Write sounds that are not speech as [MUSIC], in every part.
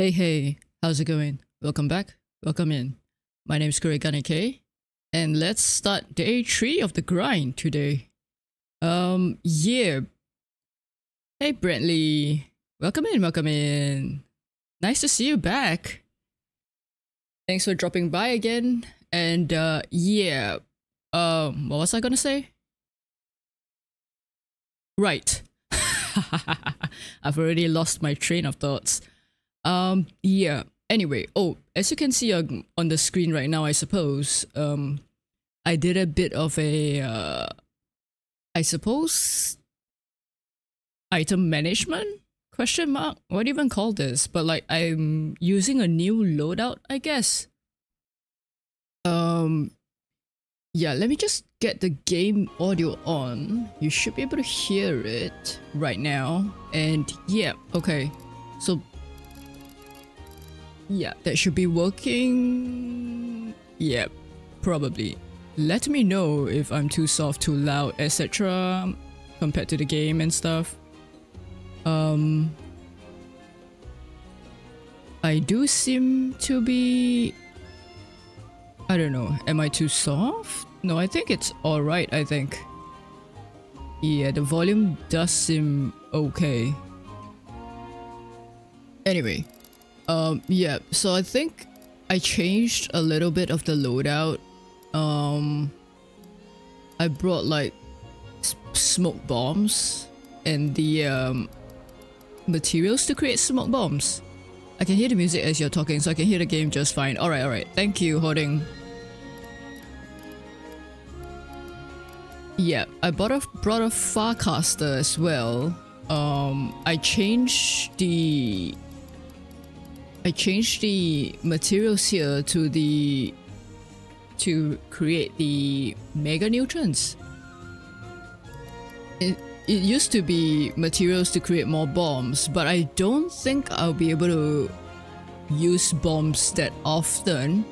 Hey, hey, how's it going? Welcome back, welcome in. My name is Kurogane Kei, and let's start day 3 of the grind today. Um, yeah. Hey, Brentley. Welcome in, welcome in. Nice to see you back. Thanks for dropping by again. And, uh, yeah. Um, what was I gonna say? Right. [LAUGHS] I've already lost my train of thoughts. Um, yeah. Anyway, oh, as you can see on, on the screen right now, I suppose, um, I did a bit of a, uh, I suppose, item management? Question mark? What do you even call this? But like, I'm using a new loadout, I guess. Um, yeah, let me just get the game audio on. You should be able to hear it right now. And yeah, okay. So yeah, that should be working. Yeah, probably. Let me know if I'm too soft, too loud, etc. compared to the game and stuff. Um, I do seem to be... I don't know, am I too soft? No, I think it's alright, I think. Yeah, the volume does seem okay. Anyway, um, yeah, so I think I changed a little bit of the loadout. Um, I brought like smoke bombs and the um, materials to create smoke bombs. I can hear the music as you're talking, so I can hear the game just fine. Alright, alright. Thank you, Hoarding. Yeah, I bought a, brought a Farcaster as well. Um, I changed the I changed the materials here to the to create the mega nutrients. It, it used to be materials to create more bombs, but I don't think I'll be able to use bombs that often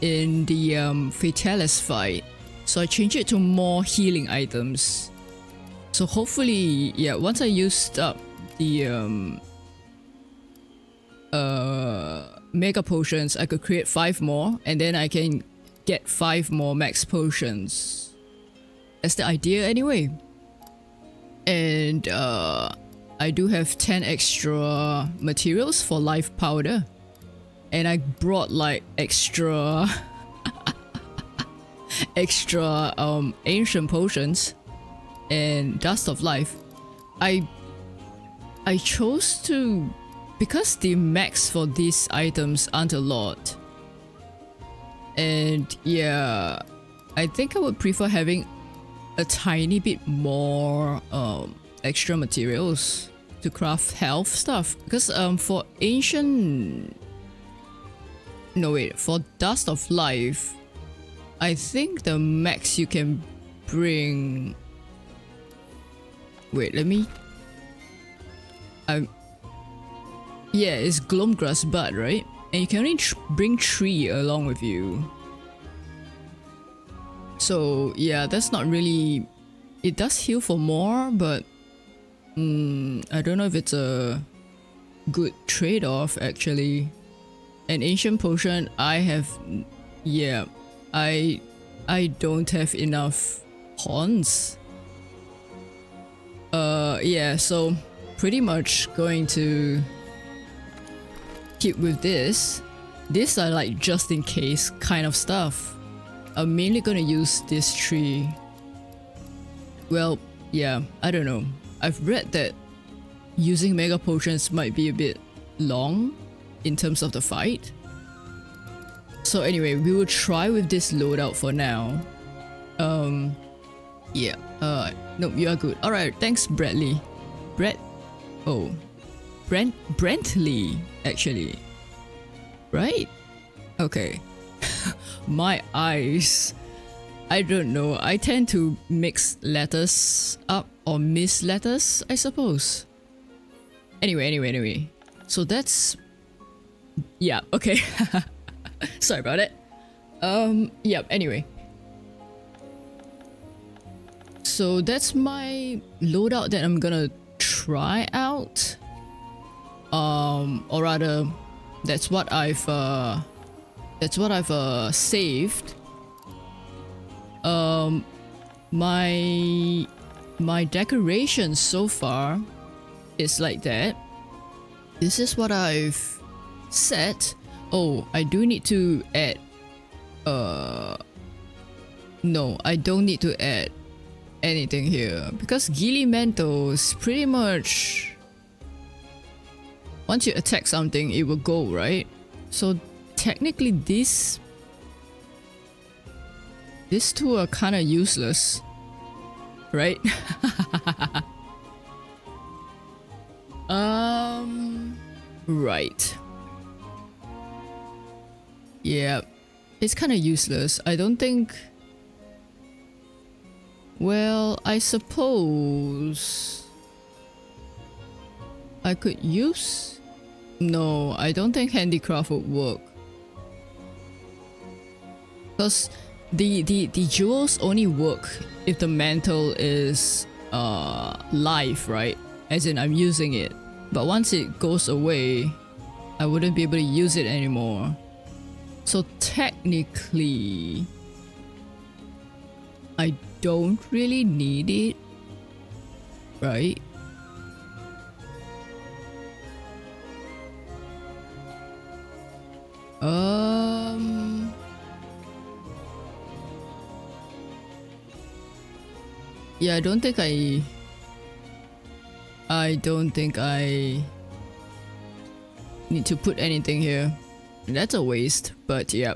in the um, Fatalis fight. So I changed it to more healing items. So hopefully, yeah, once I used up the um, uh, mega potions, I could create five more, and then I can get five more max potions. That's the idea anyway. And uh, I do have 10 extra materials for life powder. And I brought like extra [LAUGHS] extra um ancient potions and dust of life. I I chose to because the max for these items aren't a lot. And yeah, I think I would prefer having a tiny bit more um, extra materials to craft health stuff. Because um, for ancient... No wait, for Dust of Life, I think the max you can bring... Wait, let me... I yeah, it's Gloamgrass Bud, right? And you can only tr bring three along with you. So yeah, that's not really... It does heal for more, but... Mm, I don't know if it's a good trade-off actually. An ancient potion, I have... Yeah, I... I don't have enough horns. Uh, yeah, so pretty much going to with this. These are like just in case kind of stuff. I'm mainly gonna use this tree. Well, yeah, I don't know. I've read that using mega potions might be a bit long in terms of the fight. So anyway, we will try with this loadout for now. Um, yeah, uh, no, you are good. Alright, thanks Bradley. Brett? Oh, Brent Brentley, actually. Right? Okay. [LAUGHS] My eyes. I don't know. I tend to mix letters up or miss letters, I suppose. Anyway, anyway, anyway. So that's... Yeah, okay. [LAUGHS] Sorry about it. Um, yeah, anyway. So that's my loadout that I'm gonna try out. Um, or rather, that's what I've, uh, that's what I've, uh, saved. Um, my, my decoration so far is like that. This is what I've set. Oh, I do need to add, uh, no, I don't need to add anything here because Ghillie is pretty much once you attack something it will go right? So technically these these two are kind of useless right? [LAUGHS] Um right. Yeah it's kind of useless. I don't think well, I suppose... I could use... No, I don't think handicraft would work. Because the, the, the jewels only work if the mantle is uh, right? As in I'm using it. But once it goes away, I wouldn't be able to use it anymore. So technically, I don't really need it, right? Um... Yeah, I don't think I... I don't think I need to put anything here. That's a waste, but yeah.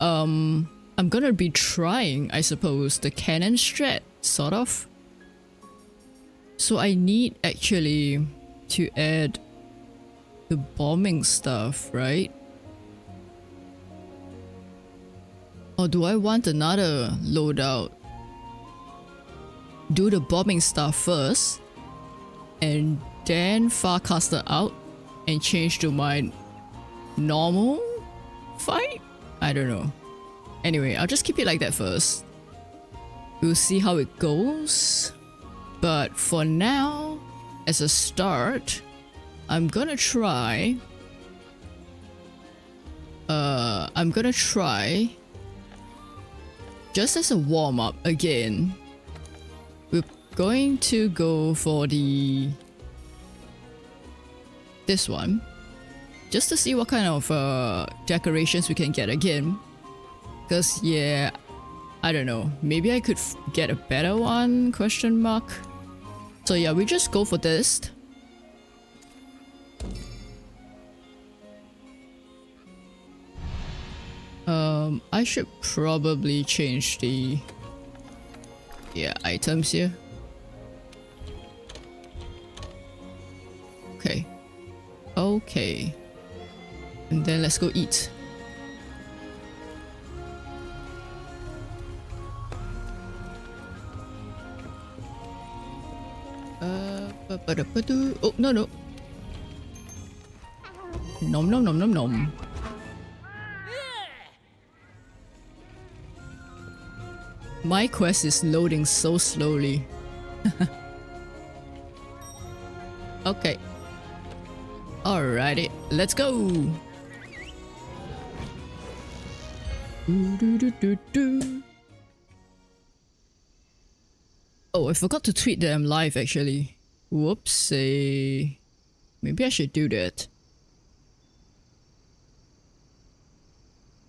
Um... I'm gonna be trying, I suppose, the cannon strat, sort of. So I need actually to add the bombing stuff, right? Or do I want another loadout? Do the bombing stuff first and then Farcaster out and change to my normal fight? I don't know. Anyway, I'll just keep it like that first. We'll see how it goes. But for now, as a start, I'm gonna try... Uh, I'm gonna try... Just as a warm-up again, we're going to go for the... This one. Just to see what kind of uh, decorations we can get again. Because, yeah, I don't know. Maybe I could get a better one? Question mark. So yeah, we just go for this. Um, I should probably change the yeah items here. Okay. Okay. And then let's go eat. Uh oh, no, no. Nom nom nom nom nom. My quest is loading so slowly. [LAUGHS] okay. Alrighty, let's go! Oh, I forgot to tweet that I'm live actually. Whoopsie. Maybe I should do that.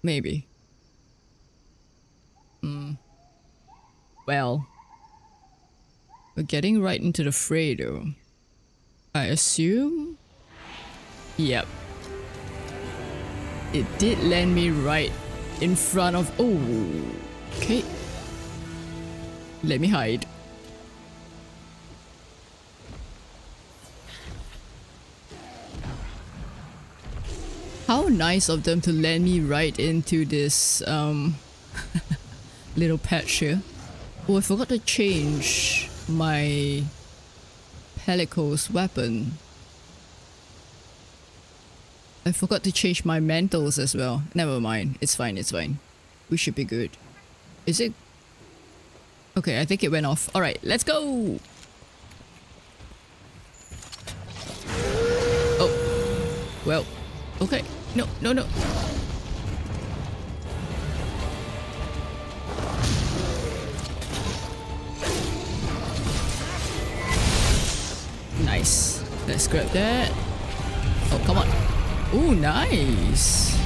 Maybe. Hmm. Well. We're getting right into the fray though. I assume? Yep. It did land me right in front of- oh. Okay. Let me hide. How nice of them to land me right into this um, [LAUGHS] little patch here. Oh, I forgot to change my Palico's weapon. I forgot to change my mantles as well. Never mind. It's fine, it's fine. We should be good. Is it? Okay, I think it went off. Alright, let's go! Oh. Well, okay. No, no, no. Nice. Let's grab that. Oh, come on. Oh, nice.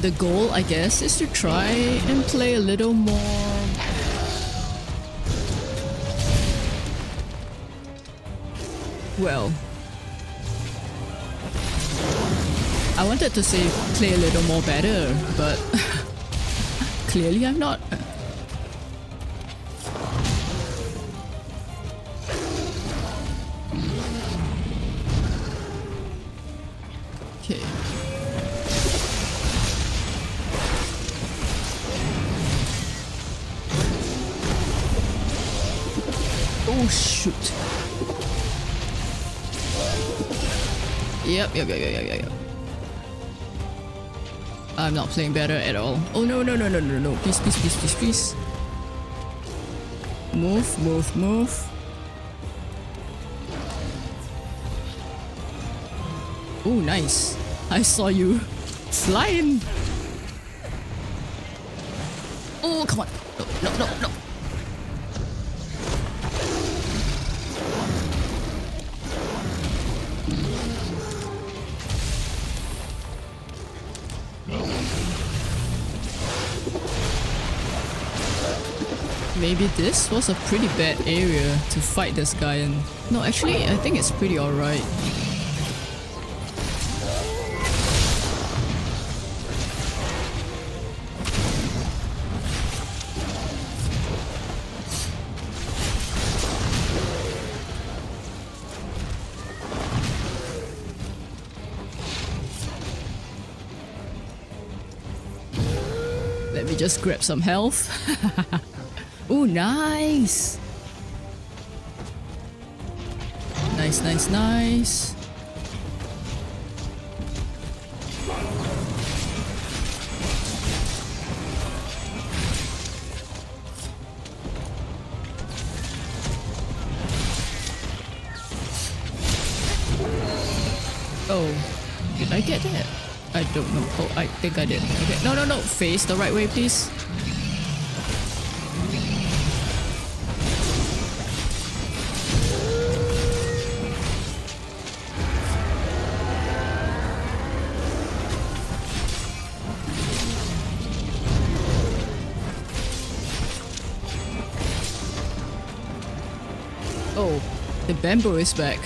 the goal, I guess, is to try and play a little more... Well... I wanted to say play a little more better, but [LAUGHS] clearly I'm not. Yep, yep, yep, yep, yep, yep. I'm not playing better at all. Oh no, no, no, no, no, no. Please, please, please, please, please. Move, move, move. Oh, nice. I saw you [LAUGHS] flying. Oh, come on. No, no, no, no. Maybe this was a pretty bad area to fight this guy in. No, actually, I think it's pretty alright. Let me just grab some health. [LAUGHS] Nice! Nice, nice, nice. Oh, did I get that? I don't know. Oh, I think I did. Okay, no, no, no. Face the right way, please. Bamboo is back.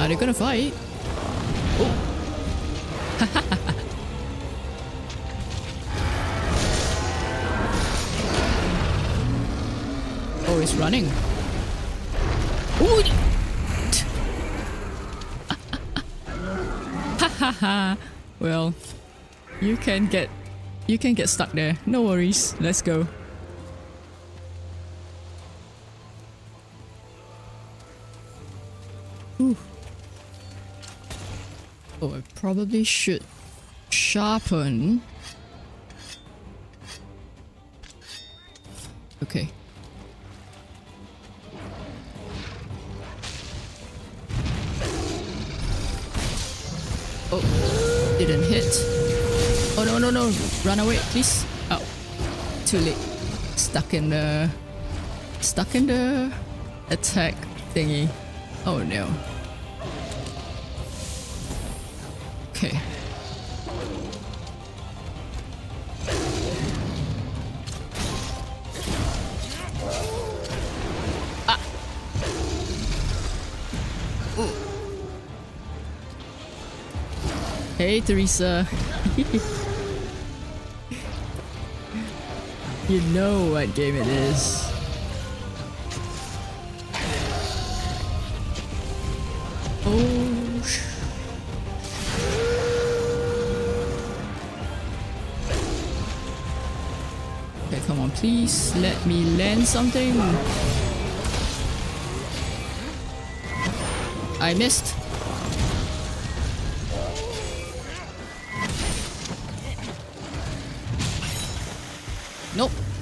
Are they gonna fight? Oh. [LAUGHS] oh, he's running. Ooh. [LAUGHS] well, you can get you can get stuck there. No worries. Let's go. Probably should sharpen. Okay. Oh, didn't hit. Oh no, no, no, run away, please. Oh, too late. Stuck in the... Stuck in the attack thingy. Oh no. Hey, Teresa. [LAUGHS] you know what game it is. Oh, okay, Come on, please let me land something. I missed.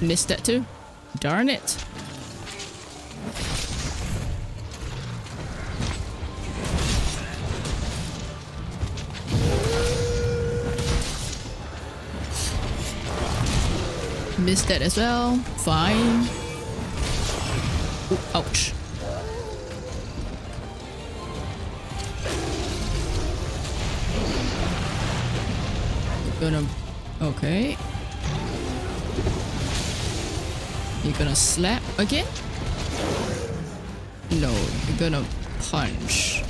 Missed that too. Darn it. Missed that as well. Fine. Ooh, ouch. Gonna... Okay. You're gonna slap again? No, you're gonna punch.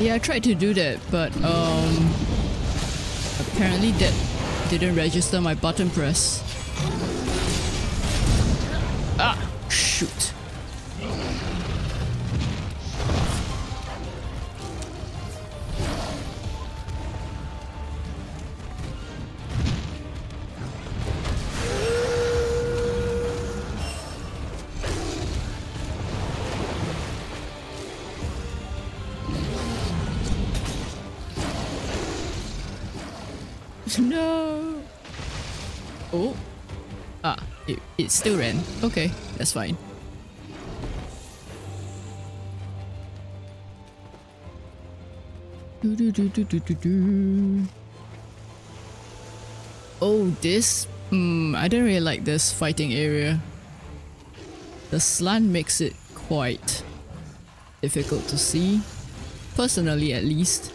Yeah, I tried to do that, but um, apparently that didn't register my button press. Still ran. Okay, that's fine. Do, do, do, do, do, do, do. Oh, this? Hmm, I don't really like this fighting area. The slant makes it quite difficult to see. Personally, at least.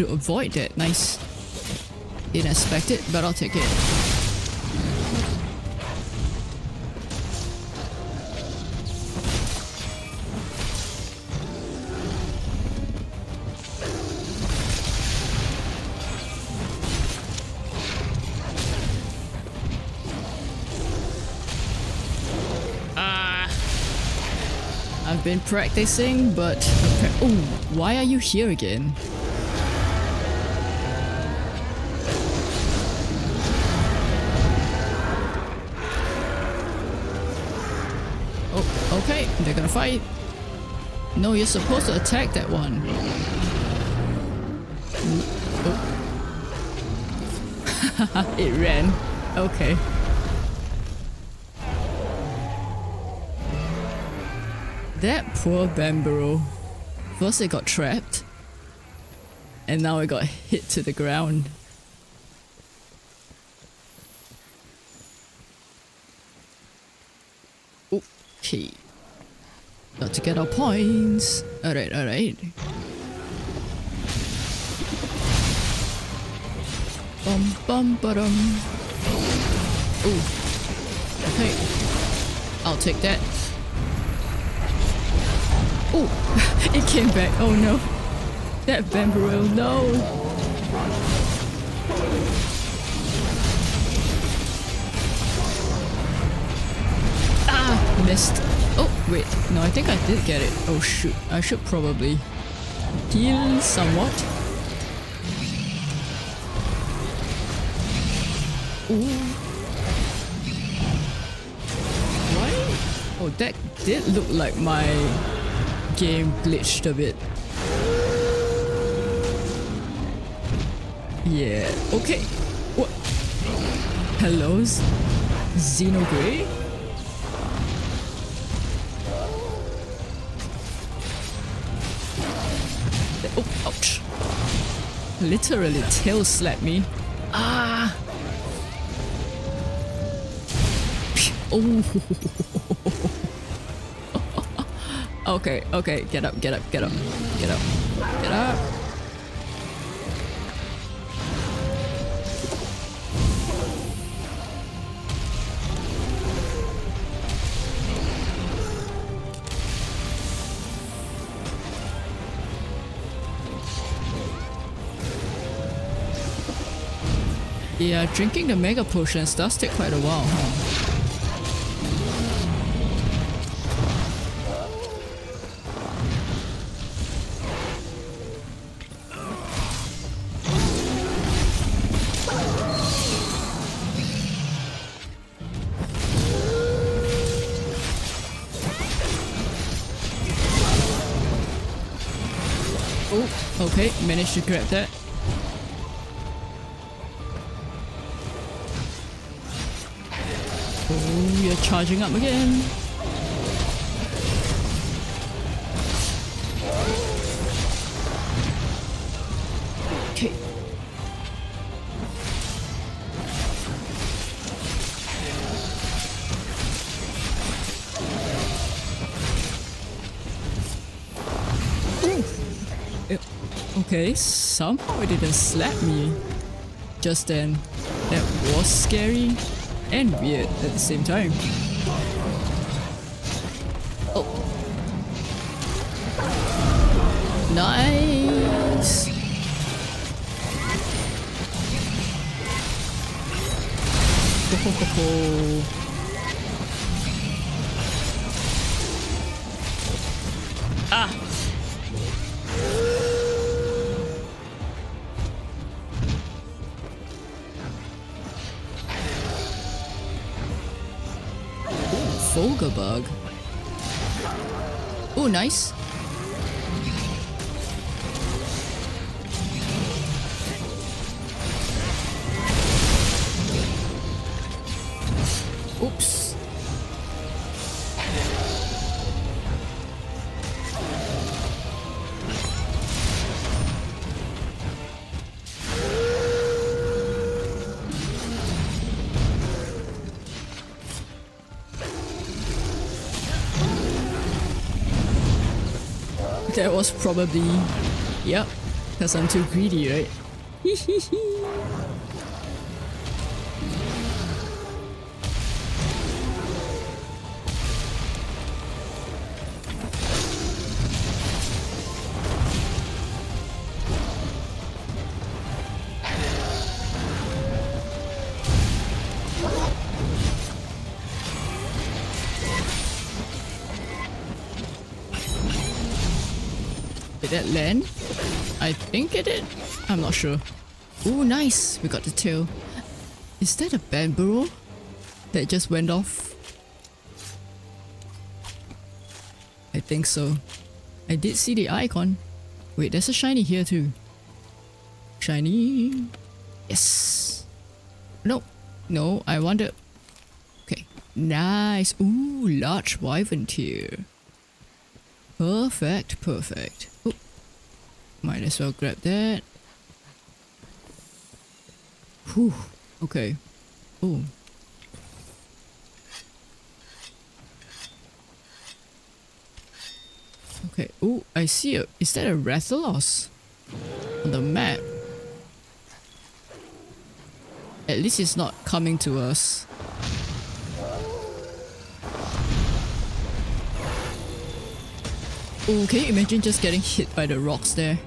Managed avoid that. Nice. Didn't expect it, but I'll take it. Ah. I've been practicing, but... Oh, why are you here again? Fight. No, you're supposed to attack that one. Oh. [LAUGHS] it ran. Okay. That poor Banbaro. First it got trapped. And now it got hit to the ground. Okay. Got to get our points. Alright, alright. Bum bum ba-dum. Ooh. Okay. I'll take that. Oh, [LAUGHS] it came back. Oh no. That Banbaro, no. Wait. No, I think I did get it. Oh shoot. I should probably heal somewhat. Ooh. Why? Oh, that did look like my game glitched a bit. Yeah, okay. What? Hello, Zinogre? Literally tail slap me. Ah! Oh. [LAUGHS] okay, okay, get up, get up, get up, get up, get up. Yeah, drinking the mega potions does take quite a while, huh? Oh, okay, managed to grab that. You're charging up again. Okay. Okay, somehow it didn't slap me just then. That was scary and weird at the same time. Oh. Nice! Ho, ho, ho, bug. Oh, nice. Was probably... Yep, because I'm too greedy, right? [LAUGHS] that land? I think it did. I'm not sure. Oh, nice. We got the tail. Is that a Banbaro that just went off? I think so. I did see the icon. Wait, there's a shiny here too. Shiny. Yes. No. No, I wanted... Okay. Nice. Ooh, large wyvern tear. Perfect, perfect. Might as well grab that. Whew. Okay. Oh. Okay. Oh, I see a. Is that a Rathalos? On the map. At least it's not coming to us. Oh, can you imagine just getting hit by the rocks there?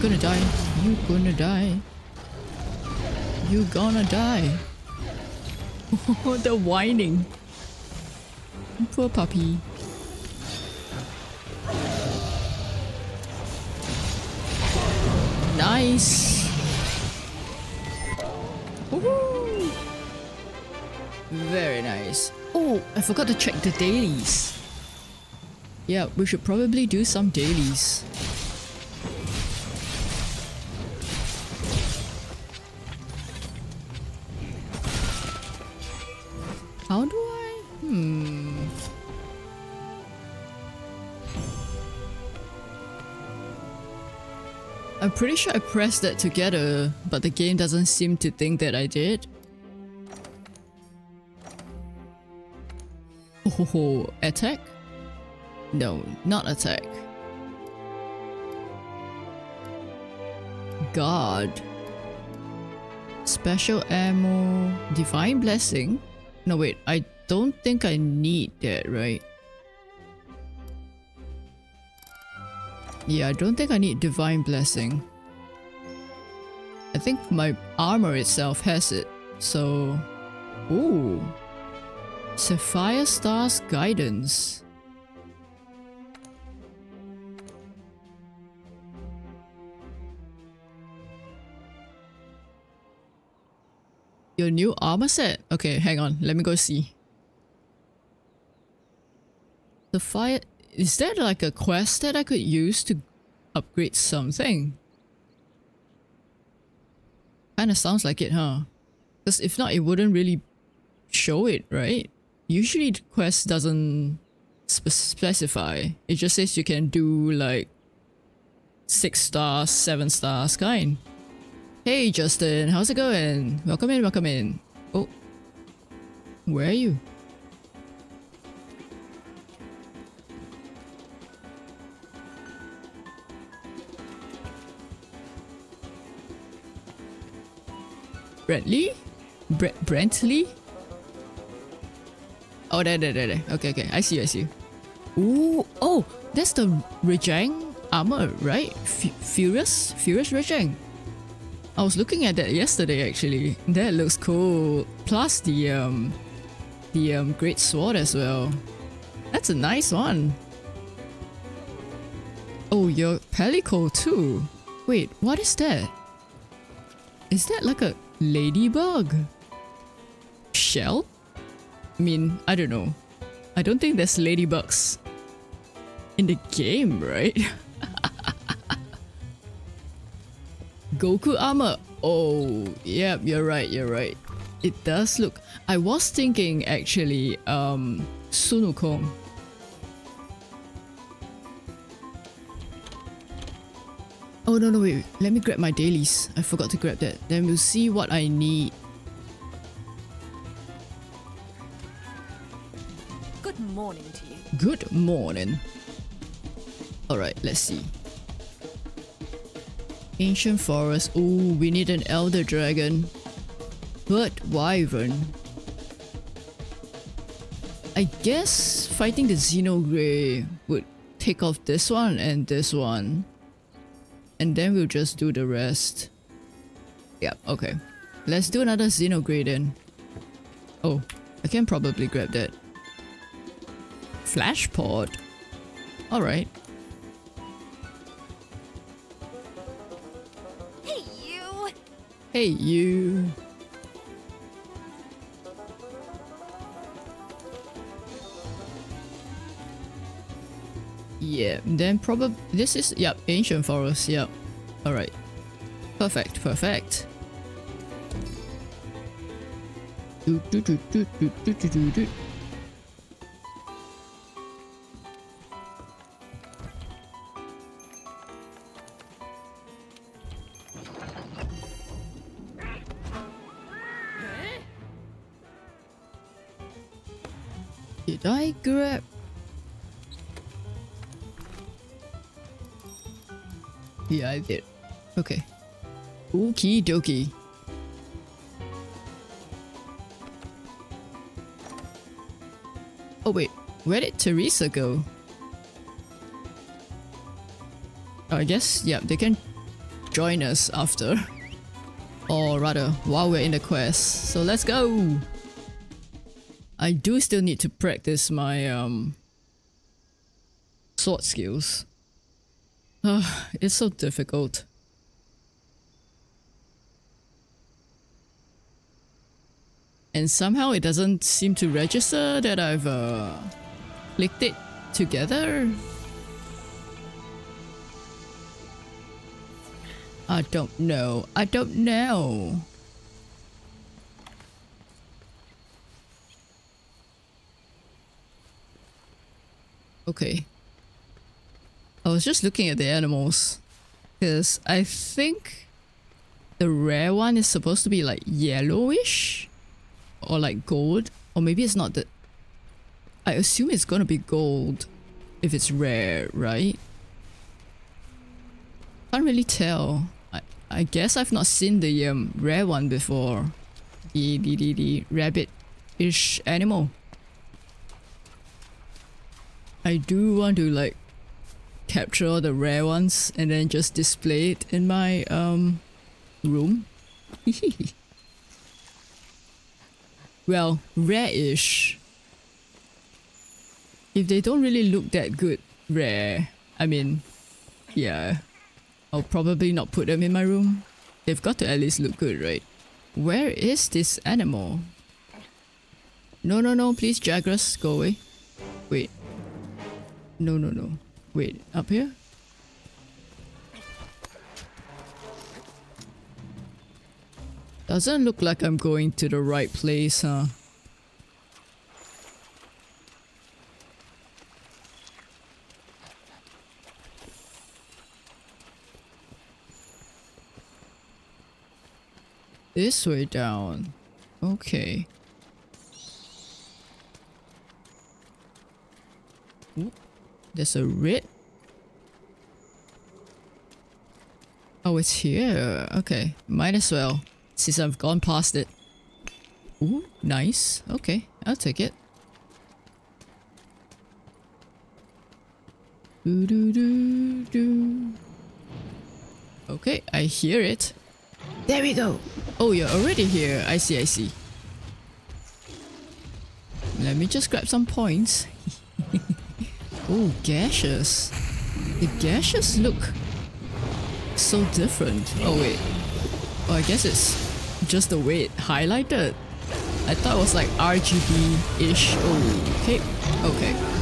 You're gonna die. You're gonna die. You're gonna die. [LAUGHS] The whining. Poor puppy. Nice. Very nice. Oh, I forgot to check the dailies. Yeah, we should probably do some dailies. How do I? Hmm. I'm pretty sure I pressed that together, but the game doesn't seem to think that I did. Oh, ho attack? No, not attack. guard. Special ammo. Divine blessing. No wait, I don't think I need that, right? Yeah, I don't think I need divine blessing. I think my armor itself has it. So, ooh. Sapphire Star's guidance. Your new armor set? Okay, hang on. Let me go see. The fire... Is that like a quest that I could use to upgrade something? Kinda sounds like it, huh? Because if not, it wouldn't really show it, right? Usually the quest doesn't spe specify. It just says you can do like 6 stars, 7 stars kind. Hey Justin, how's it going? Welcome in, welcome in. Oh. Where are you? Brentley? Bre Brentley? Oh, there, there, there, there. Okay, okay. I see, I see. Ooh, oh, that's the Rajang armor, right? F Furious? Furious Rajang. I was looking at that yesterday actually. That looks cool. Plus the um the um great sword as well. That's a nice one. Oh, your Palico too. Wait, what is that? Is that like a ladybug? Shell? I mean, I don't know. I don't think there's ladybugs in the game, right? [LAUGHS] Goku armor. Oh, yeah, you're right, you're right. It does look... I was thinking actually, um, Sun Wukong. Oh no no wait, let me grab my dailies. I forgot to grab that. Then we'll see what I need. Good morning to you. Good morning. Alright, let's see. Ancient forest. Ooh, we need an elder dragon. But wyvern. I guess fighting the Zinogre would take off this one and this one. And then we'll just do the rest. Yeah, okay. Let's do another Zinogre then. Oh, I can probably grab that. Flash pod. Alright. Hey, you. Yeah, then probably this is yep, ancient forest, yep. Alright. Perfect, perfect. Do, do, do, do, do, do, do, do. Did I grab? Yeah, I did. Okay. Okie dokie. Oh wait, where did Teresa go? Oh, I guess, yeah, they can join us after. Or rather, while we're in the quest. So let's go! I do still need to practice my um sword skills. Uh, it's so difficult. And somehow it doesn't seem to register that I've uh, clicked it together. I don't know. I don't know. Okay. I was just looking at the animals. Because I think the rare one is supposed to be like yellowish? Or like gold? Or maybe it's not the... I assume it's gonna be gold if it's rare, right? Can't really tell. I, I guess I've not seen the um, rare one before. The, the, the, the rabbit-ish animal. I do want to like capture all the rare ones and then just display it in my um room. [LAUGHS] well, rare-ish. If they don't really look that good, rare. I mean, yeah. I'll probably not put them in my room. They've got to at least look good, right? Where is this animal? No, no, no, please, Jagras, go away. Wait. No, no, no. Wait, up here? Doesn't look like I'm going to the right place, huh? This way down. Okay. There's a red. Oh, it's here. Okay, might as well, since I've gone past it. Ooh, nice. Okay, I'll take it. Do do do do. Okay, I hear it. There we go. Oh, you're already here. I see, I see. Let me just grab some points. [LAUGHS] oh, gaseous. The gaseous look so different. Oh, wait. Oh, I guess it's just the way it highlighted. I thought it was like RGB-ish. Oh, okay. Okay.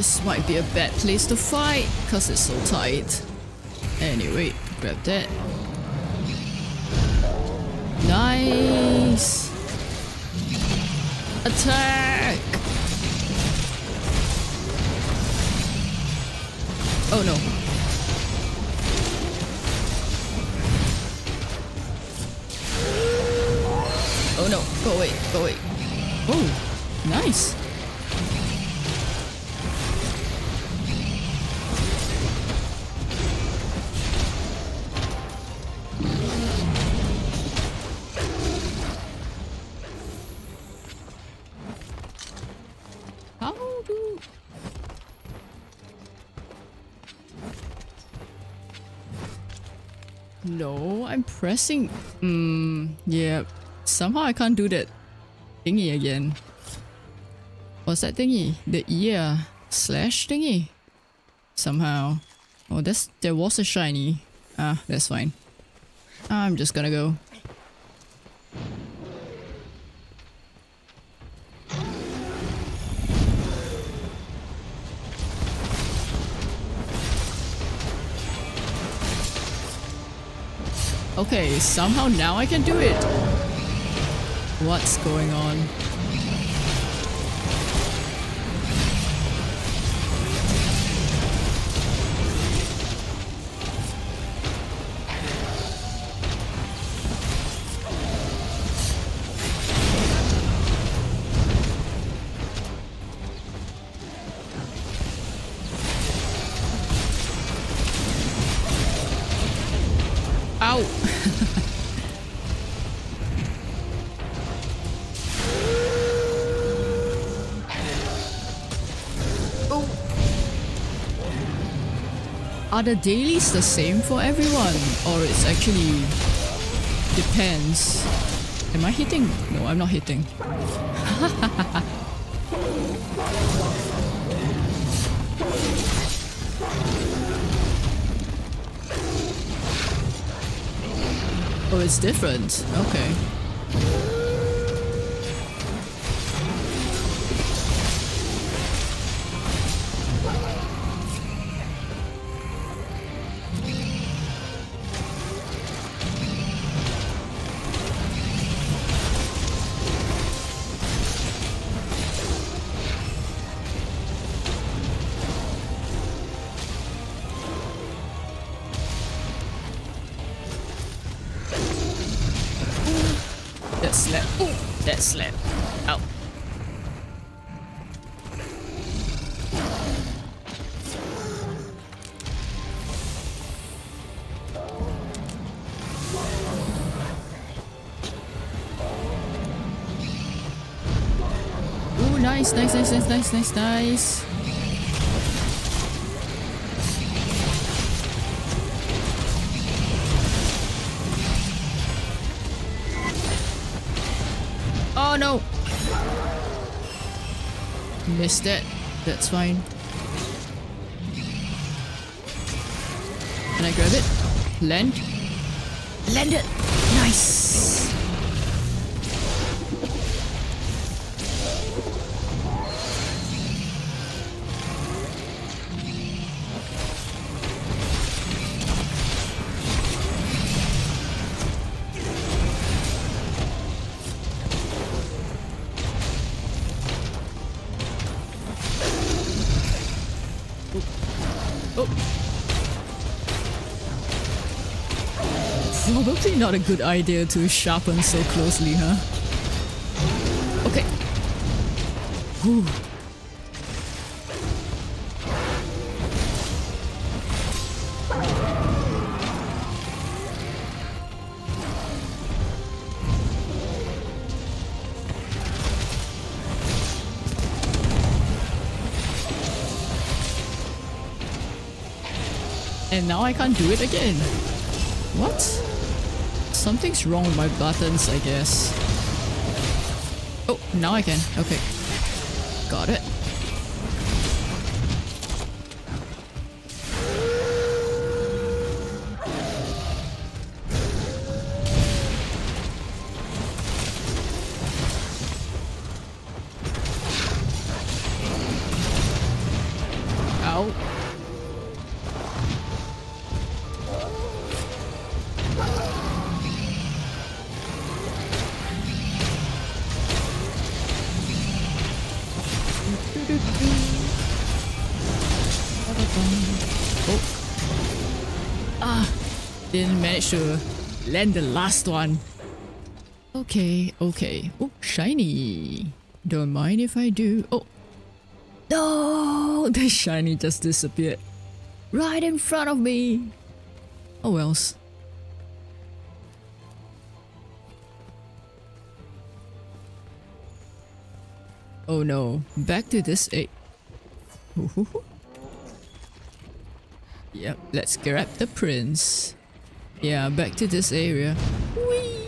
This might be a bad place to fight, because it's so tight. Anyway, grab that. Nice! Attack! Oh no. Oh no, go away, go away. Oh, nice. Pressing... Hmm, yeah. Somehow I can't do that thingy again. What's that thingy? The ear slash thingy? Somehow. Oh, that's there was a shiny. Ah, that's fine. I'm just gonna go. Okay, somehow now I can do it. What's going on? Are the dailies the same for everyone? Or it's actually depends. Am I hitting? No, I'm not hitting. [LAUGHS] oh, it's different. Okay. Nice, nice, nice, nice, nice, nice, nice. Oh no! Missed it. That's fine. Can I grab it? Land? Land it! Nice! Not a good idea to sharpen so closely, huh? Okay. Whew. And now I can't do it again. Something's wrong with my buttons, I guess. Oh, now I can. Okay. To land the last one. Okay, okay. Oh, shiny. Don't mind if I do. Oh. No, [LAUGHS] the shiny just disappeared. Right in front of me. Oh wells. Oh no, back to this eight. [LAUGHS] Yep, let's grab the prince. Yeah, back to this area. Whee!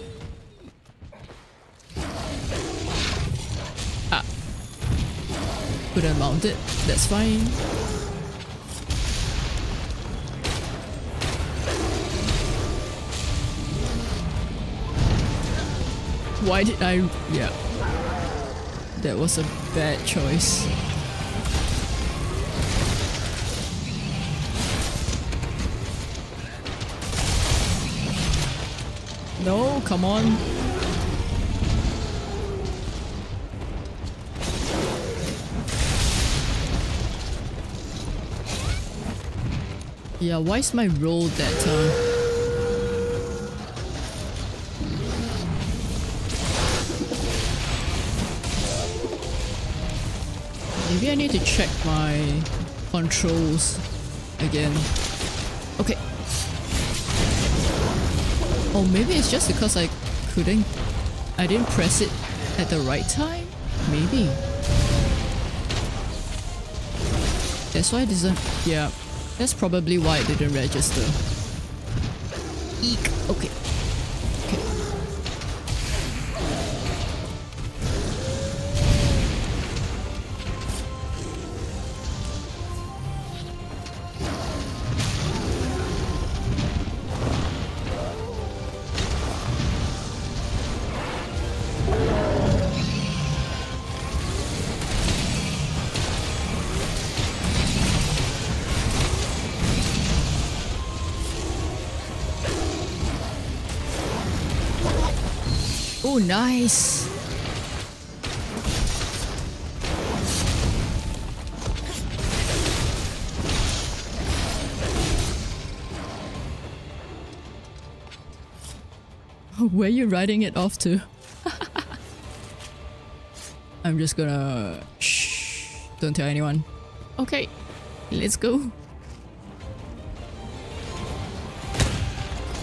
Ah. Couldn't mount it. That's fine. Why did I... Yeah. That was a bad choice. No, come on. Yeah, why is my roll that time? Maybe I need to check my controls again. Oh, maybe it's just because I couldn't... I didn't press it at the right time? Maybe. That's why it doesn't... Yeah. That's probably why it didn't register. Nice. [LAUGHS] Where are you riding it off to? [LAUGHS] I'm just gonna... Shh. Don't tell anyone. Okay. Let's go.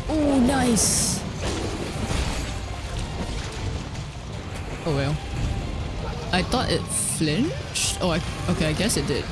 Oh, nice. Oh well. I thought it flinched? Oh, I, okay, I guess it did.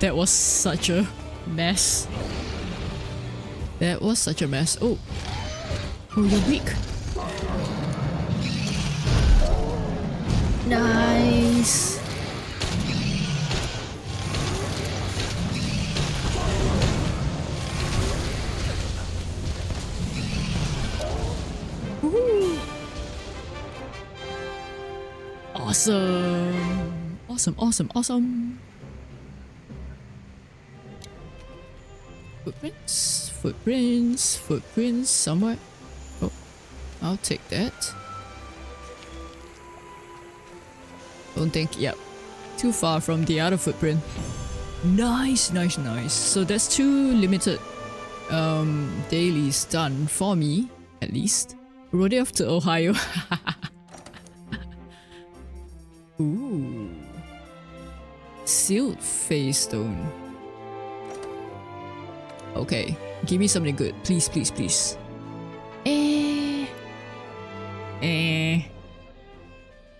That was such a mess. That was such a mess. Oh. Oh, you're weak. Nice. Awesome. Awesome, awesome, awesome. Footprints, footprints, somewhere. Oh, I'll take that. Don't think, yep. Too far from the other footprint. Nice, nice, nice. So that's two limited um dailies done for me, at least. Road off to Ohio. [LAUGHS] Ooh. Sealed Feystone. Okay, give me something good. Please, please, please. Eh. Eh.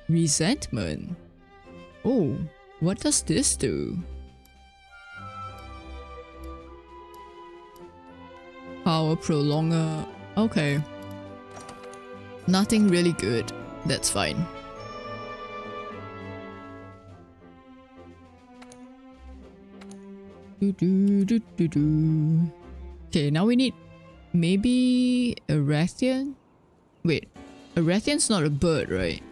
Resentment. Oh, what does this do? Power prolonger. Okay. Nothing really good. That's fine. Do, do, do, do, do. Okay, now we need maybe a Rathian? Wait, a Rathian's not a bird, right?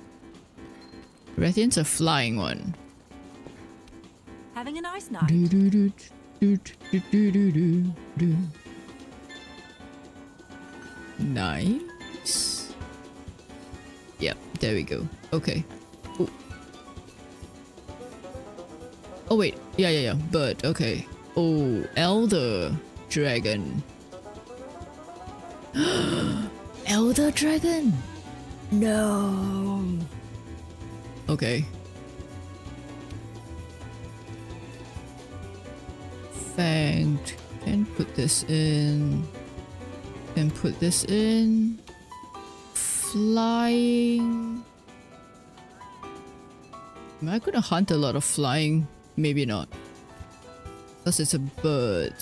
Rathian's a flying one. Having a nice night. Do, do, do, nice. Yep, there we go. Okay. Ooh. Oh wait, yeah, yeah, yeah, bird, okay. Oh, elder dragon. [GASPS] elder dragon. No. Okay. Fanged. Can put this in. Can put this in. Flying. Am I gonna hunt a lot of flying? Maybe not. Because it's a bird.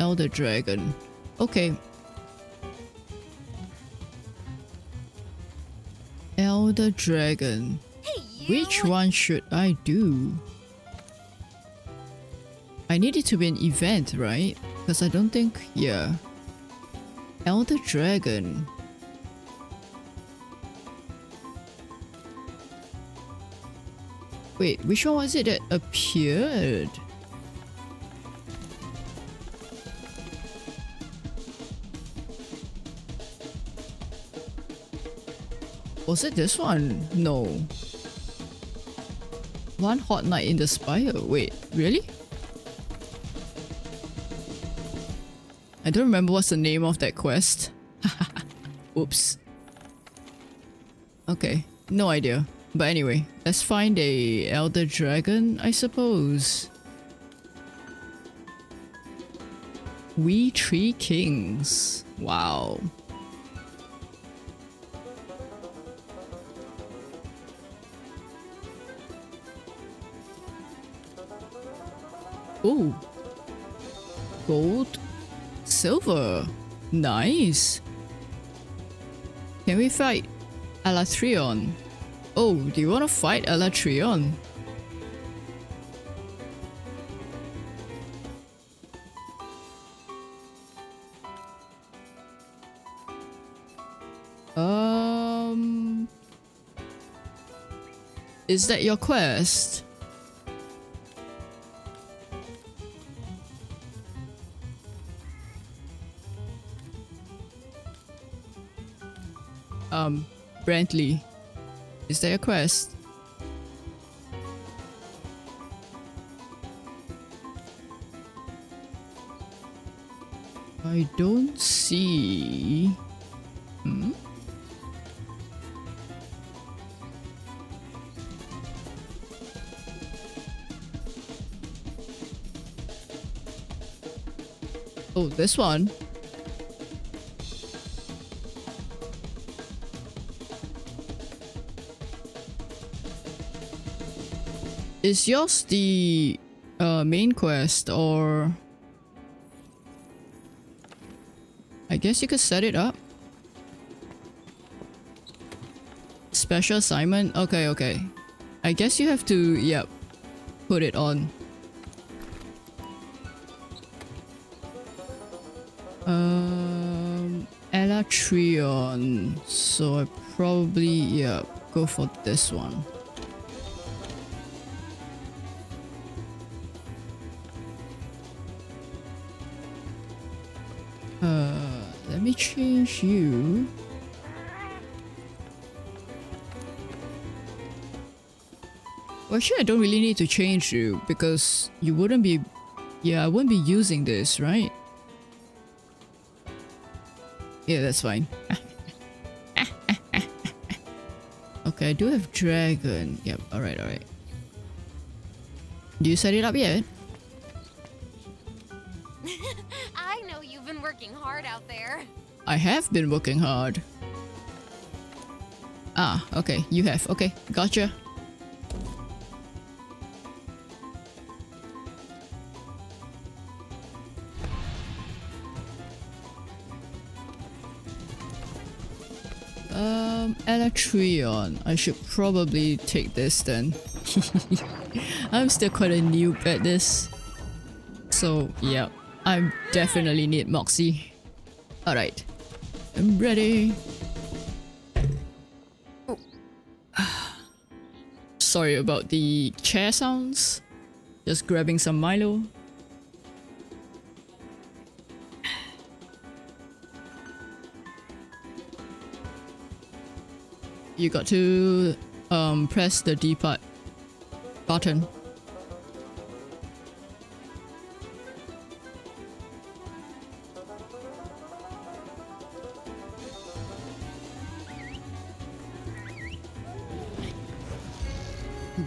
Elder dragon. Okay. Elder dragon. Hey! Which one should I do? I need it to be an event, right? Because I don't think, yeah. Elder Dragon. Wait, which one was it that appeared? Was it this one? No. One hot night in the spire. Wait, really? I don't remember what's the name of that quest. [LAUGHS] Oops. Okay, no idea. But anyway, let's find a elder dragon, I suppose. We Three Kings. Wow. Oh. Gold. Silver. Nice. Can we fight Alatreon? Oh, do you want to fight Alatreon? Um... Is that your quest? Brantley. Is there a quest? I don't see... Hmm? Oh, this one. Is yours the uh, main quest or... I guess you could set it up. Special assignment? Okay, okay. I guess you have to, yep, put it on. Um, Alatreon. So I probably, yeah, go for this one. Change you. Well, actually, I don't really need to change you because you wouldn't be... Yeah, I wouldn't be using this, right? Yeah, that's fine. [LAUGHS] okay, I do have dragon. Yep, alright, alright. Do you set it up yet? Have been working hard. Ah, okay, you have. Okay, gotcha. Um, Alatreon. I should probably take this then. [LAUGHS] I'm still quite a noob at this. So, yeah, I definitely need Moxie. Alright. I'm ready. [SIGHS] Sorry about the chair sounds. Just grabbing some Milo. [SIGHS] You got to um, press the D-pad button.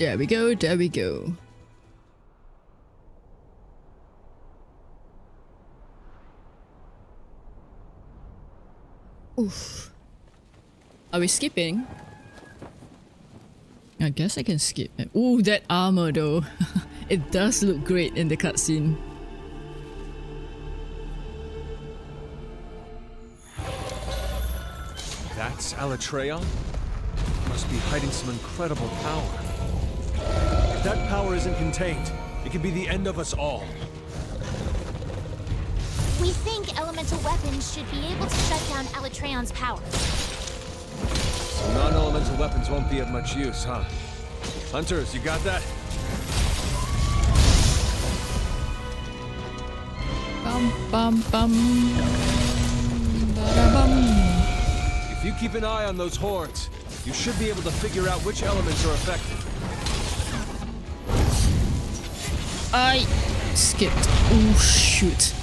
There we go, there we go. Oof. Are we skipping? I guess I can skip. Ooh, that armor though. [LAUGHS] it does look great in the cutscene. That's Alatreon? Must be hiding some incredible power. If that power isn't contained, it could be the end of us all. We think elemental weapons should be able to shut down Alatreon's powers. So non-elemental weapons won't be of much use, huh? Hunters, you got that? Bum bum bum. Ba-da-bum. If you keep an eye on those horns, you should be able to figure out which elements are affected. I skipped. Oh shoot.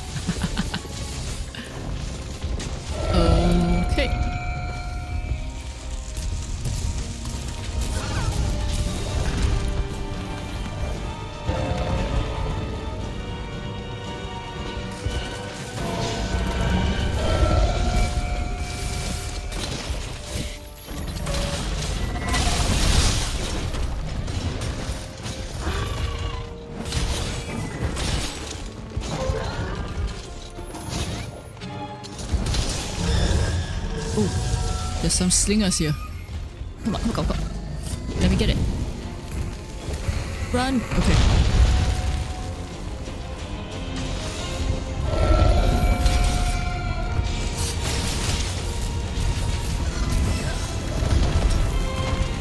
Some slingers here. Come on, come on, come on. Let me get it. Run! Okay.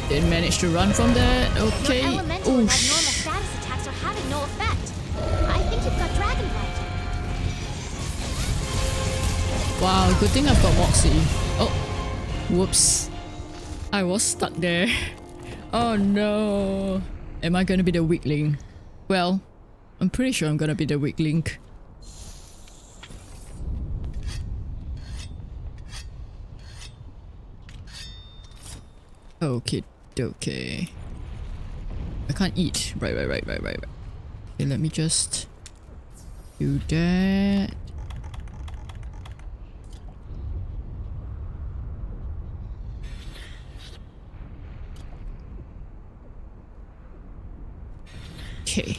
didn't manage to run from there. Okay. Oh, sh- status attacks are having no effect. I think you've got dragonblight. Wow, good thing I've got Moxie. Whoops. I was stuck there. [LAUGHS] Oh no. Am I gonna be the weakling? Well, I'm pretty sure I'm gonna be the weak link. Okay, okay. I can't eat. Right, right, right, right, right, right. Okay, let me just do that. Okay.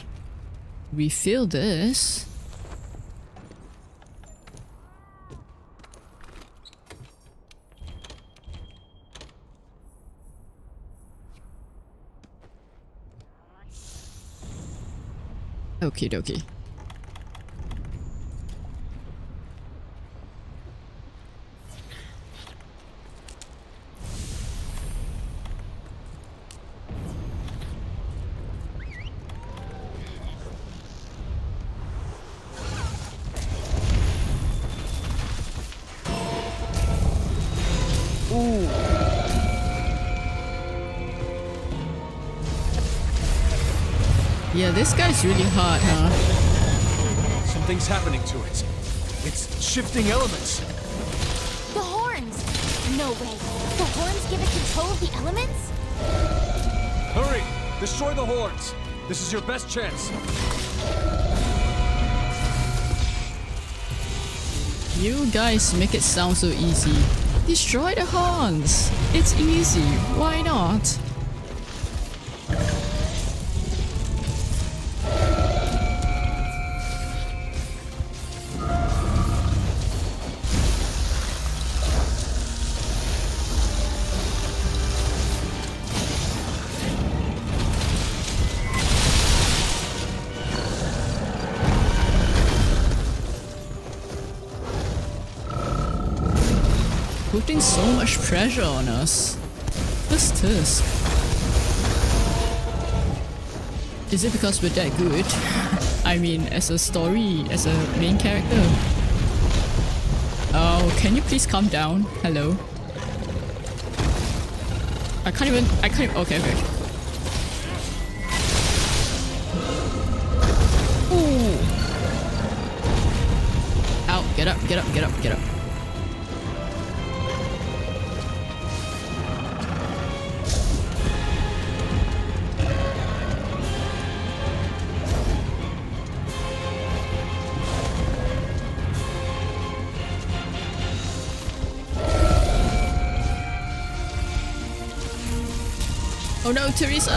Refill this. Okie dokie. This guy's really hot, huh? Something's happening to it. It's shifting elements. The horns! No way. The horns give it control of the elements? Hurry! Destroy the horns! This is your best chance. You guys make it sound so easy. Destroy the horns! It's easy, why not? So much pressure on us. What's this? Is it because we're that good? [LAUGHS] I mean, as a story, as a main character. Oh, can you please calm down? Hello. I can't even. I can't. Okay, okay. Ooh. Get up. Get up. Get up. Get up. Oh no, Teresa!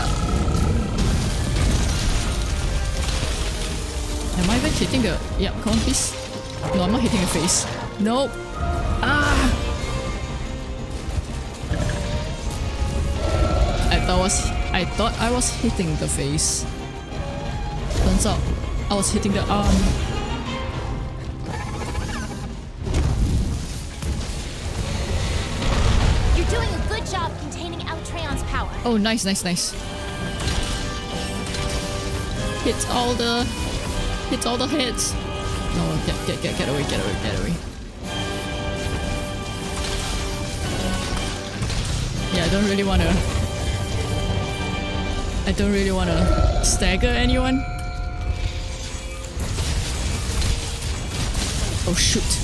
Am I even hitting the... Yeah, come on please. No, I'm not hitting the face. Nope. Ah! I thought I was... I thought I was hitting the face. Turns out, I was hitting the arm. Oh, nice, nice, nice. Hits all the... Hits all the hits. No, get, get, get, get away, get away, get away. Yeah, I don't really wanna... I don't really wanna stagger anyone. Oh shoot.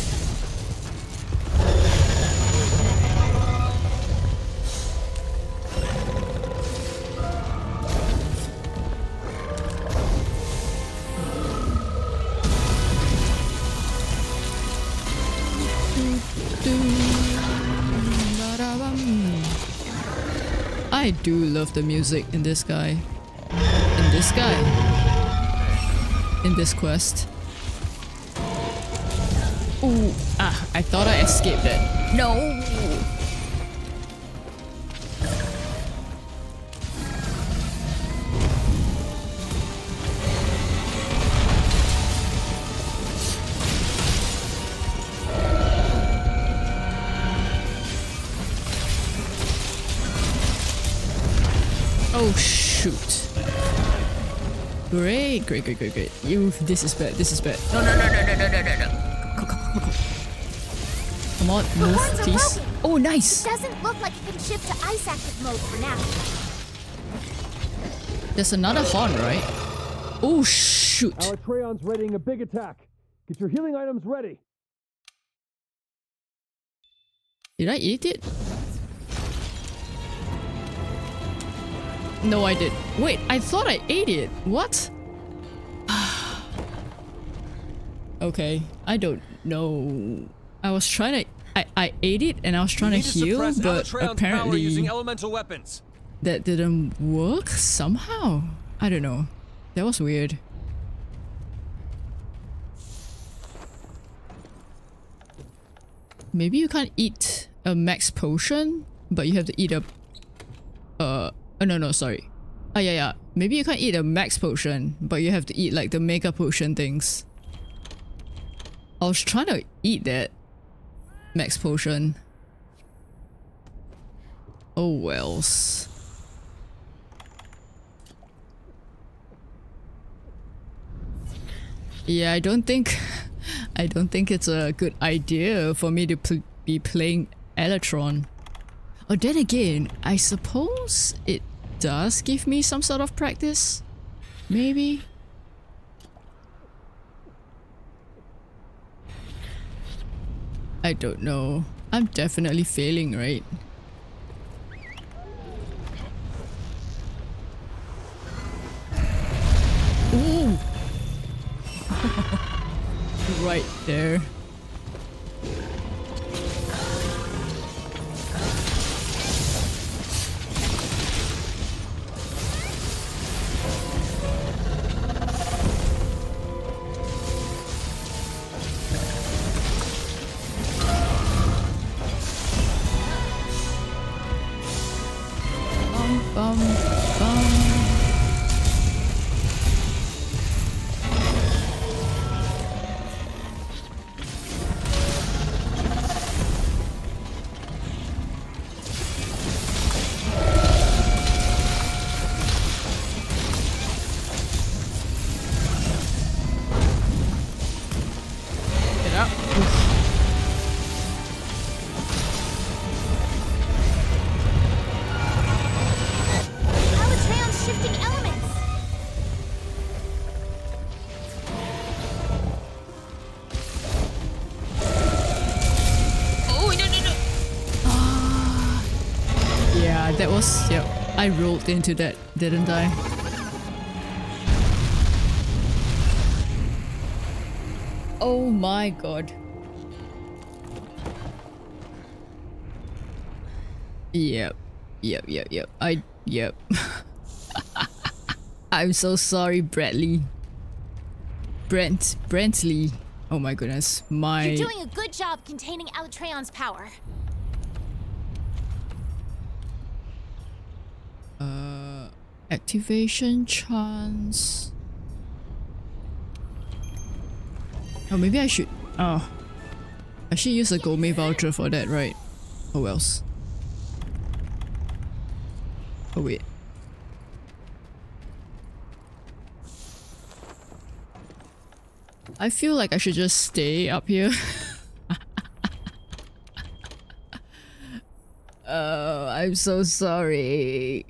I do love the music in this guy. In this guy. In this quest. Ooh, ah, I thought I escaped it. No! Great, great, great, great, great. You, this is bad, this is bad. No, no, no, no, no, no, no, no, no. Come, come, come, come. Come on, The move, please. Oh, nice. Doesn't look like it can shift to ice active mode for now. There's another horn, right? Oh, shoot. Alatreon's readying a big attack. Get your healing items ready. Did I eat it? No, I did. Wait, I thought I ate it. What? Okay, I don't know. I was trying to. I, I ate it and I was trying to need to heal, but apparently using elemental weapons. that didn't work somehow. I don't know. That was weird. Maybe you can't eat a max potion, but you have to eat a. Uh, oh no, no, sorry. Ah, yeah, yeah. Maybe you can't eat a max potion, but you have to eat like the mega potion things. I was trying to eat that max potion. Oh wells. Yeah, I don't think I don't think it's a good idea for me to pl be playing Alatreon. Or oh, then again, I suppose it does give me some sort of practice. Maybe. I don't know. I'm definitely failing, right? Ooh. [LAUGHS] right there. I rolled into that, didn't I? Oh my god. Yep, yep, yep, yep. I yep. [LAUGHS] I'm so sorry, Bradley. Brent, Brentley. Oh my goodness, my. You're doing a good job containing Alatreon's power. Uh, activation chance. Oh, maybe I should. Oh, I should use a gourmet voucher for that, right? Oh else. Oh wait. I feel like I should just stay up here. Oh, [LAUGHS] I'm so sorry.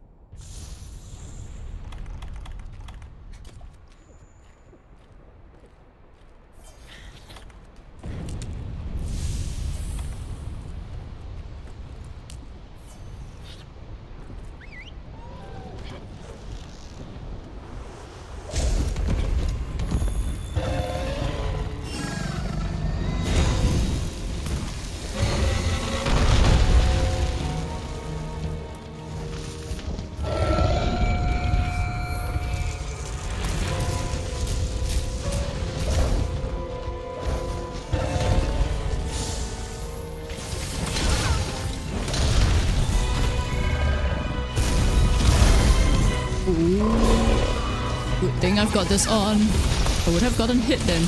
This on. I would have gotten hit then.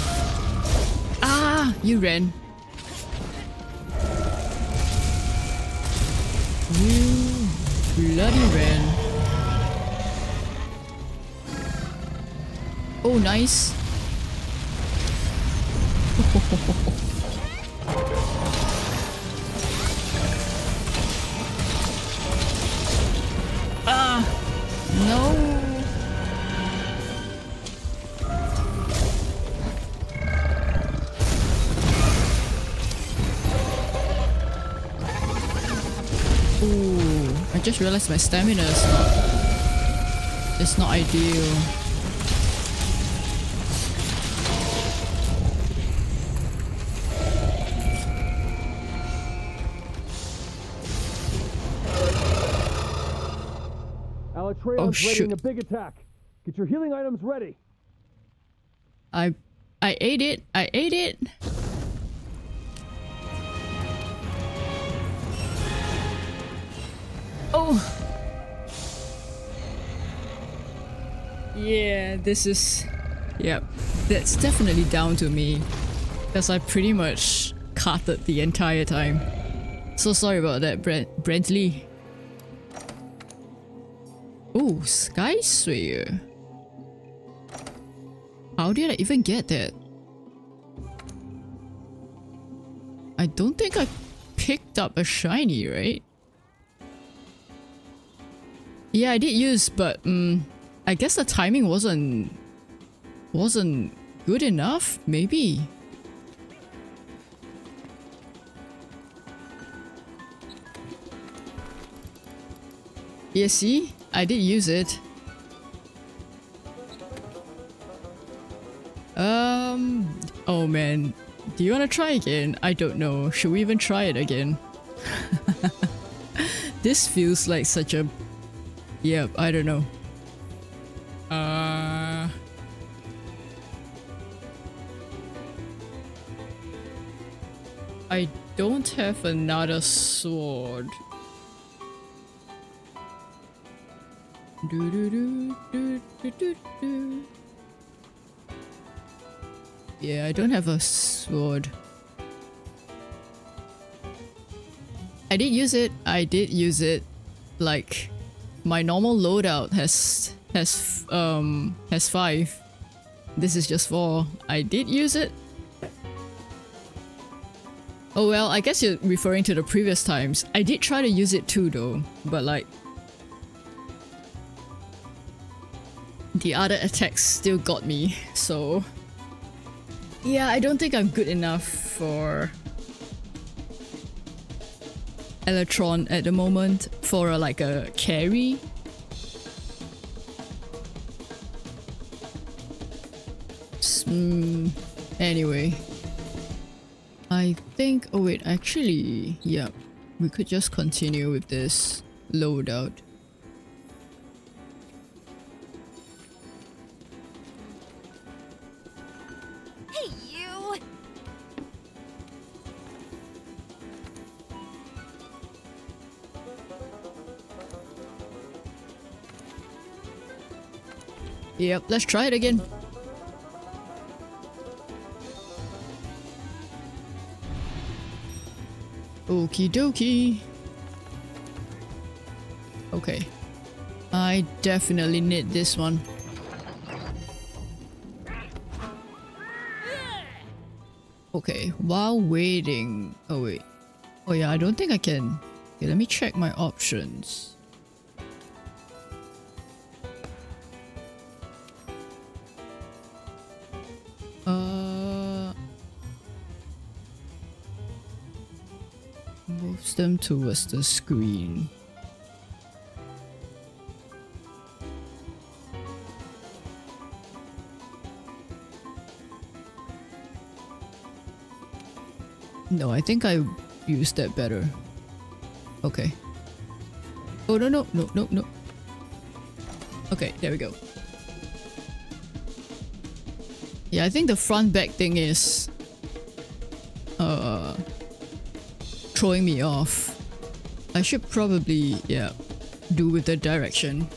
Ah, you ran. You bloody ran. Oh, nice. [LAUGHS] ah, no. Just realized my stamina is not, it's not ideal. Oh, shoot. a big attack. Get your healing items ready. I I ate it. I ate it. Oh. Yeah, this is Yep. That's definitely down to me. Because I pretty much carted the entire time. So sorry about that, Brent Brentley. Oh, Sky Slayer. How did I even get that? I don't think I picked up a shiny, right? Yeah, I did use, but um, I guess the timing wasn't wasn't good enough. Maybe. Yeah, see, I did use it. Um. Oh man. Do you want to try again? I don't know. Should we even try it again? [LAUGHS] this feels like such a. Yeah, I don't know. Uh. I don't have another sword. Do do do do do do do. Yeah, I don't have a sword. I did use it. I did use it. Like, my normal loadout has has um has five. This is just four. I did use it. Oh well, I guess you're referring to the previous times. I did try to use it too though, but like the other attacks still got me, so yeah, I don't think I'm good enough for Alatreon at the moment for a, like a carry. Mm, anyway, I think. Oh wait, actually, yeah, we could just continue with this loadout. Hey, Yep, let's try it again. Okie dokie. Okay. I definitely need this one. Okay, while waiting... Oh wait. Oh yeah, I don't think I can... Okay, let me check my options. Towards the screen. No, I think I used that better. Okay. Oh no no no no no. Okay, there we go. Yeah, I think the front back thing is uh throwing me off. I should probably yeah do with the direction.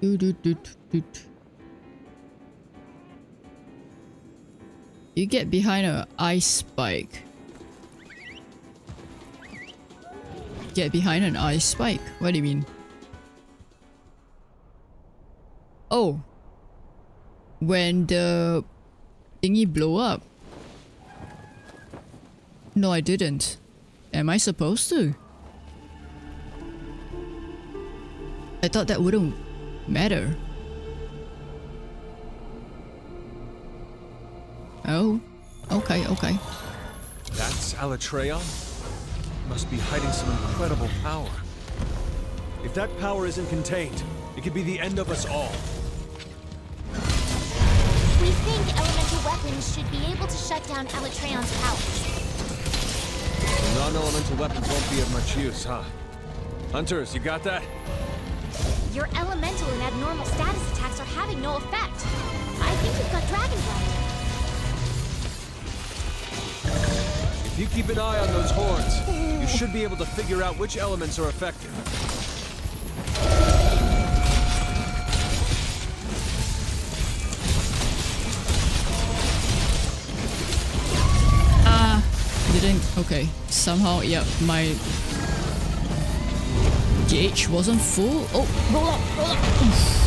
Doot, doot, doot, doot. You get behind a ice spike. Get behind an ice spike. What do you mean? Oh. When the thingy blew up. No, I didn't. Am I supposed to? I thought that wouldn't matter. Oh, okay, okay. That's Alatreon? Must be hiding some incredible power. If that power isn't contained, it could be the end of us all. We think elemental weapons should be able to shut down Alatreon's powers. Non-elemental weapons won't be of much use, huh? Hunters, you got that? Your elemental and abnormal status attacks are having no effect. I think we've got Dragon Blood. If you keep an eye on those horns, you should be able to figure out which elements are affected. Somehow, Yep, my gauge wasn't full. Oh, roll up, roll up. Come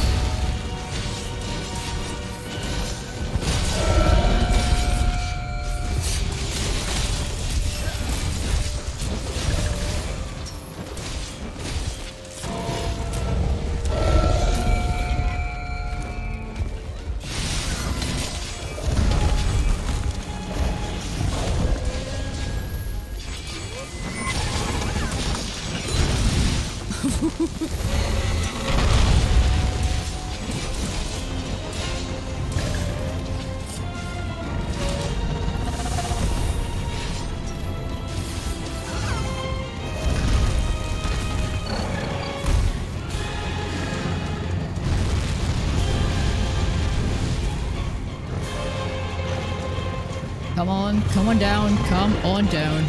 down, come on down.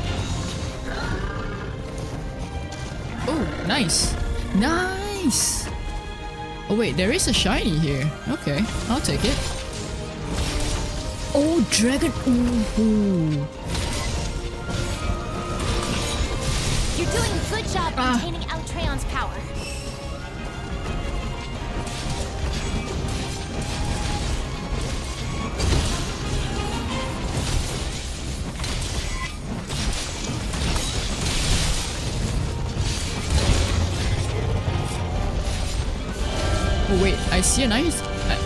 Oh, nice. Nice! Oh wait, there is a shiny here. Okay, I'll take it. Oh, dragon. Ooh. You're doing a good job Ah. containing Alatreon's power. See a nice, uh,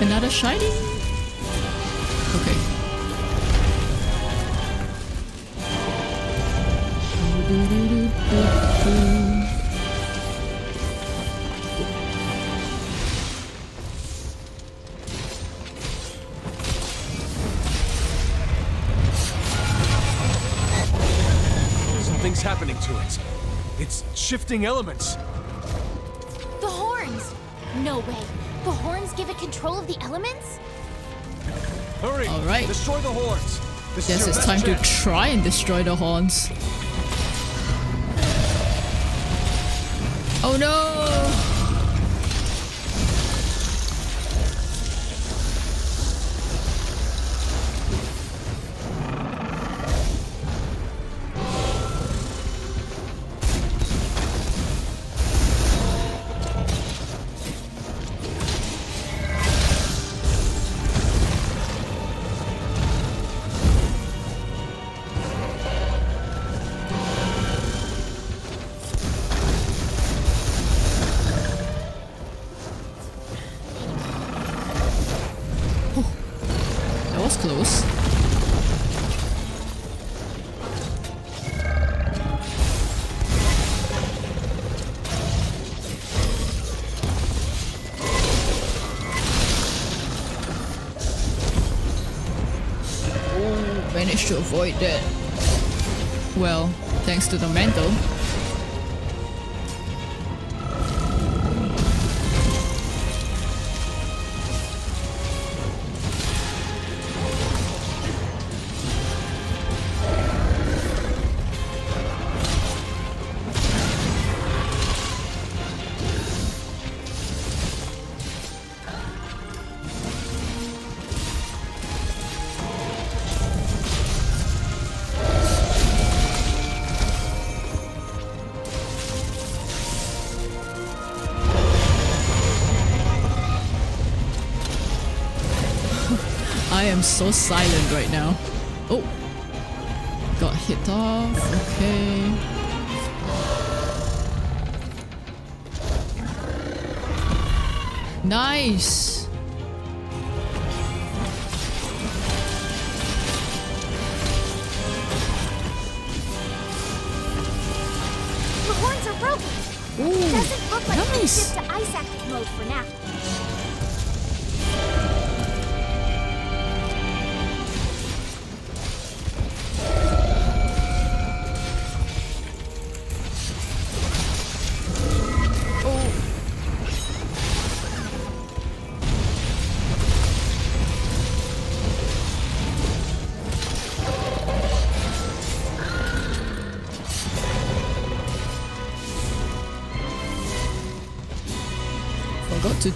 another shiny. Okay. Something's happening to it. It's shifting elements. Control of the elements? Hurry! All right. Destroy the horns. This Guess is your it's best time to try and destroy the horns. Avoid that. So silent right now. Oh. Got hit off. Okay. Nice.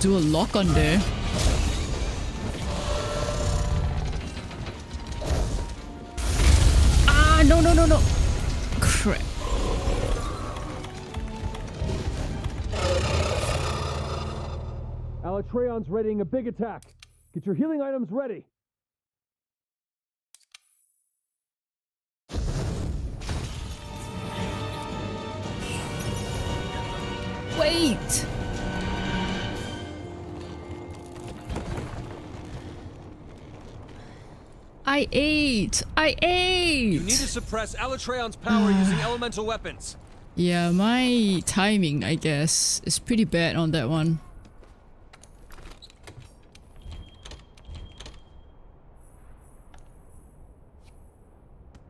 Do a lock on there. Ah, no, no, no, no. Crap. Alatreon's readying a big attack. Get your healing items ready. I ate. I ate. You need to suppress Alatreon's power using [SIGHS] elemental weapons. Yeah, my timing, I guess, is pretty bad on that one.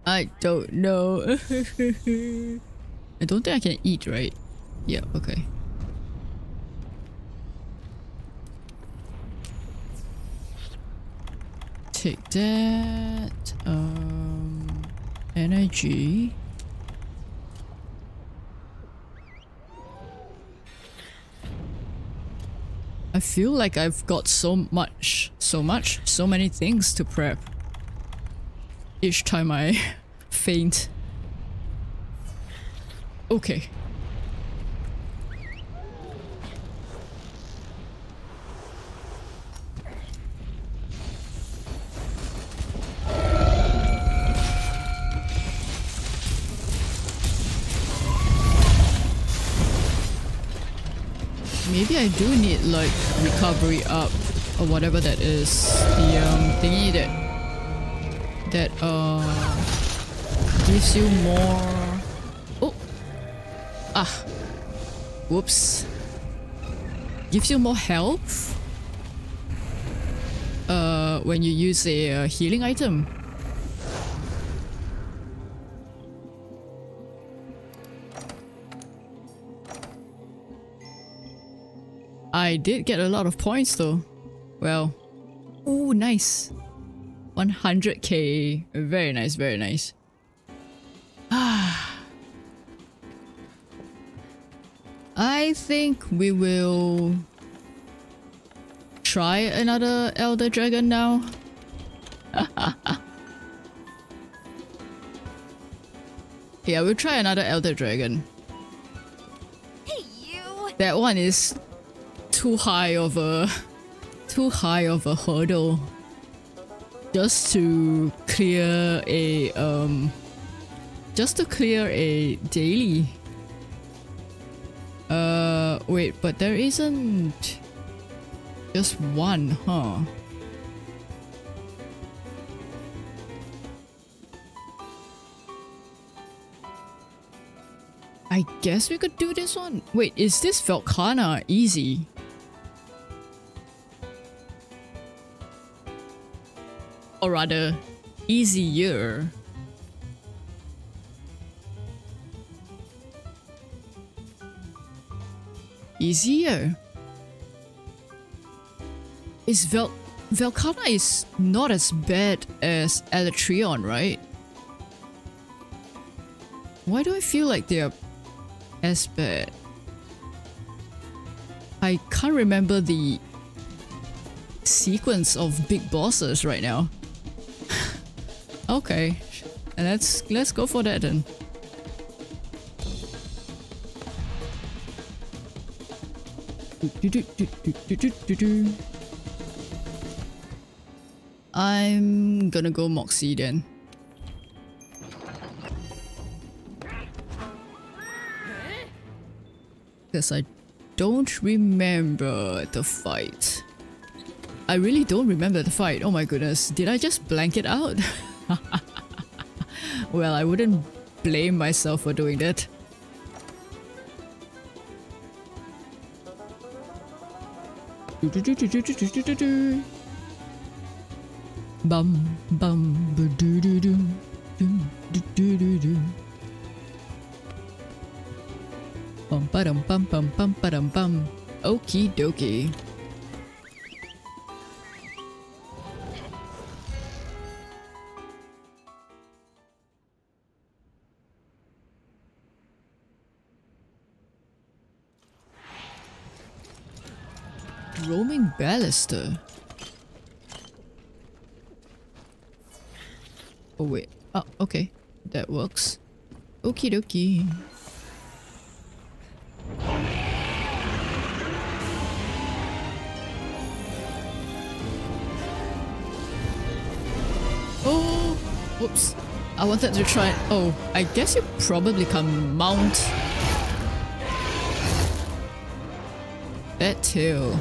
I don't know. [LAUGHS] I don't think I can eat, right? Yeah, okay. Take that. Um, energy. I feel like I've got so much, so much, so many things to prep. Each time I [LAUGHS] faint. Okay. Maybe I do need like recovery up or whatever that is. The um thingy that that uh gives you more Oh Ah Whoops Gives you more health uh when you use a uh, healing item. I did get a lot of points though. Well, oh nice. 100k. Very nice, very nice. Ah. [SIGHS] I think we will try another Elder Dragon now. [LAUGHS] yeah, we'll try another Elder Dragon. Hey, you! That one is too high of a too high of a hurdle just to clear a um just to clear a daily uh wait but there isn't just one huh I guess we could do this one. Wait, is this Velkhana easy? Or rather, easier. Easier. Is Vel Velkhana is not as bad as Alatreon, right? Why do I feel like they're as bad? I can't remember the sequence of big bosses right now. Okay, let's let's go for that then. I'm gonna go Moxie then. Because I don't remember the fight. I really don't remember the fight. Oh my goodness. Did I just blank it out? [LAUGHS] [LAUGHS] well, I wouldn't blame myself for doing that. Bum bum ba do do do do do do do. Bum ba dum bum bum bum ba dum bum Okie dokie. Baluster. Oh wait. Oh, okay. That works. Okie dokie. Oh, whoops. I wanted to try. Oh, I guess you probably can mount that tail.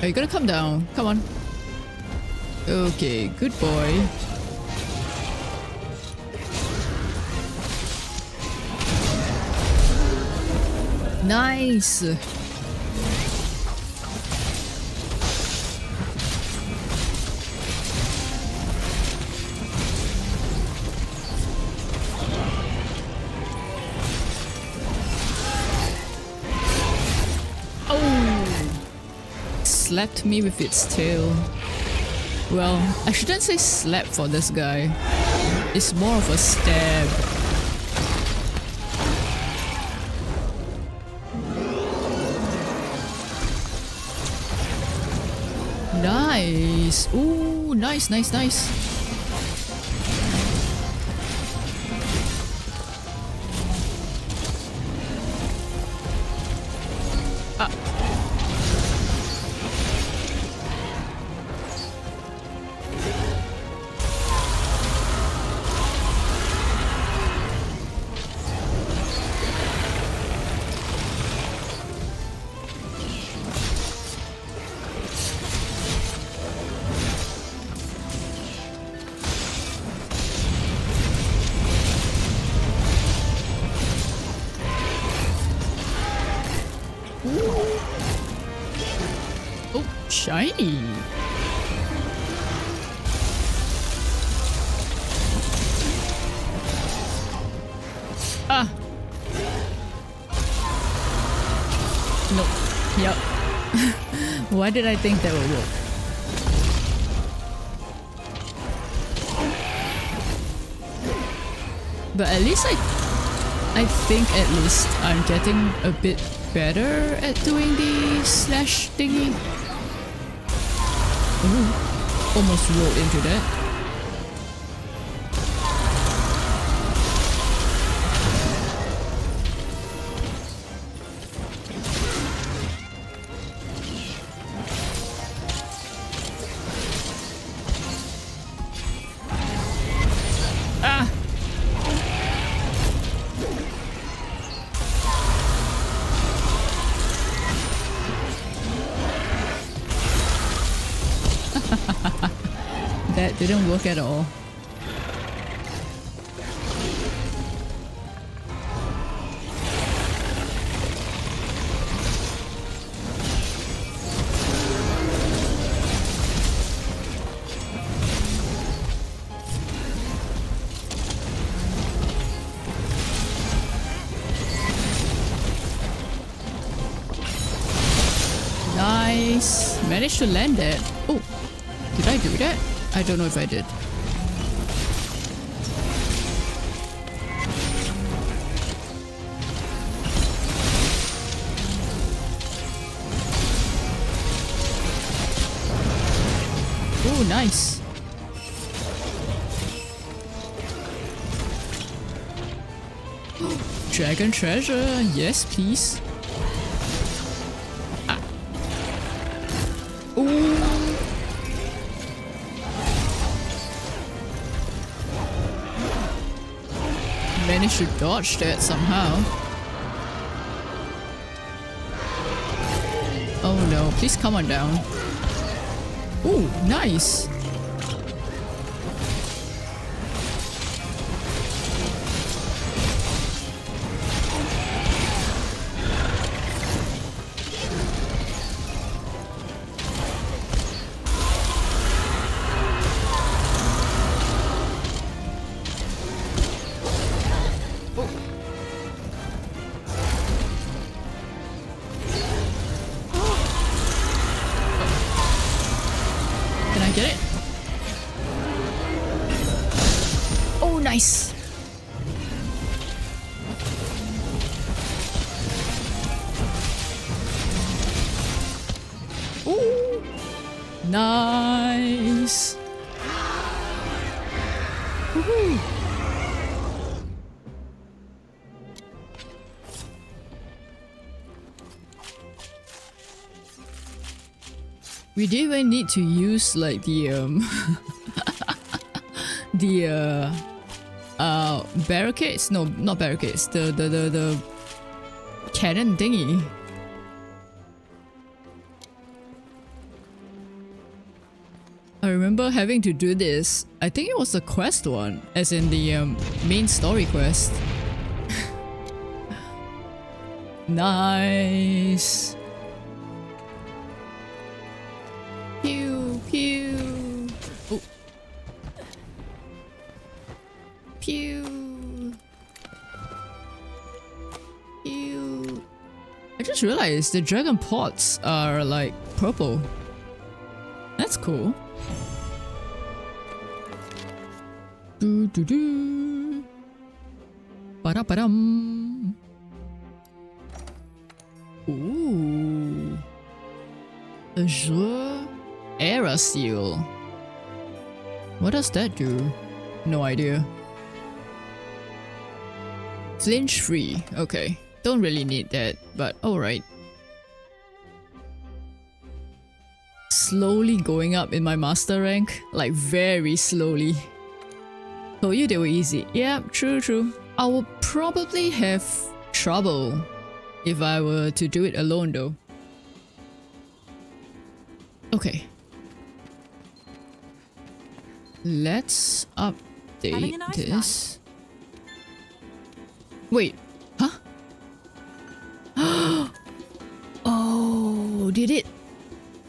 Are you gonna come down? Come on. Okay, good boy. Nice! Slapped me with its tail. Well, I shouldn't say slap for this guy. It's more of a stab. Nice. Ooh, nice, nice, nice. Did I think that would work? But at least I I think at least I'm getting a bit better at doing the slash thingy. Ooh, almost rolled into that. Didn't work at all. Nice. Managed to land that. Don't know if I did. Oh, nice. Dragon treasure, yes please. Managed to dodge that somehow. Oh no, please come on down. Oh, nice. We didn't even need to use like the um [LAUGHS] the uh uh barricades. No, not barricades. The the the the cannon thingy. I remember having to do this. I think it was the quest one, as in the um, main story quest. [LAUGHS] nice. The dragon pots are like purple. That's cool. Do do do. Ba ba dum. Ooh. Azure Era Seal. What does that do? No idea. Flinch free. Okay. Don't really need that, but alright. Slowly going up in my master rank. Like very slowly. Told you they were easy. Yeah, true, true. I would probably have trouble if I were to do it alone though. Okay. Let's update nice this. Wait, huh? [GASPS] oh, did it?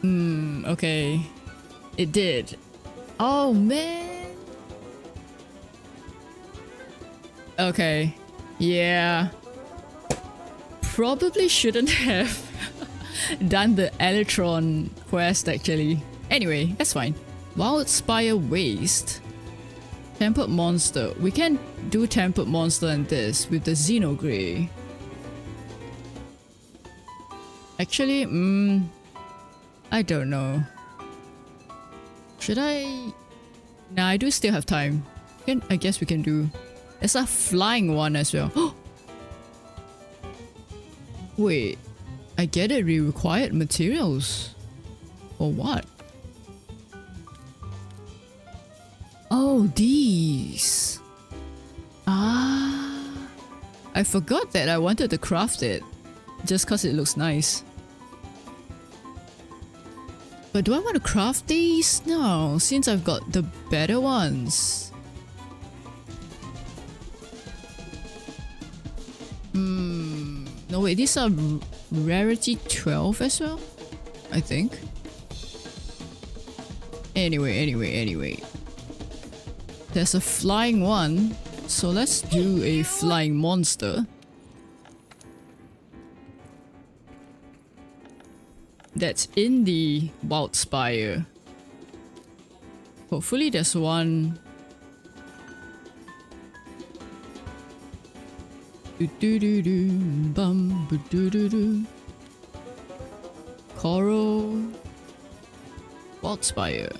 Hmm, okay. It did. Oh man. Okay. Yeah. Probably shouldn't [LAUGHS] have done the Alatreon quest actually. Anyway, that's fine. Wild Wildspire Waste. Tempered Monster. We can do Tempered Monster and this with the Zinogre. Actually, mm, I don't know. Should I? Nah, I do still have time. Can I guess we can do. There's a flying one as well. [GASPS] Wait, I get it. We required materials. Or what? Oh, these. Ah. I forgot that I wanted to craft it. Just cause it looks nice. But do I want to craft these? No, since I've got the better ones. Hmm. No wait, these are rarity 12 as well? I think. Anyway, anyway, anyway. There's a flying one, so let's do a flying monster. That's in the Wildspire. Hopefully there's one... Do do do do bum do do do. Coral. Wildspire.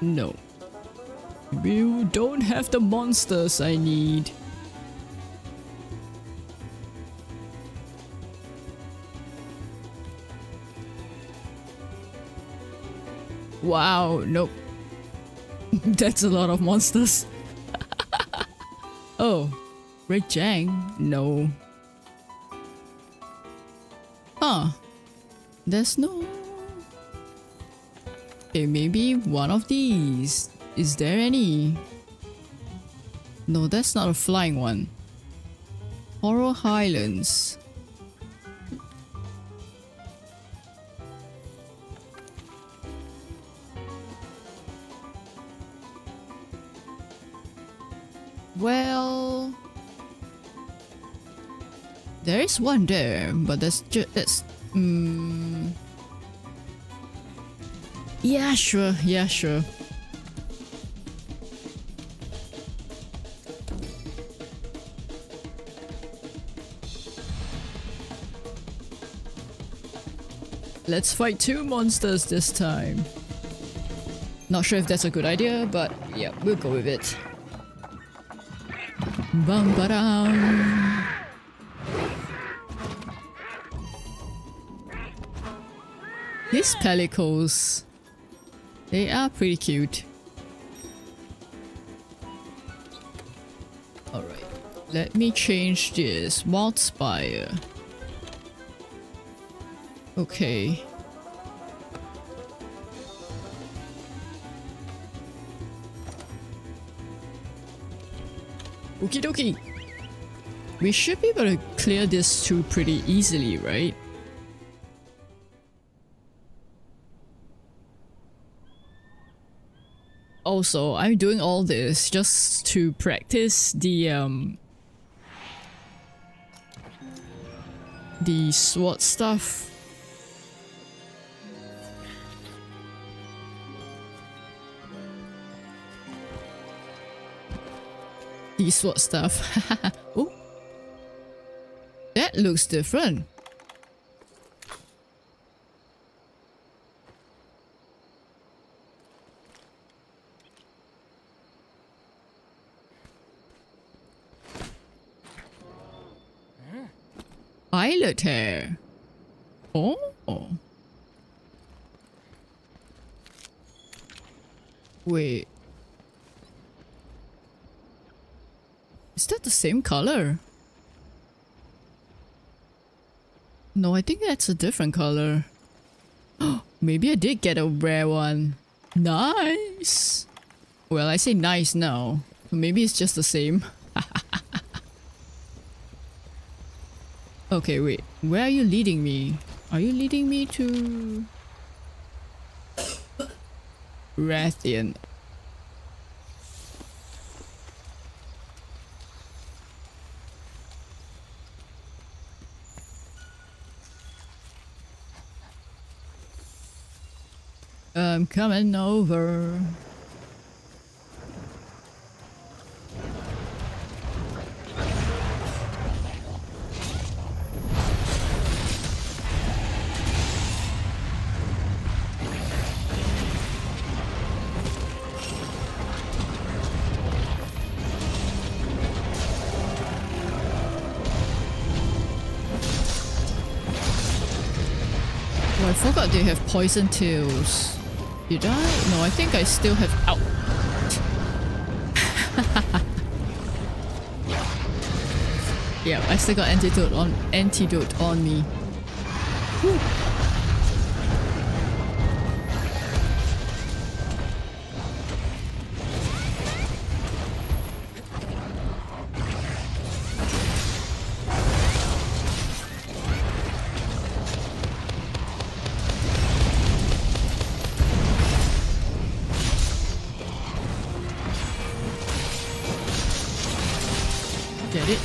No. You don't have the monsters I need. Wow, nope. [LAUGHS] That's a lot of monsters. [LAUGHS] oh, Rajang? No. Huh. There's no... Okay, maybe one of these. Is there any? No, that's not a flying one. Coral Highlands. Is one there, but that's just that's. Um, yeah, sure. Yeah, sure. Let's fight two monsters this time. Not sure if that's a good idea, but yeah, we'll go with it. Bum ba dum. These Palicos, they are pretty cute. Alright, let me change this. Wild Spire. Okay. Okie dokie. We should be able to clear this two pretty easily, right? Also, I'm doing all this just to practice the um the sword stuff. The sword stuff. [LAUGHS] oh. That looks different. Violet hair. Oh. Wait. Is that the same color? No, I think that's a different color. [GASPS] Maybe I did get a rare one. Nice! Well, I say nice now. Maybe it's just the same. Okay, wait. Where are you leading me? Are you leading me to... Rathian? Um, I'm coming over. Poison tails. Did I? No, I think I still have out. [LAUGHS] yeah, I still got antidote on antidote on me. Whew.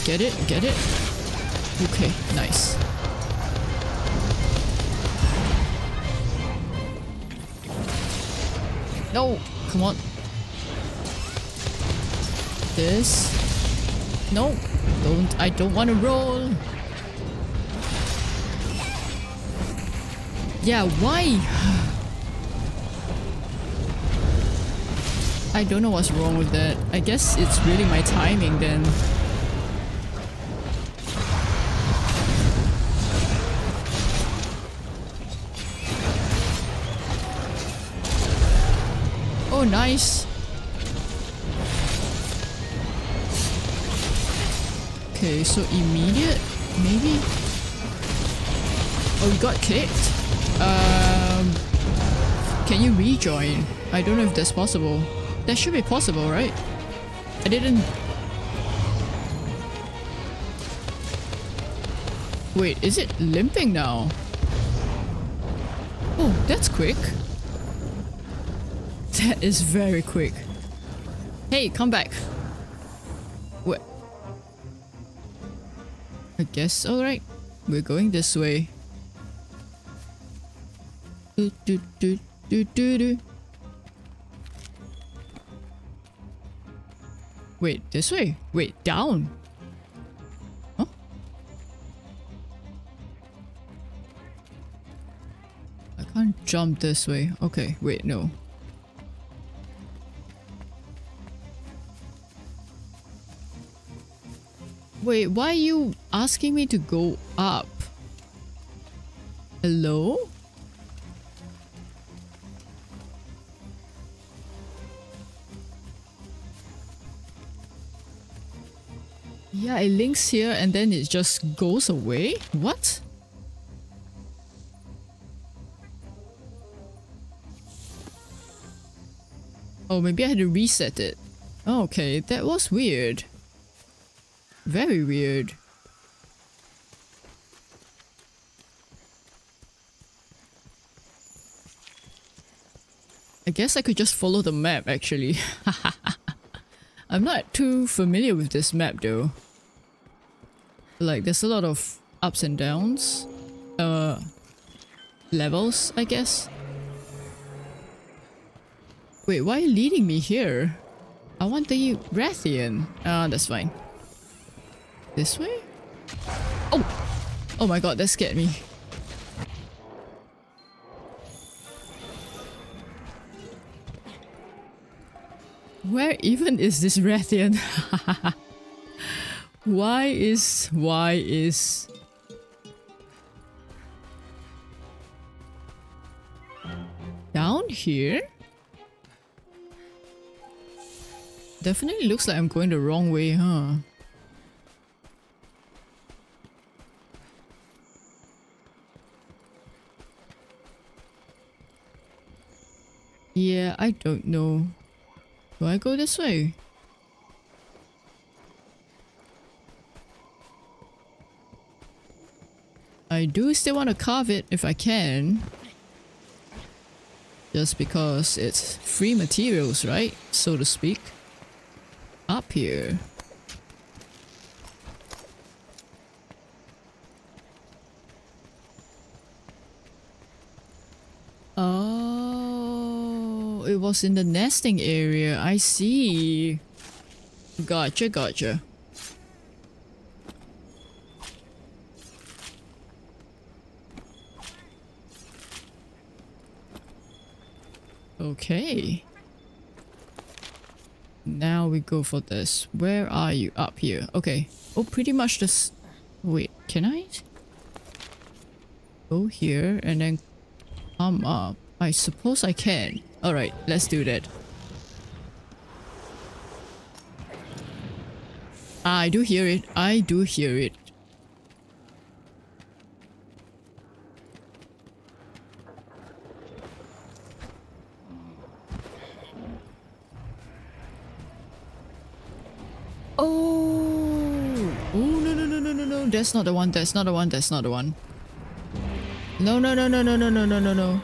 Get it, get it. Okay, nice. No, come on. This. No, don't. I don't want to roll. Yeah, why? [SIGHS] I don't know what's wrong with that. I guess it's really my timing then. Nice. Okay, so immediate, maybe? Oh, you got kicked? Um, can you rejoin? I don't know if that's possible. That should be possible, right? I didn't... Wait, is it limping now? Oh, that's quick. That is very quick. Hey, come back. What? I guess, alright. We're going this way. Do, do, do, do, do, do. Wait, this way? Wait, down? Huh? I can't jump this way. Okay, wait, no. Wait, why are you asking me to go up? Hello? Yeah, it links here and then it just goes away? What? Oh, maybe I had to reset it. Oh, okay, that was weird. Very weird. I guess I could just follow the map actually. [LAUGHS] I'm not too familiar with this map though. Like there's a lot of ups and downs. Uh levels, I guess. Wait, why are you leading me here? I want the Rathian. Ah, uh, that's fine. This way? Oh! Oh my god, that scared me. Where even is this Rathian? [LAUGHS] why is... Why is... Down here? Definitely looks like I'm going the wrong way, huh? Yeah, I don't know. Do I go this way? I do still want to carve it if I can. Just because it's free materials, right? So to speak. Up here. Oh. It was in the nesting area. I see. Gotcha, gotcha. Okay. Now we go for this. Where are you? Up here. Okay. Oh, pretty much this... Wait, can I? Go here and then come up. I suppose I can. Alright, let's do that. I do hear it. I do hear it. Oh! Oh, no, no, no, no, no, no. That's not the one. That's not the one. That's not the one. No, no, no, no, no, no, no, no, no, no.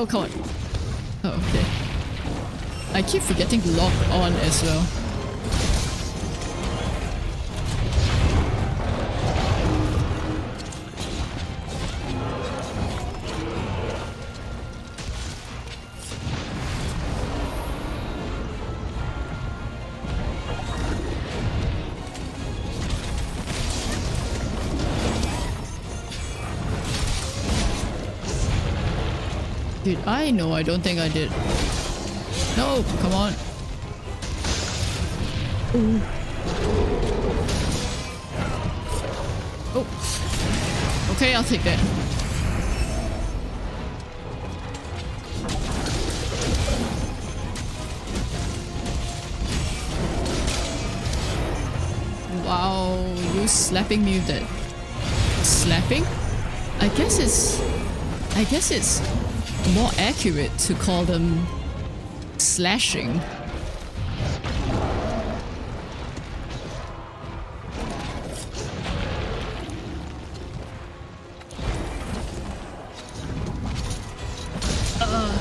Oh, come on. Oh, okay. I keep forgetting to lock on as well. I? No, I don't think I did. No, come on. Ooh. Oh. Okay, I'll take that. Wow, you slapping me with that. Slapping? I guess it's... I guess it's more accurate to call them slashing. Uh.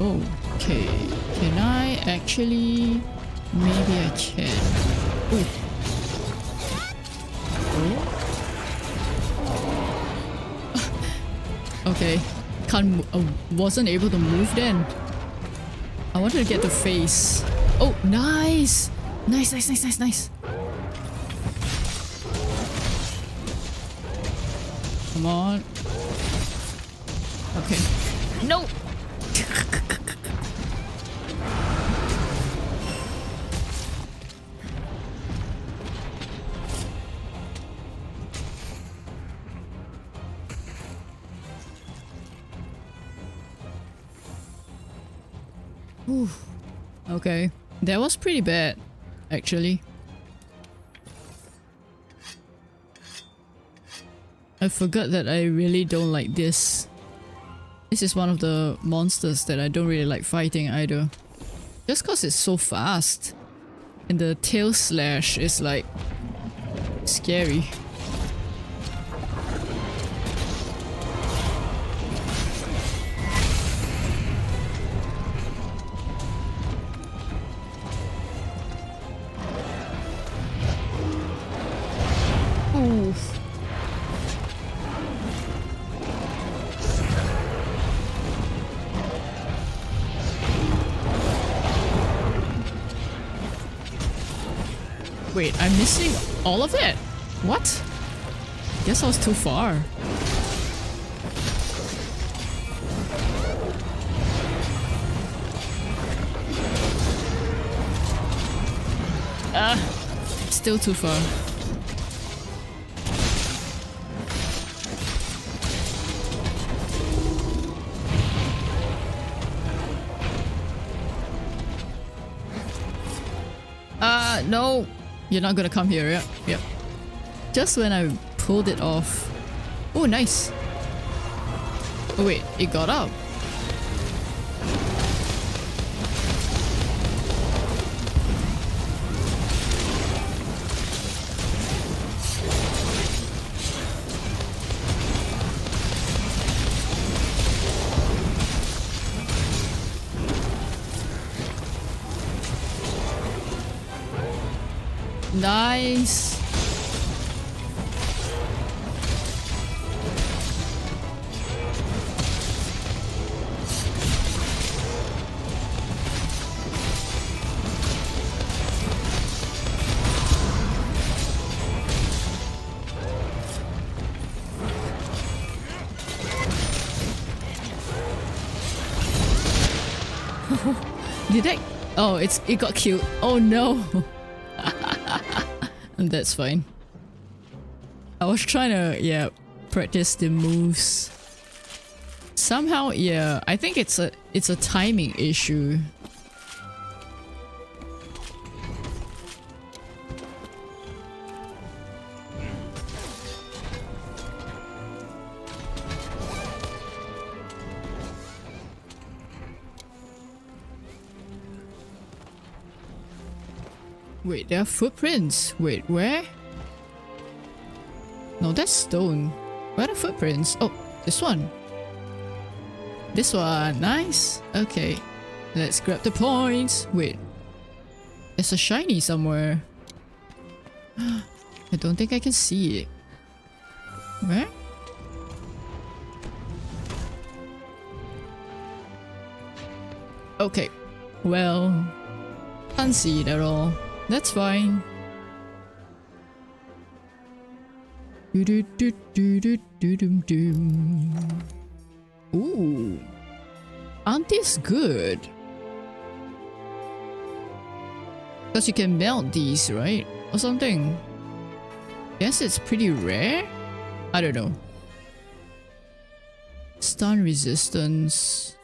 Okay, can I actually... Maybe I can. Ooh. Can't... Uh, wasn't able to move then. I wanted to get the face. Oh, nice! Nice, nice, nice, nice, nice. Come on. That was pretty bad, actually. I forgot that I really don't like this. This is one of the monsters that I don't really like fighting either. Just cause it's so fast. And the tail slash is like... scary. All of it? What? Guess I was too far. Ah, still too far. Uh, no. You're not gonna come here, yeah? Yep. Just when I pulled it off. Oh, nice. Oh wait, it got up. Nice. [LAUGHS] Did I? Oh, it's it got killed. Oh no. [LAUGHS] That's fine. I was trying to, yeah, practice the moves. Somehow, yeah, I think it's a it's a timing issue. Wait, there are footprints. Wait, where? No, that's stone. Where are the footprints? Oh, this one. This one. Nice. Okay. Let's grab the points. Wait. There's a shiny somewhere. [GASPS] I don't think I can see it. Where? Okay. Well, can't see it at all. That's fine. Do do do do do do do do. Ooh. Aren't these good? Because you can melt these, right? Or something. Guess it's pretty rare? I don't know. Stun resistance.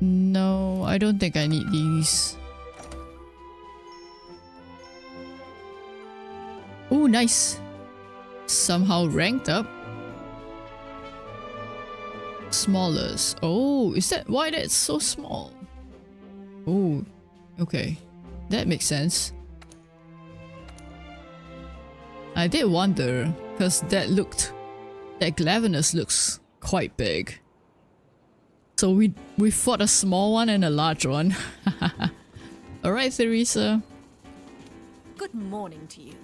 No, I don't think I need these. Oh, nice. Somehow ranked up. Smallest. Oh, is that why that's so small? Oh, okay. That makes sense. I did wonder, because that looked... That Glavenus looks quite big. So we we fought a small one and a large one. [LAUGHS] Alright, Theresa. Good morning to you.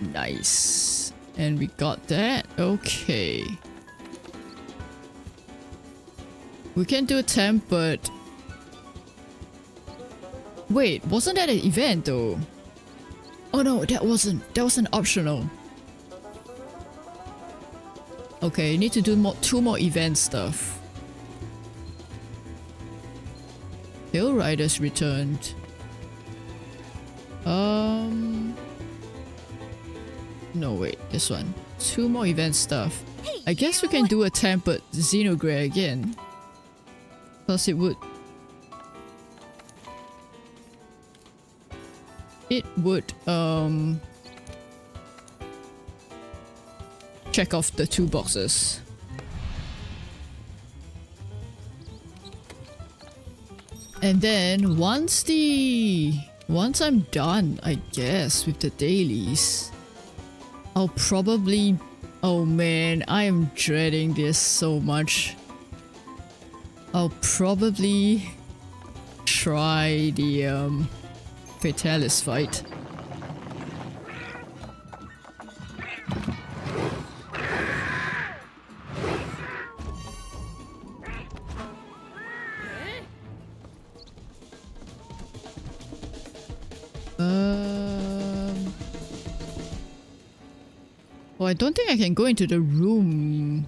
Nice. And we got that. Okay. We can do a temp, but... Wait, wasn't that an event though? Oh no, that wasn't. That was an optional. Okay, need to do more, two more event stuff. Hill Riders returned. Um... No, wait, this one. Two more event stuff. I guess we can do a tempered Zinogre again. Plus it would... It would, um... Check off the two boxes. And then once the... Once I'm done, I guess, with the dailies, I'll probably... Oh man, I am dreading this so much. I'll probably try the um, Fatalis fight. Um. Well, I don't think I can go into the room.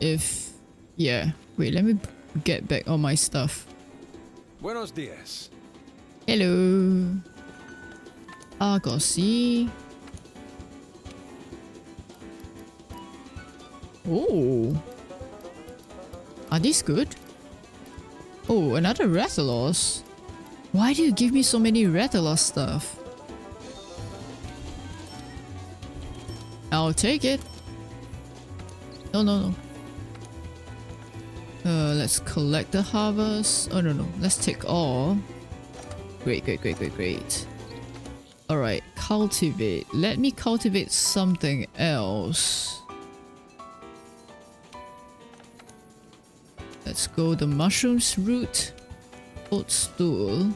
If, yeah. Wait, let me get back all my stuff. Buenos dias. Hello. Ah, Argosy. Oh. Are these good? Oh, another Rathalos. Why do you give me so many Rathalos stuff? I'll take it. No, no, no. Uh, let's collect the harvest. Oh, no, no. Let's take all. Great, great, great, great, great. Alright, cultivate. Let me cultivate something else. Let's go the mushrooms root. Oat stool.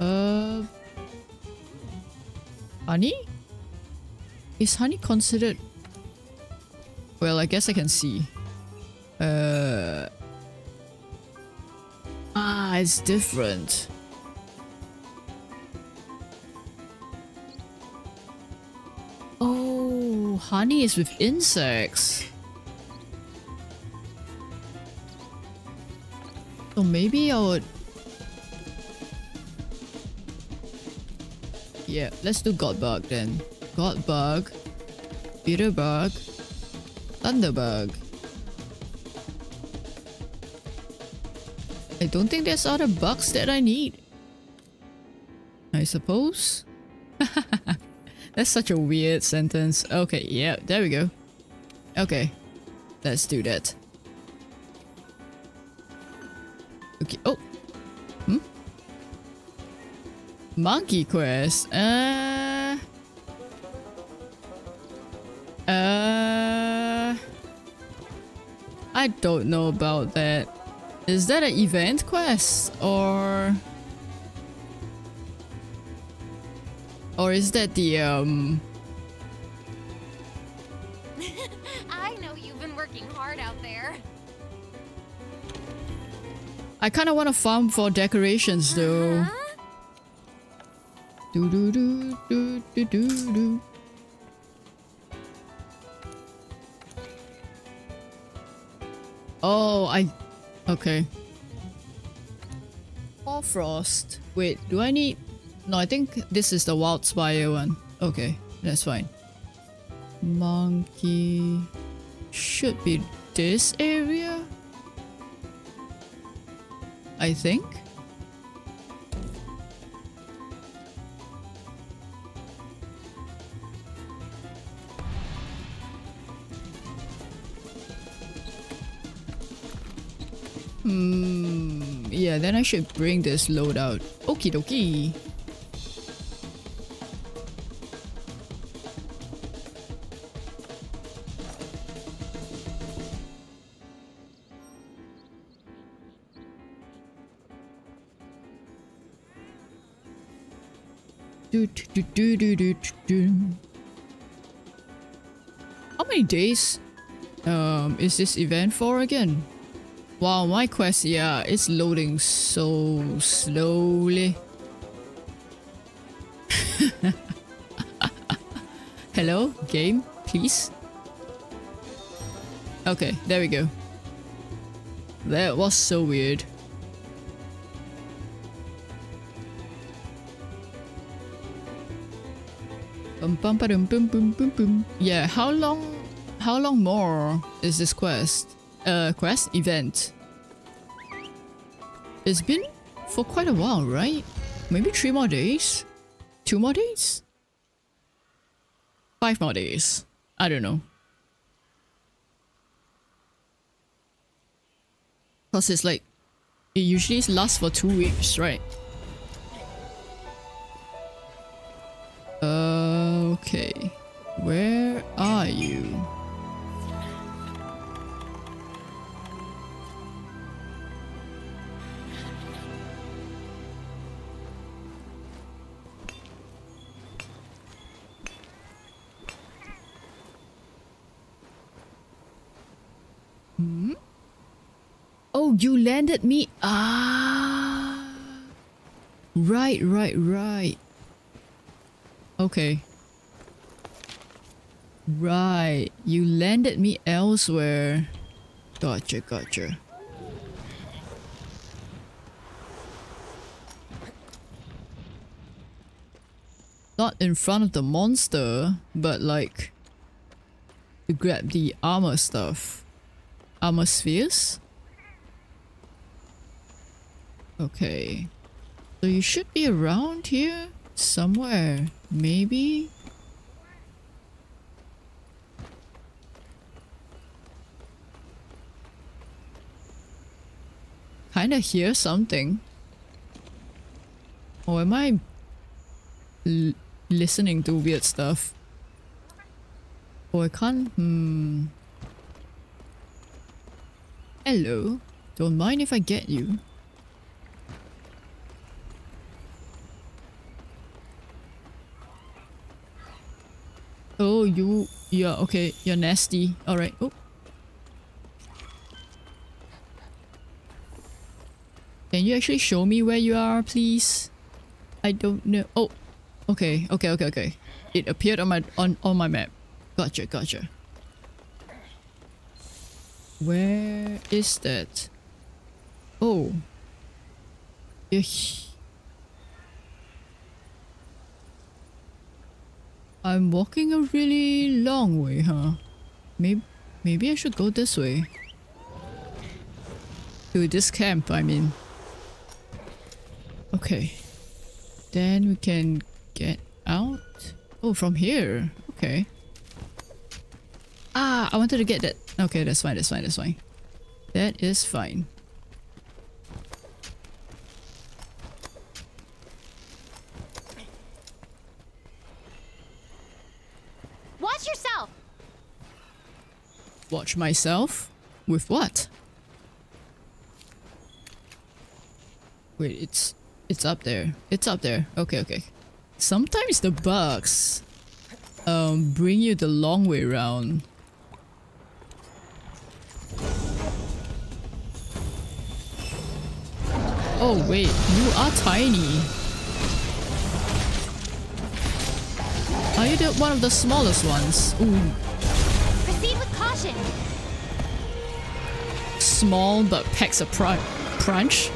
Uh, honey? Is honey considered... Well, I guess I can see. Uh... Ah, it's different. Oh, honey is with insects. So maybe I would... Yeah, let's do Godbug then. Godbug, Bitterbug, Thunderbug. I don't think there's other bugs that I need. I suppose? [LAUGHS] That's such a weird sentence. Okay, yeah, there we go. Okay, let's do that. Okay, oh. Hmm? Monkey quest. Uh... Uh... I don't know about that. Is that an event quest or... Or is that the, um... [LAUGHS] I know you've been working hard out there. I kind of want to farm for decorations though. Huh? Do do do do do do do. Oh, I... Okay. Or frost. Wait, do I need... No, I think this is the Wildspire one. Okay, that's fine. Monkey... Should be this area? I think? I should bring this load out. Okie dokie. Do, do, do, do, do, do, do. How many days um, is this event for again? Wow, my quest, yeah, it's loading so slowly. [LAUGHS] Hello, game, please? Okay, there we go. That was so weird. Bum bum ba dum bum bum bum bum. Yeah, how long how long more is this quest? Uh quest event. It's been for quite a while, right? Maybe three more days? Two more days? Five more days. I don't know. Cause it's like it usually lasts for two weeks, right? Okay. Right, you landed me elsewhere. Gotcha, gotcha. Not in front of the monster, but like to grab the armor stuff. Armor spheres? Okay. So you should be around here somewhere. Maybe? Kinda hear something. Or am I listening to weird stuff? Oh, I can't. Hmm. Hello. Don't mind if I get you. Oh, you, yeah, okay, you're nasty. Alright, oh. Can you actually show me where you are, please? I don't know. Oh, okay, okay, okay, okay. It appeared on my on on my map. Gotcha, gotcha. Where is that? Oh. You're I'm walking a really long way, huh? Maybe, maybe I should go this way. To this camp, I mean. Okay. Then we can get out. Oh, from here. Okay. Ah, I wanted to get that. Okay, that's fine, that's fine, that's fine. That is fine. Watch myself? With what? Wait, it's it's up there. It's up there. Okay, okay. Sometimes the bugs um bring you the long way round. Oh wait, you are tiny. Are you the, one of the smallest ones? Ooh, small but packs a pr- punch.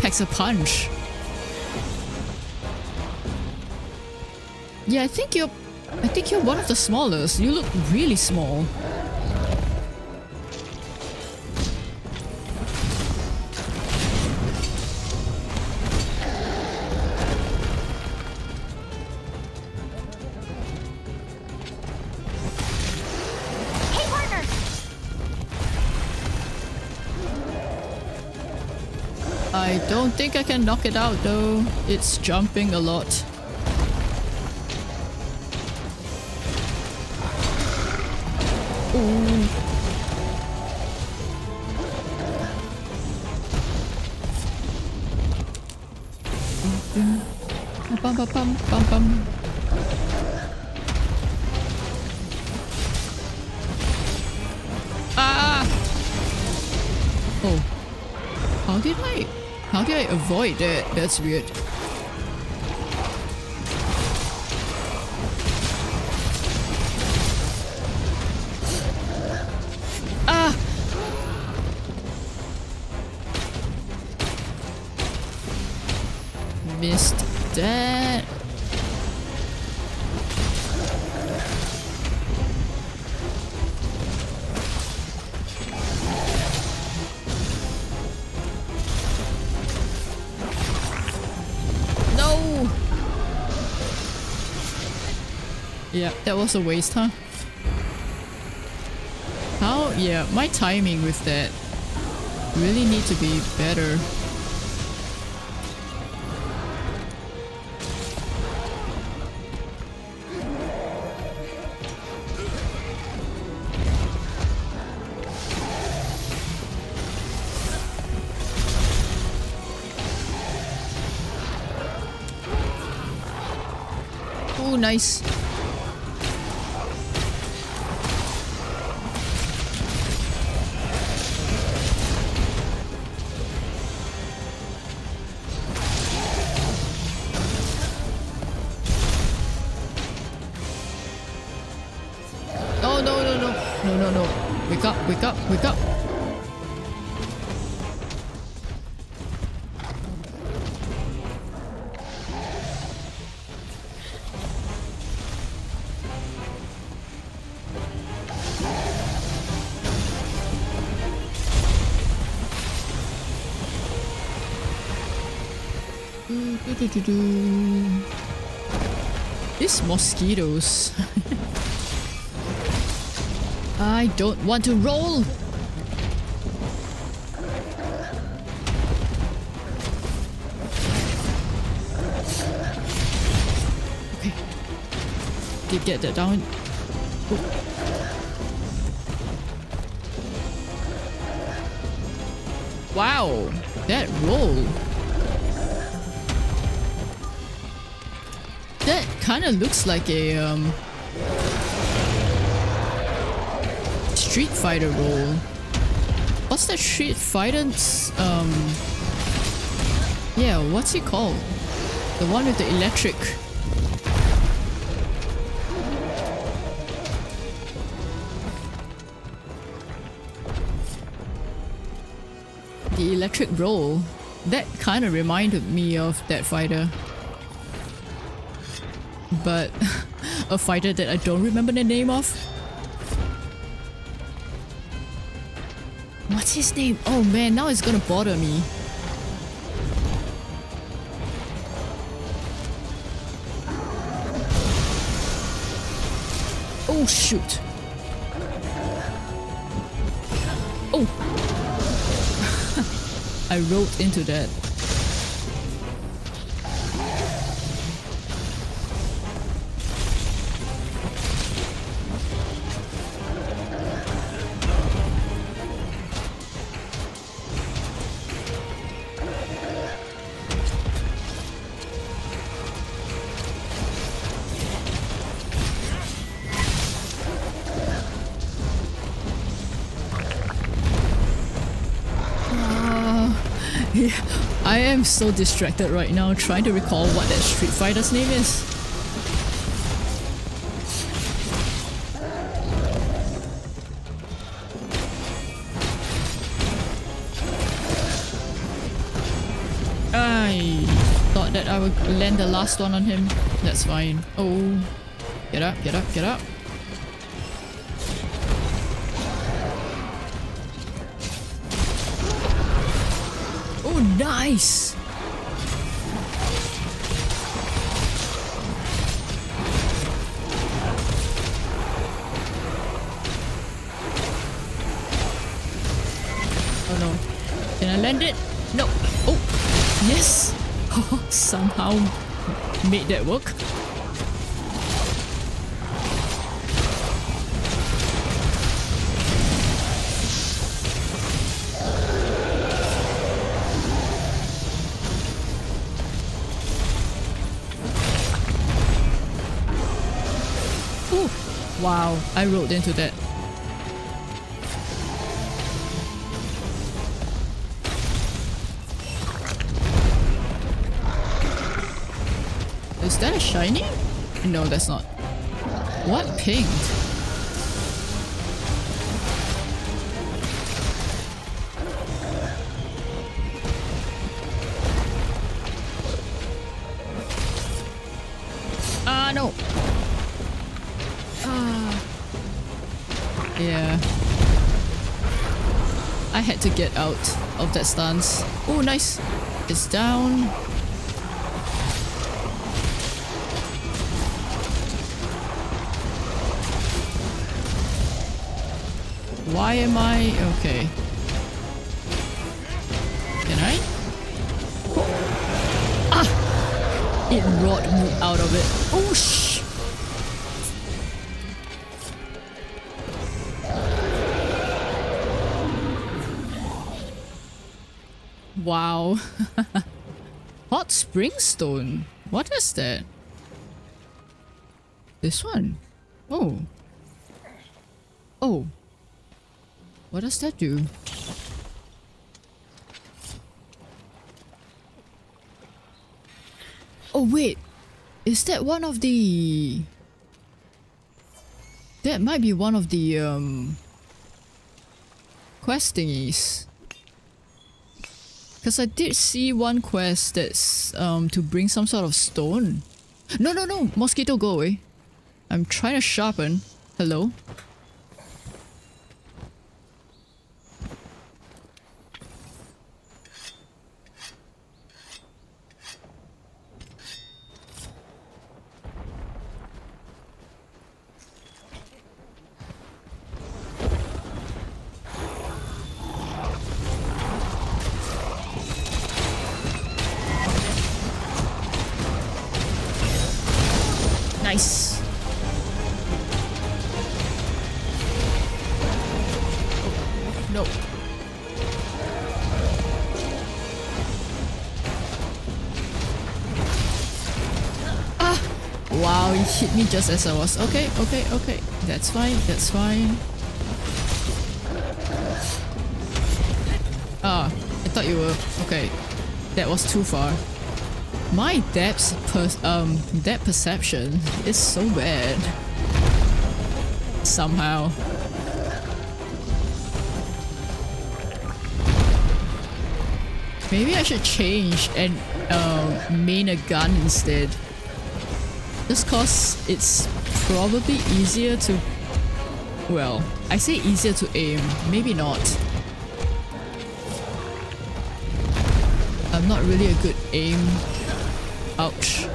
Packs a punch. Yeah, I think you're. I think you're one of the smallest. You look really small. Think I can knock it out though. It's jumping a lot. That's weird. That was a waste, huh? How? Yeah, my timing with that really need to be better. Do, do. These mosquitoes. [LAUGHS] I don't want to roll. Okay. Did get that down. Kind of looks like a um Street Fighter roll. What's that Street Fighter's um Yeah, what's it called? The one with the electric The electric roll. That kind of reminded me of that fighter. But [LAUGHS] a fighter that I don't remember the name of. What's his name? Oh man, now it's gonna bother me. Oh shoot. Oh. [LAUGHS] I rolled into that. so distracted right now trying to recall what that Street Fighter's name is. I thought that I would land the last one on him. That's fine. Oh. Get up, get up, get up. Oh, nice! Made that work. Ooh, wow, I rolled into that. Shiny? No, that's not. What pinged? Ah, no. Ah. Yeah. I had to get out of that stance. Oh, nice. It's down. Why am I... Okay. Can I? Ah! It brought me out of it. Oh, sh... Wow. [LAUGHS] Hot spring stone. What is that? This one. Oh. Oh. What does that do? Oh wait, is that one of the... That might be one of the um... Quest thingies. Because I did see one quest that's um, to bring some sort of stone. No, no, no! Mosquito, go away. I'm trying to sharpen. Hello? Just as I was. Okay, okay, okay. That's fine, that's fine. Ah, I thought you were... Okay. That was too far. My depth per um depth perception is so bad. Somehow. Maybe I should change and uh, main a gun instead. Just cause it's probably easier to... Well, I say easier to aim, maybe not. I'm not really a good aim Ouch.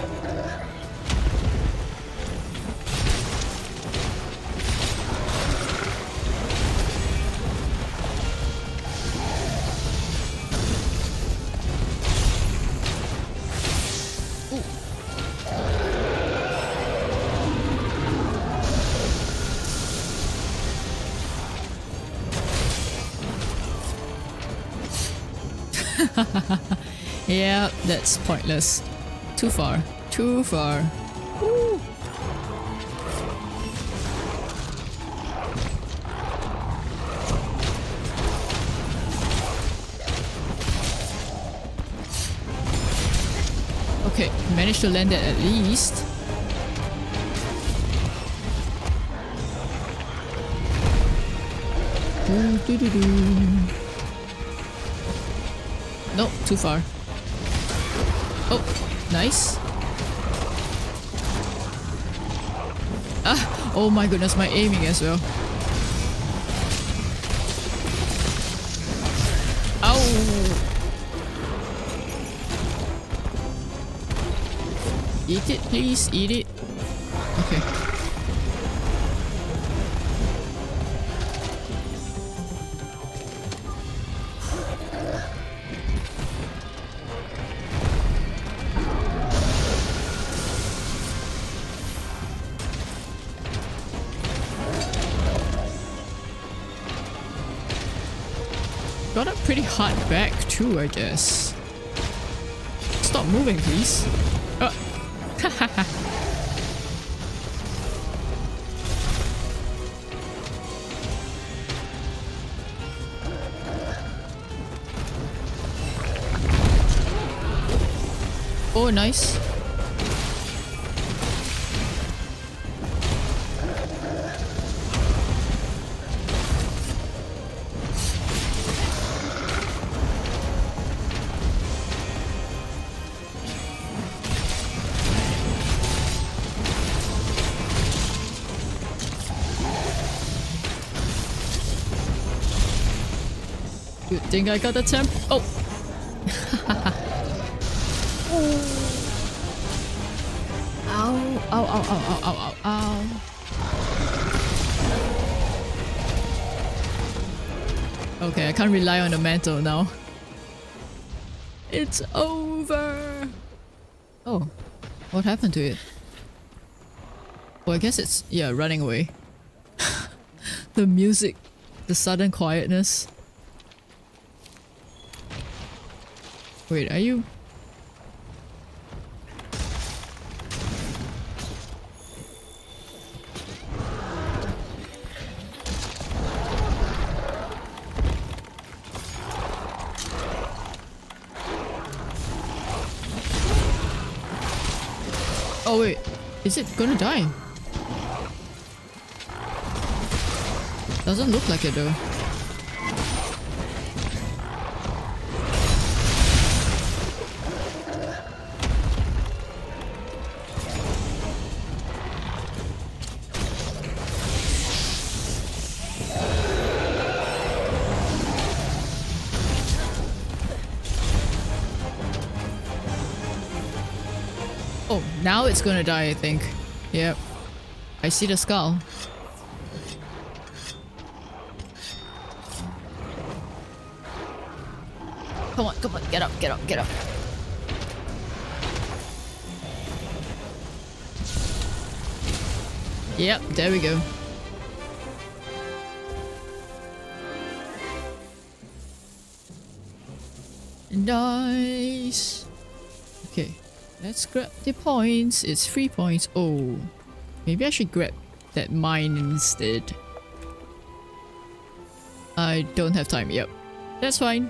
Yeah, that's pointless. Too far. Too far. Woo. Okay, managed to land it at least. Nope, too far. Nice. Ah, oh my goodness, my aiming as well. Ow! Eat it, please. Eat it. Too, I guess. Stop moving, please. Uh. [LAUGHS] oh, nice. Thing I got the temp. Oh! [LAUGHS] Ow, ow, ow, ow, ow, ow, ow, ow. Okay, I can't rely on the mantle now. It's over! Oh, what happened to it? Well, I guess it's, yeah, running away. [LAUGHS] the music, the sudden quietness. Wait, are you... Oh wait, is it gonna die? Doesn't look like it though. It's gonna die, I think. Yep. I see the skull. Come on, come on, get up, get up, get up. Yep, there we go. Nice. Let's grab the points. It's three points. Oh, maybe I should grab that mine instead. I don't have time. Yep, that's fine.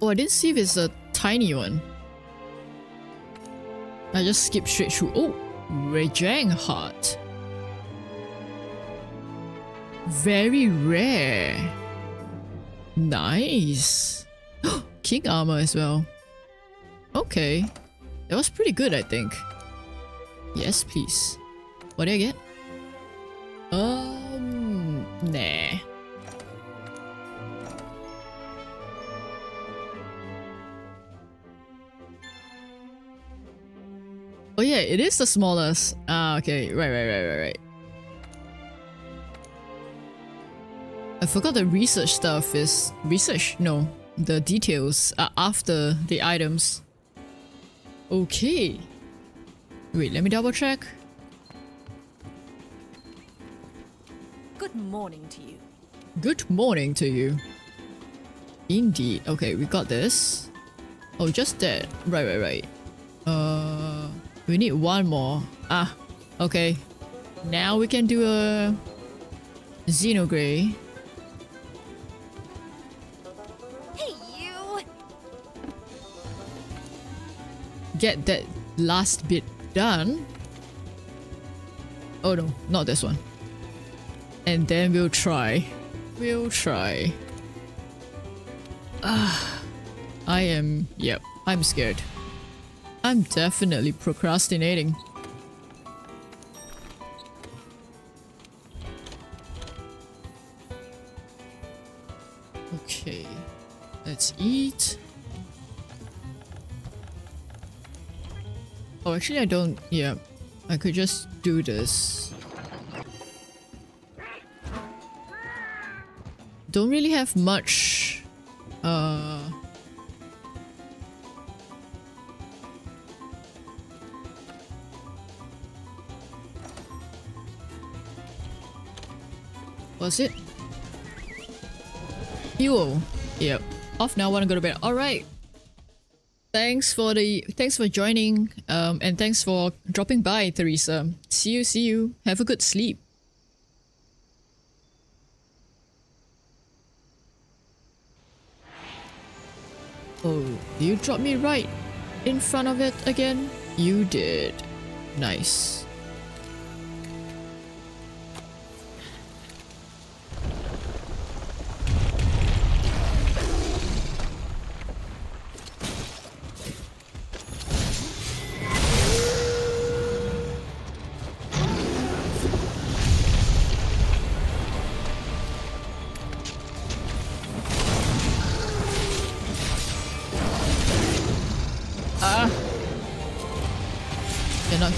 Oh, I didn't see if it's a tiny one. I just skipped straight through. Oh, Rajang Heart. Very rare. Nice. [GASPS] King armor as well. Okay. That was pretty good, I think. Yes, please. What did I get? Um, nah. Oh yeah, it is the smallest. Ah, okay. Right, right, right, right, right. I forgot the research stuff is... Research? No. The details are after the items. Okay. Wait, let me double check. Good morning to you. Good morning to you. Indeed. Okay, we got this. Oh, just that. Right, right, right. Uh, we need one more. Ah, okay. Now we can do a Zinogre. Hey, you! Get that last bit done. Oh no, not this one. And then we'll try. We'll try. Ah, I am, yep, I'm scared. I'm definitely procrastinating. Okay, let's eat. Oh, actually I don't, yeah, I could just do this. Don't really have much, uh... Was it? Fuel. Yep. Off now, wanna go to bed. Alright. Thanks for the thanks for joining. Um and thanks for dropping by, Teresa. See you, see you. Have a good sleep. Oh, you dropped me right in front of it again? You did. Nice.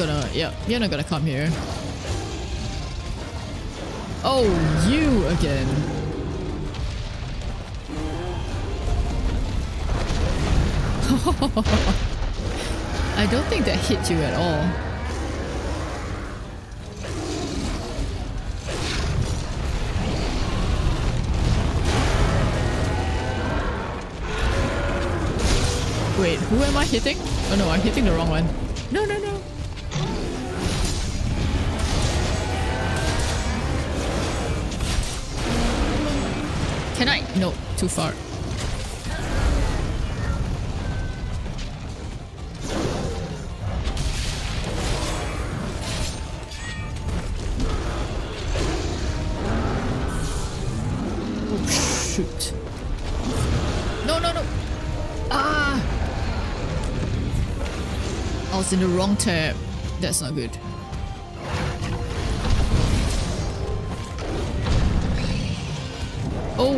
Gonna, yeah, you're not gonna come here. Oh, you again. [LAUGHS] I don't think that hit you at all. Wait, who am I hitting? Oh no, I'm hitting the wrong one. No, no, no. Too far. Shoot. No, no, no. Ah! I was in the wrong tab. That's not good.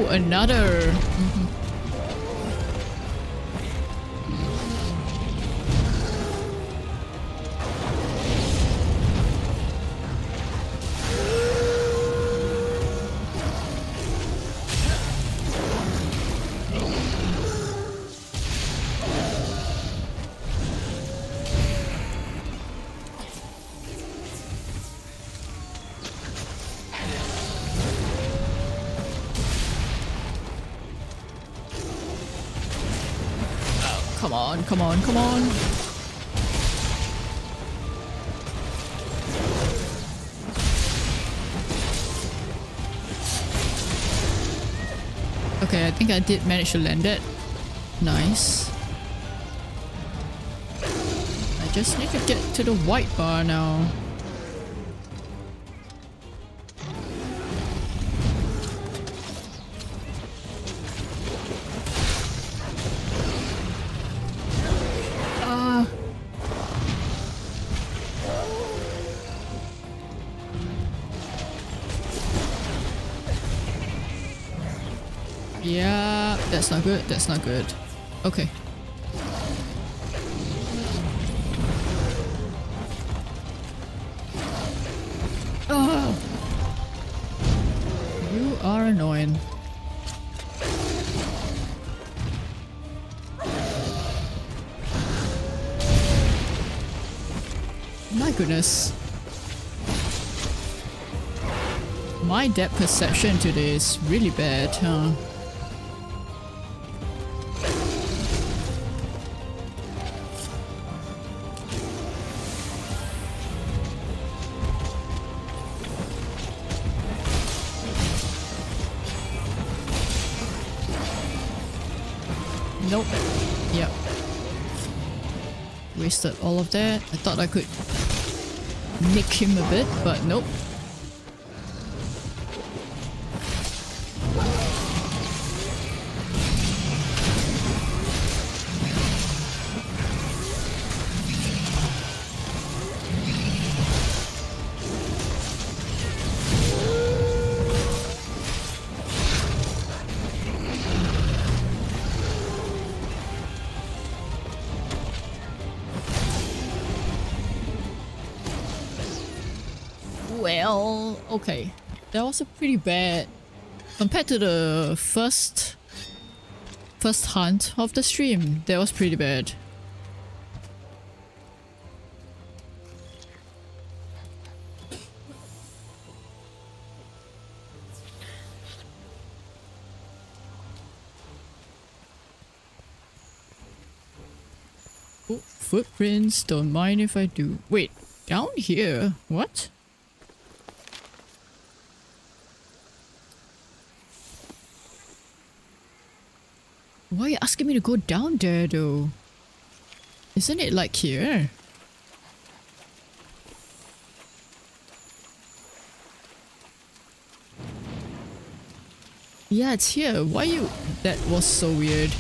Another. Come on, come on. Okay, I think I did manage to land it. Nice. I just need to get to the white bar now. That's not good. Okay. Ah. You are annoying. My goodness. My depth perception today is really bad, huh? Wasted all of that. I thought I could nick him a bit, but nope. Was pretty bad compared to the first first hunt of the stream. That was pretty bad. Footprints, don't mind if I do. Wait, down here? What? Why are you asking me to go down there though? Isn't it like here? Yeah, it's here. Why you... That was so weird.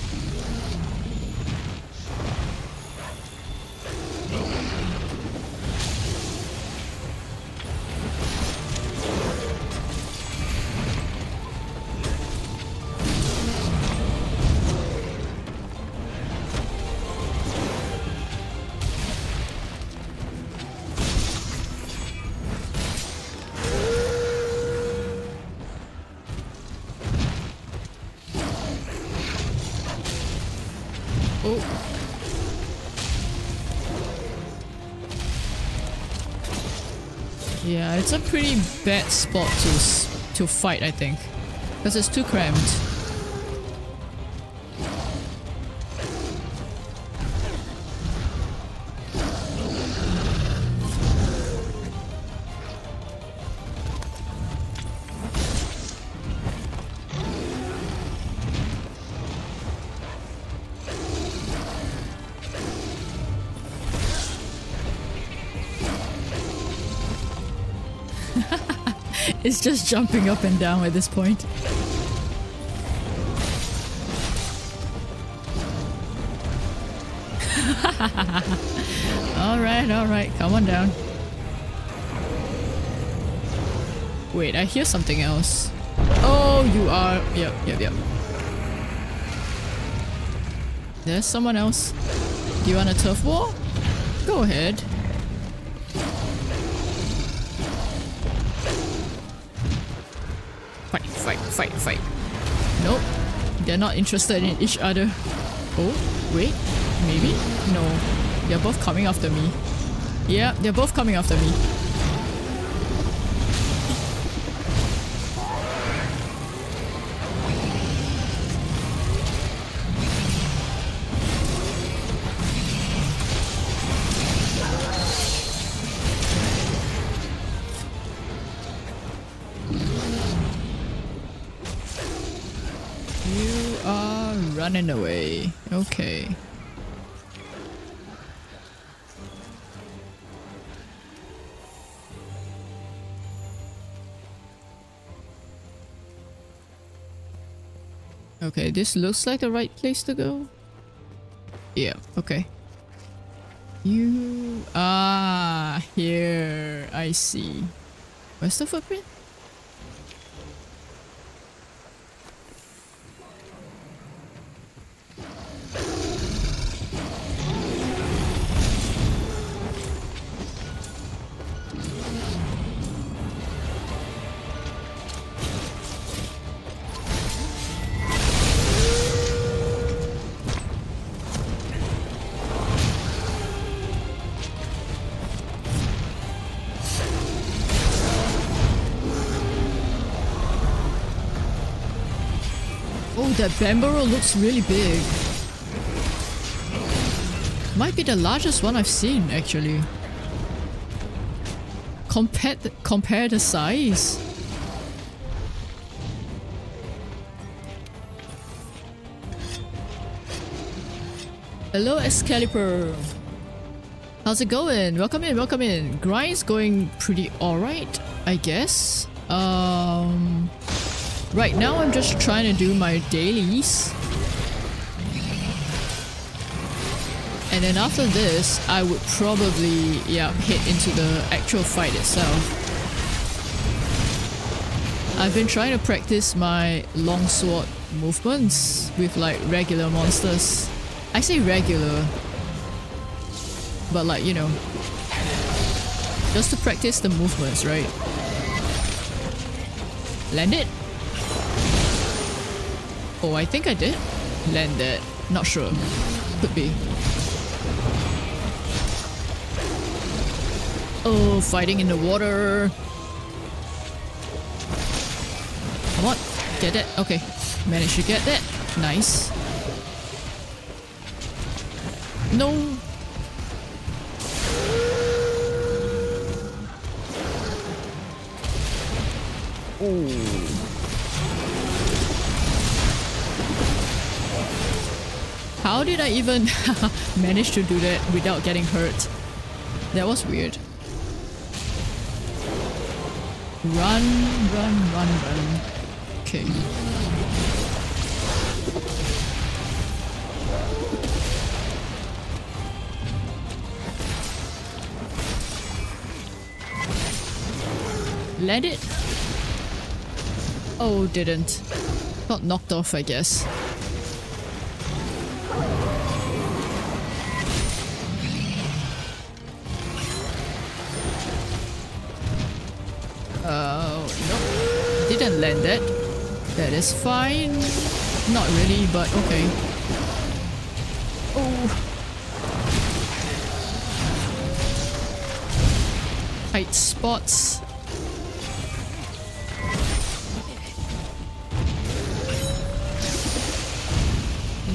It's a pretty bad spot to to fight, I think. Because it's too cramped. Just jumping up and down at this point. [LAUGHS] alright, alright, come on down. Wait, I hear something else. Oh, you are. Yep, yep, yep. There's someone else. Do you want a turf war? Go ahead. Not interested in each other. Oh, wait. Maybe? No. They're both coming after me. Yeah, they're both coming after me. Are running away. Okay. Okay, this looks like the right place to go. Yeah, okay. You are here. I see. Where's the footprint? That Banbaro looks really big. Might be the largest one I've seen, actually. Compare the, compare the size. Hello, Excalibur. How's it going? Welcome in, welcome in. Grind's going pretty alright, I guess. Um, right now I'm just trying to do my dailies. And then after this, I would probably, yeah, head into the actual fight itself. I've been trying to practice my longsword movements with like regular monsters. I say regular, but like, you know, just to practice the movements, right? Land it? Oh, I think I did. Land it. Not sure. Could be. Oh, fighting in the water. Come on. Get it. Okay. Managed to get that. Nice. No. How did I even [LAUGHS] manage to do that without getting hurt? That was weird. Run, run, run, run. Okay. Let it. Oh, didn't. Got knocked off, I guess. No. That. Is fine. Not really, but okay. Oh. Tight spots.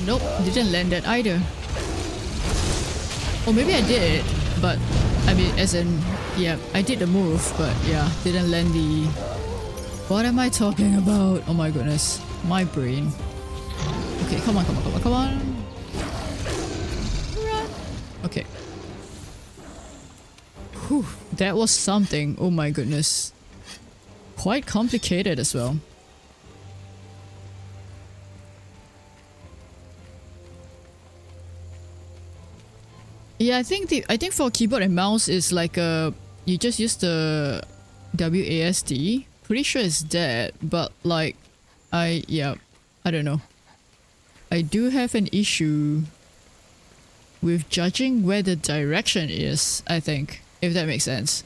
Nope, didn't land that either. Or maybe I did, but I mean, as in, yeah, I did the move, but yeah, didn't land the. What am I talking about? Oh my goodness, my brain. Okay, come on, come on, come on, come on. Run. Okay. Whew, that was something. Oh my goodness. Quite complicated as well. Yeah, I think the I think for keyboard and mouse is like a you just use the WASD. Pretty sure it's dead, but like I yeah, I don't know. I do have an issue with judging where the direction is, I think, if that makes sense.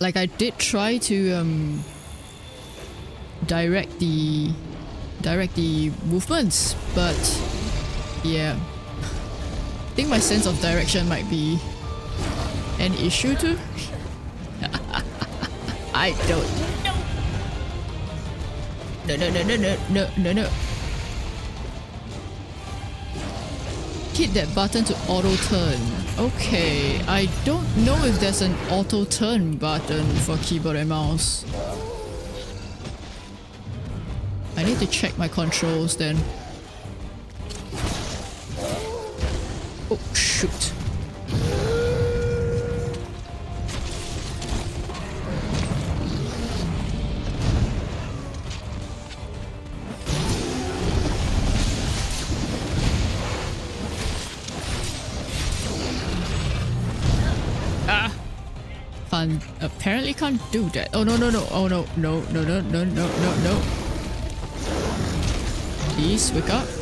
Like I did try to um direct the direct the movements, but yeah. I think my sense of direction might be an issue too. [LAUGHS] I don't. No, no, no, no, no, no, no, no. Hit that button to auto turn. Okay, I don't know if there's an auto turn button for keyboard and mouse. I need to check my controls then. Oh, shoot. Ah! Can't, apparently can't do that. Oh no no no, oh no, no, no, no, no, no, no, no. Please, wake up.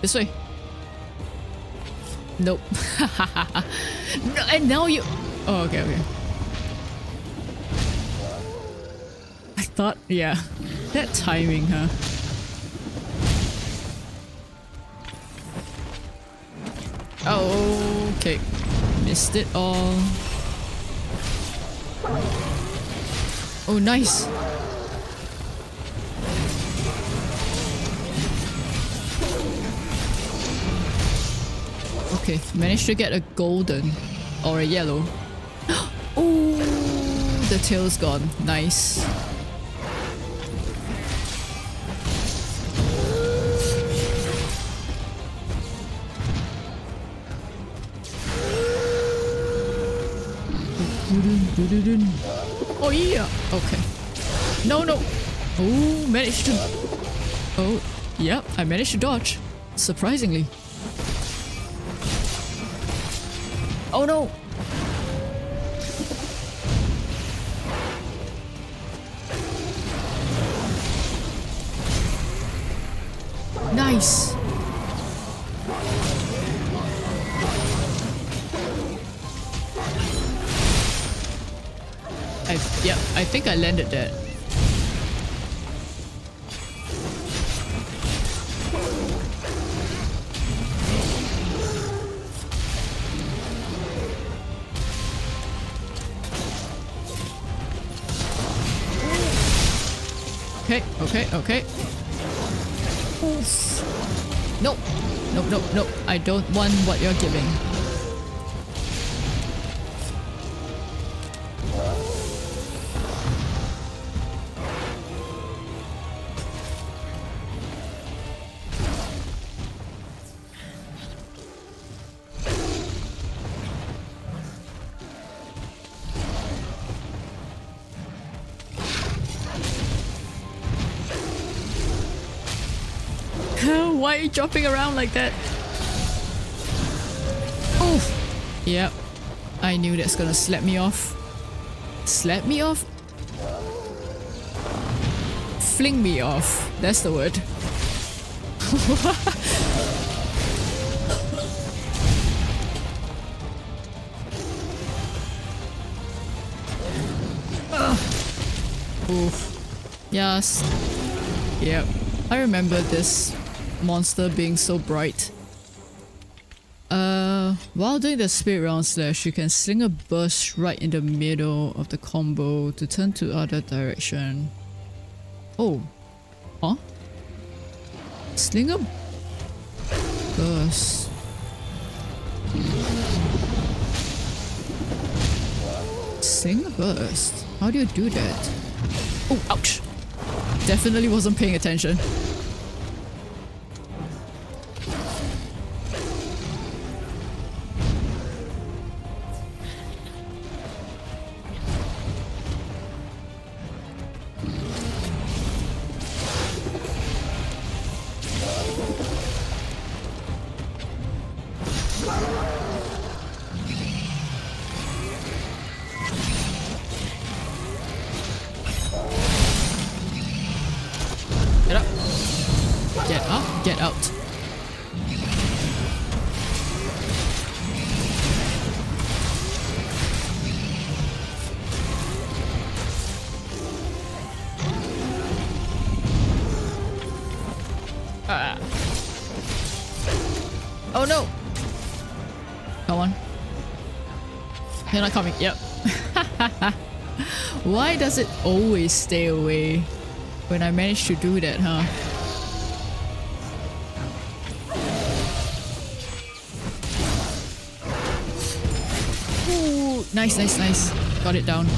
This way. Nope. [LAUGHS] no, and now you... Oh, okay, okay. I thought, yeah. That timing, huh? Oh, okay. Missed it all. Oh, nice. Okay, managed to get a golden or a yellow. [GASPS] oh, the tail's gone. Nice. Oh yeah. Okay. No, no. Oh, managed to. Oh, yep. I managed to dodge. Surprisingly. Oh no. Nice. I yeah, I think I landed that. Okay. Nope. Nope, nope, nope. I don't want what you're giving. Jumping around like that? Oof. Yep. I knew that's gonna slap me off. Slap me off? Fling me off. That's the word. Oof. Yes. Yep. I remember this monster being so bright. Uh, while doing the spirit round slash, you can sling a burst right in the middle of the combo to turn to other direction. Oh. Huh? Sling a burst. Sling a burst? How do you do that? Oh, ouch! Definitely wasn't paying attention. You're not coming. Yep. [LAUGHS] Why does it always stay away? when I manage to do that, huh? Ooh, nice, nice, nice. Got it down.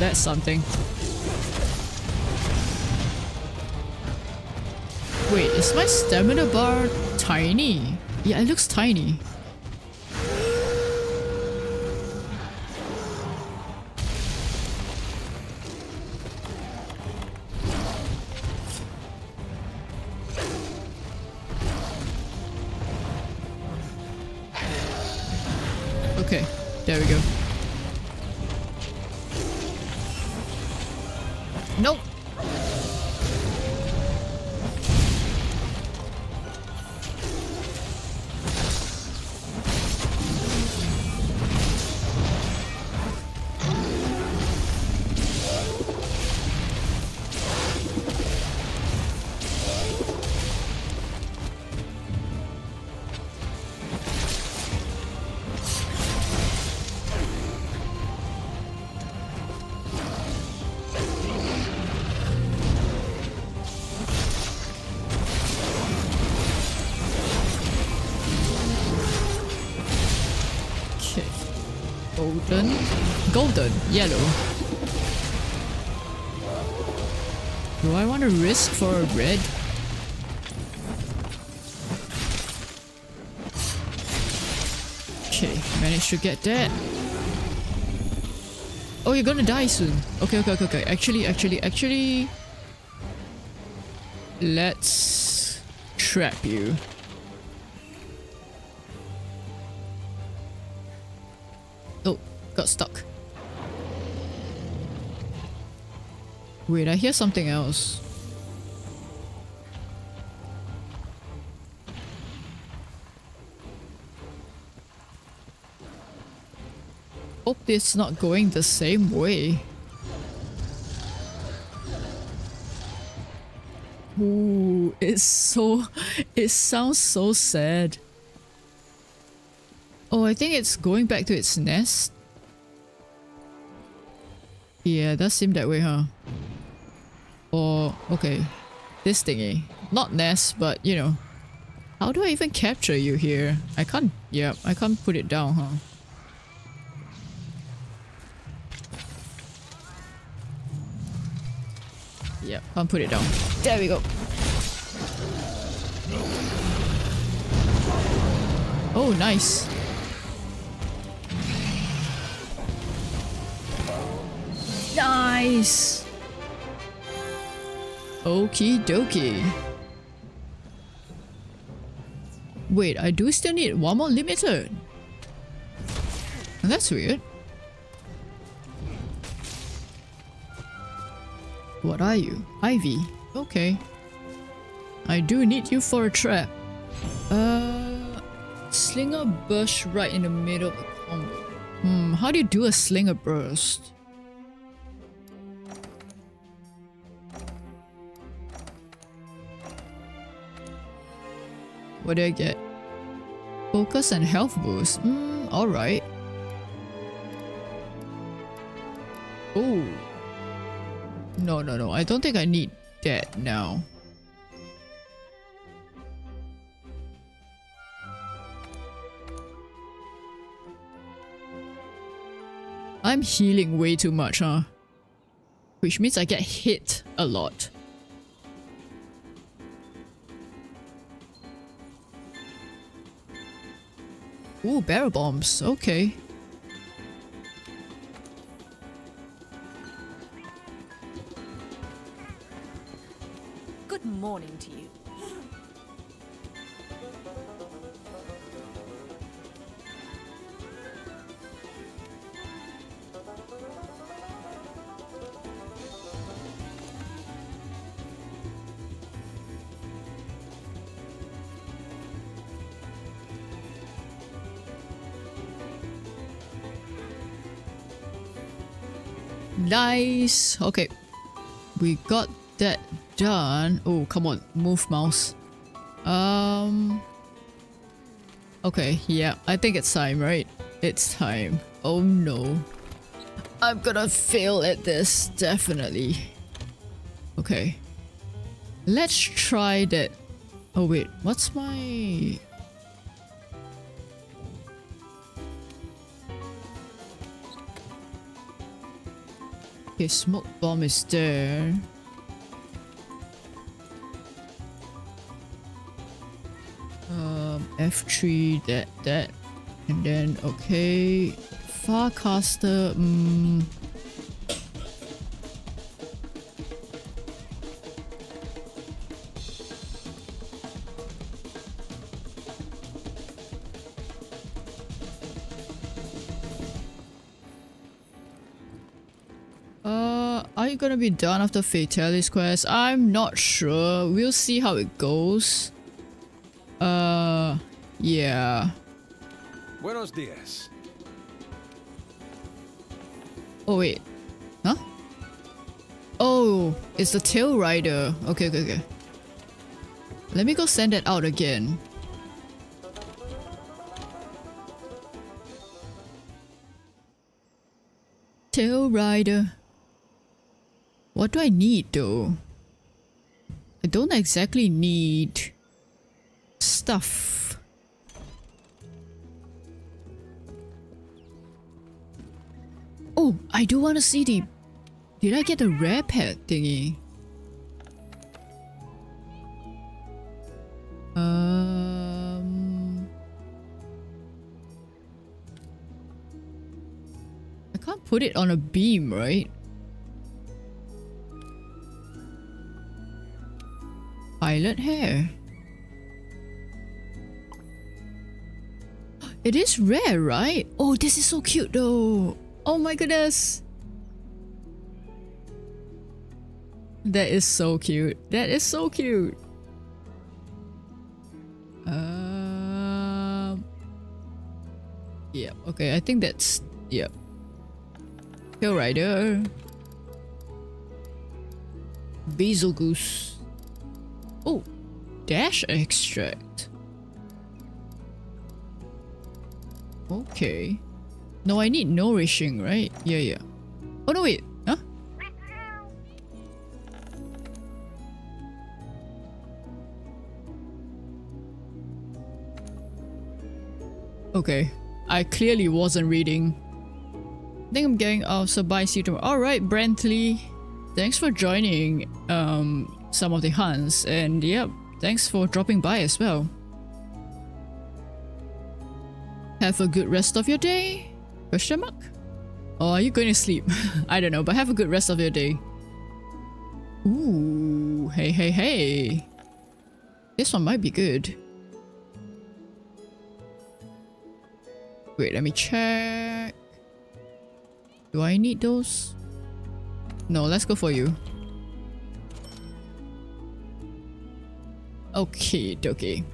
That's something. Wait, is my stamina bar tiny? Yeah, it looks tiny. Red? Okay, managed to get that. Oh, you're gonna die soon. Okay, okay, okay, okay. Actually, actually, actually... Let's trap you. Oh, got stuck. Wait, I hear something else. Hope it's not going the same way. Ooh, it's so... It sounds so sad. Oh, I think it's going back to its nest. Yeah, that seemed that way, huh? Or, okay. This thingy. Not nest, but, you know. How do I even capture you here? I can't... Yeah, I can't put it down, huh? Yep, can't put it down. There we go. Oh, nice. Nice. Okie dokie. Wait, I do still need one more limited. That's weird. What are you? Ivy. Okay. I do need you for a trap. Uh, slinger burst right in the middle of the combo. Hmm, how do you do a slinger burst? What do I get? Focus and health boost. Hmm, alright. Oh. No, no, no. I don't think I need that now. I'm healing way too much, huh? Which means I get hit a lot. Ooh, barrel bombs. Okay. Nice. Okay. We got that done. Oh, come on. Move mouse. Um... Okay, yeah. I think it's time, right? It's time. Oh no. I'm gonna fail at this, definitely. Okay. Let's try that. Oh wait, what's my... Okay, smoke bomb is there. Um, F3, that, that. And then, okay. Farcaster, mm. Be done after Fatalis quest? I'm not sure. We'll see how it goes. Uh, yeah. Buenos dias. Oh wait. Huh? Oh, it's the tail rider. Okay, okay, okay. Let me go send it out again. Tail rider. What do I need though? I don't exactly need stuff. Oh, I do want to see the... Did I get the rare pet thingy? Um... I can't put it on a beam, right? Violet hair. It is rare, right? Oh, this is so cute though. Oh my goodness. That is so cute. That is so cute. Um. Yeah. Okay. I think that's yeah. Kill Rider. Betelgeuse. Oh, dash extract. Okay. No, I need nourishing, right? Yeah, yeah. Oh no, wait. Huh? Okay. I clearly wasn't reading. I think I'm getting off, so bye, see you tomorrow. Alright, Brantley. Thanks for joining um, some of the hunts, and yep, thanks for dropping by as well. Have a good rest of your day? Question mark? Or are you going to sleep? [LAUGHS] I don't know, but have a good rest of your day. Ooh, hey, hey, hey. This one might be good. Wait, let me check. Do I need those? No, let's go for you. Okay, okay.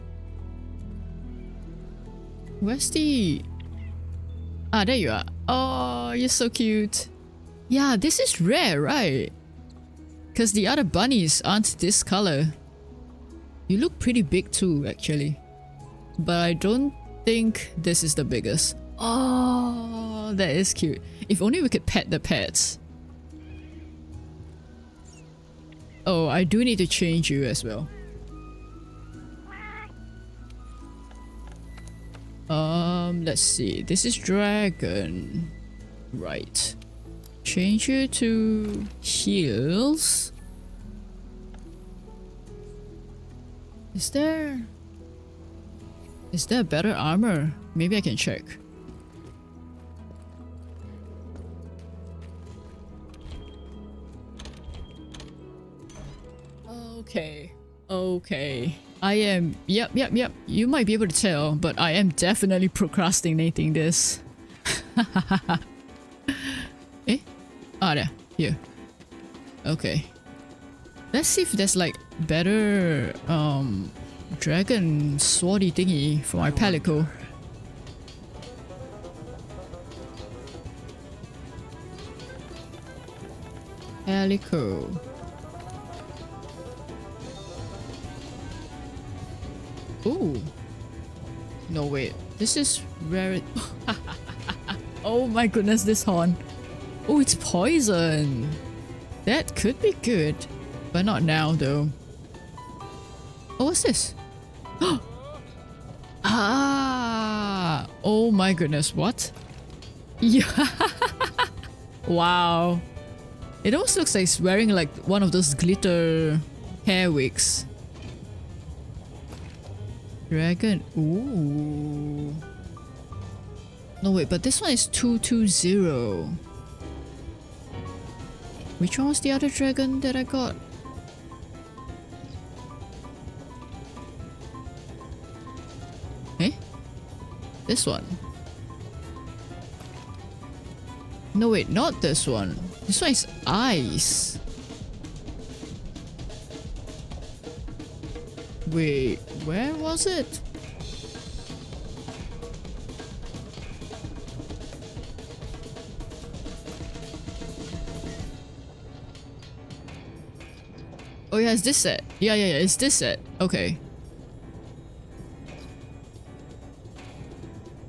Where's the... Ah, there you are. Oh, you're so cute. Yeah, this is rare, right? Because the other bunnies aren't this color. You look pretty big too, actually. But I don't think this is the biggest. Oh, that is cute. If only we could pet the pets. Oh, I do need to change you as well. Um, let's see. This is dragon. Right. Change you to heels. Is there... Is there better armor? Maybe I can check. Okay. Okay. I am... Yep, yep, yep. You might be able to tell, but I am definitely procrastinating this. [LAUGHS] eh? Ah, there. Here. Okay. Let's see if there's like better um dragon swordy thingy for my palico. Palico. Ooh. No, wait. This is rare. [LAUGHS] oh my goodness, this horn. Oh, it's poison. That could be good. But not now, though. Oh, what's this? [GASPS] ah! Oh my goodness, what? [LAUGHS] Yeah. wow. It almost looks like it's wearing like one of those glitter hair wigs. Dragon. Ooh. No, wait, but this one is 220. Which one was the other dragon that I got? Eh? This one. No, wait, not this one. This one is ice. Wait, where was it? Oh yeah, it's this set. Yeah, yeah, yeah, it's this set. Okay.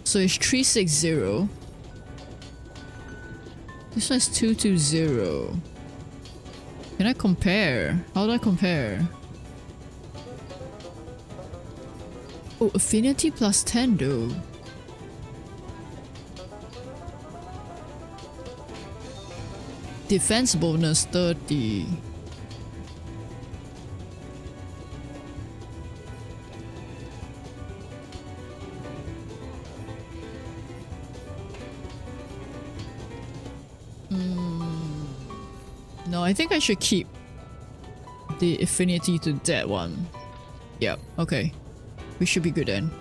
So it's 360. This one's 220. Can I compare? How do I compare? Oh, affinity plus 10 though. Defense bonus 30. Hmm. No, I think I should keep the affinity to that one. Yep, okay. We should be good then.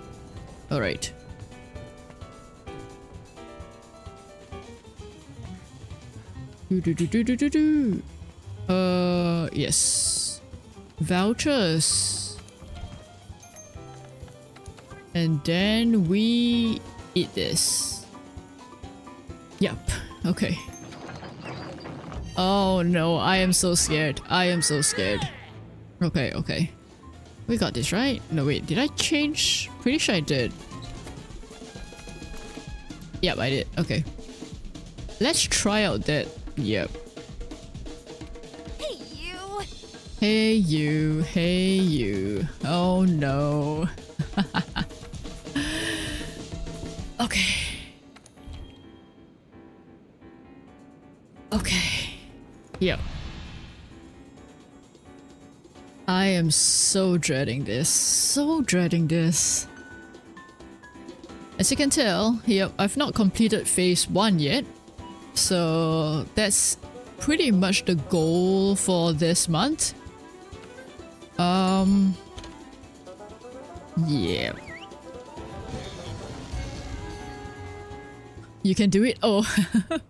Alright. Do do do do do do do. Uh, yes. Vouchers. And then we eat this. Yep. Okay. Oh no, I am so scared. I am so scared. Okay, okay. We got this, right? No, wait, did I change? Pretty sure I did. Yep, I did. Okay. Let's try out that. Yep. Hey, you! Hey you, hey you. Oh no. [LAUGHS] okay. Okay. Yep. I am so dreading this. So dreading this. As you can tell, yep, I've not completed phase 1 yet. So that's pretty much the goal for this month. Um Yeah. You can do it? Oh.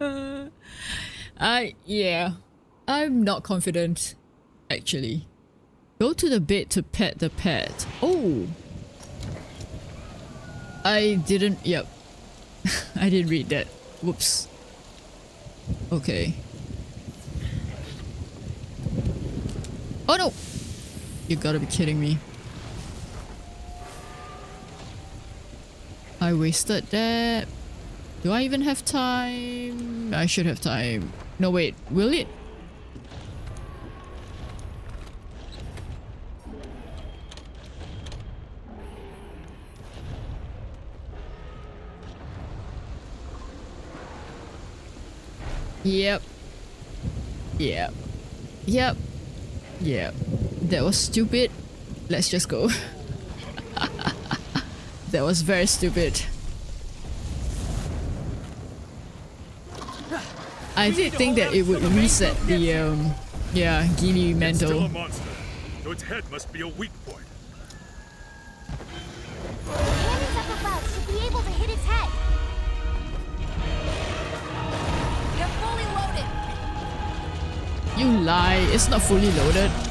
[LAUGHS] I yeah. I'm not confident actually. Go to the bed to pet the pet. Oh. I didn't yep. [LAUGHS] I didn't read that. Whoops. Okay. Oh no! You gotta be kidding me. I wasted that. Do I even have time? I should have time. No wait, will it? Yep. Yep. Yep. Yep. That was stupid. Let's just go. [LAUGHS] that was very stupid. I did think that it would reset the um yeah, Gini It's still a mental. monster, so its head must be a weak point. Lie, it's not fully loaded.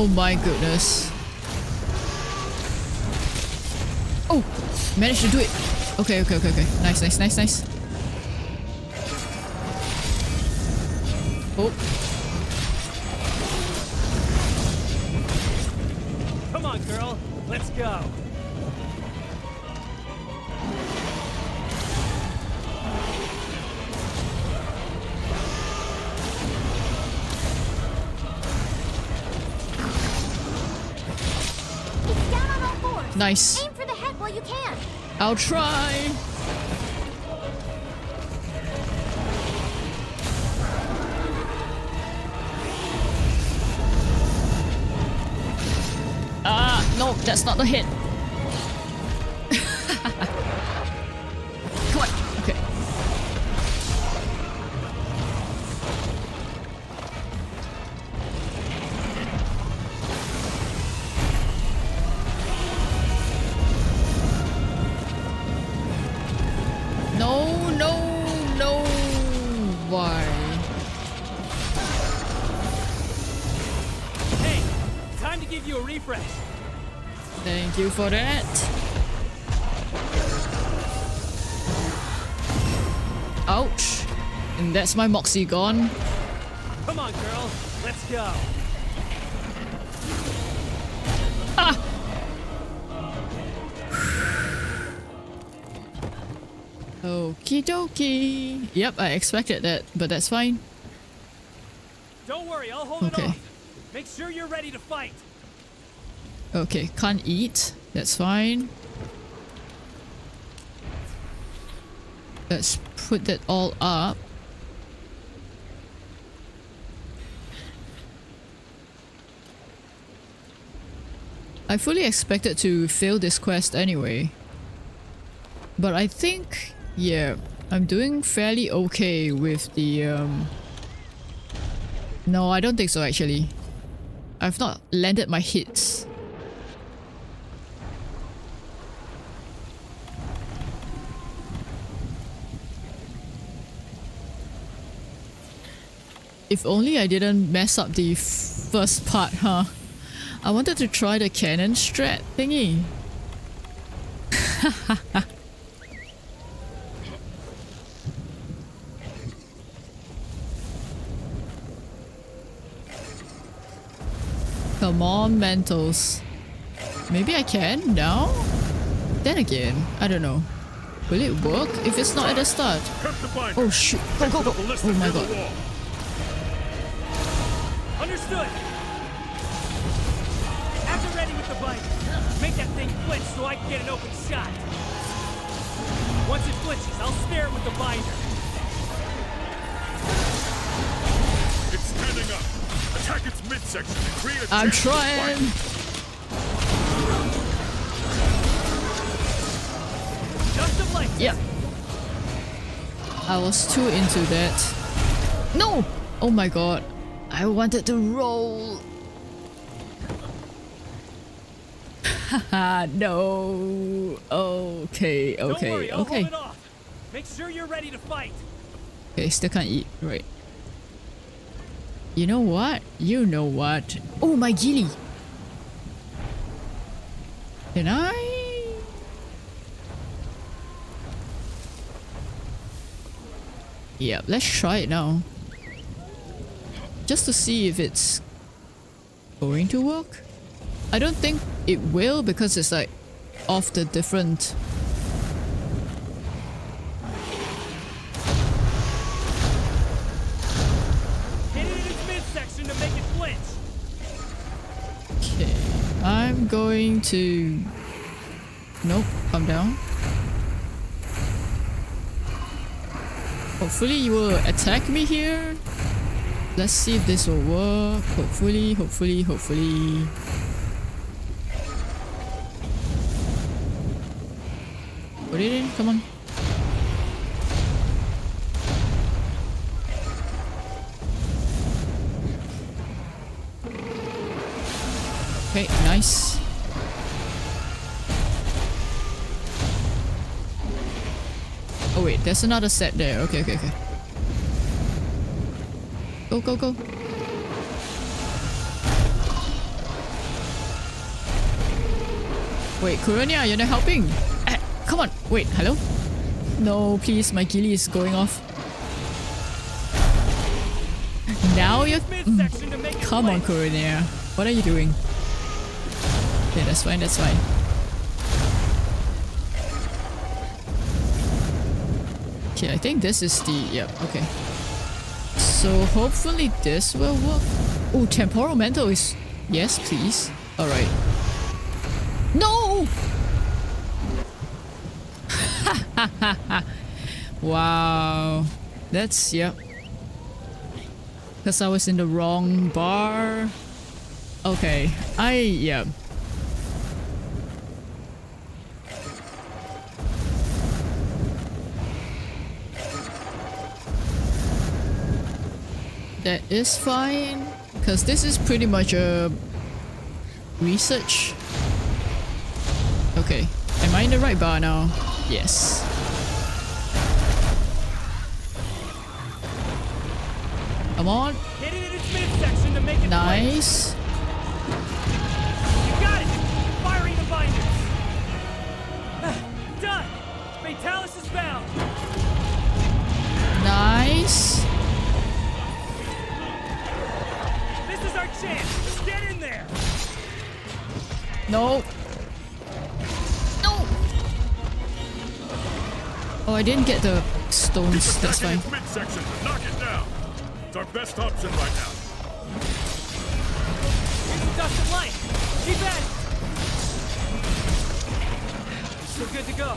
Oh my goodness. Oh, managed to do it. Okay, okay, okay, okay. Nice, nice, nice, nice. Oh, nice. Aim for the head while you can. I'll try. Ah, no, that's not the hit. That's my Moxie gone. Come on, girl. Let's go. Ah! Okie dokie. Yep, I expected that, but that's fine. Don't worry, I'll hold Okay. it off. Make sure you're ready to fight. Okay, can't eat. That's fine. Let's put that all up. I fully expected to fail this quest anyway. But I think, yeah, I'm doing fairly okay with the, um... No, I don't think so actually. I've not landed my hits. If only I didn't mess up the first part, huh? I wanted to try the cannon strat thingy. [LAUGHS] Come on, Mentos. Maybe I can now? Then again, I don't know. Will it work if it's not at the start? Prep the binder. Oh shoot. Go, go, go. Oh my god. Understood. Have it ready with the binder. Make that thing flinch so I can get an open shot. Once it flinches, I'll snare it with the binder. It's standing up. Attack its midsection and create a I'm jam to fight. trying. Just a light. Yep. I was too into that. No! Oh my god. I wanted to roll. [LAUGHS] no. Okay, okay, worry, I'll okay. hold it off. Make sure you're ready to fight. Okay, still can't eat. Right. You know what? You know what? Oh, my ghillie. Can I? Yeah, let's try it now. Just to see if it's going to work. I don't think it will because it's like off the different Hit it in its midsection to make it flinch. Okay, I'm going to. Nope, calm down. Hopefully, you will attack me here. Let's see if this will work. Hopefully, hopefully, hopefully. Put it in, come on. Okay, nice. Oh wait, there's another set there. Okay, okay, okay. Go, go, go. Wait, Kuronia, you're not helping. Come on. Wait, hello? No, please, my ghillie is going off. Now you're... Midsection mm. to Come on, flinch. Kuronia. What are you doing? Okay, that's fine, that's fine. Okay, I think this is the... Yep, okay. So hopefully this will work. Oh, temporal mental is... Yes, please. Alright. No! [LAUGHS] wow. That's... Yep. Because I was in the wrong bar. Okay, I... yeah. That is fine. Because this is pretty much a... Research. Okay. Am I in the right bar now? Yes. Come on. nice. [SIGHS] Done. Fatalis is bound. Nice. This is our chance. Get in there. Nope. Oh, I didn't get the stones. It's That's fine. its midsection. Knock it down. It's our best option right now. Here's dust of life. Keep at it. Still good to go.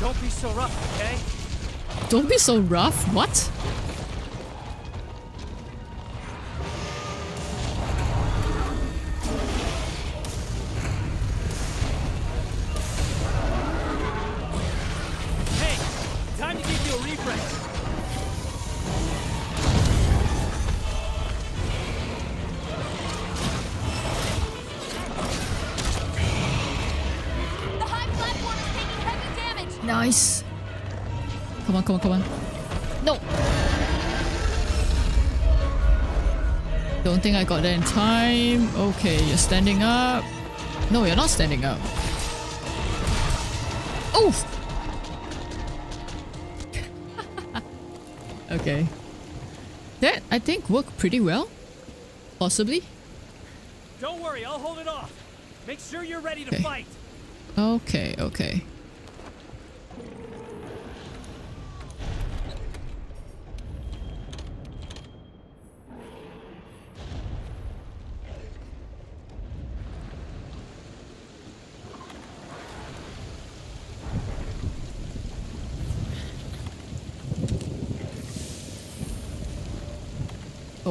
Don't be so rough, okay? Don't be so rough. What? On, come on, come on. No. Don't think I got there in time. Okay, you're standing up. No, you're not standing up. Oh! [LAUGHS] okay. That, I think, worked pretty well. Possibly. Don't worry, I'll hold it off. Make sure you're ready to Okay. fight. Okay, okay.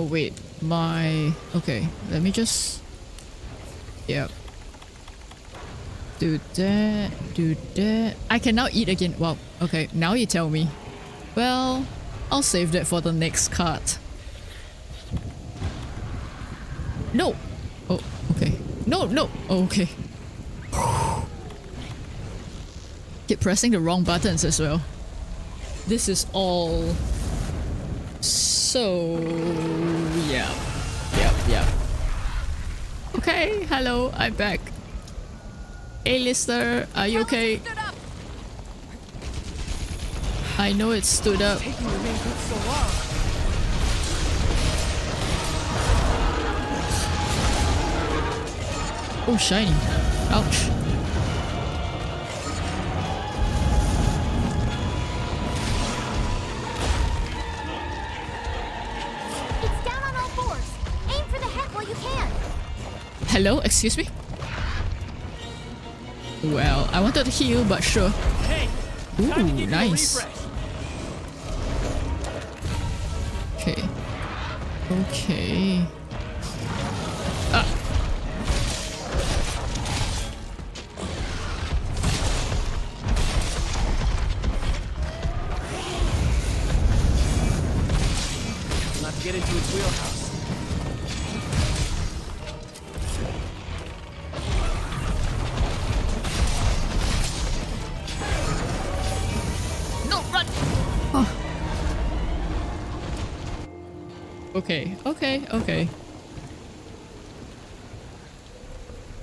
Oh wait, my... Okay, let me just... Yep. Do that, do that. I can now eat again. Wow, okay, now you tell me. Well, I'll save that for the next card. No! Oh, okay. No, no! Oh, okay. Keep pressing the wrong buttons as well. This is all... So... Yeah. Yep, yep. Okay, hello, I'm back. Hey Lister, are you okay? I know it stood up. Taking your main group so long. Oh, shiny. Ouch. Hello, excuse me? Well, I wanted to heal, but sure. Hey, Ooh, nice. you a refresh. Okay. Okay. Ah. Not to get into its wheelhouse. Okay, okay, okay.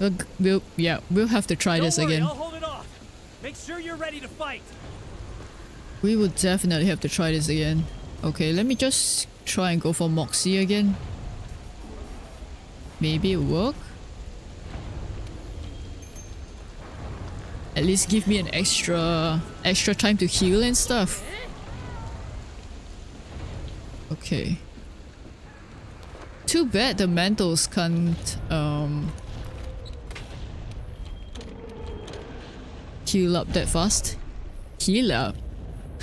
We'll, we'll, yeah, we'll have to try Don't this worry, again. I'll hold it off. Make sure you're ready to fight. We will definitely have to try this again. Okay, let me just try and go for Moxie again. Maybe it'll work. At least give me an extra extra time to heal and stuff. Okay. Too bad the mantles can't um heal up that fast. Heal up.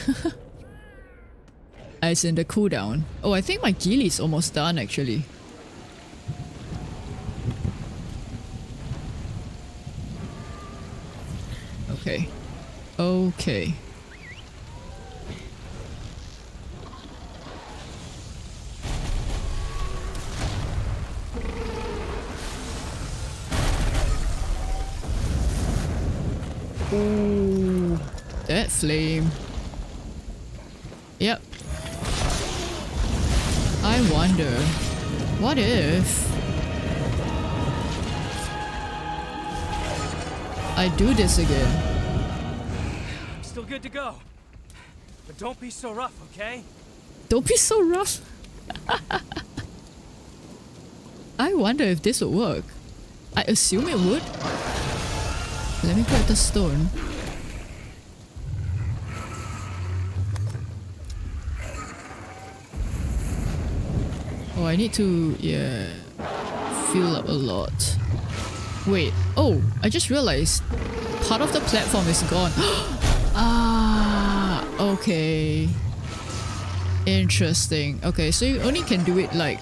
[LAUGHS] As in the cooldown. Oh, I think my is almost done actually. Okay. Okay. Flame. Yep. I wonder, what if I do this again? I'm still good to go. But don't be so rough, okay? Don't be so rough. [LAUGHS] I wonder if this would work. I assume it would. Let me grab the stone. I need to, yeah, fill up a lot. Wait, oh, I just realized part of the platform is gone. [GASPS] ah, okay. Interesting. Okay, so you only can do it like...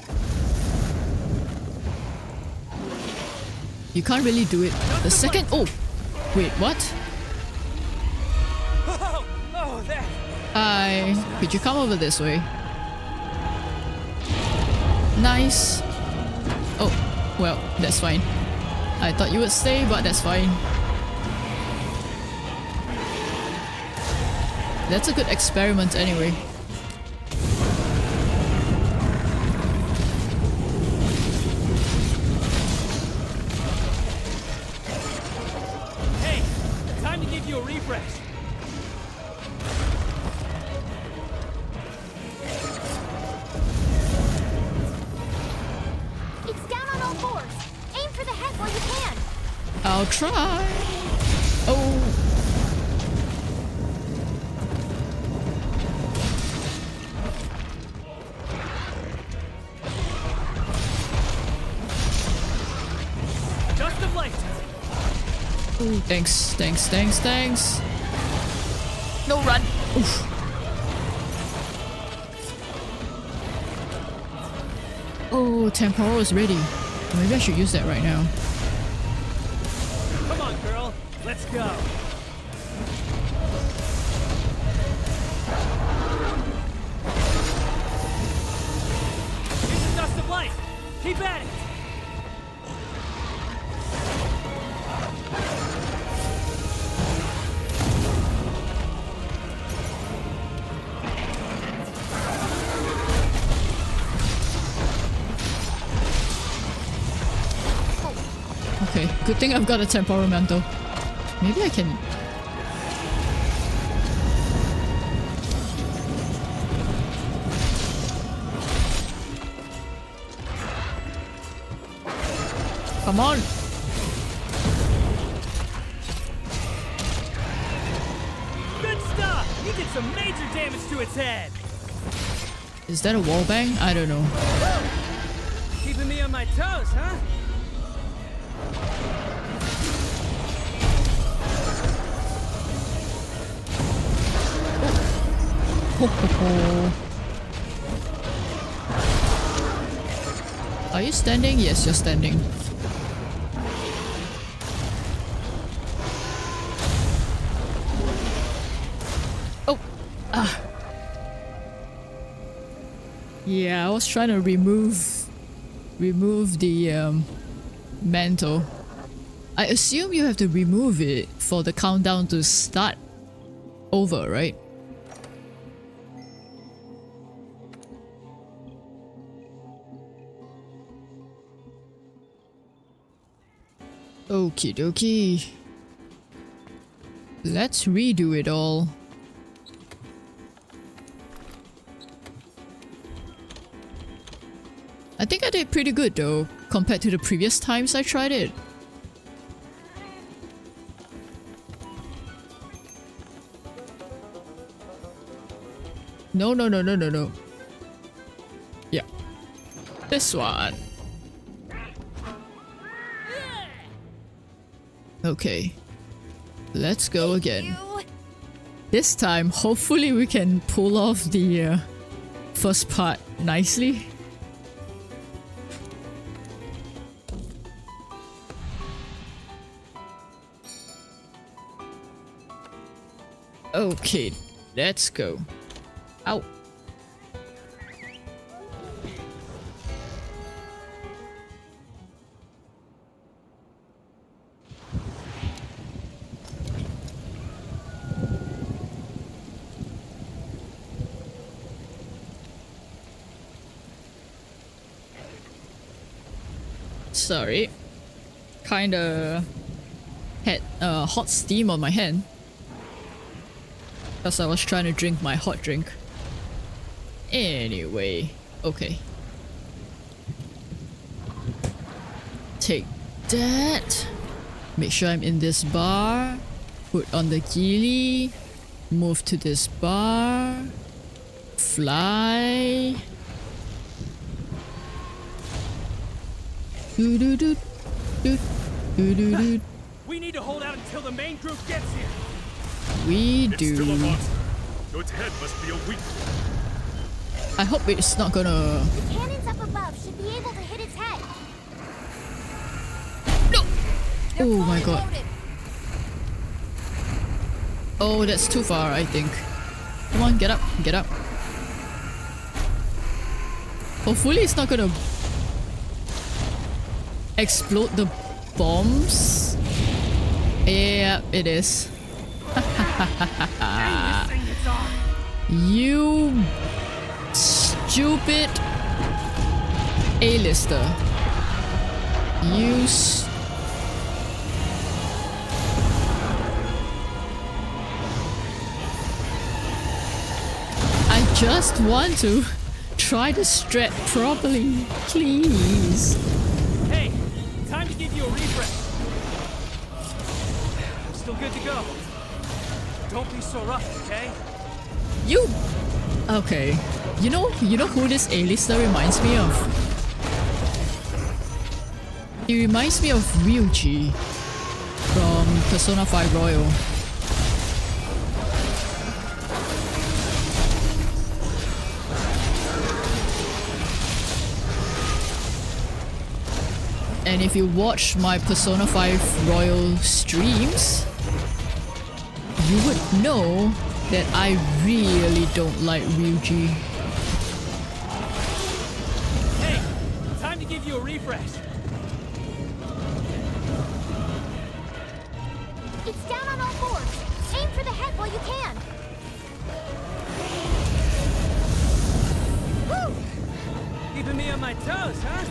You can't really do it the second... Oh! Wait, what? [LAUGHS] Oh, there. Hi. Could you come over this way? Nice. Oh, well, that's fine. I thought you would stay, but that's fine. That's a good experiment anyway. Thanks, thanks, thanks, thanks. No run. Oof. Oh, temporal is ready. Maybe I should use that right now. Come on, girl. Let's go. Good I've got a temporal mantle. Maybe I can... Come on! Good stuff. You did some major damage to its head. Is that a wall bang? I don't know. Keeping me on my toes, huh? Standing? Yes, you're standing. Oh! Ah! Yeah, I was trying to remove... remove the um, mantle. I assume you have to remove it for the countdown to start over, right? Okie dokie. Let's redo it all. I think I did pretty good though, compared to the previous times I tried it. No, no, no, no, no, no. Yeah. This one. Okay. Let's go again. You. This time, hopefully we can pull off the uh, first part nicely. Okay, let's go. Ow. Sorry. Kinda had uh, hot steam on my hand. Because I was trying to drink my hot drink. Anyway, okay. Take that. Make sure I'm in this bar. Put on the ghillie. Move to this bar. Fly. Do do do do do do do. We need to hold out until the main group gets here. We It's still a do. monster, so its head must be a weak I hope it's not gonna. The cannons up above should be able to hit its head. They're Oh my god. loaded. Oh, that's too far, I think. Come on, get up, get up. Hopefully it's not gonna explode the bombs. Yeah, it is. [LAUGHS] You stupid A-lister. You I just want to try to strat properly, please. Good to go. Don't be so rough, okay? You Okay. You know you know who this A-lister reminds me of? He reminds me of Ryuji from Persona 5 Royal. And if you watch my Persona 5 Royal streams, you would know that I really don't like Ryuji. Hey, time to give you a refresh. It's down on all fours. Aim for the head while you can. Woo! Keeping me on my toes, huh?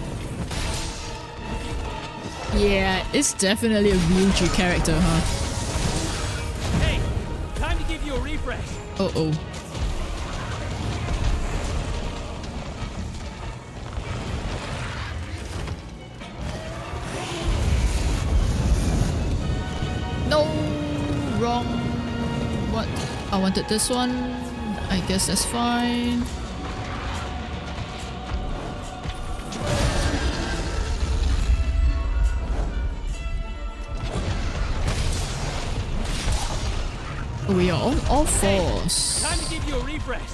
Yeah, it's definitely a Ryuji character, huh? To give you a refresh. Uh oh. No, wrong. What? I wanted this one. I guess that's fine. We are on all fours. Time to give you a refresh.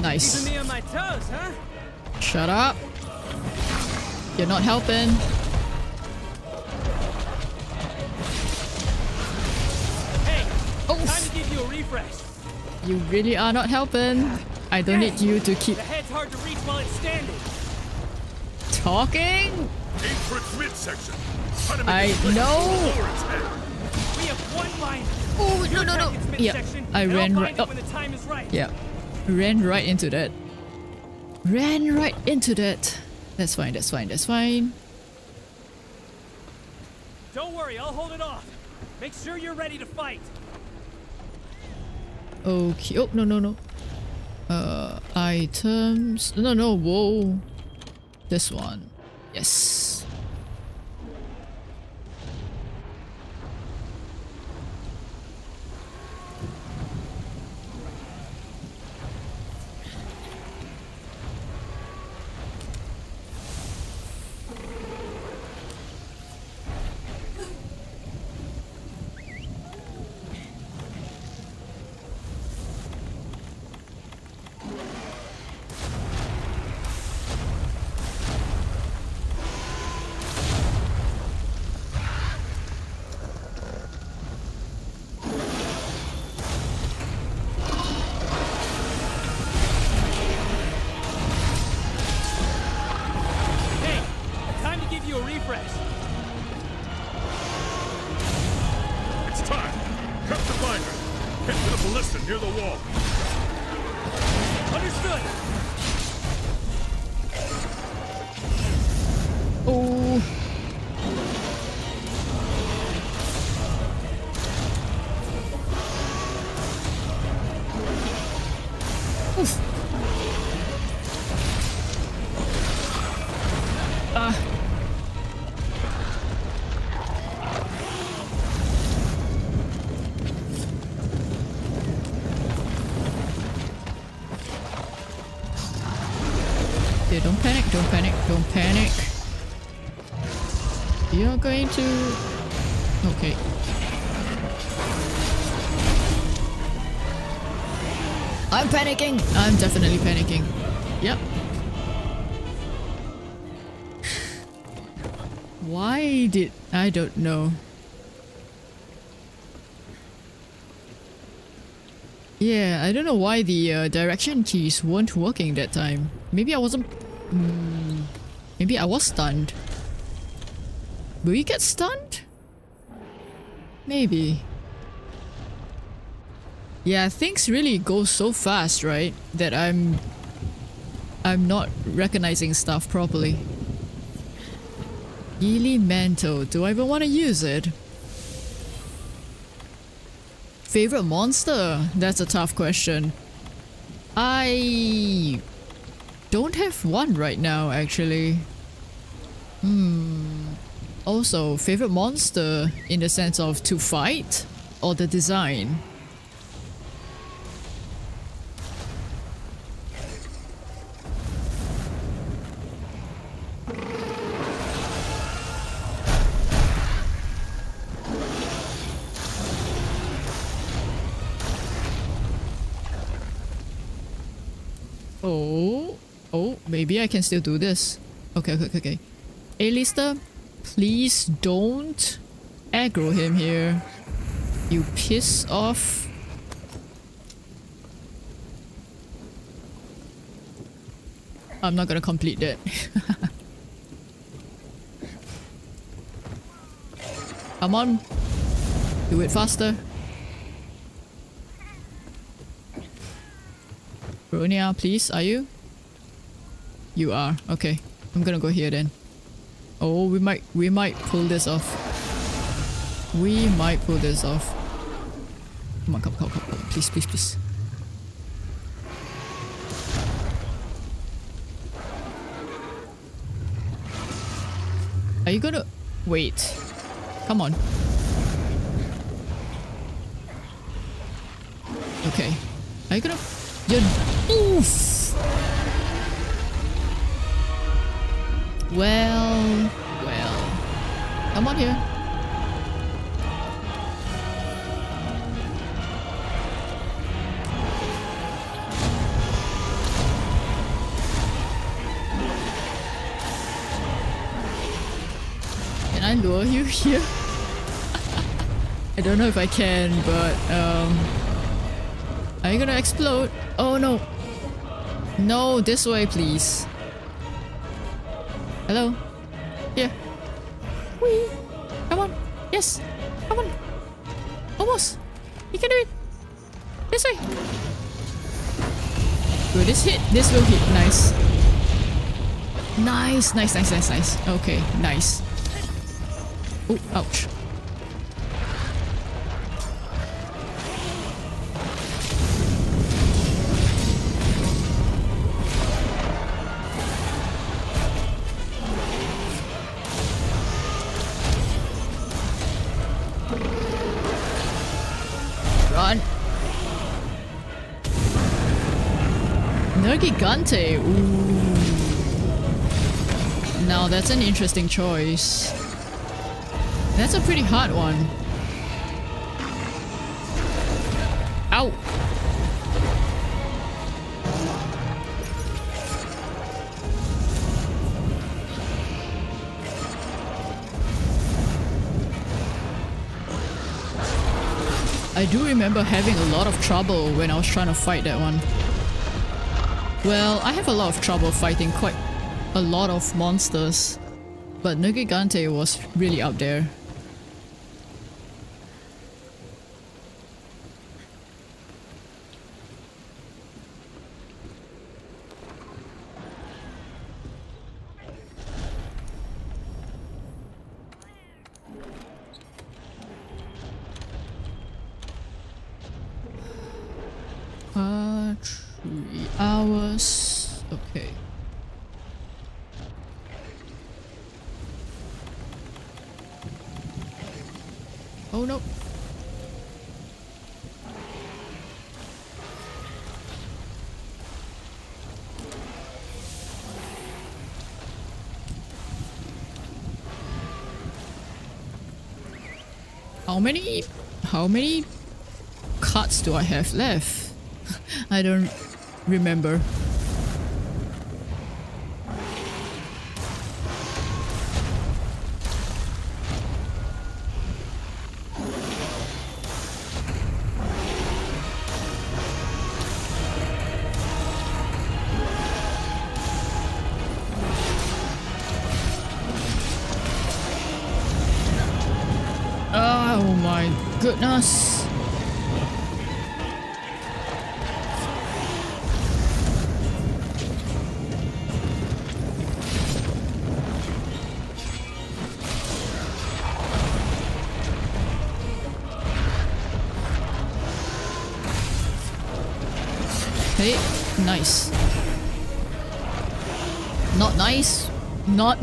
Nice. Keeping me on my toes, huh? Shut up. You're not helping. Hey, oh. time Oh, to give you a refresh. you really are not helping. I don't need you to keep The head's hard to reach while it's standing. Talking. Aim midsection. Try to make I know. over its head. We have one binder. Oh, no, no, no. Yeah, I ran right it up. when the time is right. Yeah, ran right into that. Ran right into that. That's fine, that's fine, that's fine. Don't worry, I'll hold it off. Make sure you're ready to fight. Okay. Oh, no, no, no. Uh, items. No, no, whoa. This one. Yes. You're to... Okay. I'm panicking! I'm definitely panicking. Yep. Why did... I don't know. Yeah, I don't know why the uh, direction keys weren't working that time. Maybe I wasn't... Mm, maybe I was stunned. Will you get stunned? Maybe. Yeah, things really go so fast, right? That I'm... I'm not recognizing stuff properly. Ghillie Mantle. Do I even want to use it? Favorite monster? That's a tough question. I don't have one right now, actually. Hmm. Also, favorite monster in the sense of to fight or the design? Oh, oh, maybe I can still do this. Okay, okay, okay, okay. A-lister, please don't aggro him here. You piss off. I'm not gonna complete that. [LAUGHS] Come on. Do it faster. Bronia, please, are you? You are. Okay. I'm gonna go here then. Oh, we might we might pull this off. We might pull this off. Come on, come, come, come, come. Please, please, please. Are you gonna wait? Come on. Okay. Are you gonna you oof. Well, well. Come on here. Can I lure you [LAUGHS] here? I don't know if I can, but um are you gonna explode? Oh no. No, this way please. Hello? Yeah. Whee! Come on. Yes. Come on. Almost. You can do it. This way. Good. This hit. This will hit. Nice. Nice, nice, nice, nice, nice. Okay, nice. Oh, ouch. Ooh. Now that's an interesting choice. That's a pretty hard one. Ow! I do remember having a lot of trouble when I was trying to fight that one. Well, I have a lot of trouble fighting quite a lot of monsters, but Nergigante was really up there. Uh, three hours. Okay. Oh no. How many... How many cards do I have left? [LAUGHS] I don't remember.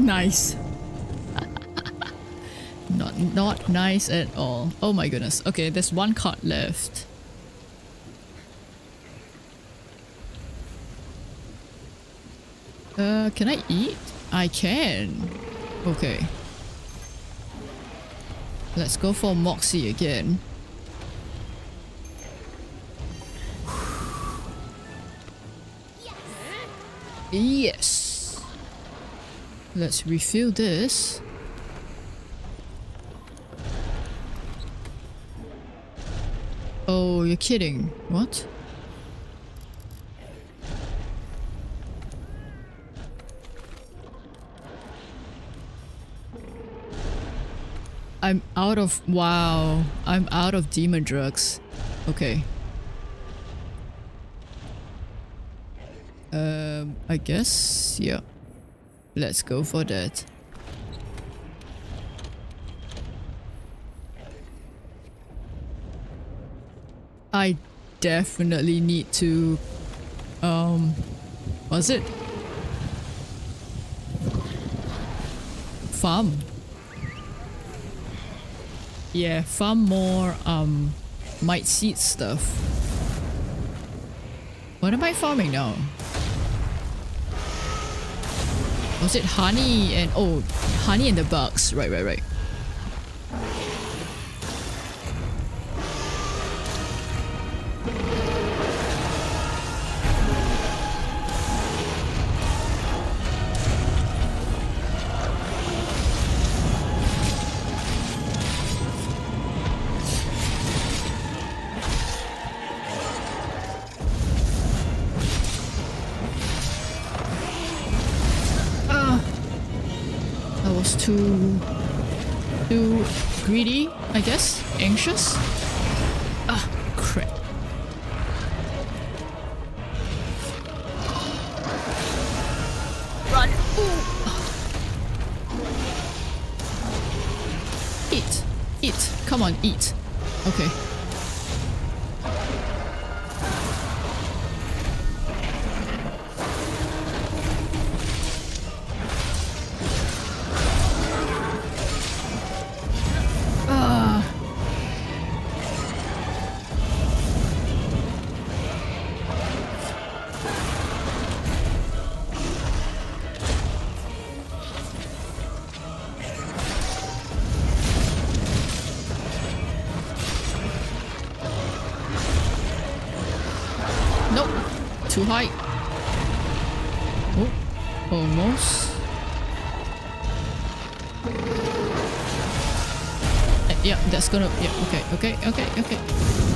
Nice. [LAUGHS] Not not nice at all. Oh my goodness. Okay, there's one card left. Uh, can I eat? I can. Okay. Let's go for Moxie again. Let's refill this. Oh, you're kidding. What? I'm out of... Wow. I'm out of demon drugs. Okay. Um, I guess... Yeah. Let's go for that. I definitely need to um was it? Farm. Yeah farm more um might seed stuff. What am I farming now was it honey and oh honey and the bugs right right right Yeah, that's gonna. Yeah, okay, okay, okay, okay.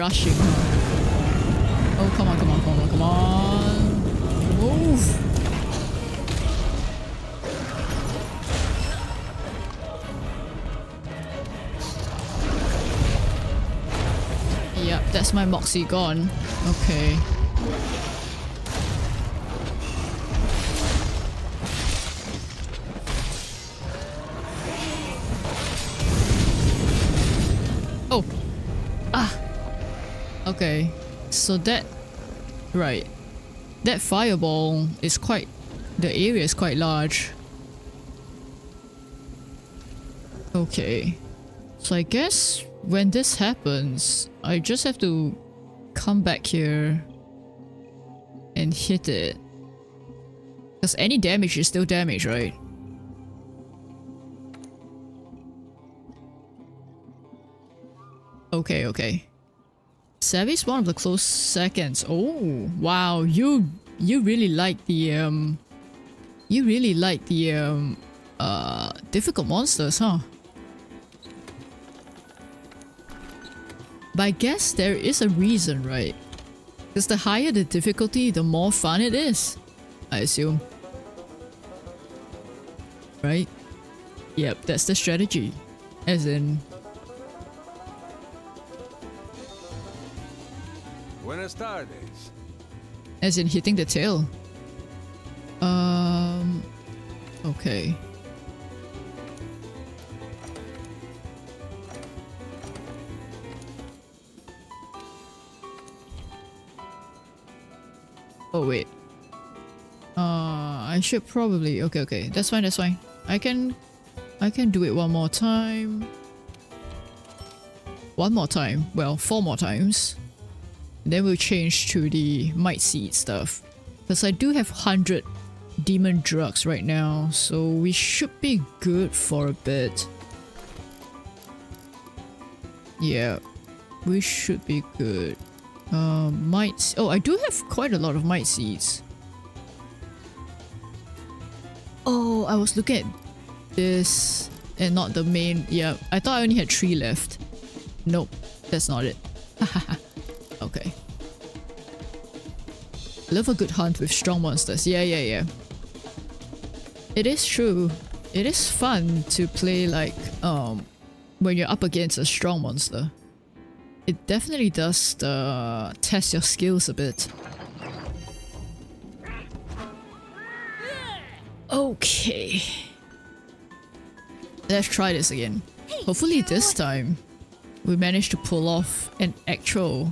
Rushing. Oh, come on, come on, come on, come on. Move! Yep, that's my Moxie gone. Okay. Okay, so that... Right. That fireball is quite... The area is quite large. Okay. So I guess when this happens, I just have to come back here and hit it. Because any damage is still damage, right? Okay, okay. Safi is one of the close seconds. Oh, wow. You you really like the um you really like the um uh difficult monsters, huh? But I guess there is a reason, right? Because the higher the difficulty, the more fun it is. I assume. Right? Yep, that's the strategy. As in, Buenas tardes. as in hitting the tail. Um, okay. Oh wait. Uh, I should probably. Okay, okay. That's fine. That's fine. I can, I can do it one more time. One more time. Well, four more times. Then we'll change to the might seed stuff. Because I do have 100 demon drugs right now, so we should be good for a bit. Yeah, we should be good. Uh, might... Oh, I do have quite a lot of might seeds. Oh, I was looking at this and not the main... Yeah, I thought I only had three left. Nope, that's not it. [LAUGHS] okay. Love a good hunt with strong monsters. Yeah, yeah, yeah. It is true. It is fun to play like um when you're up against a strong monster. It definitely does uh, test your skills a bit. Okay. Let's try this again. Hopefully this time we manage to pull off an actual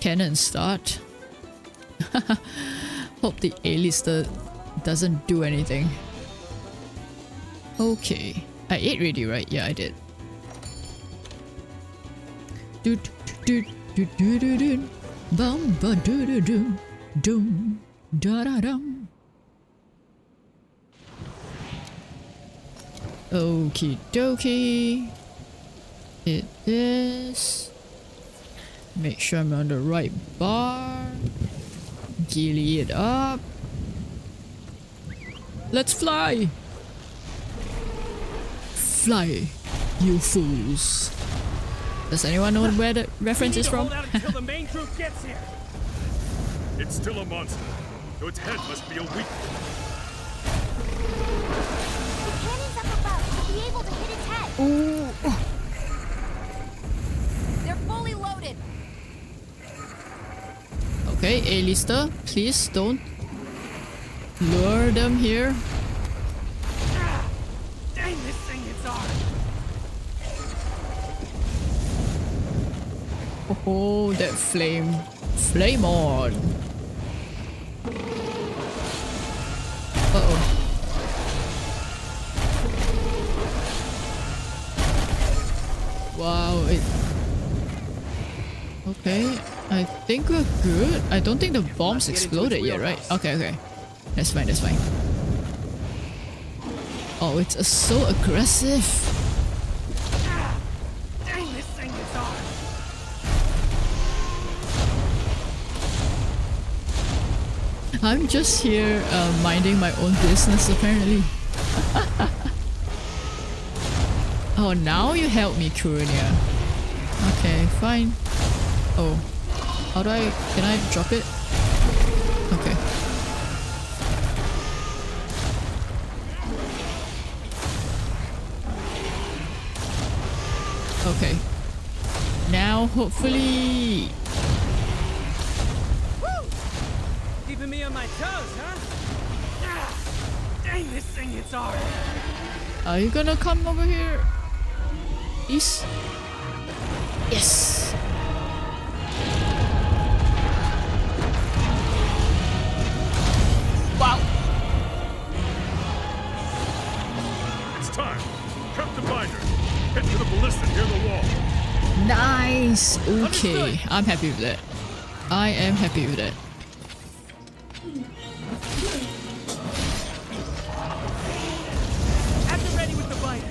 cannon start. [LAUGHS] Hope the A-lister doesn't do anything. Okay. I ate already, right? Yeah, I did. Do do do do do do bum ba do do do dum da da dum. Okie dokie. Hit this. Make sure I'm on the right bar. Ghillie it up. Let's fly! Fly, you fools. Does anyone know where the reference is from? hold out until the main [LAUGHS] group gets here. It's still a monster, so its head must be a weak. The cannons up above will be able to hit its head. They're fully loaded. Okay, A-lister, please don't lure them here. Dang, this thing hits hard. Oh, that flame. Flame on. Uh-oh. Wow, it... Okay, I think we're good. I don't think the bomb's exploded yet, right? Okay, okay. That's fine, that's fine. Oh, it's uh, so aggressive. I'm just here uh, minding my own business apparently. [LAUGHS] oh, now you help me, Kurunia. Okay, fine. Oh, how do I... Can I drop it? Okay. Okay. Now, hopefully... Keeping me on my toes, huh? Ah, dang, this thing hits hard. Are you gonna come over here? Please? Yes! Nice! Okay, I'm happy with that. I am happy with that. Them ready with the binder.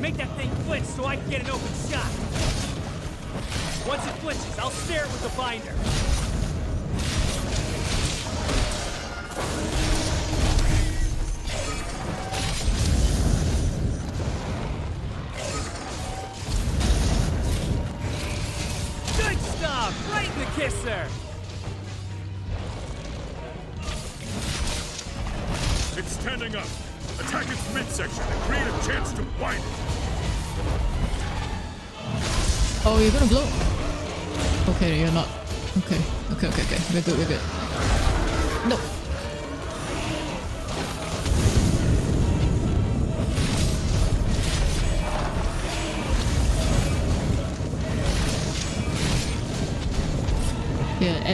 Make that thing flinch so I can get an open shot. Once it flinches, I'll stare it with the binder. Right in the kisser! It's standing up. Attack its midsection and create a chance to bind it. Oh, you're gonna blow? Okay, you're not. Okay, okay, okay, okay. We're good, we're good. No.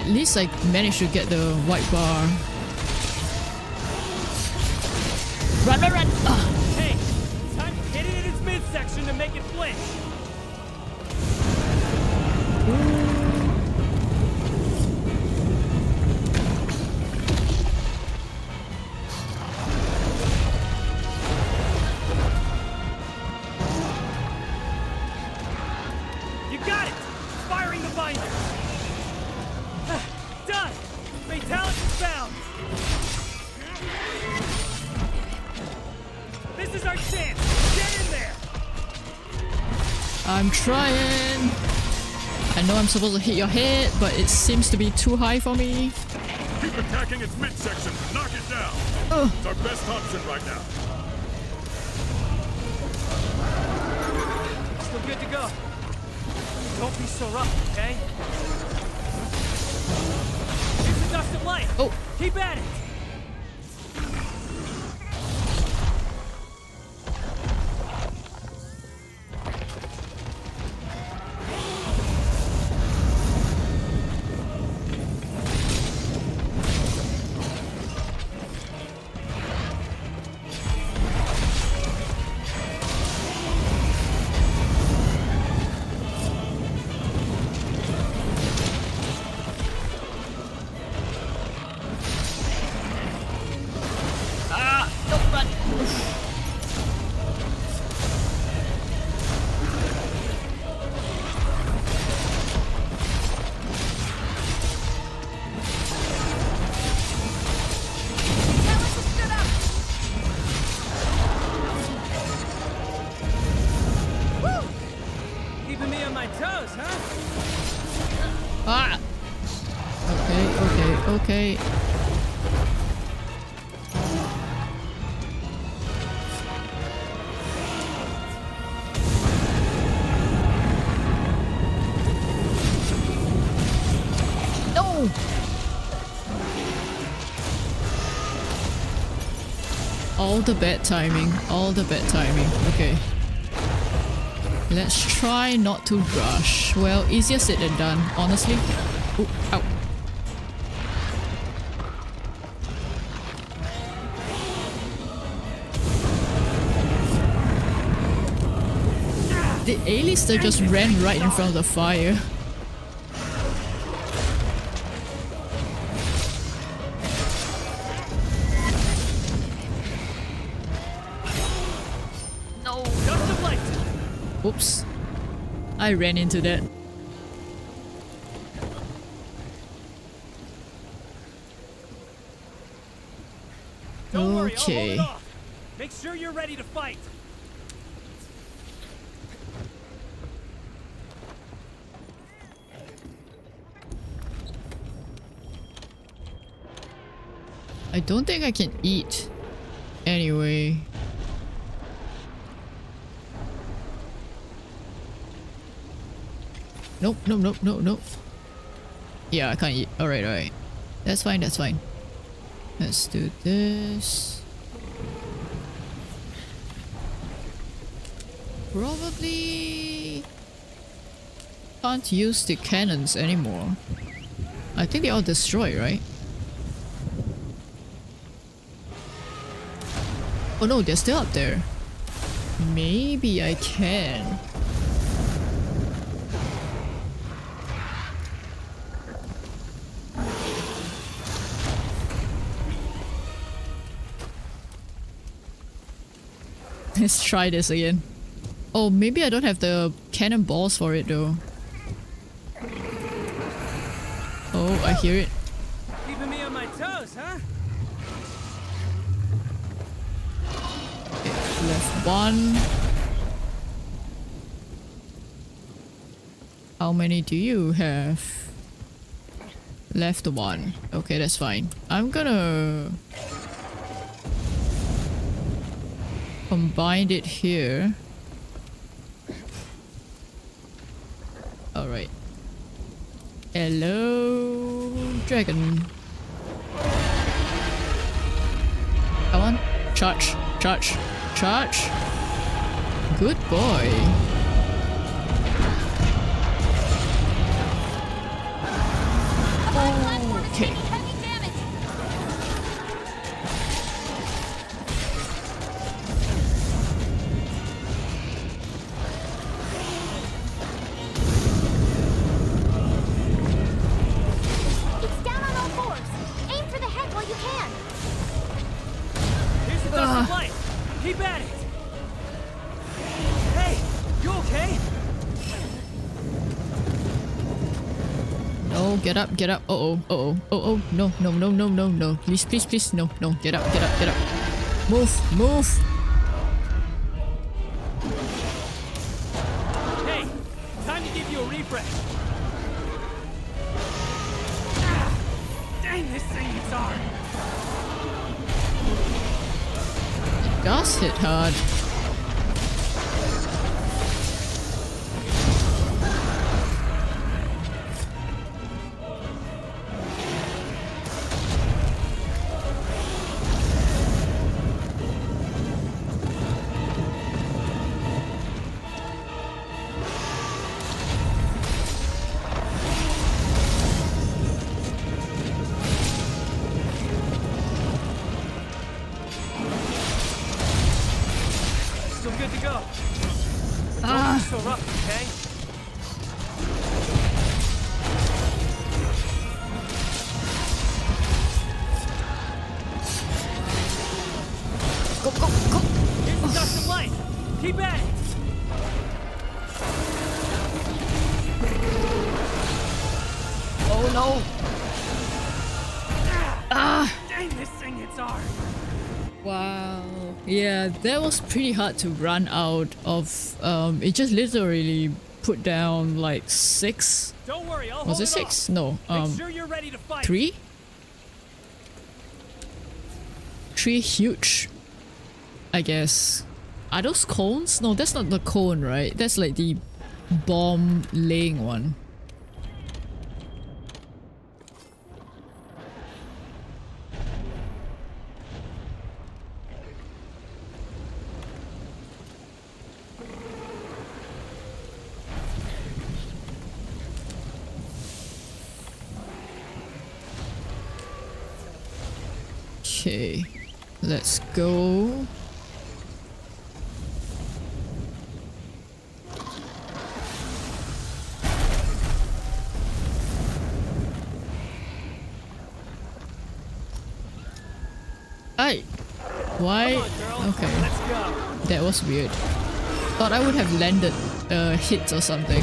At least I managed to get the white bar. Run, run, I'm supposed to hit your head, but it seems to be too high for me. Keep attacking its midsection. Knock it down. Ugh. It's our best option right now. Still good to go. Don't be so rough, okay? Here's the dust of life. Oh. Keep at it. The bad timing. All the bad timing. Okay. Let's try not to rush. Well, easier said than done, honestly. Ooh, ow. The A-lister just ran right in front of the fire. I ran into that. Don't worry, I'll hold Okay. Make sure you're ready to fight. I don't think I can eat. Anyway. Nope, nope, nope, nope, nope. Yeah, I can't eat. Alright, alright. That's fine, that's fine. Let's do this. Probably... Can't use the cannons anymore. I think they all destroyed, right? Oh no, they're still up there. Maybe I can. Let's try this again. Oh, maybe I don't have the cannonballs for it though. Oh, I hear it. Keeping me on my toes, huh? Left one. How many do you have? Left one. Okay, that's fine. I'm gonna combine it here. Alright. Hello, dragon. Come on. Charge, charge, charge. Good boy. Okay. Get up, get up. Uh oh, uh oh, uh oh. No, no, no, no, no, no. Please, please, please. No, no. Get up, get up, get up. Move, move. That was pretty hard to run out of. Um, it just literally put down like six. Don't worry, I'll Was it it off. six? No. Um, sure you're ready to fight. three. Three huge. I guess. Are those cones? No, that's not the cone, right? That's like the bomb laying one. Okay, let's go. Hey, why? Come on, girl. Okay, Let's go. Weird. Thought I would have landed a hit or something.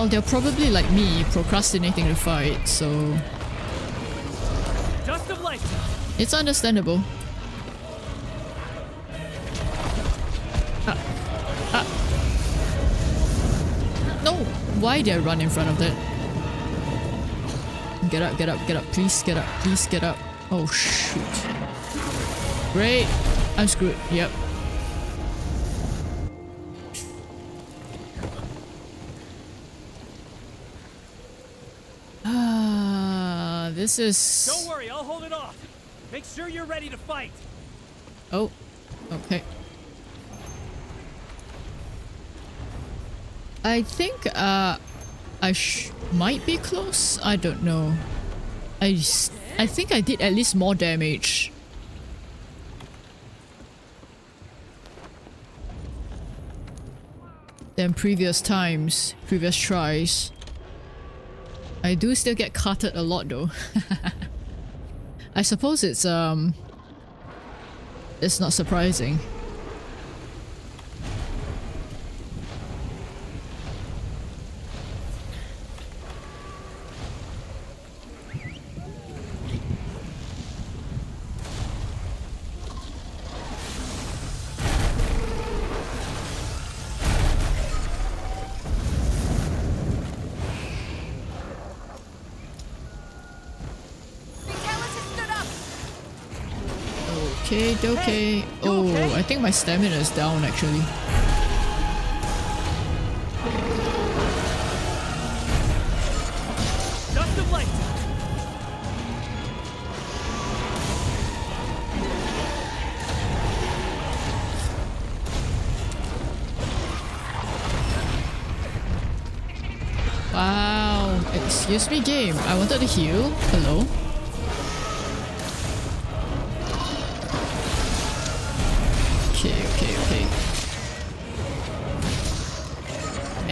Well, they're probably like me, procrastinating the fight, so Dust of lifetime. it's understandable. Ah. Ah. No! Why did I run in front of that? Get up, get up, get up. Please get up, please get up. Oh shoot. Great. I'm screwed. Yep. This is. Don't worry, I'll hold it off. Make sure you're ready to fight. Oh, okay. I think uh, I sh might be close. I don't know. I s- I think I did at least more damage. Than previous times, previous tries. I do still get cutted a lot though. [LAUGHS] I suppose it's um it's not surprising. Fatalis has stood up. Okay, okay. Oh, okay? I think my stamina is down actually. Dust of lifetime. Wow. Excuse me, game. I wanted to heal. Hello.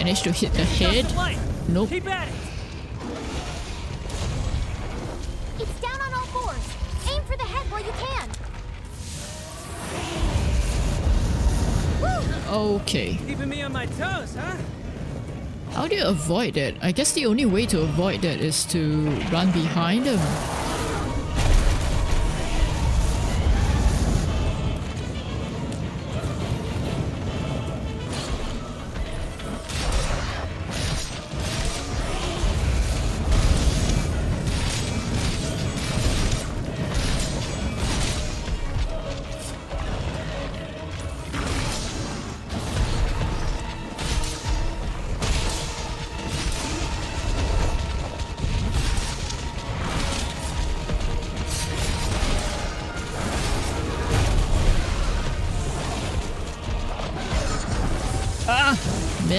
Managed to hit the head. Dust. Nope. Keep at it. It's down on all fours. Aim for the head where you can. Okay. Keeping me on my toes, huh? How do you avoid it? I guess the only way to avoid that is to run behind them.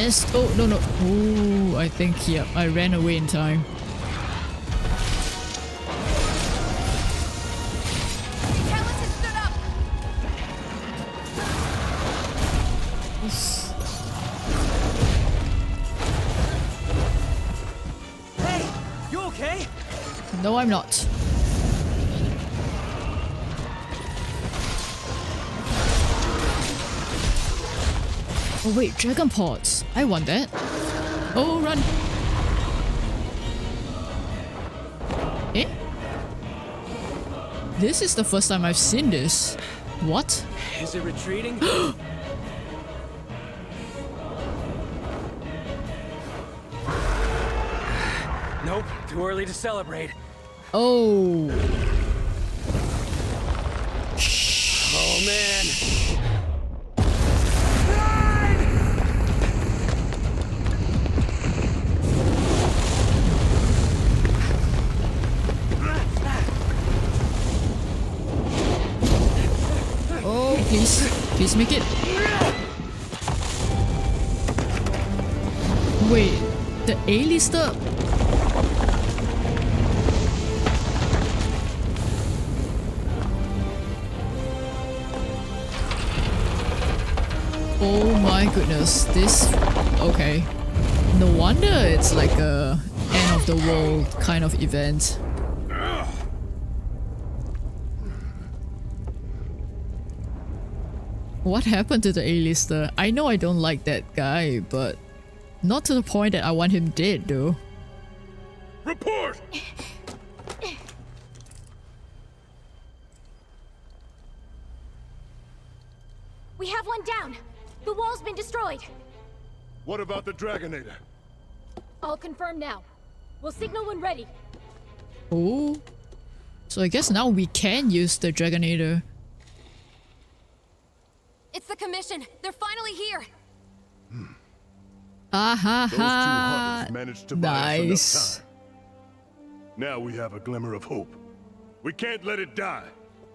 Oh, no, no. Ooh, I think, yeah, I ran away in time. Wait, dragon pods. I want that. Oh, run. Eh? This is the first time I've seen this. What? Is it retreating? [GASPS] nope, too early to celebrate. Oh. Oh the A-lister? Oh my goodness, this... Okay. No wonder it's like a end of the world kind of event. What happened to the A-lister? I know I don't like that guy, but not to the point that I want him dead though. Report! We have one down. The wall's been destroyed. What about the Dragonator? All confirmed now. We'll signal when ready. Oh. So I guess now we can use the Dragonator. It's the commission. They're finally here. Hmm. Ah ha Those two ha. managed to buy us Nice. Now we have a glimmer of hope. We can't let it die.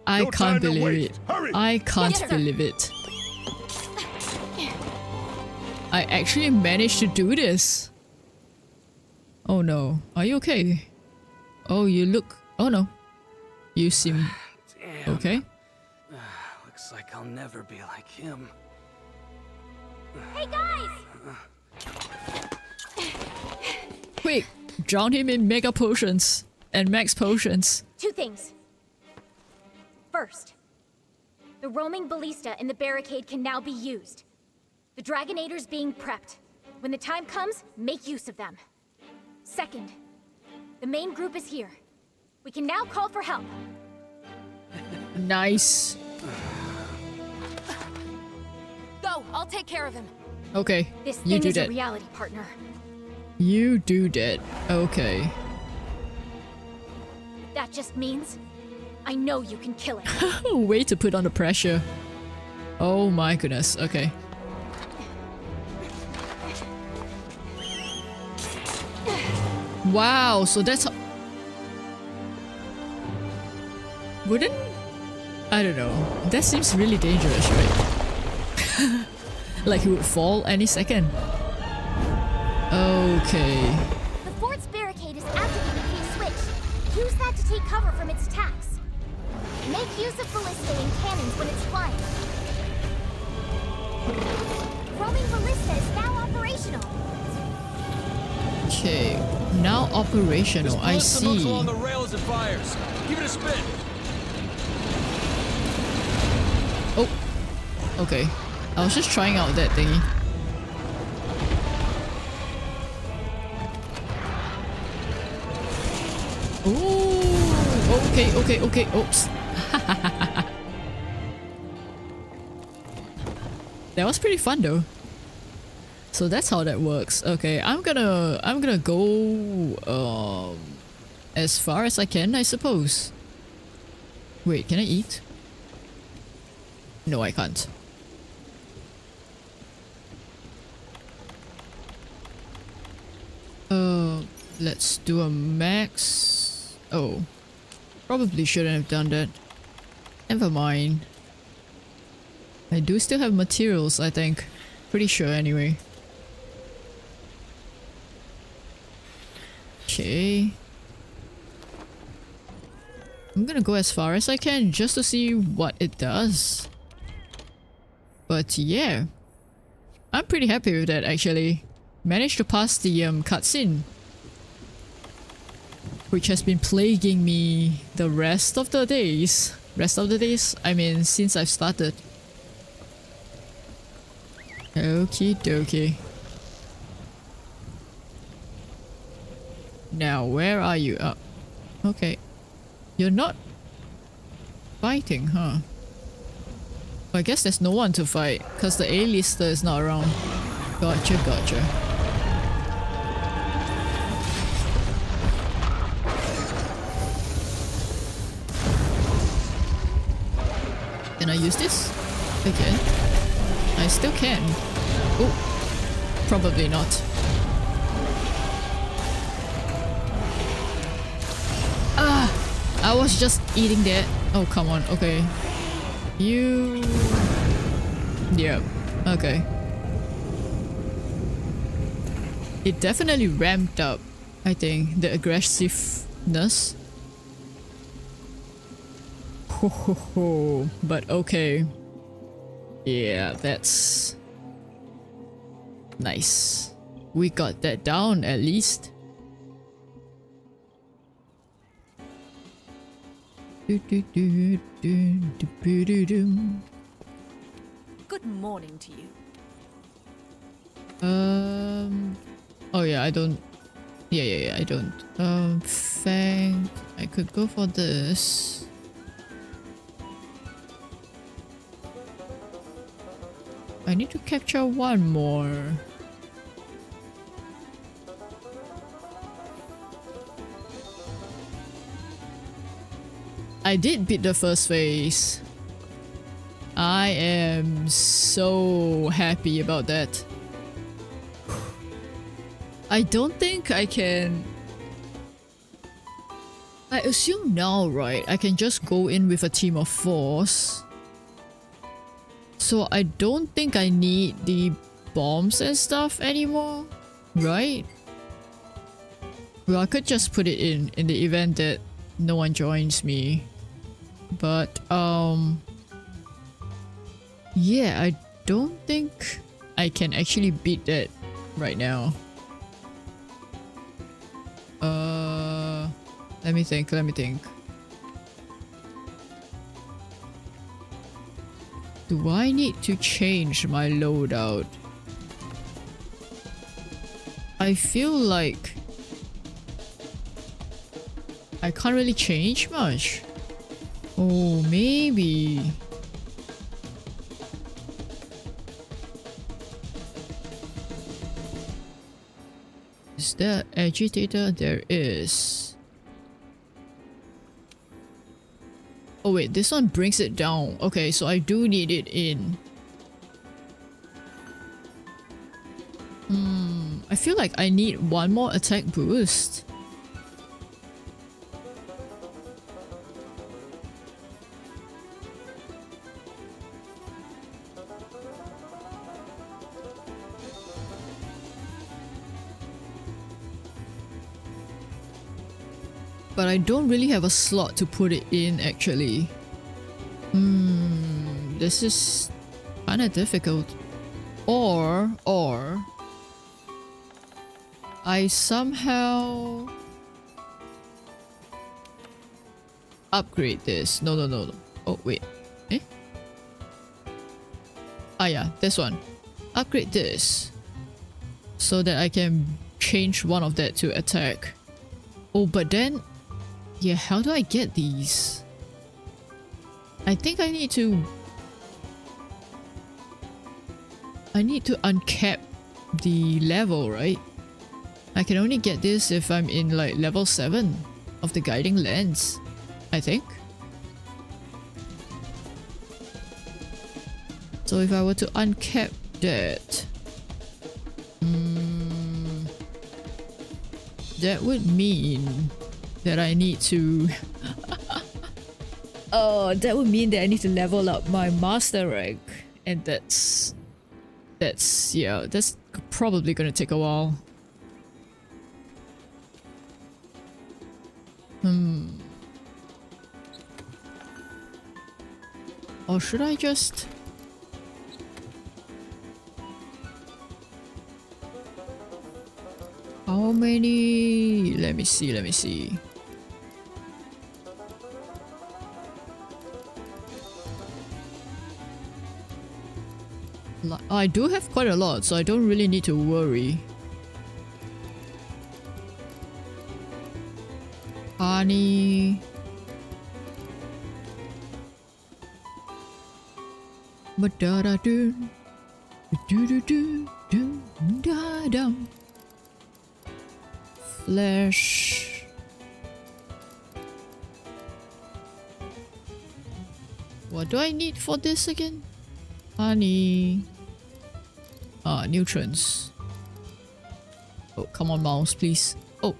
I No can't believe it. Hurry. I can't Yes, believe it. I actually managed to do this. Oh no. Are you okay? Oh, you look. Oh no. You seem Damn. okay. Looks like I'll never be like him. Hey guys! Quick, drown him in mega potions and max potions. Two things. First, the roaming ballista in the barricade can now be used. The Dragonator's being prepped. When the time comes, make use of them. Second, the main group is here. We can now call for help. Nice. Go. I'll take care of him. Okay, This you do is a that. reality, partner. You do that. Okay. That just means I know you can kill it. [LAUGHS] Way to put on the pressure. Oh my goodness. Okay. Wow, so that's. Wouldn't... I don't know. That seems really dangerous, right? [LAUGHS] like he would fall any second. Okay. the fort's barricade is activated via switch. Use that to take cover from its attacks. Make use of ballista and cannons when it's flying. Roaming ballista is now operational. Okay. Now operational. I Ballista moves see. along the rails and fires. Give it a spin. Oh. Okay. I was just trying out that thingy. Ooh. Okay, okay, okay. Oops. [LAUGHS] that was pretty fun though. So that's how that works. Okay, I'm gonna I'm gonna go um as far as I can, I suppose. Wait, can I eat? No, I can't. Uh, let's do a max. Oh, probably shouldn't have done that. Never mind. I do still have materials, I think. Pretty sure, anyway. Okay. I'm gonna go as far as I can just to see what it does. But yeah. I'm pretty happy with that actually. Managed to pass the um, cutscene. Which has been plaguing me the rest of the days. Rest of the days? I mean, since I've started. Okie dokie. Now, where are you? Oh, okay. You're not fighting, huh? I guess there's no one to fight, because the A-lister is not around. Gotcha, gotcha. Can I use this? Again? I still can. Oh, probably not. Ah, I was just eating that. Oh, come on. Okay. You... Yeah. Okay. It definitely ramped up, I think, the aggressiveness. Ho ho ho. But okay. Yeah, that's... Nice. we got that down at least. Good morning to you. Um. Oh yeah, I don't. Yeah, yeah, yeah. I don't. Um. Fang. I could go for this. I need to capture one more. I did beat the first phase. I am so happy about that. I don't think I can... I assume now, right, I can just go in with a team of fours. So I don't think I need the bombs and stuff anymore, right? Well, I could just put it in, in the event that no one joins me. But, um... Yeah, I don't think I can actually beat that right now. Uh... Let me think, let me think. Do I need to change my loadout? I feel like I can't really change much. Oh, maybe. Is there agitator? There is. Oh wait, this one brings it down. Okay, so I do need it in. Hmm, I feel like I need one more attack boost. But I don't really have a slot to put it in actually. Hmm, this is kinda difficult. Or, or... I somehow... Upgrade this. No, no, no, no. Oh, wait. Eh? Ah yeah, this one. Upgrade this. So that I can change one of that to attack. Oh, but then yeah, how do I get these? I think I need to... I need to uncap the level, right? I can only get this if I'm in like level 7 of the guiding lands, I think. So if I were to uncap that... Mm, that would mean that I need to... [LAUGHS] oh, that would mean that I need to level up my master rank. And that's... That's... yeah, that's probably gonna take a while. Hmm... Or should I just... How many... Let me see, let me see. I do have quite a lot, so I don't really need to worry. Honey... da da do do do do do da dum flesh what do I need for this again? Honey Ah, nutrients. Oh, come on, mouse, please. Oh.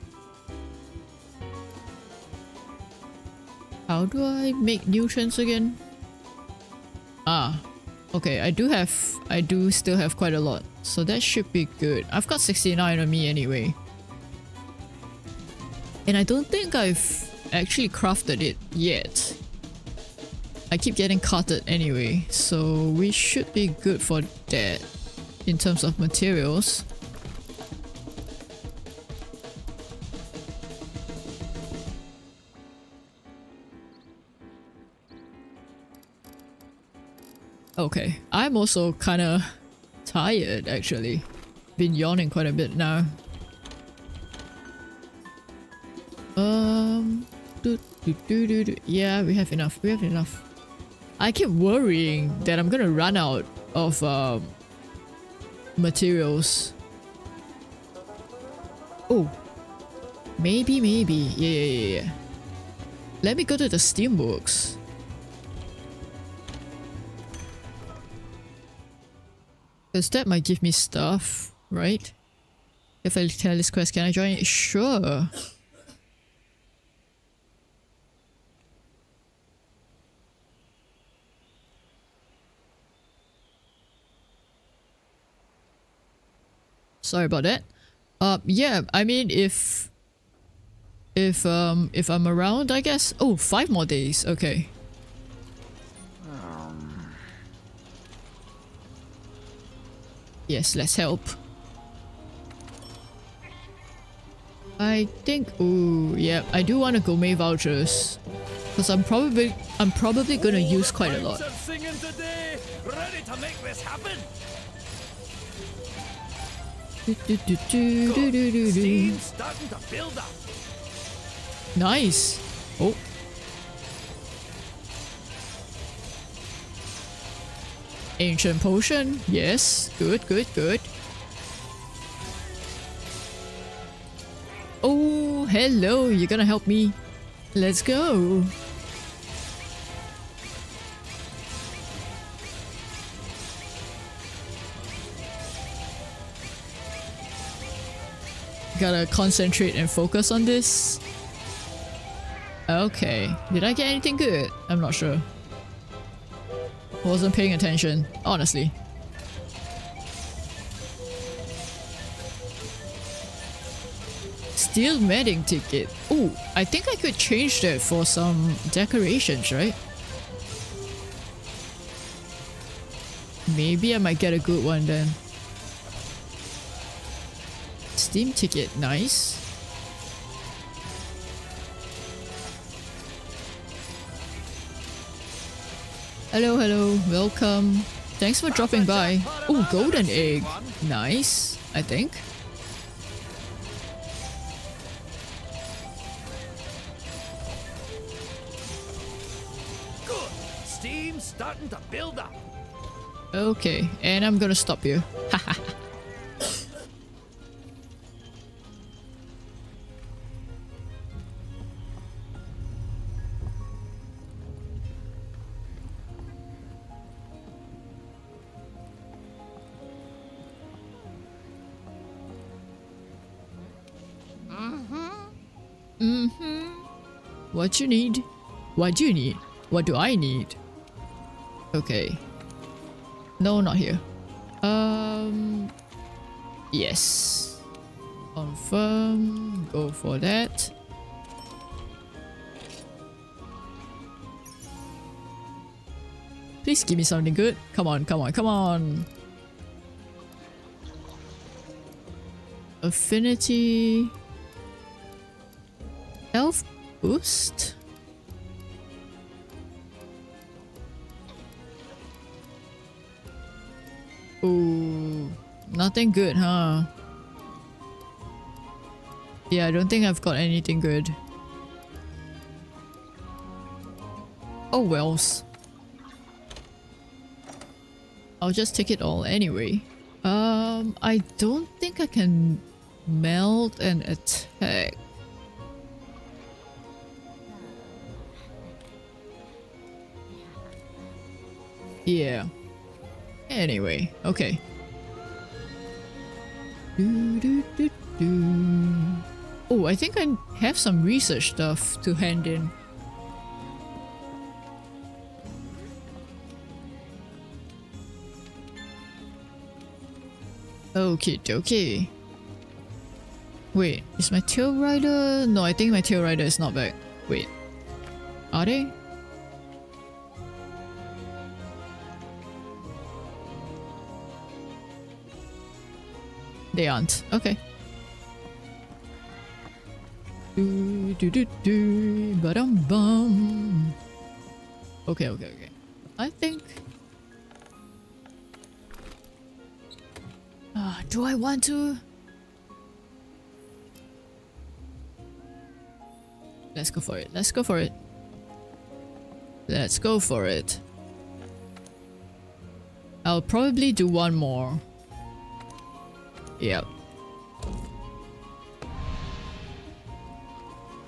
How do I make nutrients again? Ah. Okay, I do have... I do still have quite a lot. So that should be good. I've got 69 on me anyway. And I don't think I've actually crafted it yet. I keep getting carted anyway, so we should be good for that in terms of materials. Okay, I'm also kind of tired actually. Been yawning quite a bit now. Um, do, do, do, do, do. yeah, we have enough. We have enough. I keep worrying that I'm gonna run out of um, materials. Oh, maybe, maybe. Yeah, yeah, yeah. Let me go to the steamworks. Because that might give me stuff, right? If I tell this quest, can I join it? Sure. Sorry about that. Uh, yeah, I mean, if... If, um, if I'm around, I guess. Oh, five more days. Okay. Yes, let's help. I think, ooh, yeah, I do want to go May vouchers. Because I'm probably, I'm probably gonna use quite a lot. Nice. Oh. Ancient potion. Yes. Good, good, good. Oh, hello. You're gonna help me. Let's go. Gotta concentrate and focus on this. Okay. Did I get anything good? I'm not sure. Wasn't paying attention, honestly. Steel melding ticket. Oh, I think I could change that for some decorations, right? Maybe I might get a good one then. Steam ticket, nice. Hello, hello, welcome. Thanks for dropping by. Oh, golden egg. Nice, I think. Good. Steam starting to build up. Okay, and I'm gonna stop you. [LAUGHS] Mm-hmm. What you need? What do you need? What do I need? Okay. No, not here. Um. Yes. Confirm. Go for that. Please give me something good. Come on, come on, come on. Affinity. Health boost? Ooh, nothing good, huh? Yeah, I don't think I've got anything good. Oh wells. I'll just take it all anyway. Um, I don't think I can melt and attack. Yeah. Anyway, okay. Do, do, do, do. Oh, I think I have some research stuff to hand in. Okay, okay. Wait, is my Tailraider? No, I think my Tailraider is not back. Wait, are they? They aren't. Okay. Do do do do ba dum bum. Okay, okay, okay. I think. Uh, do I want to? Let's go for it. Let's go for it. Let's go for it. I'll probably do one more. Yep.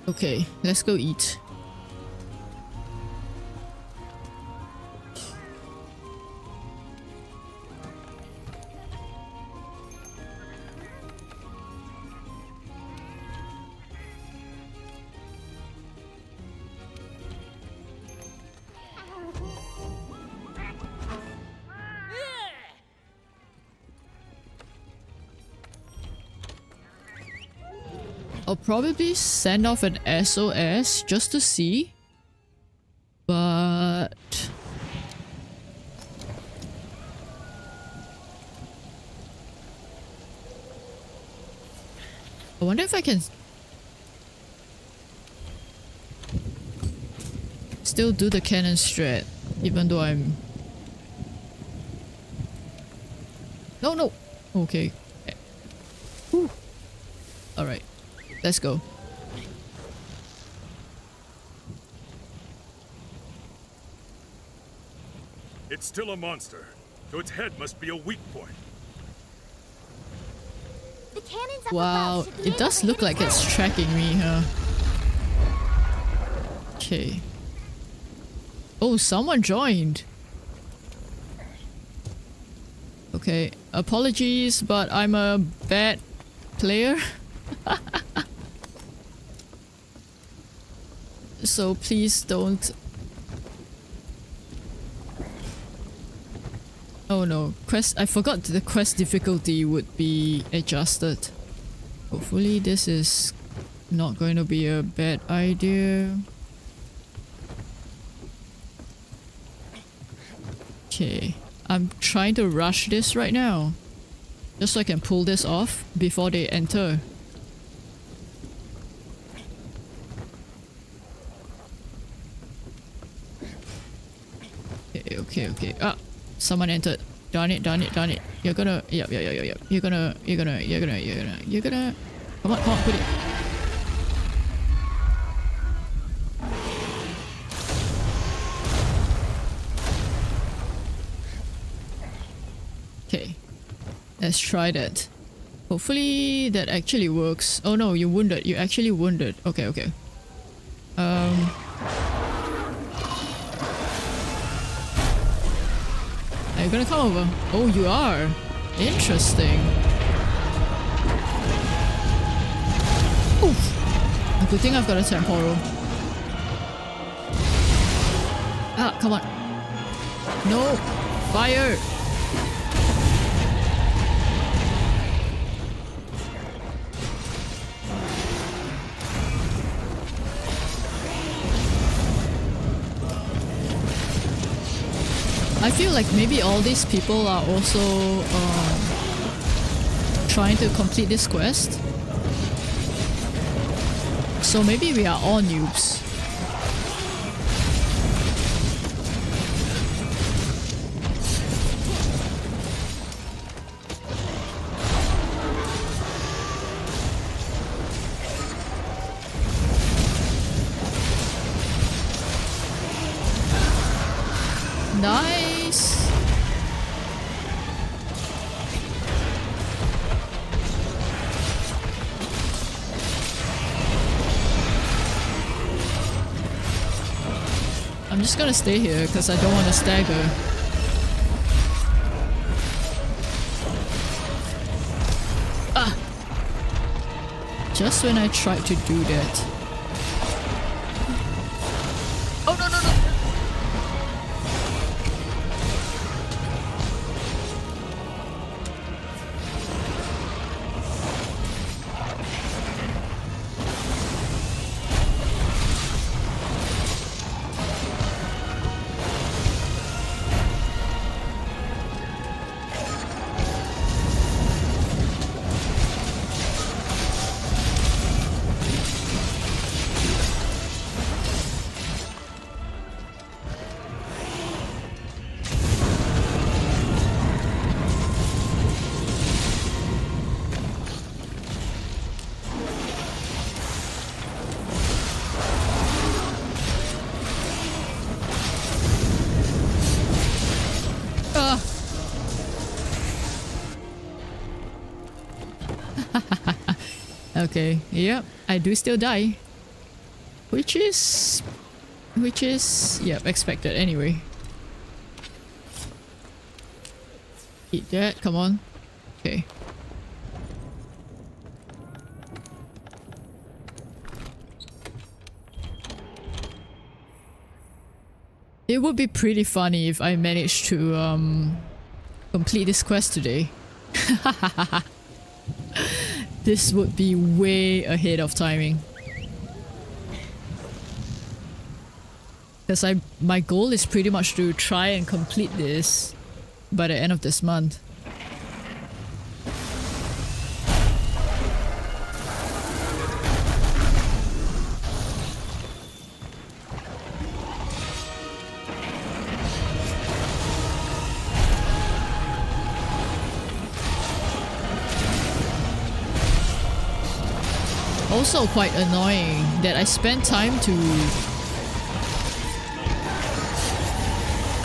Okay, let's go eat. Probably send off an SOS just to see. But... I wonder if I can... Still do the cannon strat, even though I'm... No, no! Okay. Alright. Let's go. It's still a monster, so its head must be a weak point. The cannons up Wow, above should be it does look like its it's tracking me, huh? Okay. Oh, someone joined. Okay, apologies, but I'm a bad player. [LAUGHS] so please don't. Oh no, quest. I forgot the quest difficulty would be adjusted. Hopefully this is not going to be a bad idea. Okay, I'm trying to rush this right now. Just so I can pull this off before they enter. Okay, okay. Ah, someone entered. Darn it, darn it, darn it. You're gonna, yep, yep, yep, yep, yep. You're gonna, you're gonna, you're gonna, you're gonna, you're gonna. Come on, come on, put it. Okay, let's try that. Hopefully that actually works. Oh no, you wounded. You actually wounded. Okay, okay. Um. Are gonna come over? Oh, you are. Interesting. Oof. A good thing I've got a temporal. Ah, come on. No! Fire! I feel like maybe all these people are also um, trying to complete this quest. So maybe we are all noobs. Gonna stay here because I don't want to stagger. Ah! Just when I tried to do that. Okay, yep, I do still die. Which is... Which is... Yep, expected anyway. Eat that, come on. Okay. It would be pretty funny if I managed to um, complete this quest today. [LAUGHS] this would be way ahead of timing. Because I my goal is pretty much to try and complete this by the end of this month. Also quite annoying that I spent time to...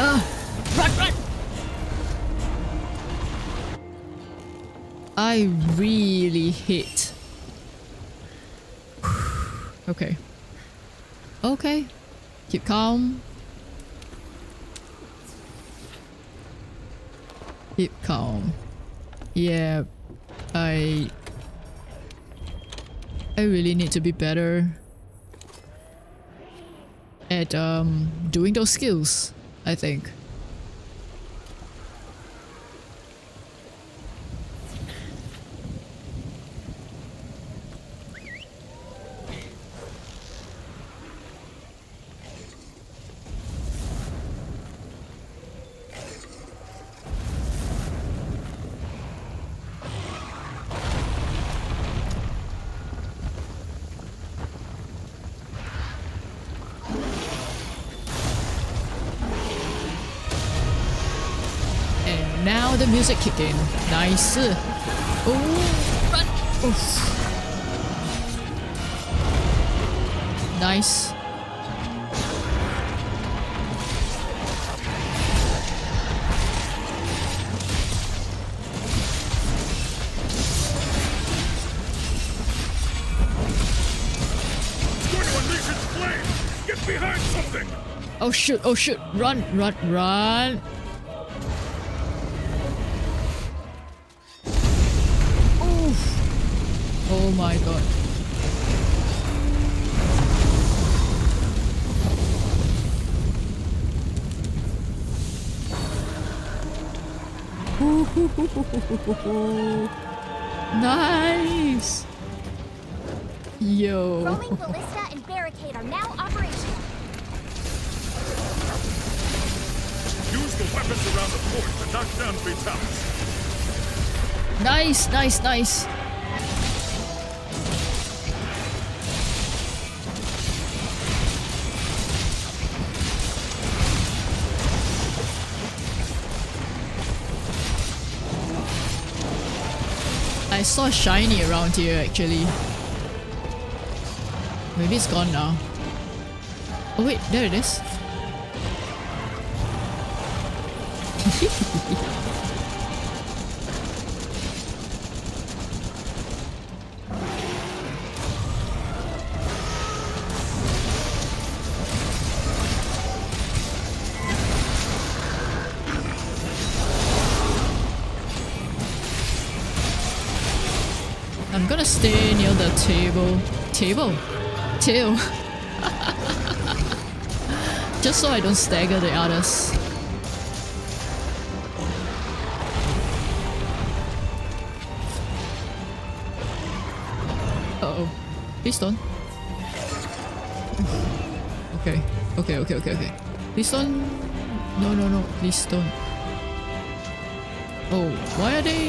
Ah! Run, run! I really hate... [SIGHS] okay. Okay. Keep calm. Keep calm. Yeah, I really need to be better at um, doing those skills, I think. music kick in. Nice. Oh, run. Oof. Nice. Oh shoot, oh shoot, run, run, run. Nice! Yo. Roaming ballista and barricade are now operational. Use the weapons around the fort to knock down Fatalis. Nice, nice, nice. Saw shiny around here actually. Maybe it's gone now. Oh wait, there it is. [LAUGHS] table. Table? Tail. [LAUGHS] Just so I don't stagger the others. Uh oh. Please don't. Okay. Okay, okay, okay, okay. Please don't. No, no, no. Please don't. Oh, why are they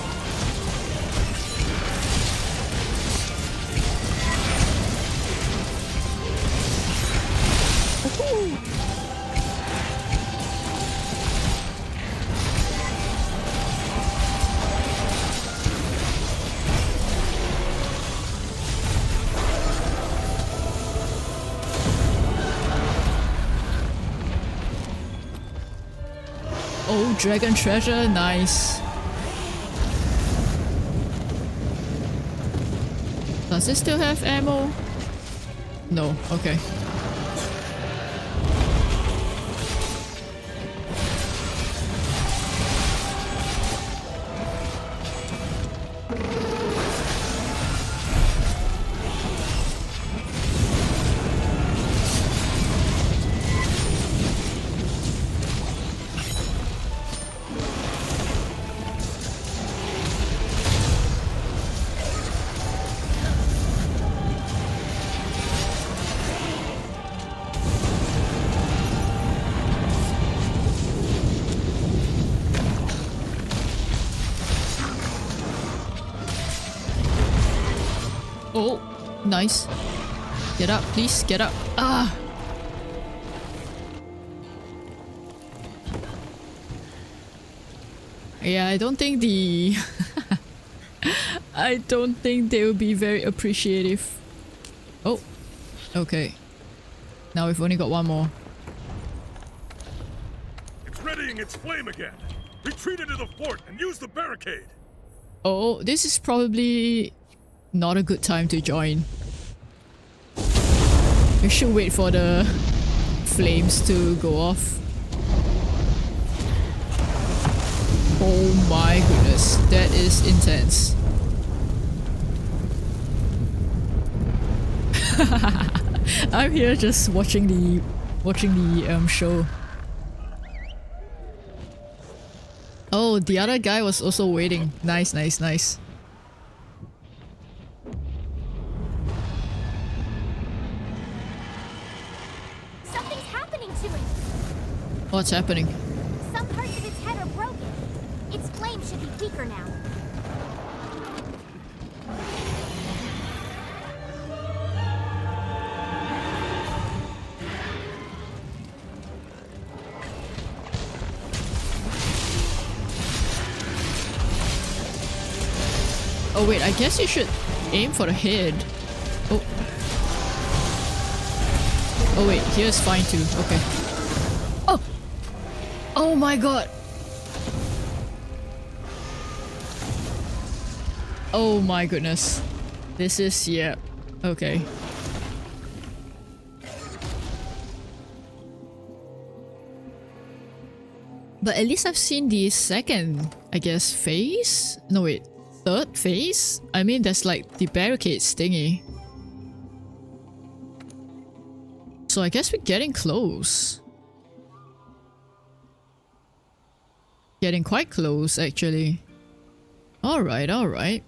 Dragon treasure, nice. Does it still have ammo? No, okay. Get up, please, get up. Ah! Yeah, I don't think the... [LAUGHS] I don't think they will be very appreciative. Oh, okay. Now we've only got one more. It's readying its flame again. Retreat into the fort and use the barricade. Oh, this is probably not a good time to join. We should wait for the flames to go off. Oh my goodness, that is intense. [LAUGHS] I'm here just watching the watching the um show. Oh, the other guy was also waiting. Nice, nice, nice. What's happening? Some parts of its head are broken. Its flame should be weaker now. Oh wait, I guess you should aim for the head. Oh. Oh wait, here's fine too. Okay. Oh! My god! Oh my goodness. This is, yeah. Okay. But at least I've seen the second, I guess, phase? No wait, third phase? I mean, that's like the barricades thingy. So I guess we're getting close. Getting quite close, actually. Alright, alright.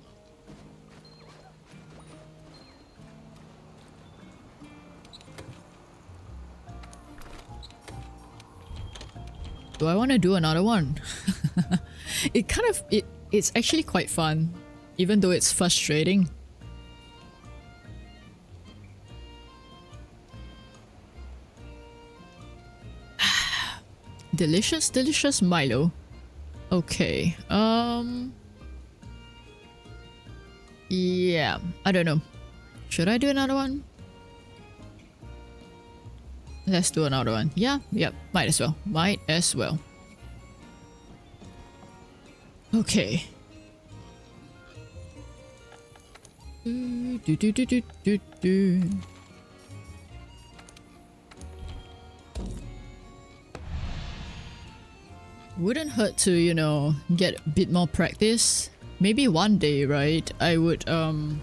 Do I want to do another one? [LAUGHS] it kind of... it It's actually quite fun, even though it's frustrating. [SIGHS] delicious, delicious Milo. Okay, um... Yeah, I don't know. Should I do another one? Let's do another one. Yeah, yep, might as well. Might as well. Okay. Do, do, do, do, do, do, Wouldn't hurt to, you know, get a bit more practice. Maybe one day, right? I would, um...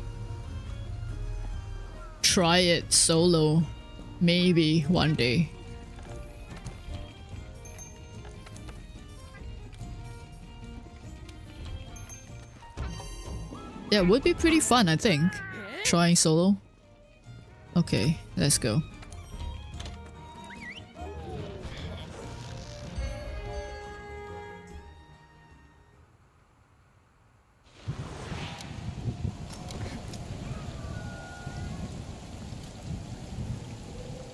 Try it solo. Maybe one day. Yeah, would be pretty fun, I think. Trying solo. Okay, let's go.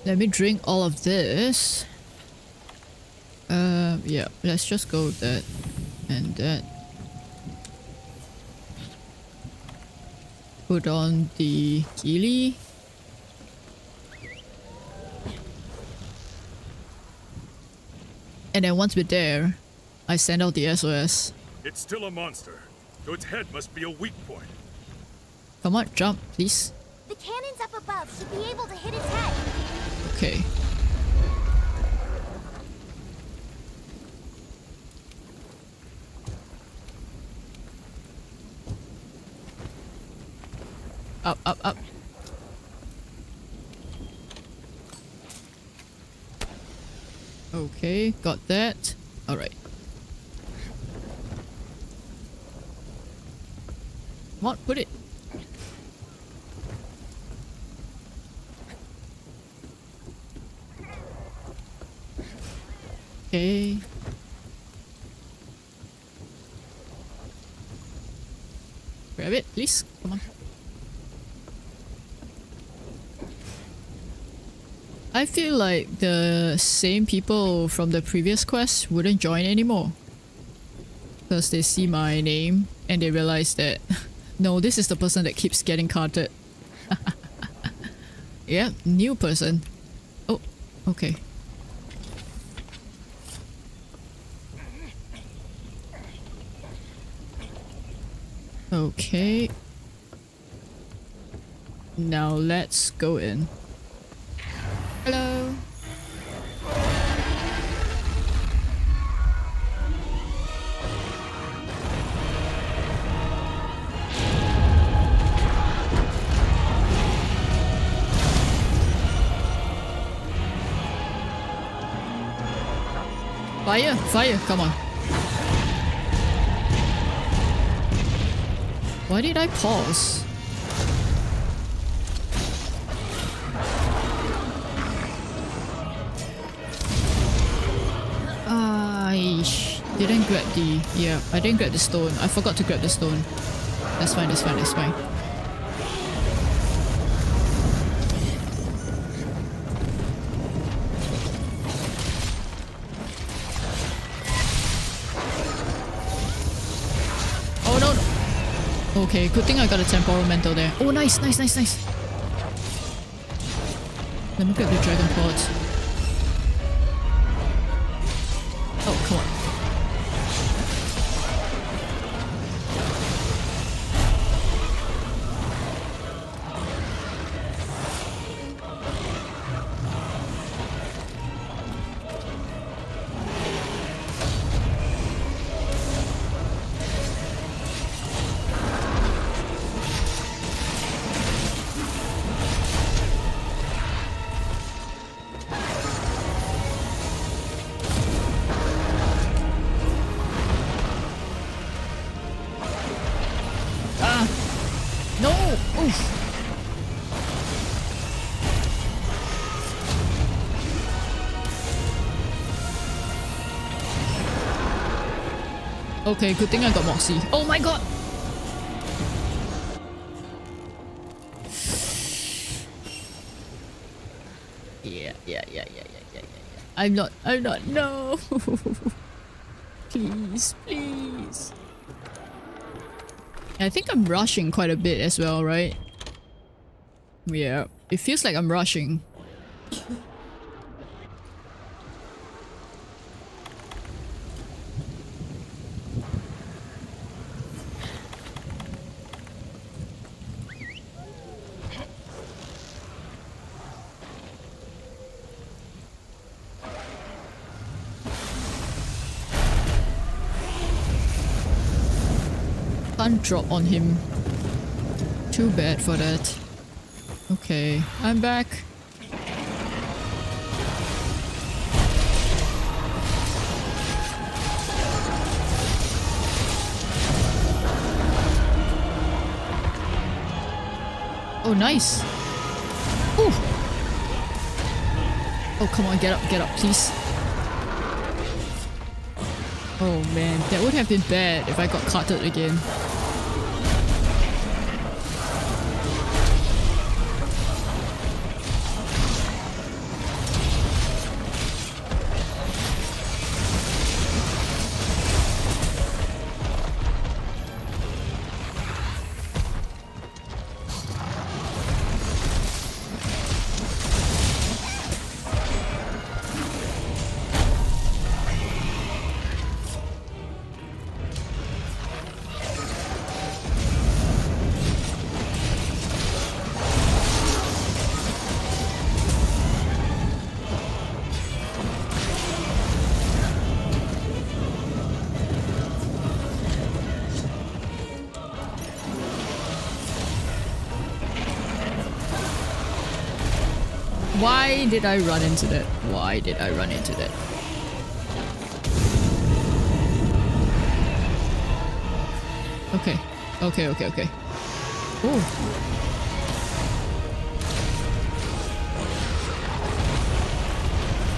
Let me drink all of this. Uh, yeah, let's just go with that and that. Put on the Ghillie. And then once we're there, I send out the SOS. It's still a monster, so its head must be a weak point. Come on, jump, please. The cannons up above should be able to hit its head. Okay. Up, up, up. Okay, got that. Alright. On, put it. Okay. Grab it, please. Come on. I feel like the same people from the previous quest wouldn't join anymore. Because they see my name and they realize that [LAUGHS] no, this is the person that keeps getting carted. [LAUGHS] yeah, new person. Oh, okay. Okay. Now let's go in. Hello. Fire, fire, come on. Why did I pause? I didn't grab the... Yeah, I didn't grab the stone. I forgot to grab the stone. That's fine, that's fine, that's fine. Okay, good thing I got a temporal mantle there. Oh nice, nice, nice, nice. Let me get the dragon pods. Okay, good thing I got Moxie. Oh my god! Yeah, yeah, yeah, yeah, yeah, yeah, yeah, yeah. I'm not, I'm not, no! [LAUGHS] please, please. I think I'm rushing quite a bit as well, right? Yeah, it feels like I'm rushing. Can't drop on him. Too bad for that. Okay, I'm back. Oh, nice. Ooh. Oh, come on, get up, get up, please. Oh man, that would have been bad if I got carted again. Did I run into that? Why did I run into that? Okay. Okay, okay, okay. Oh.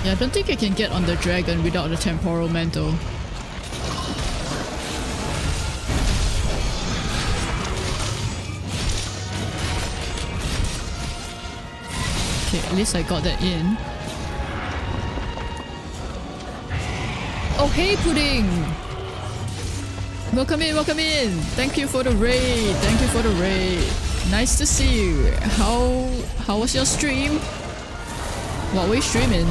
Yeah, I don't think I can get on the dragon without the temporal mantle. At least I got that in. Oh, hey, Pudding! Welcome in, welcome in! Thank you for the raid, thank you for the raid. Nice to see you. How how was your stream? What were you streaming?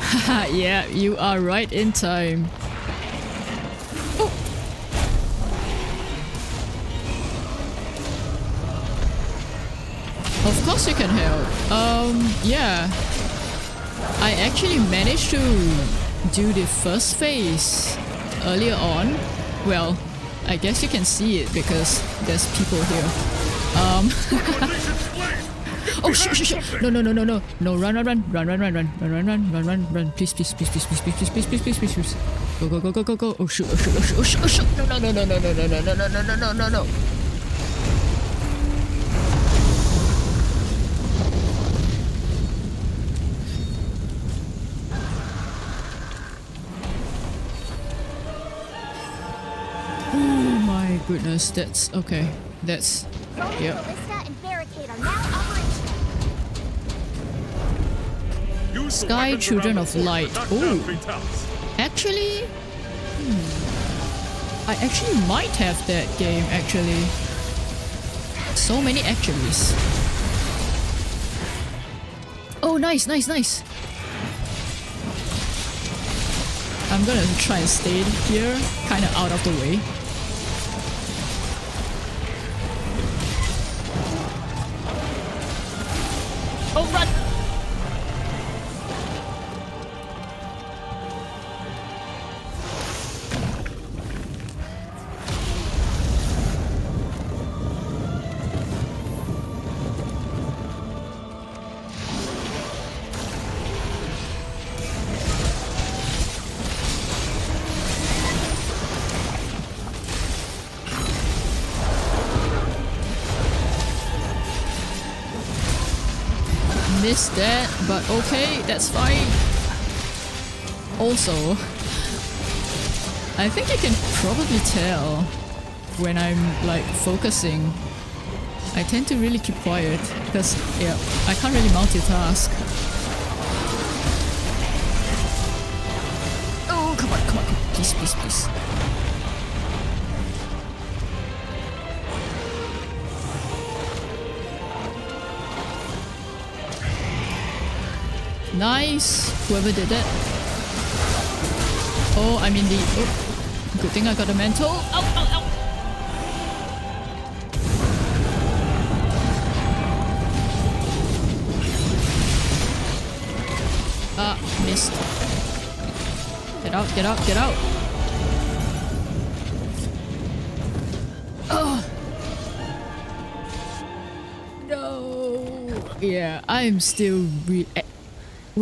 Haha, [LAUGHS] yeah, you are right in time. Yeah. I actually managed to do the first phase earlier on. Well, I guess you can see it because there's people here. Um, oh shit, shit, shit! No, no, no, no, no, no! Run, run, run, run, run, run, run, run, run, run, run, run, run! Please, please, please, please, please, please, please, please, please, please, please! Go, go, go, go, go, go! Oh shoot! Oh shoot! Oh shoot! Oh shoot! Oh shoot! No, no, no, no, no, no, no, no, no, no, no, no, no, goodness! That's okay. That's Yep. Sky Children of Light. Vitalis. Actually, hmm, I actually might have that game actually. So many actuallys. Oh, nice, nice, nice. I'm gonna try and stay here, kind of out of the way. But okay, that's fine. Also, I think you can probably tell when I'm like focusing. I tend to really keep quiet because yeah, I can't really multitask. Oh, come on, come on, come on. please, please, please. Nice, whoever did that. Oh, I mean the. Oh, good thing I got a mantle. Ow, ow, ow. Ah, missed. Get out, get out, get out. Oh. No. Yeah, I'm still re-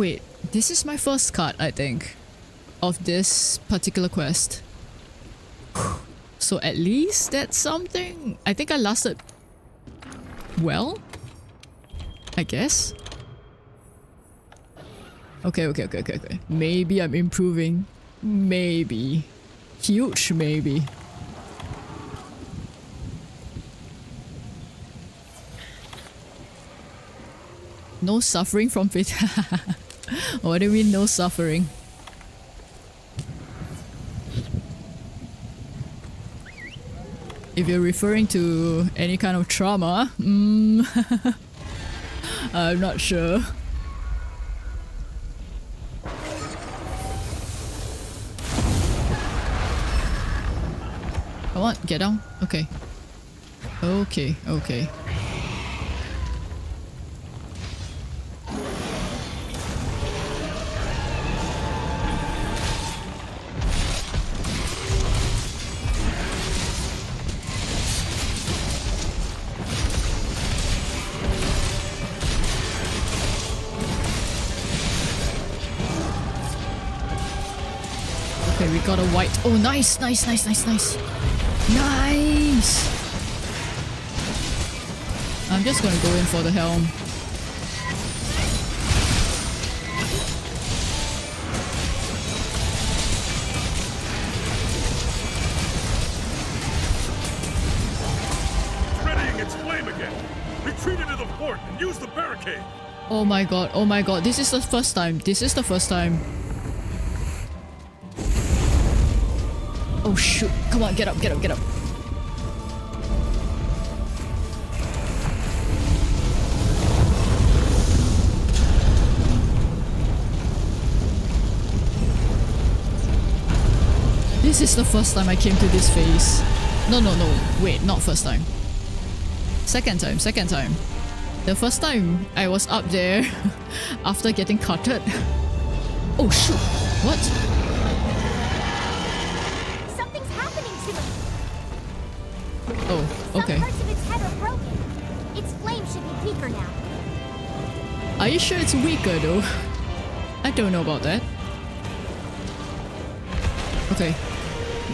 Wait, this is my first cut, I think, of this particular quest. [SIGHS] So at least that's something. I think I lasted well. I guess. Okay, okay, okay, okay, okay. Maybe I'm improving. Maybe. Huge maybe. No suffering from it. [LAUGHS] [LAUGHS] what do you mean no suffering? If you're referring to any kind of trauma, mm, [LAUGHS] I'm not sure. Come on, get down. Okay. Okay, okay. Got a white. Oh, nice, nice, nice, nice, nice. Nice! I'm just gonna go in for the helm. Readying its flame again. Retreat into the fort and use the barricade. Oh my god, oh my god, this is the first time. This is the first time. Oh shoot, come on, get up, get up, get up. This is the first time I came to this phase. No, no, no, wait, not first time. Second time, second time. The first time I was up there [LAUGHS] after getting cutted. [LAUGHS] Oh shoot! What? Are you sure it's weaker though? I don't know about that. Okay.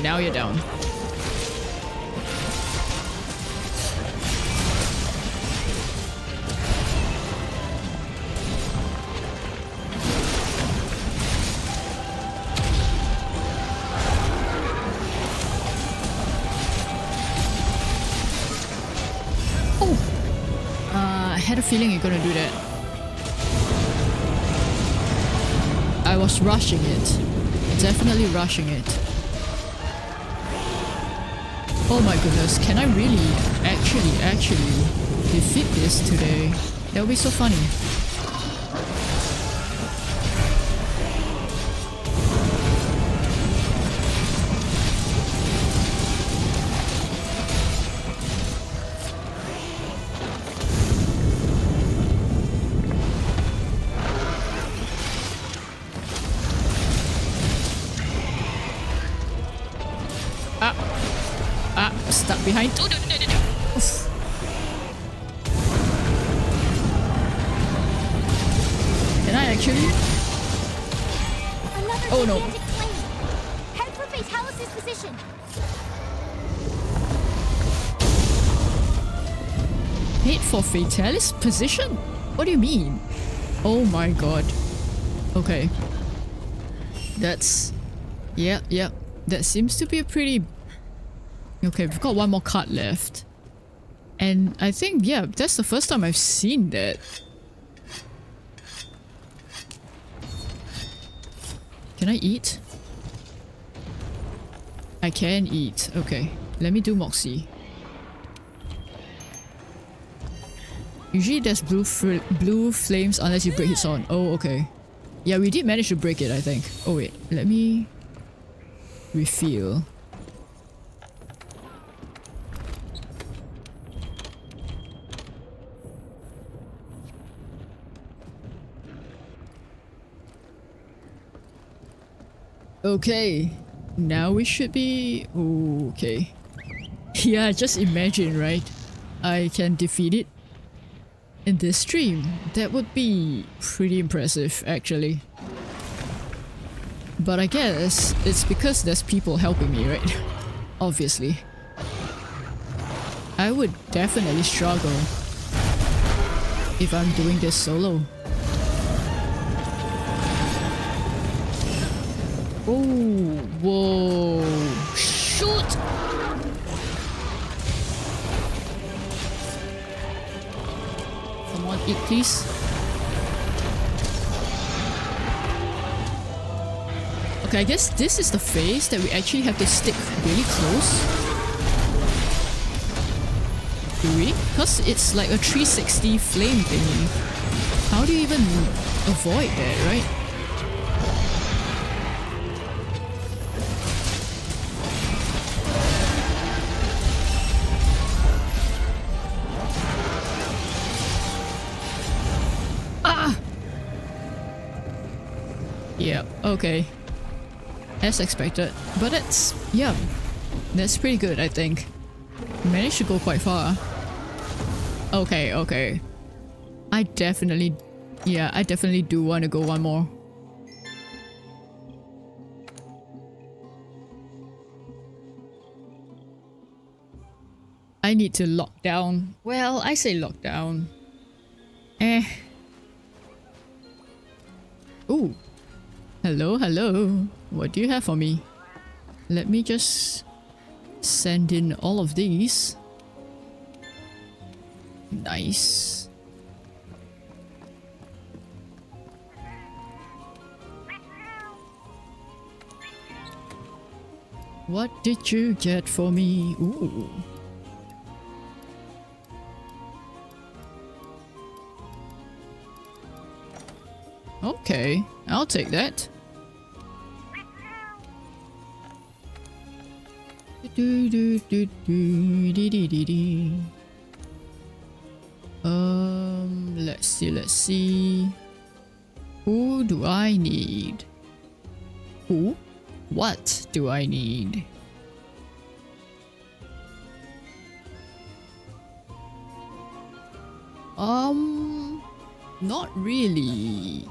Now you're down. Oh! Uh, I had a feeling you're gonna do that. I was rushing it. Definitely rushing it. Oh my goodness, can I really, actually, actually defeat this today? That would be so funny. Behind. Oh, no, no, no, no. Oof. Can I actually? Another Oh, no. Head for Fatalis' position. Hit for Fatalis position? What do you mean? Oh my god. Okay. That's... Yeah, yeah. That seems to be a pretty... Okay, we've got one more card left. And I think, yeah, that's the first time I've seen that. Can I eat? I can eat. Okay. Let me do Moxie. Usually there's blue blue flames unless you break its on. Oh, okay. Yeah, we did manage to break it, I think. Oh wait, let me refill. Okay, now we should be... okay. Yeah, just imagine, right? I can defeat it in this stream. That would be pretty impressive, actually. But I guess it's because there's people helping me, right? [LAUGHS] Obviously. I would definitely struggle if I'm doing this solo. Oh, whoa. Shoot! Come on, eat please. Okay, I guess this is the phase that we actually have to stick really close. Do we? Because it's like a 360 flame thingy. How do you even avoid that, right? Yeah, okay. As expected. But that's, yeah, that's pretty good, I think. Managed to go quite far. Okay, okay. I definitely, yeah, I definitely do want to go one more. I need to lock down. Well, I say lock down. Eh. Ooh, Hello, hello. What do you have for me? Let me just send in all of these. Nice. What did you get for me? Ooh. Okay, I'll take that. Do, do, do, do, dee, dee, dee, dee. Um, let's see, let's see. Who do I need? Who? What do I need? Um, not really.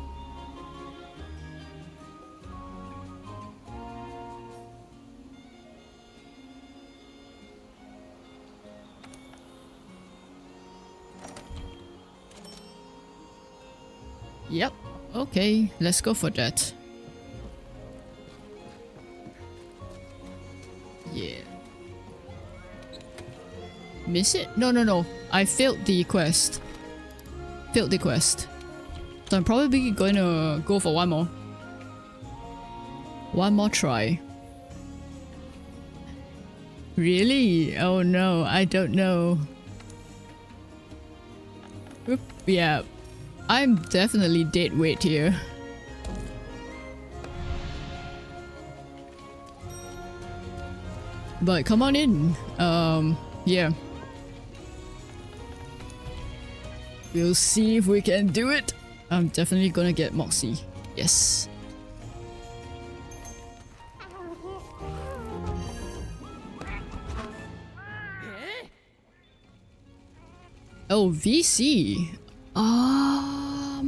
Yep. Okay, let's go for that. Yeah. Miss it? No, no, no. I failed the quest. Failed the quest. So I'm probably going to go for one more. One more try. Really? Oh no, I don't know. Oop, yeah, I'm definitely dead weight here. But come on in. Um, yeah. We'll see if we can do it. I'm definitely gonna get Moxie. Yes. Oh, VC. Um.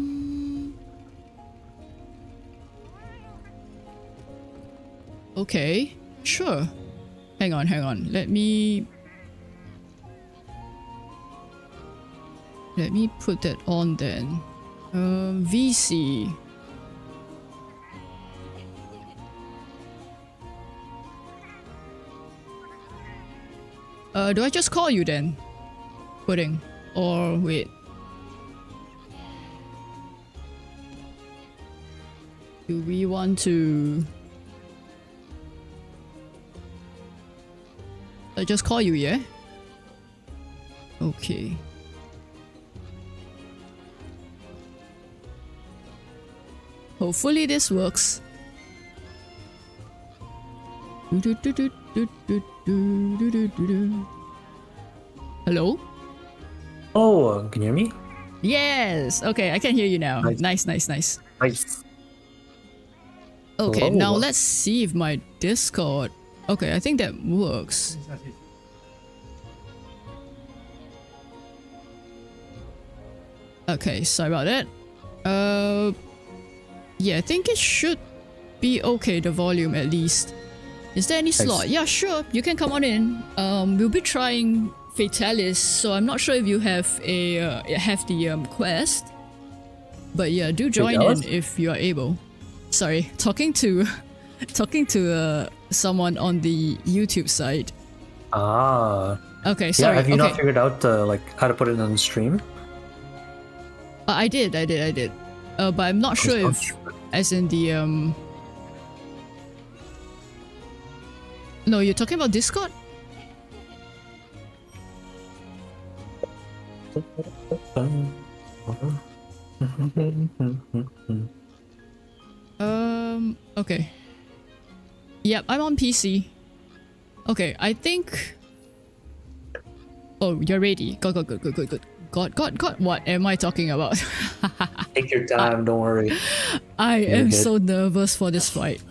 Okay, sure. Hang on, hang on. Let me. Let me put that on then. Um, VC. Uh, do I just call you then? Pudding. Or wait. Do we want to... I just call you, yeah? Okay. Hopefully this works. Hello? Oh, uh, can you hear me? Yes! Okay, I can hear you now. Nice. Nice, nice, nice. Nice. Okay, Hello. now let's see if my Discord... Okay, I think that works. Okay, sorry about that. Uh, yeah, I think it should be okay, the volume at least. Is there any slot? Yeah, sure, you can come on in. Um, we'll be trying Fatalis, so I'm not sure if you have a uh, have the um, quest. But yeah, do join in if you are able. Sorry, talking to [LAUGHS] talking to uh, someone on the YouTube side. Ah. Okay, sorry. Yeah, have you okay. not figured out uh, like how to put it on the stream? Uh, I did, I did, I did. Uh, but I'm not sure if, as in the um. No, you're talking about Discord. [LAUGHS] Um. Okay. Yep, I'm on PC. Okay, I think. Oh, you're ready. Good, good, good, good, good, good. God, God, God, what am I talking about? [LAUGHS] Take your time, don't worry. I You're am good. so nervous for this fight.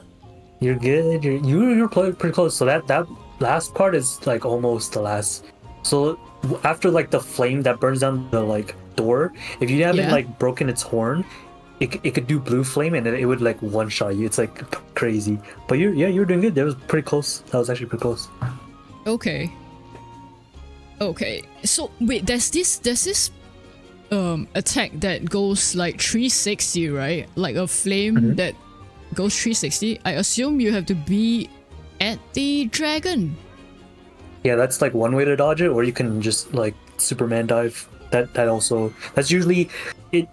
You're good. You're you, you're pretty close. So that that last part is like almost the last. So after like the flame that burns down the like door, if you haven't Yeah. like broken its horn, it, it could do blue flame and it, it would like one shot you. It's like crazy. But you yeah you're doing good. That was pretty close. That was actually pretty close. Okay. Okay, so wait, there's this there's this um attack that goes like 360, right? Like a flame Mm-hmm. that goes 360. I assume you have to be at the dragon. Yeah, that's like one way to dodge it, or you can just like Superman dive. That that also that's usually it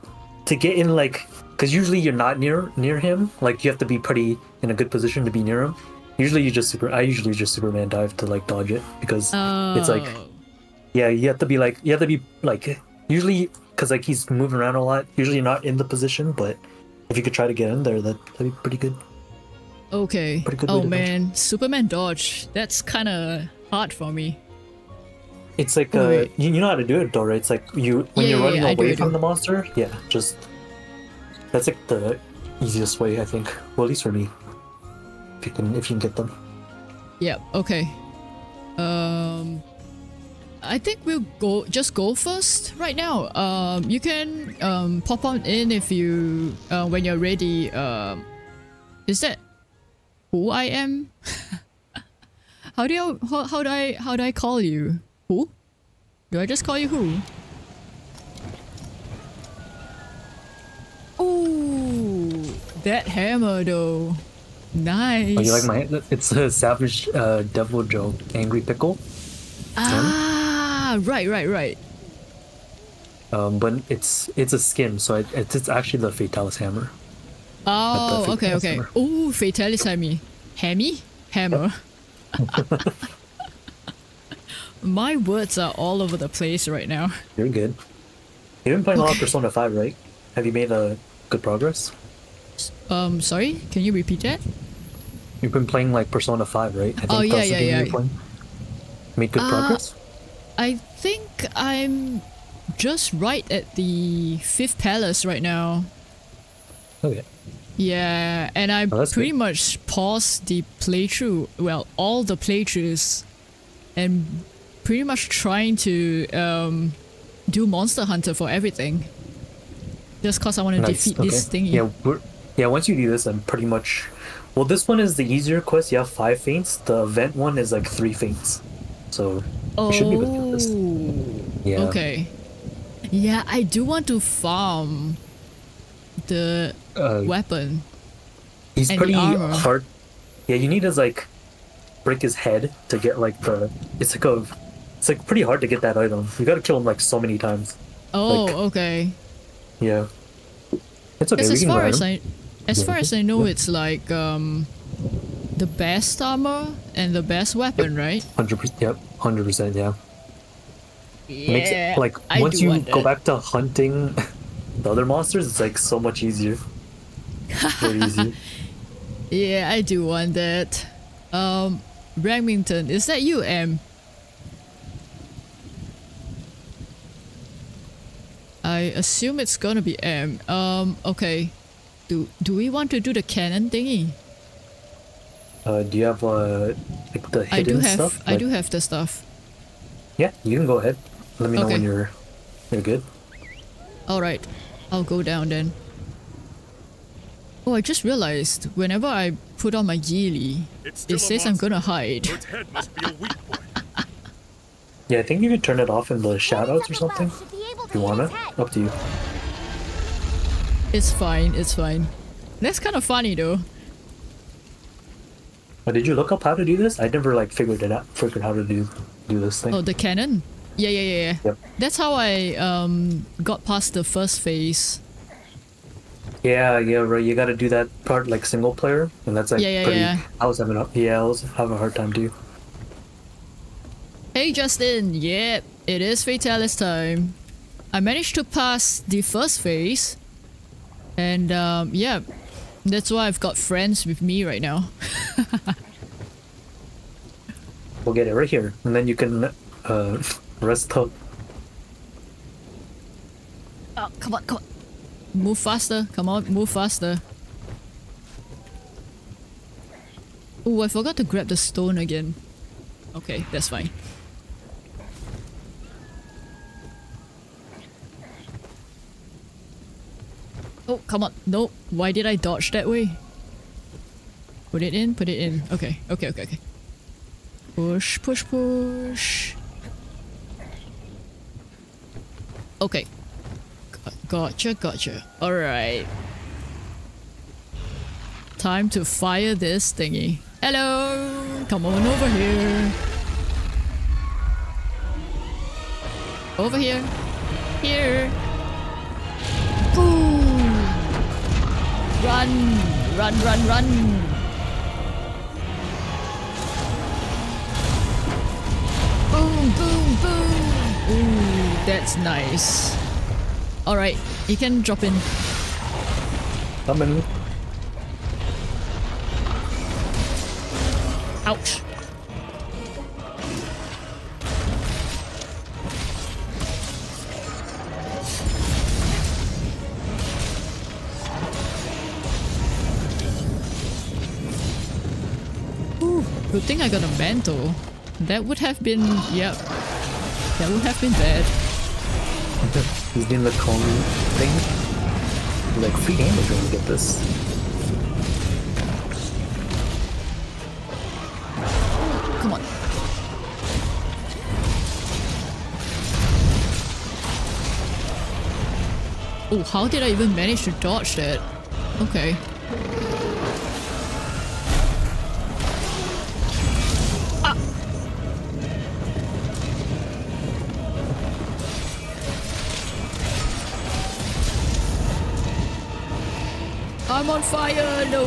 to get in like because usually you're not near near him. Like you have to be pretty in a good position to be near him. Usually you just super. I usually just Superman dive to like dodge it because it's like Oh. yeah you have to be like you have to be like usually because like he's moving around a lot. Usually you're not in the position, but if you could try to get in there, that that'd be pretty good. Okay. Pretty good Oh to dodge. man, Superman dodge. That's kind of hard for me. It's like Oh, uh, you, you know how to do it though, right? It's like you when Yeah, you're running yeah, away do. from the monster. Yeah, just that's like the easiest way I think. Well, at least for me, if you can if you can get them. Yep. Okay. Um, I think we'll go. Just go first right now. Um, you can um pop on in if you uh, when you're ready. Um, is that who I am? [LAUGHS] how do you how, how do I how do I call you? Who? Do I just call you who? Ooh, that hammer though. Nice. Oh, you like my? It's a savage uh, devil joke, angry pickle. Ah, right, right, right. Um, but it's it's a skin, so it, it's it's actually the Fatalis hammer. Oh, okay, okay. hammer. Oh, Fatalis Hammy. Hammy? Hammer. [LAUGHS] My words are all over the place right now. You're good. You've been playing a lot of Persona Five, right? Have you made a good progress? Um, sorry, can you repeat that? You've been playing like Persona Five, right? I think Oh, yeah, that's the yeah, game yeah. You're playing. Made good Uh, progress. I think I'm just right at the fifth palace right now. Okay. Yeah, and I Oh, pretty good. much paused the playthrough, well, all the playthroughs, and pretty much trying to um, do Monster Hunter for everything. Just cause I want to Nice. defeat Okay. this thingy. Yeah, we're, yeah. Once you do this, I'm pretty much. Well, this one is the easier quest. You have five feints. The event one is like three feints. So you should be able to do this. Oh, Yeah. okay. Yeah, I do want to farm the Uh, weapon. he's pretty hard. Yeah, you need to like break his head to get like the. It's like a. It's like pretty hard to get that item. You gotta kill him like so many times. Oh, Like- okay. Yeah. It's okay. As far as. I, as far as I know, it's like um, the best armor and the best weapon, right? Hundred percent. Yep. Hundred percent. Yeah. Yeah. Makes it like I once you go that. back to hunting [LAUGHS] the other monsters, it's like so much easier. Easy. [LAUGHS] Yeah, I do want that. Um, Remington, is that you, Em? I assume it's gonna be M. Um, okay. Do do we want to do the cannon thingy? Uh, do you have uh like the I do hidden have stuff? I do have the stuff. Yeah, you can go ahead. Let me know when you're you're good. Alright, I'll go down then. Oh, I just realized whenever I put on my Ghillie, it a says I'm gonna hide. head must be a weak point. [LAUGHS] Yeah, I think you could turn it off in the shoutouts or something. Should be able If you wanna, up to you. It's fine, it's fine. That's kind of funny though. But did you look up how to do this? I never like figured it out. Figured how to do do this thing. Oh, the cannon? Yeah, yeah, yeah, yeah. Yep. That's how I um got past the first phase. Yeah, yeah, right. You got to do that part like single player, and that's like Yeah, yeah, pretty. yeah. I was having a yeah, I was having a hard time too. Hey Justin, yep, it is Fatalis time. I managed to pass the first phase. And um yeah, that's why I've got friends with me right now. [LAUGHS] We'll get it right here, and then you can uh [LAUGHS] rest up. Oh, come on, come on. Move faster, come on, move faster. Oh, I forgot to grab the stone again. Okay, that's fine. Oh, come on. No, why did I dodge that way? Put it in, put it in. Okay, okay, okay, okay. Push, push, push. Okay. Gotcha, gotcha. Alright. Time to fire this thingy. Hello! Come on over here. Over here. Here. Boom! Run! Run, run, run! Boom, boom, boom! Ooh, that's nice. Alright, you can drop in. Coming. Ouch. Good thing I got a mantle. That would have been, yep. That would have been bad. [LAUGHS] He's doing the cone thing. Like free damage when you get this. Come on. Oh, how did I even manage to dodge that? Okay. I'm on fire, no!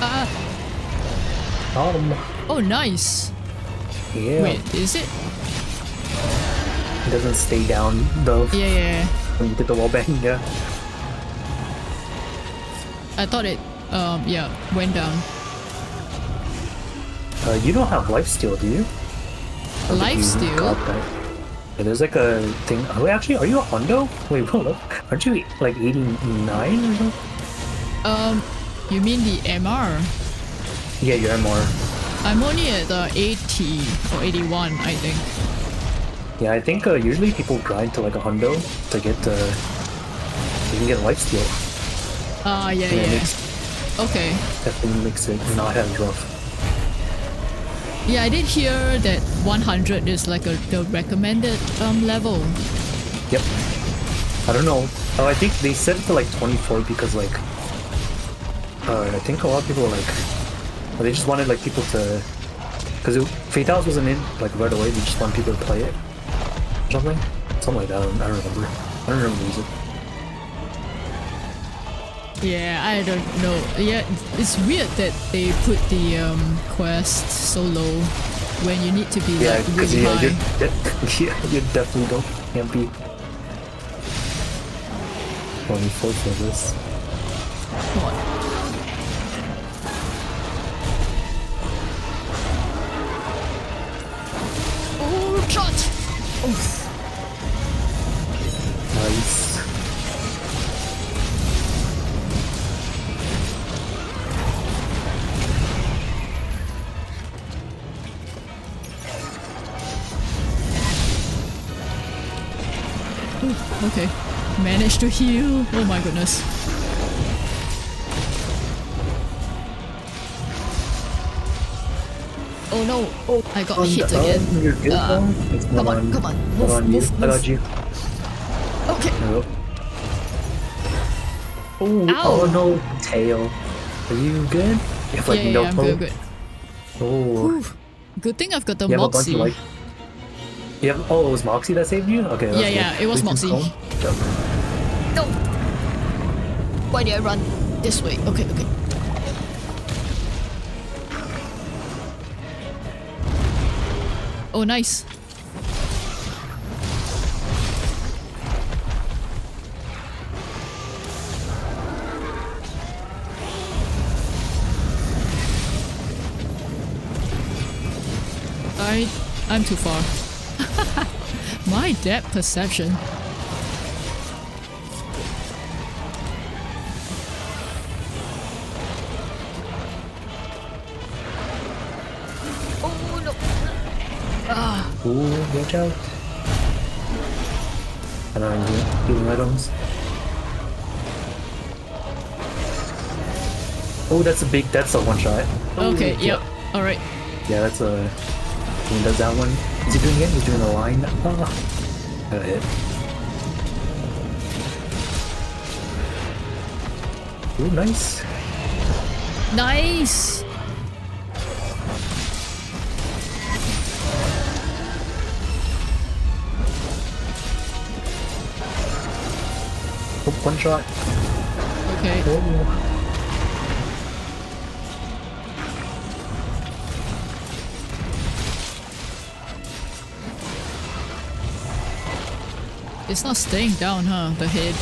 Ah! Um, Oh, nice! yeah. Wait, is it? It doesn't stay down though Yeah, yeah, yeah. when you get the wall bang, yeah. I thought it, um, yeah, went down. Uh, you don't have lifesteal, do you? Lifesteal? Yeah, there's like a thing. Oh, wait, actually, are you a Hondo? [LAUGHS] Wait, hold up. Aren't you like 89 or something? Um, you mean the MR? Yeah, you're MR. I'm only at the 80 or 81, I think. Yeah, I think uh, usually people grind to like a Hondo to get the. You can get lifesteal. Ah, yeah, Yeah, it yeah. makes- Okay. Definitely makes it not as rough. Yeah, I did hear that 100 is like a the recommended um level. Yep. I don't know. Oh, I think they set it to like 24 because like. Uh, I think a lot of people were like. They just wanted like people to. Because Fatalis wasn't in like right away. They just want people to play it. Something. Something like that. I don't, I don't remember. I don't remember the reason. Yeah, I don't know. Yeah, it's weird that they put the um quest so low when you need to be Yeah, like because really yeah, high. you're, [LAUGHS] de- yeah, you definitely don't can't be 24 for this. Come on. Oh, shot! Oof. Nice. Okay. Managed to heal. Oh my goodness. Oh no! Oh, I got hit Um, again. You're good, Uh. It's come not on, come on. not Move, on you. move, I got you. Okay. There. Oh, Ow. oh no, tail. Are you good? You have like yeah, no yeah, I'm good, good. Oh, Whew. Good thing I've got the you have a bunch Moxie. Of. You have, oh, it was Moxie that saved you? Okay. Yeah, yeah, good. it was At least Moxie. cone. No! Why did I run this way? Okay, okay. Oh, nice. I, I'm too far. [LAUGHS] My depth perception. Oh no! Ah, Ooh, watch out. And I'm healing items. Oh, that's a big. That's a one shot. Okay, yeah. yep. Alright. Yeah, that's a. He does that one. Is he doing it? He's doing the line. Ah, got hit. Ooh, nice. Nice! Oh, one shot. Okay. Oh. It's not staying down, huh? The head.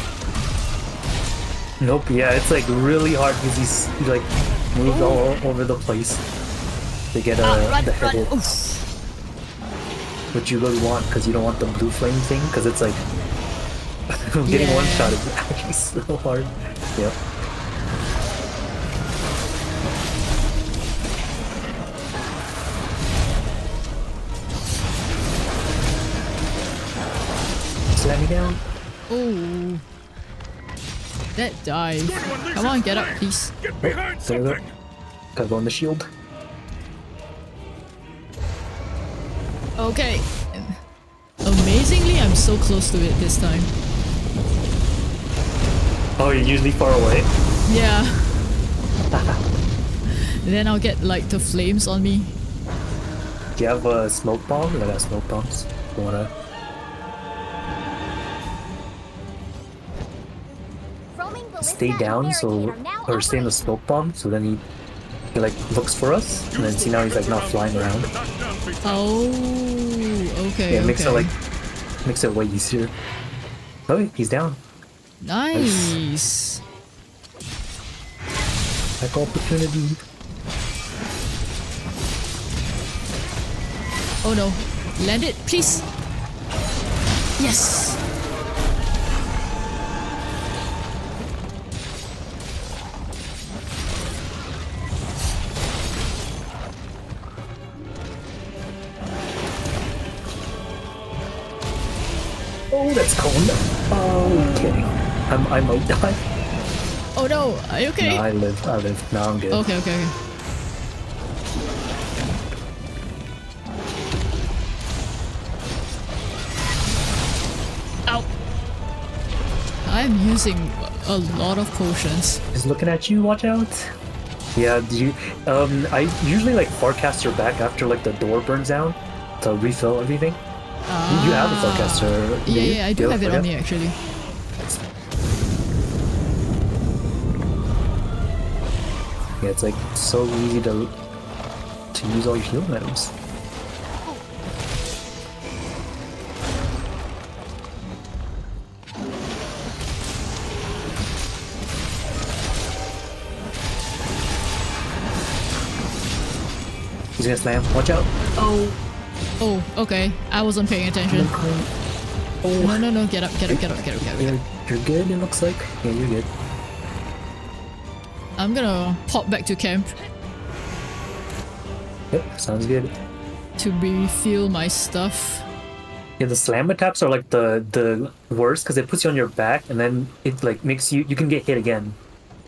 Nope. Yeah, it's like really hard because he's he, like moved all over the place to get uh, Ah, run, the head hit, which you really want because you don't want the blue flame thing because it's like [LAUGHS] getting one shot [LAUGHS] is actually so hard. Yep. Me down. Oh. That dive. Going to unleash Come on, get up, flame. please. Get behind There we something! Gotta go on the shield. Okay. Amazingly, I'm so close to it this time. Oh, you're usually far away. Yeah. [LAUGHS] then I'll get like the flames on me. Do you have a smoke bomb? I got smoke bombs. You wanna? Stay down so or stay in the operational. smoke bomb so then he, he like looks for us and then see now he's like not flying around Knock down Fatal. Oh, okay. yeah it makes it like makes it way easier oh he's down nice. like opportunity Oh no. Land it, please. Yes. I'm, I might die Oh no. Are you okay? no, I lived I lived now I'm good Okay, okay, okay. Ow. I'm using a lot of potions. he's looking at you watch out yeah do you um I usually like forecast your back after like the door burns down to refill everything you, you have a forecaster Ah. Yeah, yeah, I do have it on me actually. Yeah, it's like so easy to to use all your healing items. He's gonna slam. Watch out. Oh. Oh, okay. I wasn't paying attention. Oh. No, no, no. Get up, get up, get up, get up, get up. Get You're, you're good, it looks like. Yeah, you're good. I'm gonna pop back to camp Yep, sounds good. to refill my stuff. Yeah, the slam attacks are like the the worst because it puts you on your back and then it like makes you you can get hit again.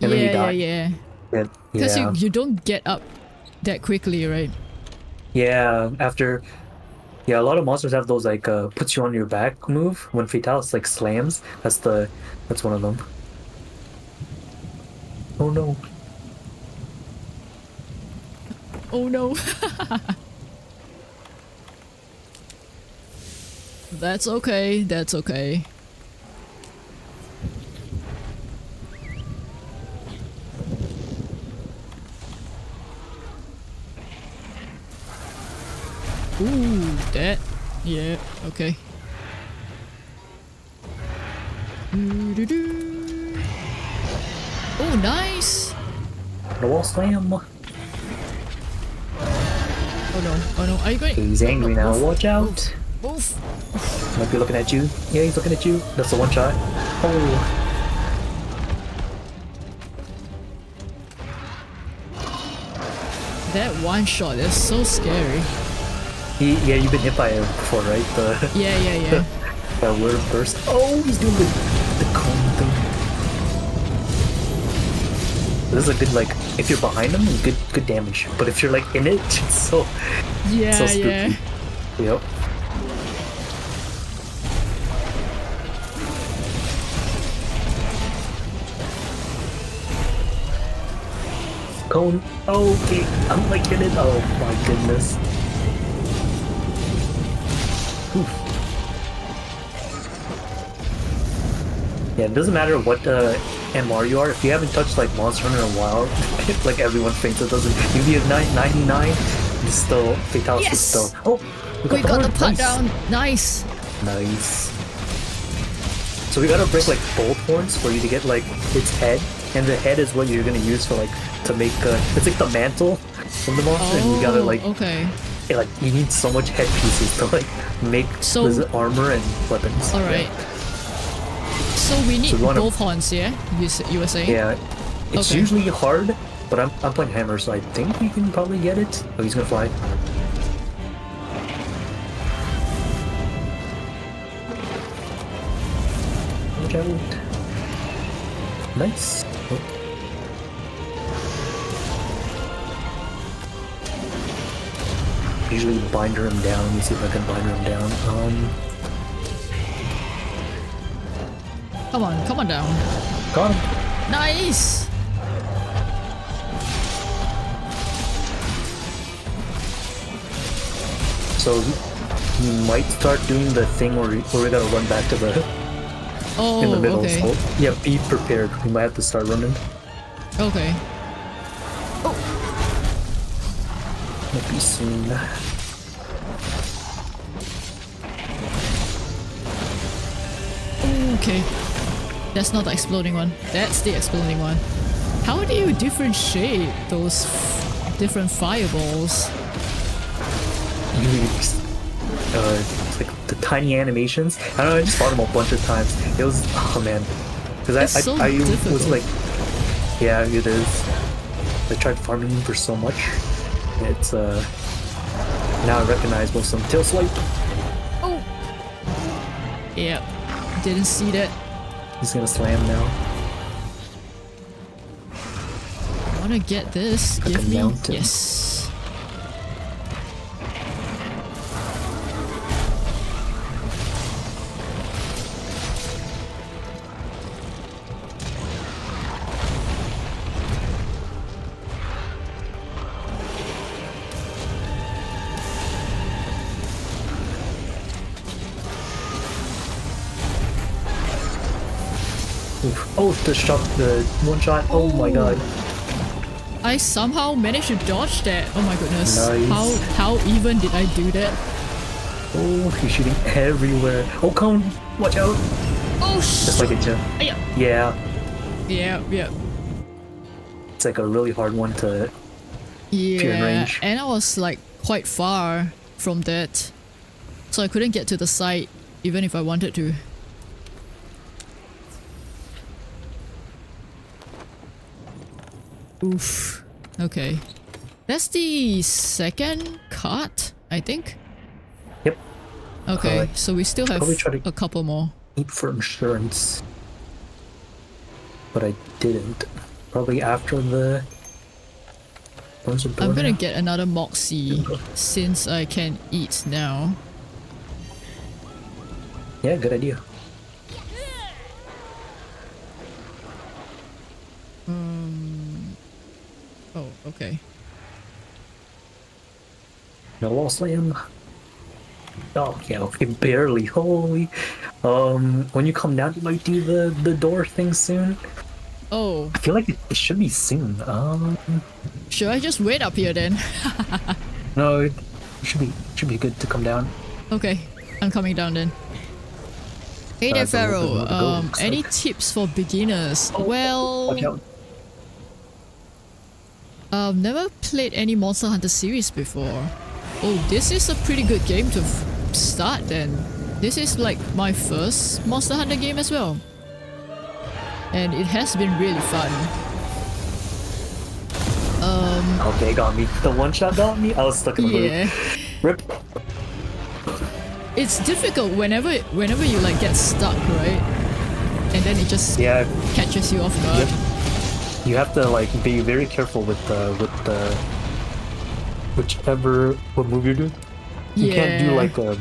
And then you yeah, die. yeah, yeah. Yeah. Because yeah. you, you don't get up that quickly, right? Yeah, after yeah, a lot of monsters have those like uh puts you on your back move when Fatalis like slams. That's the that's one of them. Oh no. Oh no. [LAUGHS] that's okay, that's okay. Ooh, that. Yeah, okay. Doo-doo-doo. Oh, nice! The wall slam. Oh no, oh no, are you going? He's angry now. Watch out. Move! Might be looking at you. Yeah, he's looking at you. That's the one shot. Oh. That one shot is so scary. He, yeah, you've been hit by it before, right? The Yeah, yeah, yeah. [LAUGHS] that word burst. Oh, he's doing the the cone thing. This is a good like if you're behind them, good good damage. But if you're like in it, [LAUGHS] it's so Yeah, so spooky. yeah. Yep. Cone. Okay, I'm like in it. Oh my goodness. Oof. Yeah, it doesn't matter what uh, MR you are. If you haven't touched like Monster Hunter in a while, [LAUGHS] like everyone thinks it doesn't. if You a 99, it's still fatality Yes! still. Oh, We got the horn. putt Nice. down. Nice. Nice. So we gotta break like bolt horns for you to get like its head, and the head is what you're gonna use for like to make uh, it's like the mantle from the monster, and you gotta Oh, like okay. yeah, like you need so much head pieces to like make So- this armor and weapons. All right. So we need we wanna- both horns, yeah? You, you were saying? Yeah, it's Okay. usually hard, but I'm I'm playing hammer, so I think we can probably get it. Oh, he's gonna fly. Watch out. Nice. Oh. Usually binder him down. Let me see if I can binder him down. Um, Come on, come on down. Come him. Nice. So you might start doing the thing where, we- where we gotta run back to the Oh, in the middle. okay. So yeah, be prepared. We might have to start running. Okay. Oh. Might be soon. Okay. That's not the exploding one. That's the exploding one. How do you differentiate those f- different fireballs? Uh, it's like the tiny animations. I don't know. I just fought them a bunch of times. It was oh man, because I It's I, so I was like, yeah, it is. I tried farming him for so much. It's uh now I recognize most of them. Tail swipe. Oh. Yep. Didn't see that. He's gonna slam now. I wanna get this. Like Give me. mountain. Yes. Oh, the shot, the one shot. Oh, my god. I somehow managed to dodge that. Oh my goodness. Nice. How how even did I do that? Oh, he's shooting everywhere. Oh, cone! Watch out! Oh Just shit. like a. Yeah. Yeah, Yeah, yeah. it's like a really hard one to. Yeah, range. and I was like quite far from that, so I couldn't get to the site even if I wanted to. Oof. Okay. That's the second cart, I think. Yep. Okay, so we still have Probably try to- a couple more. Eat for insurance. But I didn't. Probably after the. Where's the door I'm gonna now? get another Moxie since I can eat now. Yeah, good idea. Oh, okay. No wall slam. Oh yeah, okay, barely. Holy. Um, when you come down, you might do the the door thing soon. Oh, I feel like it, it should be soon. Um, should I just wait up here then? [LAUGHS] no, it should be should be good to come down. Okay, I'm coming down then. Hey there, Uh, Pharaoh. good to go, Um, any tips for beginners? Watch Well. I've never played any Monster Hunter series before. Oh, this is a pretty good game to f- start then. This is like my first Monster Hunter game as well. And it has been really fun. Um, okay, got me. The one shot got me. I was stuck in the Yeah. move. Rip. It's difficult whenever whenever you like get stuck, right? And then it just Yeah, catches you off guard. Yep. You have to like be very careful with the with the whichever what move you're doing. You can't do like um,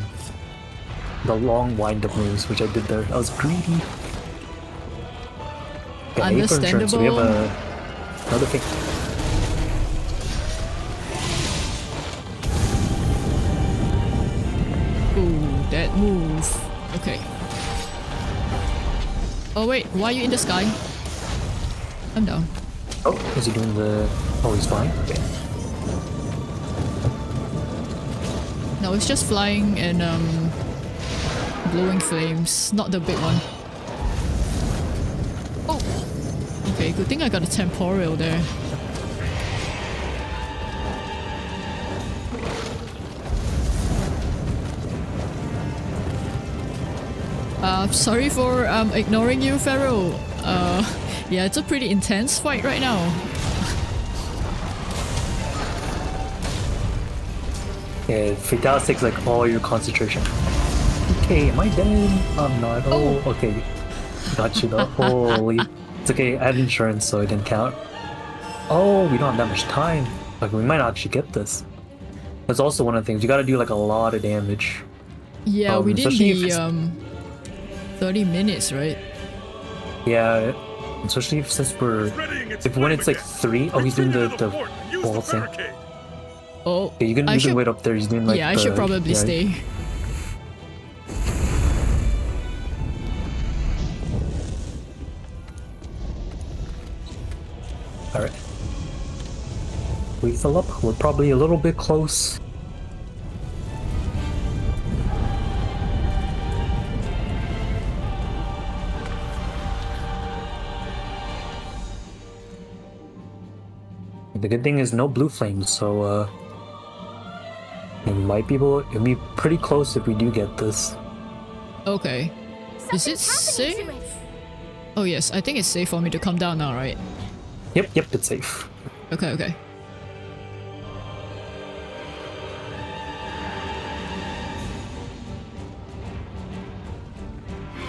the long wind up moves, which I did there. I was greedy. Yeah, insurance, so we have Understandable. a another thing. Ooh, that move. Okay. Oh wait, why are you in the sky? I'm down. Oh, is he doing the? Oh, he's flying. Okay. No, it's just flying and um blowing flames, not the big one. Oh. Okay, good thing I got a temporal there. Uh, sorry for um, ignoring you, Pharaoh. Uh, yeah, it's a pretty intense fight right now. Yeah, Fatalis takes like all your concentration. Okay, am I dead? I'm not. Oh, okay. Got you though. [LAUGHS] Holy. It's okay, I had insurance so it didn't count. Oh, we don't have that much time. Like, we might not actually get this. That's also one of the things. You gotta do like a lot of damage. Yeah, Um, we did the um, 30 minutes, right? Yeah, especially if, since we're. If when it's like three, oh, he's doing the, the ball thing. Oh, Okay, you can, you should, can wait up there. He's doing like. yeah, I should probably yeah. stay. Alright. We fill up. We're probably a little bit close. The good thing is no blue flames, so uh we might be able it'll be pretty close if we do get this. Okay. Is it safe? happening to it. Oh yes, I think it's safe for me to come down now, right? Yep, yep, it's safe. Okay, okay.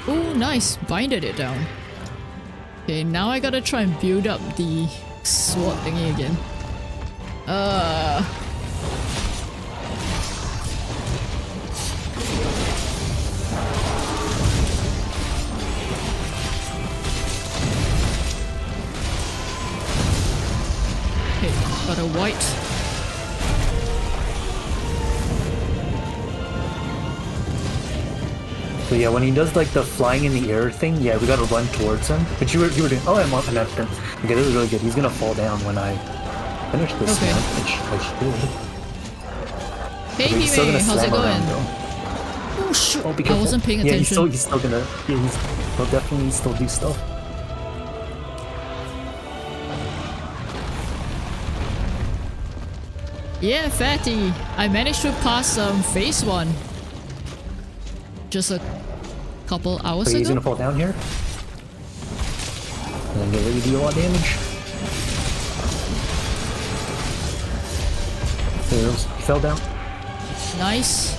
Oh, nice. Binded it down. Okay, now I gotta try and build up the sword thingy again. Uh... Okay, got a white. So yeah, when he does like the flying in the air thing, yeah, we gotta run towards him. But you were you were doing oh I'm on an him. Okay, this is really good. He's gonna fall down when I finish this Okay. one, which I should. Hey, he's still gonna how's it around, going? though. Oh shoot! Oh, I wasn't paying attention. Yeah, he's still he's still gonna yeah he's he'll definitely still do stuff. Yeah, fatty. I managed to pass um phase one. Just a couple hours So he's ago. gonna fall down here. And then get ready to do a lot of damage. There he. He fell down. Nice.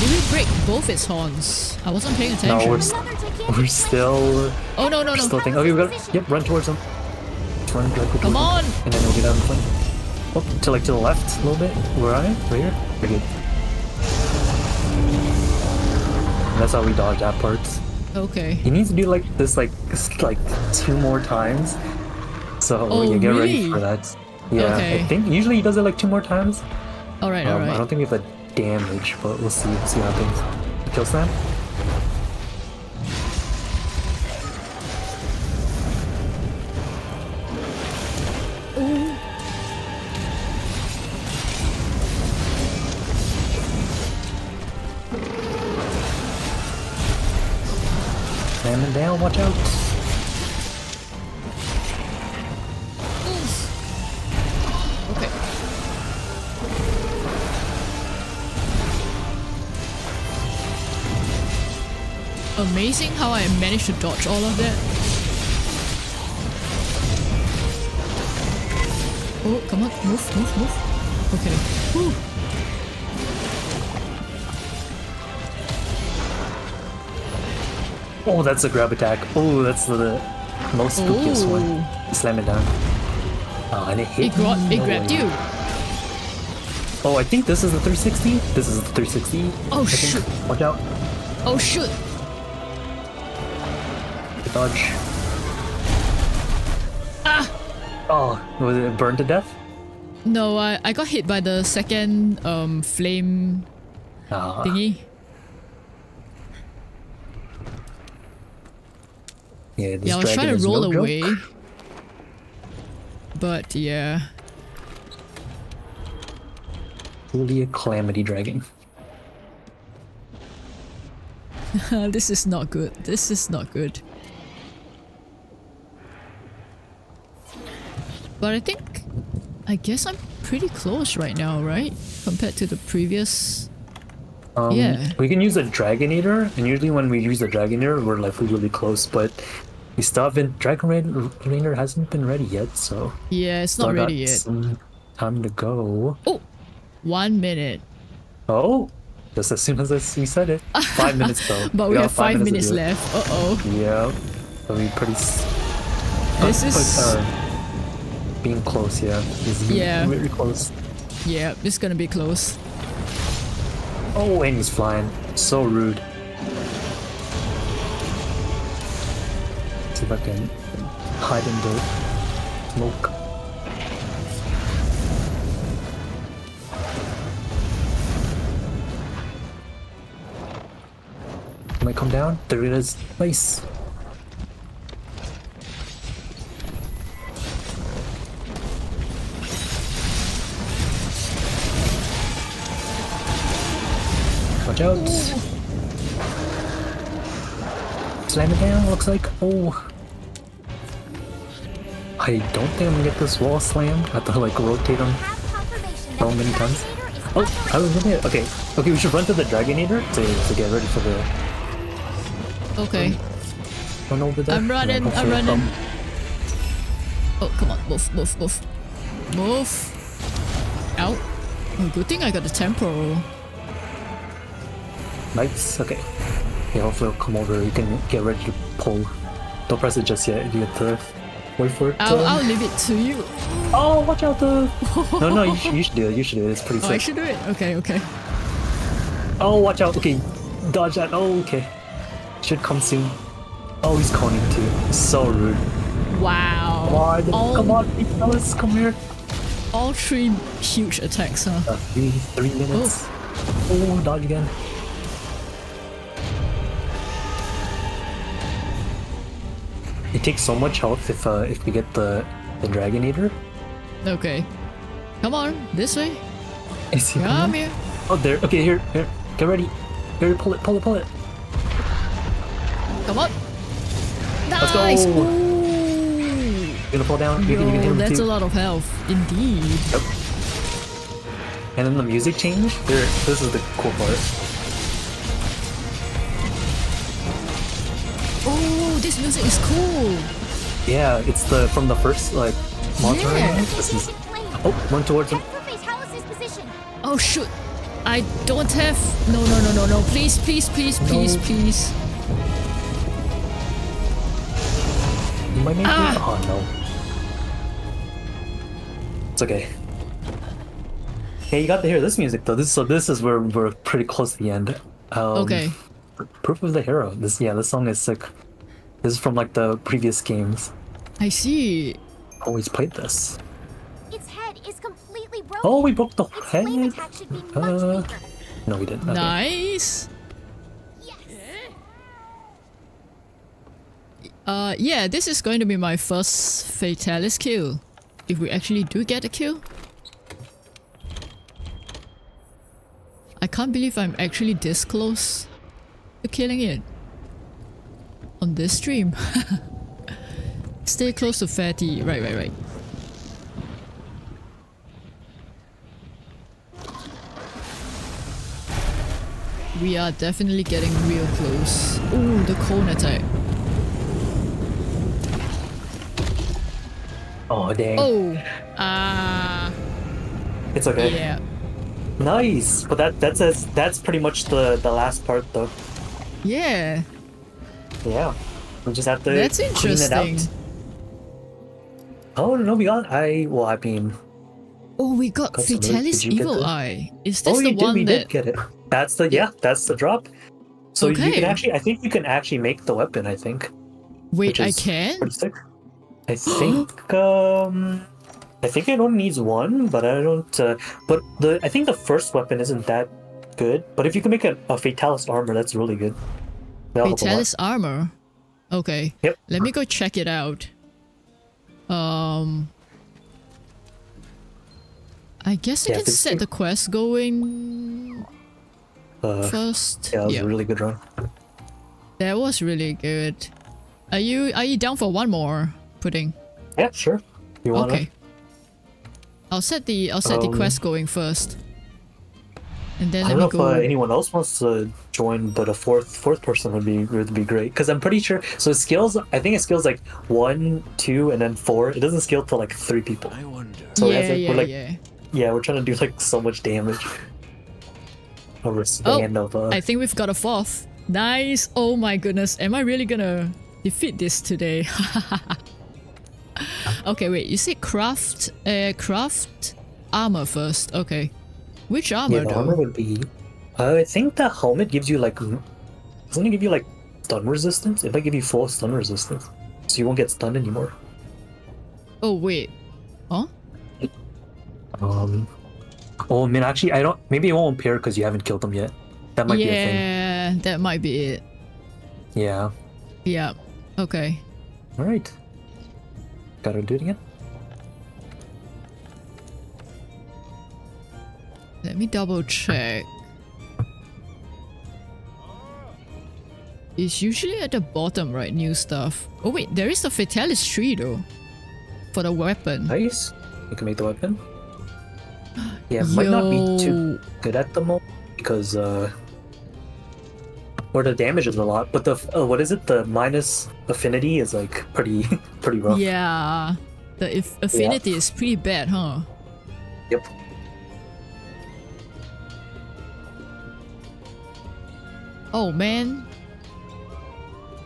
Did we break both its horns? I wasn't paying No, attention. we're, s- we're still oh no no no! still thinking. Okay, we got yep. Run towards him. Run directly Come towards him. on! And then we'll get out of the flame. Oh, to like to the left a little bit. Where are you? Right here. And that's how we dodge that part. Okay. He needs to do like this like like two more times. So Oh, you get ready for that. Yeah, Okay. I think usually he does it like two more times. All right, Um, all I don't think we have the damage, but we'll see. see what happens. Kill slam. Slamming down, watch out. Okay. Amazing how I managed to dodge all of that. Oh, come on, move, move, move. Okay. Whew. [LAUGHS] Oh, that's a grab attack. Oh, that's the most spookiest one. Slam it down. Oh, and it hit. It, gra- me? it grabbed you. Oh, I think this is the 360. This is the 360. Oh, I think. shoot. Watch out. Oh shoot! Dodge. Ah! Oh, was it burned to death? No, I, I got hit by the second um flame Ah. thingy. Yeah, this Yeah, I was trying to roll no joke. away. But yeah. Truly a calamity dragon. [LAUGHS] this is not good. This is not good. But I think I guess I'm pretty close right now, right? Compared to the previous Um, Yeah. We can use a Dragonator, and usually when we use a Dragonator, we're like really close, but we still haven't. Dragon Rainer hasn't been ready yet, so. Yeah, it's not ready yet. Time to go. Oh, one minute. Oh, just as soon as I- we said it. [LAUGHS] Five minutes though. But we, got have five, to minutes it. left. Uh oh. Yeah, that'll be pretty. This but, is uh, being close, yeah. Is Yeah. Very close. yeah, is gonna be close. Oh, and he's flying. So rude. See if I can hide in the smoke. Can I come down? There it is. Nice. Watch out. Slam it down, looks like. Oh. I don't think I'm gonna get this wall slammed. I have to like rotate them so many times. Oh. I was gonna. Okay, okay, we should run to the Dragonator to, to get ready for the Okay. run over there. I'm running, hopefully I'm running. Oh, come on, move, move, move. Move. Out. Oh, good thing I got the temporal. Nice. Okay. Hopefully it'll come over. You can get ready to pull. Don't press it just yet. You have to wait for it. I'll, I'll leave it to you. Oh, watch out! The [LAUGHS] no, no, you should, you should do it. You should do it. It's pretty Oh, I should do it. Okay, okay. Oh, watch out. Okay, dodge that. Oh, okay. Should come soon. Oh, he's coning too. So rude. Wow. Come on, all, come on, fellas, come here. All three huge attacks, huh? Uh, three, three minutes. Oh, dodge again. It takes so much health if uh, if we get the the Dragonator. Okay. Come on, this way. Is he Come here. Oh, there. Okay, here, here. Get ready. Here, pull it, pull it, pull it. Come on. Let's go. Nice. Ooh. You're gonna fall down. You can, you can that's too. a lot of health, indeed. Yep. And then the music change. Here, this is the cool part. This music is cool. Yeah, it's the from the first like monster. Yeah. This is. Oh, run towards him. Check for Fatalis's position. Oh shoot. I don't have. No, no, no, no, no. Please, please, please, please, No. please. You might make Ah. it. Oh no. It's okay. Hey, you got to hear this music though. This so this is where we're pretty close to the end. Um, Okay. Proof of the Hero. This yeah, this song is sick. This is from like the previous games. I see. Always played this. Its head is completely broken. Oh, we broke the Its flame head. attack should be Uh, weaker. No, we didn't. Okay. Nice. Yes. Uh, yeah, this is going to be my first Fatalis kill. If we actually do get a kill. I can't believe I'm actually this close to killing it. On this stream. [LAUGHS] Stay close to Fatty. Right, right, right. We are definitely getting real close. Ooh, the cone attack. Oh dang. Oh, ah, It's okay. yeah. Nice. But that that says that's pretty much the the last part though. Yeah. Yeah. We just have to That's clean it interesting. out. Oh no, we got I well I mean Oh, we got Got some loot. Fatalis Did Evil? Eye. Is this Oh the you did one we that? did get it. That's the yeah, that's the drop. So you can actually I think you can actually make the weapon, I think. Wait, I can. I [GASPS] think um I think it only needs one, but I don't uh, but the I think the first weapon isn't that good. But if you can make a, a Fatalis armor, that's really good. That'll help a lot. Fatalis armor. Okay. Yep. Let me go check it out. Um. I guess I can set the quest going Uh, first. yeah, it was yeah, a really good run. that was really good. Are you are you down for one more pudding? Yeah, sure. You want Okay. I'll set the I'll set the Um, quest going first. And then I don't know me if uh, anyone else wants to join, but a fourth fourth person would be would be great because I'm pretty sure. So skills, I think it scales like one, two, and then four. It doesn't scale to like three people. I wonder. So yeah, as in, yeah, we're like, yeah. yeah, we're trying to do like so much damage over a span of. Uh, Oh, I think we've got a fourth. Nice. Oh my goodness. Am I really gonna defeat this today? [LAUGHS] okay, wait. You say craft, uh, craft armor first. Okay. Which armor yeah, the armor would be. Uh, I think the helmet gives you like. Doesn't it give you like stun resistance? It might give you full stun resistance, so you won't get stunned anymore. Oh wait. Huh? Um. Oh man, actually, I don't. Maybe it won't appear because you haven't killed them yet. That might be a thing. yeah, that might be it. Yeah. Yeah. Okay. All right. Gotta do it again. Let me double check. It's usually at the bottom, right? New stuff. Oh wait, there is a Fatalis tree though. For the weapon. Nice. You can make the weapon. [GASPS] Yeah, it might not be too good at the moment because uh, or the damage is a lot. But the uh, what is it? The minus affinity is like pretty [LAUGHS] pretty rough. Yeah. The if affinity is pretty bad, huh? Yep. Oh man.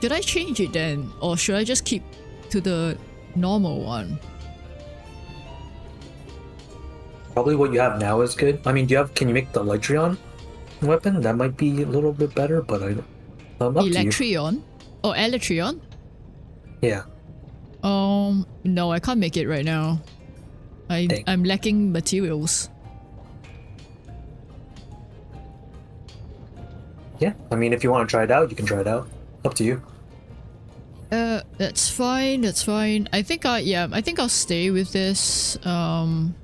Should I change it then? Or should I just keep to the normal one? Probably what you have now is good. I mean, do you have? Can you make the Electrion weapon? That might be a little bit better, but I. Um, up. Electrion? Or Elytrion? Yeah. Um, no, I can't make it right now. I Dang. I'm lacking materials. Yeah. I mean, if you want to try it out, you can try it out. Up to you. Uh, that's fine. That's fine. I think I yeah. I think I'll stay with this. Um.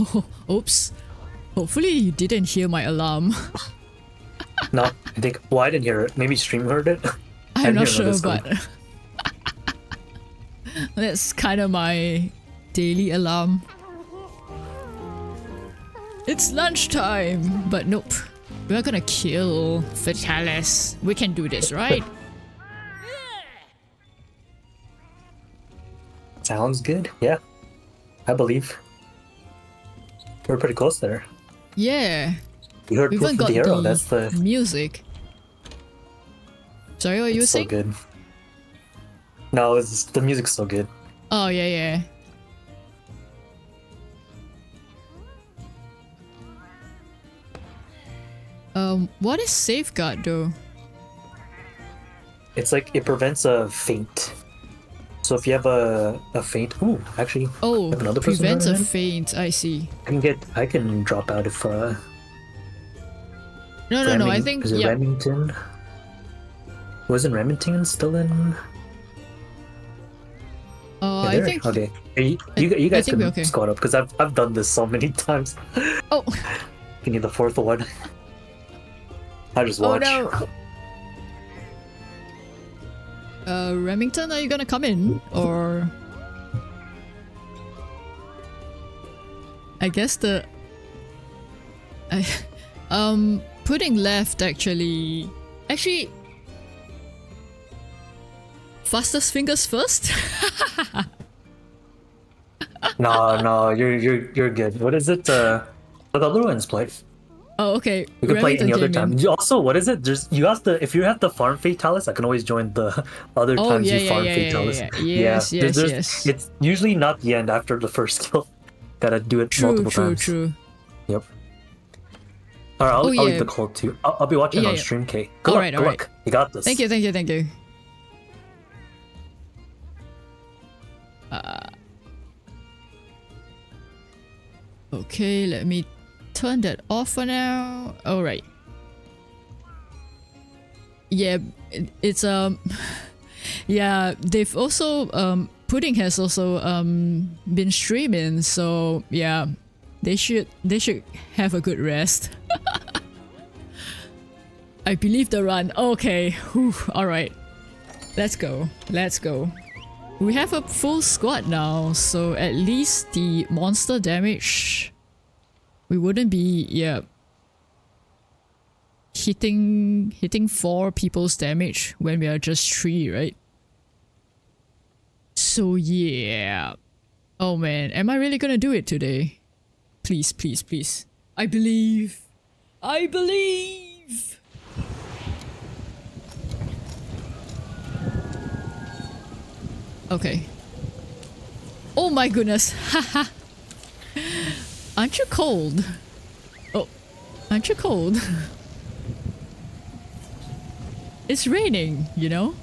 [LAUGHS] Oops. Hopefully you didn't hear my alarm. No, I think. Well, I didn't hear it. Maybe stream heard it. [LAUGHS] I'm didn't sure, but [LAUGHS] that's kind of my daily alarm. It's lunchtime, but nope. We're gonna kill Fatalis. We can do this, right? Sounds good. Yeah. I believe. We're pretty close there. yeah. You heard We proof got the arrow. the That's the. music. Sorry, what you were It's so good. No, it's the music's so good. Oh yeah, yeah. Um, what is safeguard though? It's like it prevents a faint. So if you have a a faint, ooh, actually, Oh, another person prevents a faint. I see. I can get I can drop out if uh. No, no, no. I think is it yeah. Remington? Wasn't Remington still in? Uh, I think. Okay. You, you, you guys can okay. squad up because I've I've done this so many [LAUGHS] times. Oh, You need the fourth one. I just oh watch. no. Uh, Remington, are you gonna come in or? I guess the. I, [LAUGHS] um, pudding left actually. Actually. Fastest fingers first. [LAUGHS] No, no, you're you're you're good. What is it? Uh, the other ones play? Oh, okay. We can play any other time. You also, what is it? There's you have to if you have the farm fatalis, I can always join the [LAUGHS] other Oh, times yeah, you yeah, farm yeah, yeah, fatalis. yeah. Yes, there- yes, there's- yes. It's usually not the end after the first [LAUGHS] kill. Gotta do it True, multiple true, times. true. Yep. All right, I'll, Oh, I'll yeah. leave the call too. I'll, I'll be watching Yeah, on stream, K. Good All luck, right, good all luck. You got this. Thank you, thank you, thank you. Uh, okay, let me turn that off for now. All right. Yeah, it's um, [LAUGHS] yeah. They've also um, pudding has also um been streaming, so yeah, they should they should have a good rest. [LAUGHS] I believe the run. Okay. Whew. All right. Let's go. Let's go. We have a full squad now, so at least the monster damage we wouldn't be yeah hitting hitting four people's damage when we are just three, right? So yeah. Oh man, am I really gonna do it today? Please, please, please. I believe. I believe. Okay. Oh my goodness. Haha. [LAUGHS] aren't you cold? Oh, aren't you cold? [LAUGHS] it's raining, you know?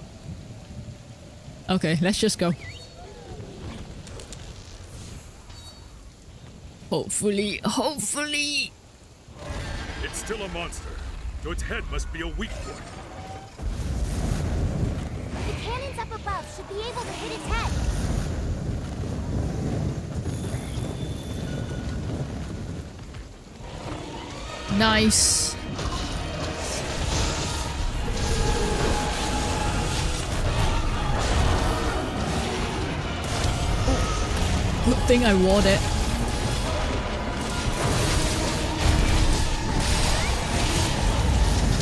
Okay, let's just go. Hopefully, hopefully. It's still a monster, so its head must be a weak point. The cannons up above should be able to hit its head. Nice. Oh, good thing I wore that.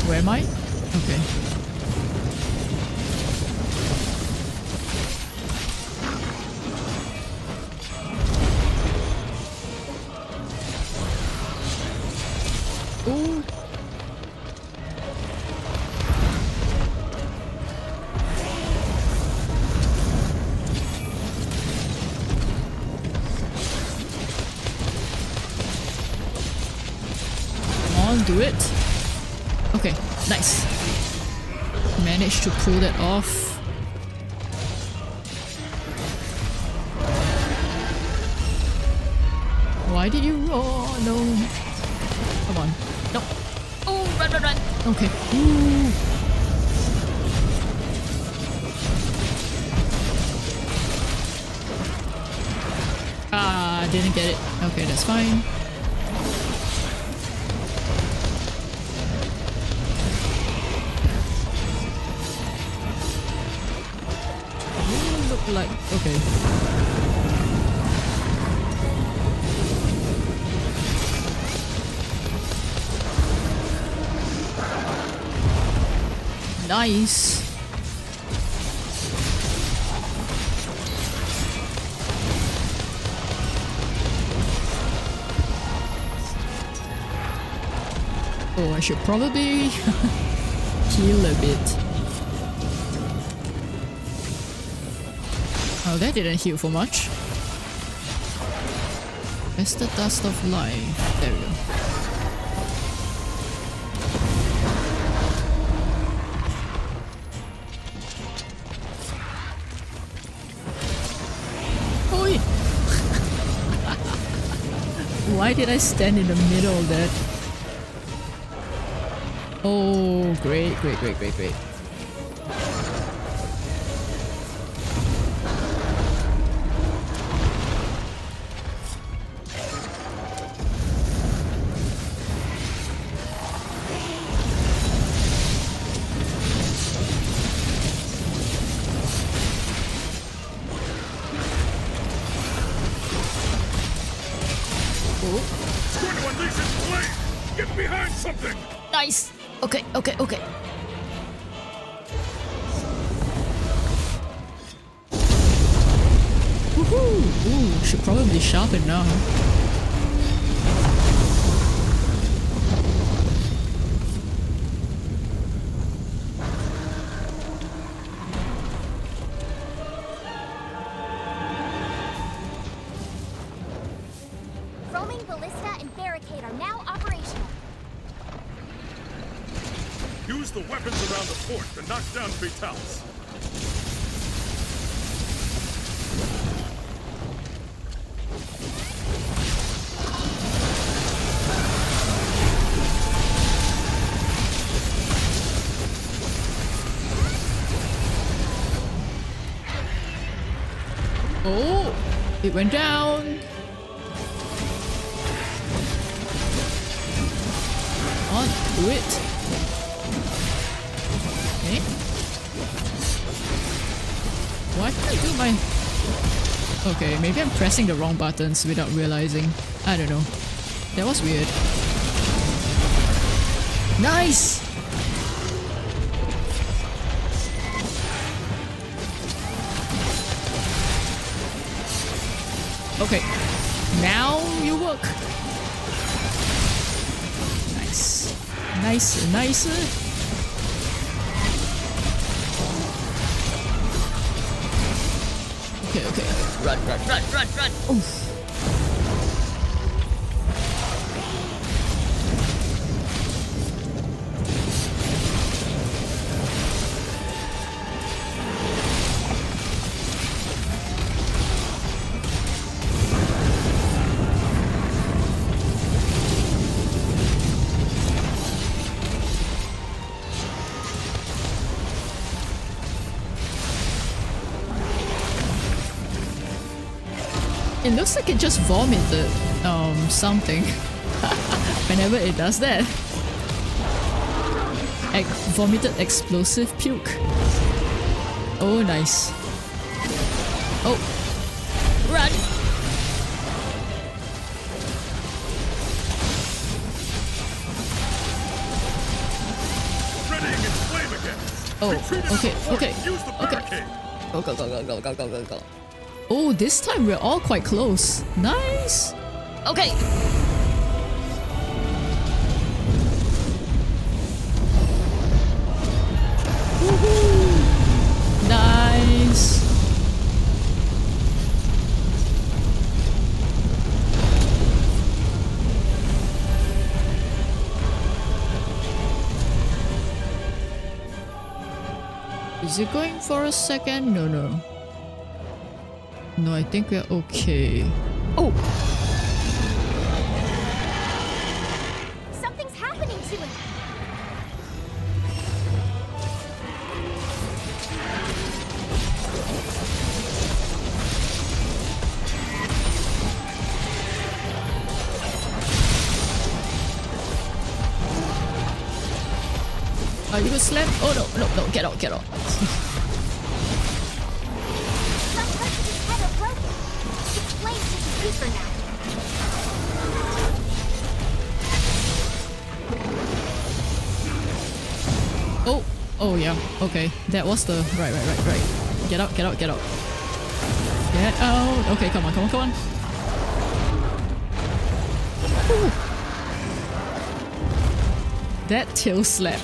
Where am I? Okay. That off. Nice. Oh, I should probably [LAUGHS] heal a bit. Oh, that didn't heal for much. Where's the dust of life? Did I stand in the middle of that? Oh, great, great, great, great, great. Vitals. Oh, it went down. Pressing the wrong buttons without realizing. I don't know. That was weird. Nice! Okay. Now you work. Nice. Nice, nice. looks like it just vomited um, something [LAUGHS] whenever it does that. Ex vomited explosive puke. Oh, nice. Oh. Run! Oh, okay, okay, okay. Go, go, go, go, go, go, go, go this time we're all quite close. Nice. Okay. Nice. Is it going for a second? No, no. Think we're okay. Oh! That was the... Right, right, right, right. Get out, get out, get out. Get out. Okay, come on, come on, come on. Ooh. That tail slap. [LAUGHS]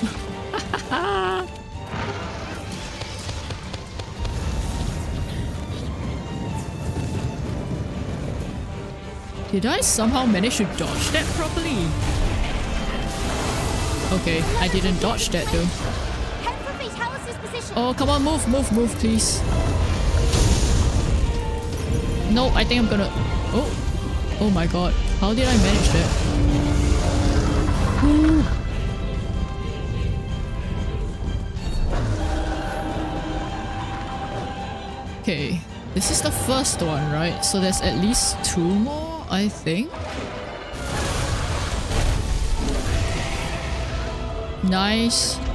Did I somehow manage to dodge that properly? Okay, I didn't dodge that though. Oh, come on, move, move, move, please. No, I think I'm gonna... Oh. Oh my god. How did I manage that? Okay. This is the first one, right? So there's at least two more, I think. Nice.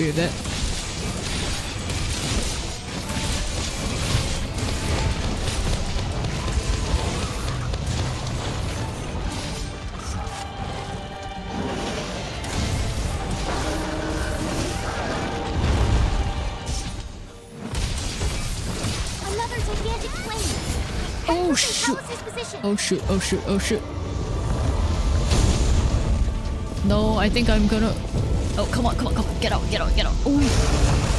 through that. Oh shoot! Oh shoot, oh shoot, oh shoot. No, I think I'm gonna... Oh come on! Come on! Come on! Get out! Get out! Get out! Oh,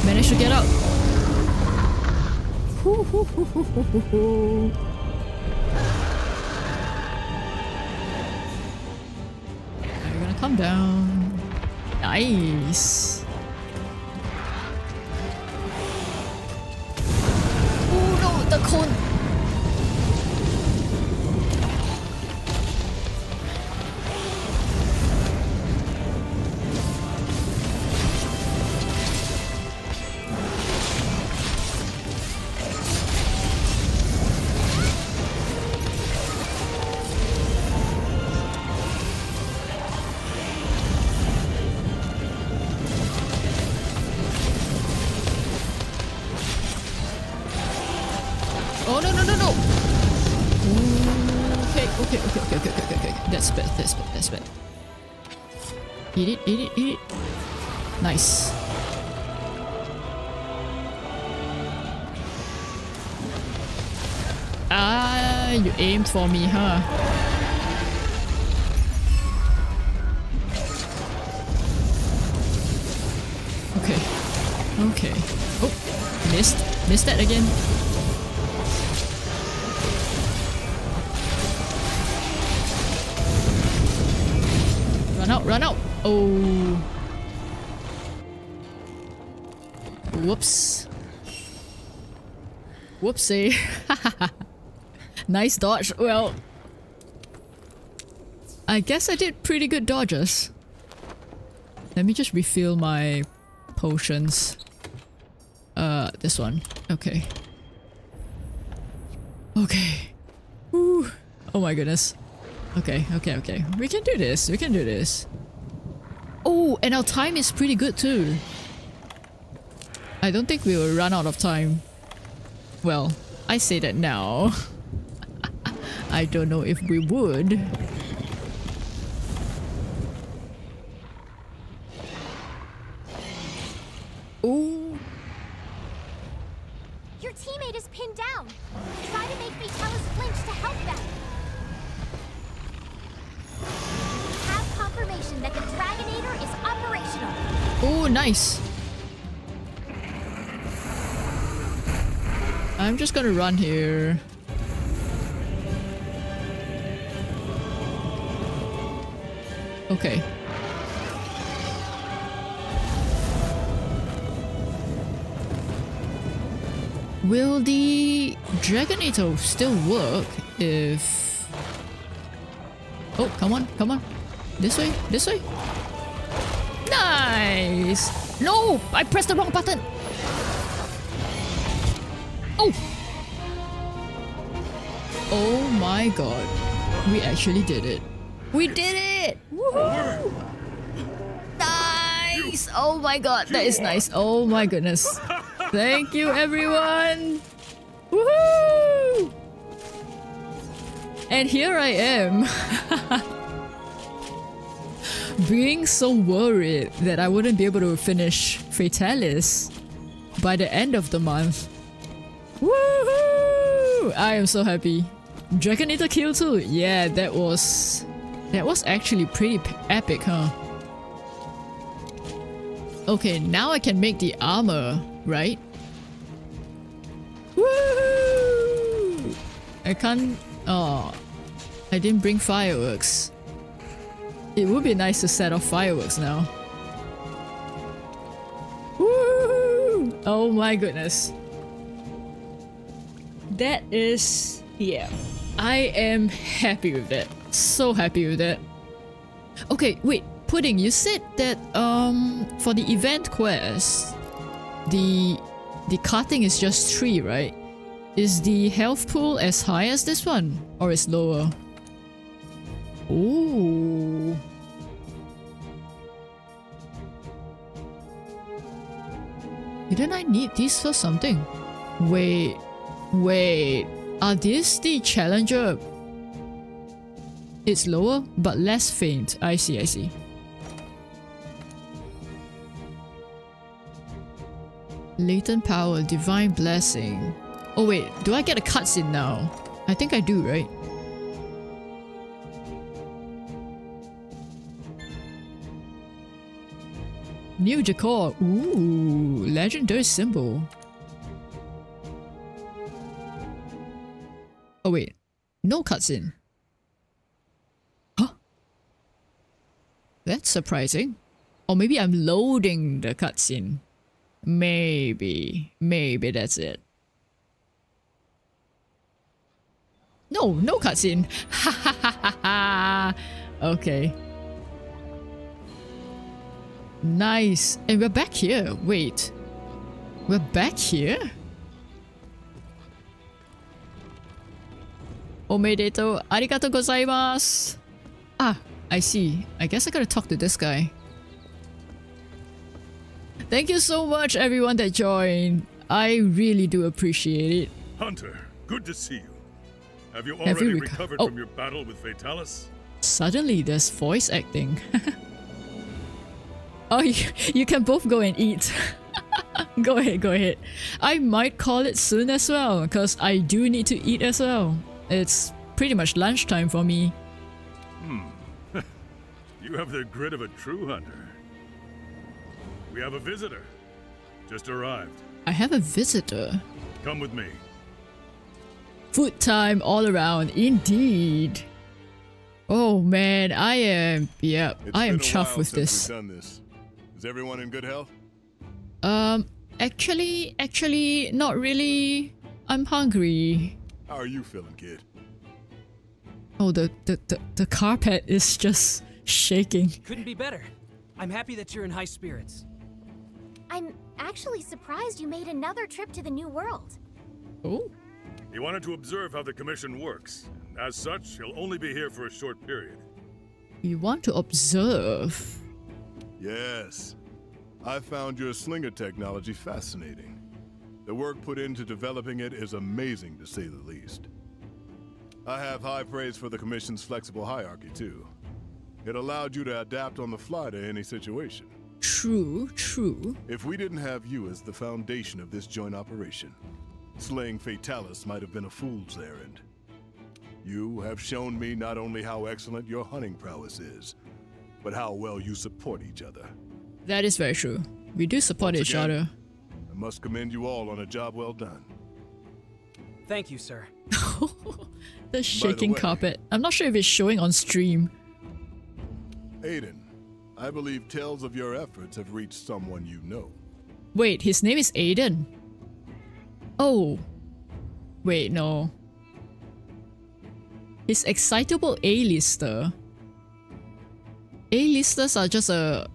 managed to get out. [LAUGHS] Hoo. Are gonna come down? Nice. Whoopsie. [LAUGHS] nice dodge. Well, I guess I did pretty good dodges. Let me just refill my potions. Uh, this one. Okay. Okay. Whew. Oh my goodness. Okay, okay, okay. We can do this. We can do this. Oh, and our time is pretty good too. I don't think we will run out of time. Well, I say that now. [LAUGHS] I don't know if we would. Ooh. Your teammate is pinned down. Try to make Fatalis flinch to help them. Have confirmation that the Dragonator is operational. Oh, nice. I'm just gonna run here. Okay. Will the Dragonator still work if... Oh, come on, come on. This way, this way. Nice! No! I pressed the wrong button! Oh! Oh my god. We actually did it. We did it! Woohoo! Nice! Oh my god, that is nice. Oh my goodness. Thank you everyone! Woohoo! And here I am. [LAUGHS] being so worried that I wouldn't be able to finish Fatalis by the end of the month. Woohoo! I am so happy. Dragonator kill too. Yeah, that was that was actually pretty epic, huh? Okay, now I can make the armor, right? Woohoo! I can't. Oh, I didn't bring fireworks. It would be nice to set off fireworks now. Woo! Oh my goodness. That is... yeah. I am happy with that. So happy with that. Okay, wait. Pudding, you said that um for the event quest, the the cutting is just 3, right? Is the health pool as high as this one? Or is lower? Ooh. Didn't I need these for something? Wait, wait. Are these the challenger? It's lower, but less faint. I see, I see. Latent power, divine blessing. Oh wait, do I get a cutscene now? I think I do, right? New decor. Ooh, legendary symbol. Oh wait, no cutscene. Huh? That's surprising. Or maybe I'm loading the cutscene. Maybe, maybe that's it. No, no cutscene. Ha ha ha ha ha. Okay. Nice. And we're back here. Wait. We're back here? Omedeto arigato gozaimasu. Ah, I see. I guess I gotta talk to this guy. Thank you so much everyone that joined. I really do appreciate it. Hunter, good to see you. Have you Have you already reco- recovered oh. from your battle with Fatalis? Suddenly there's voice acting. [LAUGHS] oh, you, you can both go and eat. [LAUGHS] go ahead, go ahead. I might call it soon as well, because I do need to eat as well. It's pretty much lunchtime for me. Hmm. [LAUGHS] You have the grit of a true hunter. We have a visitor. Just arrived. I have a visitor. Come with me. Food time all around, indeed. Oh man, I am, yeah, It's I am been a chuffed while with since this. We've done this. Is everyone in good health? Um, actually, actually, not really. I'm hungry. How are you feeling, kid? Oh, the, the, the, the carpet is just shaking. Couldn't be better. I'm happy that you're in high spirits. I'm actually surprised you made another trip to the New World. Oh, He wanted to observe how the commission works. As such, he'll only be here for a short period. you want to observe? Yes. I found your slinger technology fascinating. The work put into developing it is amazing to say the least. I have high praise for the Commission's flexible hierarchy, too. It allowed you to adapt on the fly to any situation. True, true. If we didn't have you as the foundation of this joint operation, slaying Fatalis might have been a fool's errand. You have shown me not only how excellent your hunting prowess is, but how well you support each other. That is very true. We do support Once each again, other. I must commend you all on a job well done. Thank you, sir. [LAUGHS] The shaking way- carpet. I'm not sure if it's showing on stream. Aiden, I believe tales of your efforts have reached someone you know. Wait, his name is Aiden. Oh. Wait, no. His excitable A-lister. A-listers are just a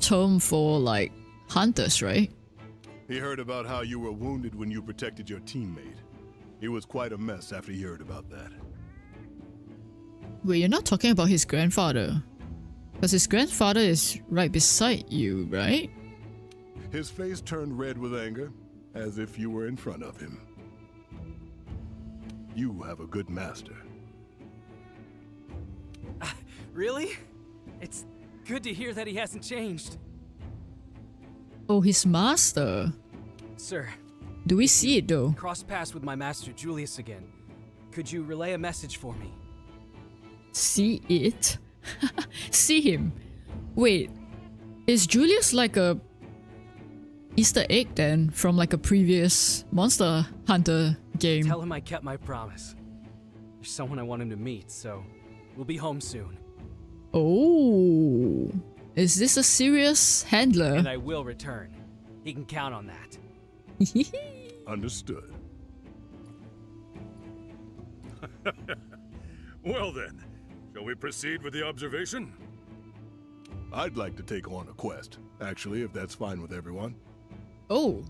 term for like hunters, right? He heard about how you were wounded when you protected your teammate. He was quite a mess after he heard about that. Wait, you're not talking about his grandfather. Because his grandfather is right beside you, right? His face turned red with anger, as if you were in front of him. You have a good master. [LAUGHS] Really? It's good to hear that he hasn't changed. Oh, his master. Sir, Do we see it though? cross paths with my master Julius again. Could you relay a message for me? See it? [LAUGHS] see him. Wait, is Julius like a Easter egg then from like a previous Monster Hunter game? Tell him I kept my promise. There's someone I want him to meet, so we'll be home soon. Oh, is this a serious handler? And? I will return. He can count on that. [LAUGHS] Understood. Well then, shall we proceed with the observation? I'd like to take on a quest, actually, if that's fine with everyone. oh,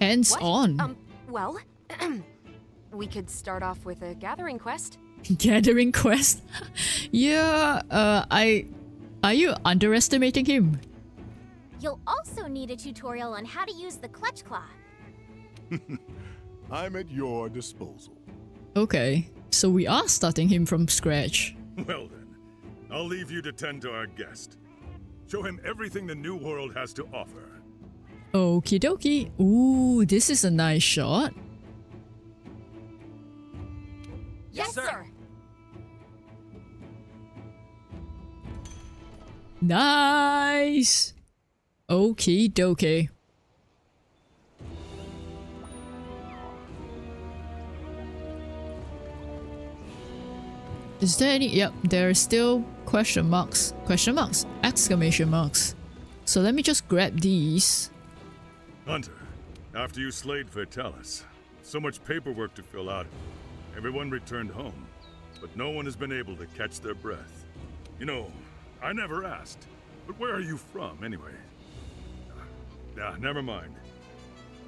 hands What? on. Um, well, [CLEARS THROAT] we could start off with a gathering quest. [LAUGHS] Gathering quest. [LAUGHS] yeah. Uh, I. Are you underestimating him? You'll also need a tutorial on how to use the clutch claw. [LAUGHS] I'm at your disposal. Okay, so we are starting him from scratch. [LAUGHS] Well then, I'll leave you to tend to our guest. Show him everything the new world has to offer. Okie dokie. Ooh, this is a nice shot. Yes, sir. Nice! Okie dokie. Is there any? Yep, there are still question marks. Question marks? Exclamation marks. So let me just grab these. Hunter, after you slayed Fatalis, so much paperwork to fill out, everyone returned home, but no one has been able to catch their breath. You know, I never asked, but where are you from, anyway? Ah, nah, never mind.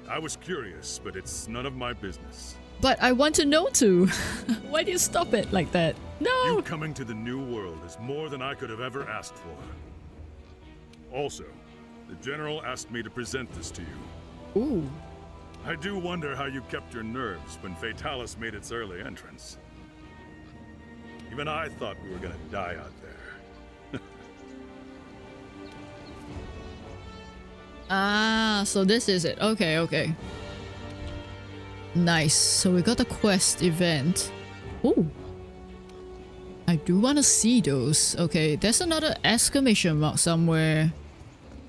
I was curious, but it's none of my business. But I want to know too. [LAUGHS] Why do you stop it like that? No! You coming to the new world is more than I could have ever asked for. Also, the General asked me to present this to you. Ooh. I do wonder how you kept your nerves when Fatalis made its early entrance. Even I thought we were gonna die out there. Ah, so this is it. Okay, okay. Nice. So we got a quest event. Ooh. I do want to see those. Okay, there's another exclamation mark somewhere.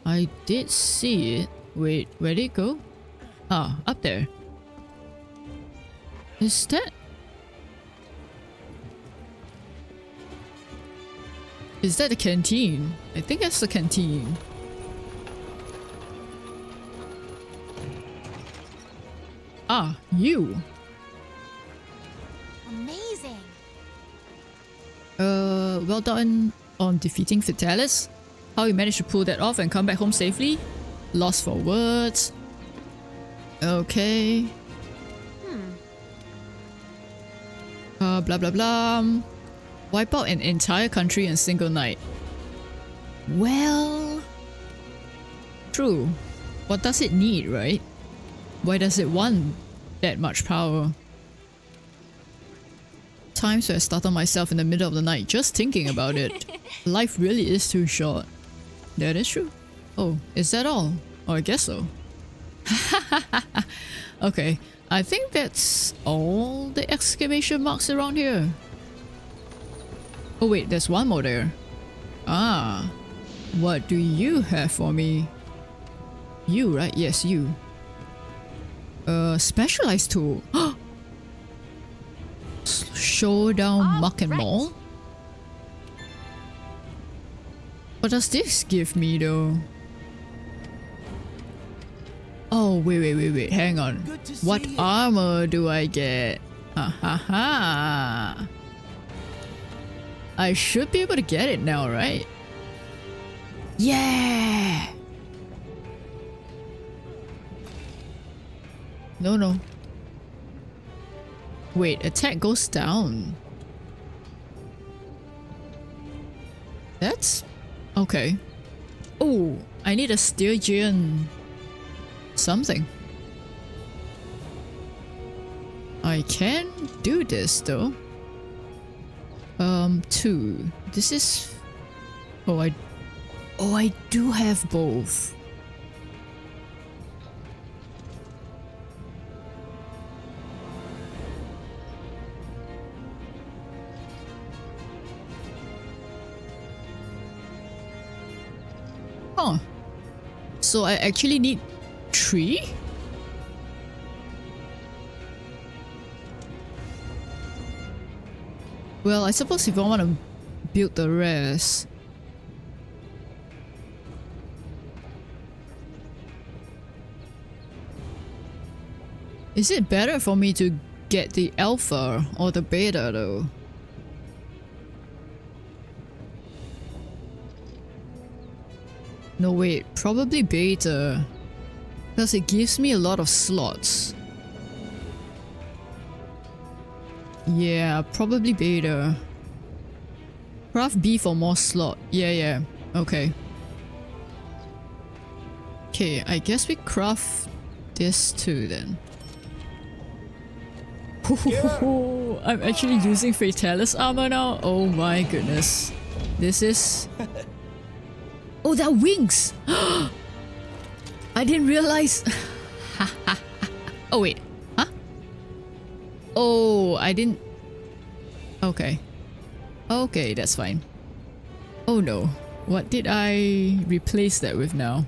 I did see it. Wait, where did it go? Ah, up there. Is that... Is that the canteen? I think that's the canteen. Ah, you. Amazing. Uh, well done on defeating Fatalis. How you managed to pull that off and come back home safely? Lost for words. Okay. Hmm. Uh, blah blah blah. Wipe out an entire country in a single night. Well... True. What does it need, right? Why does it want that much power? Times where I startle myself in the middle of the night just thinking about it. [LAUGHS] Life really is too short. That is true. Oh, is that all? Oh, I guess so. [LAUGHS] okay, I think that's all the exclamation marks around here. Oh wait, there's one more there. Ah, what do you have for me? You, right? Yes, you. Uh, specialized tool. [GASPS] Showdown All Muck and right. Maul? What does this give me though? Oh, wait, wait, wait, wait, hang on. Good to see What you. armor do I get? Ha ha ha. I should be able to get it now, right? Yeah! No, no. Wait, attack goes down. That's... okay. Oh, I need a Stygian... something. I can do this though. Um, two. This is... Oh, I... Oh, I do have both. Huh. So I actually need three? Well, I suppose if I want to build the rest... Is it better for me to get the alpha or the beta though? No wait, probably beta. Because it gives me a lot of slots. Yeah, probably beta. Craft B for more slot. Yeah, yeah. Okay. Okay, I guess we craft this too then. [LAUGHS] I'm actually using Fatalis armor now? Oh my goodness. This is... Oh, that wings! [GASPS] I didn't realize... [LAUGHS] oh wait, huh? Oh, I didn't... Okay. Okay, that's fine. Oh no. What did I replace that with now?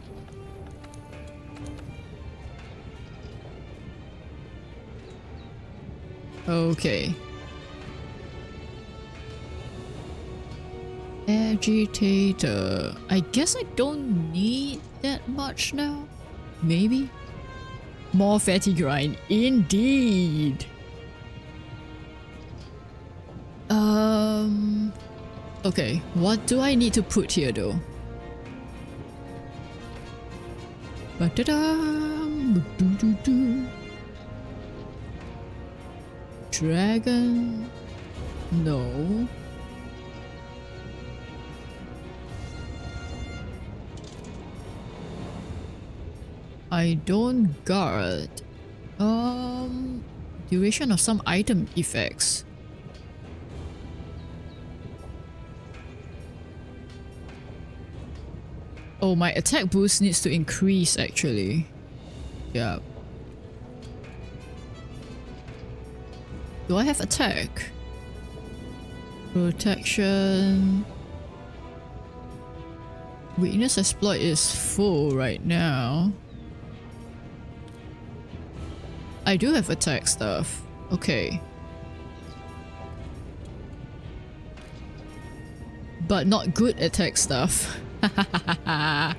Okay. Agitator. I guess I don't need that much now. Maybe? More fatty grind. Indeed. Um... Okay, what do I need to put here though? Ba-da-dum, doo-doo-doo. Dragon? No. I don't guard. Um, duration of some item effects. Oh, my attack boost needs to increase actually. Yeah. Do I have attack? Protection. Weakness exploit is full right now. I do have attack stuff. Okay. But not good attack stuff. [LAUGHS]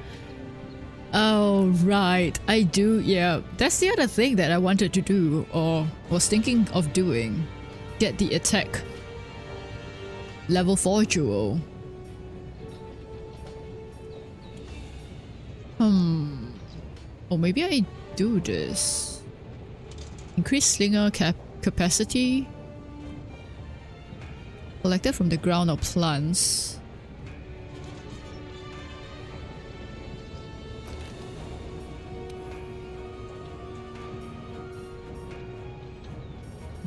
oh, right. I do, yeah. That's the other thing that I wanted to do, or was thinking of doing. Get the attack level 4 jewel. Hmm. Or maybe I do this. Increase slinger cap capacity. Collected from the ground or plants.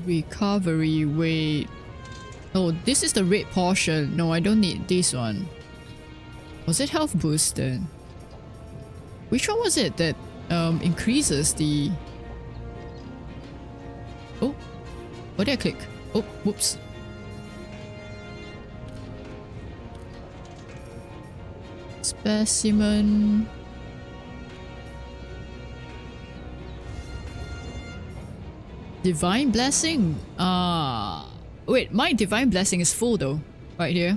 Recovery, wait. Oh, this is the red portion. No, I don't need this one. Was it health boost then? Which one was it that um, increases the... Oh, what did I click? Oh, whoops. Specimen... Divine Blessing? Ah. Wait, my Divine Blessing is full though. Right here.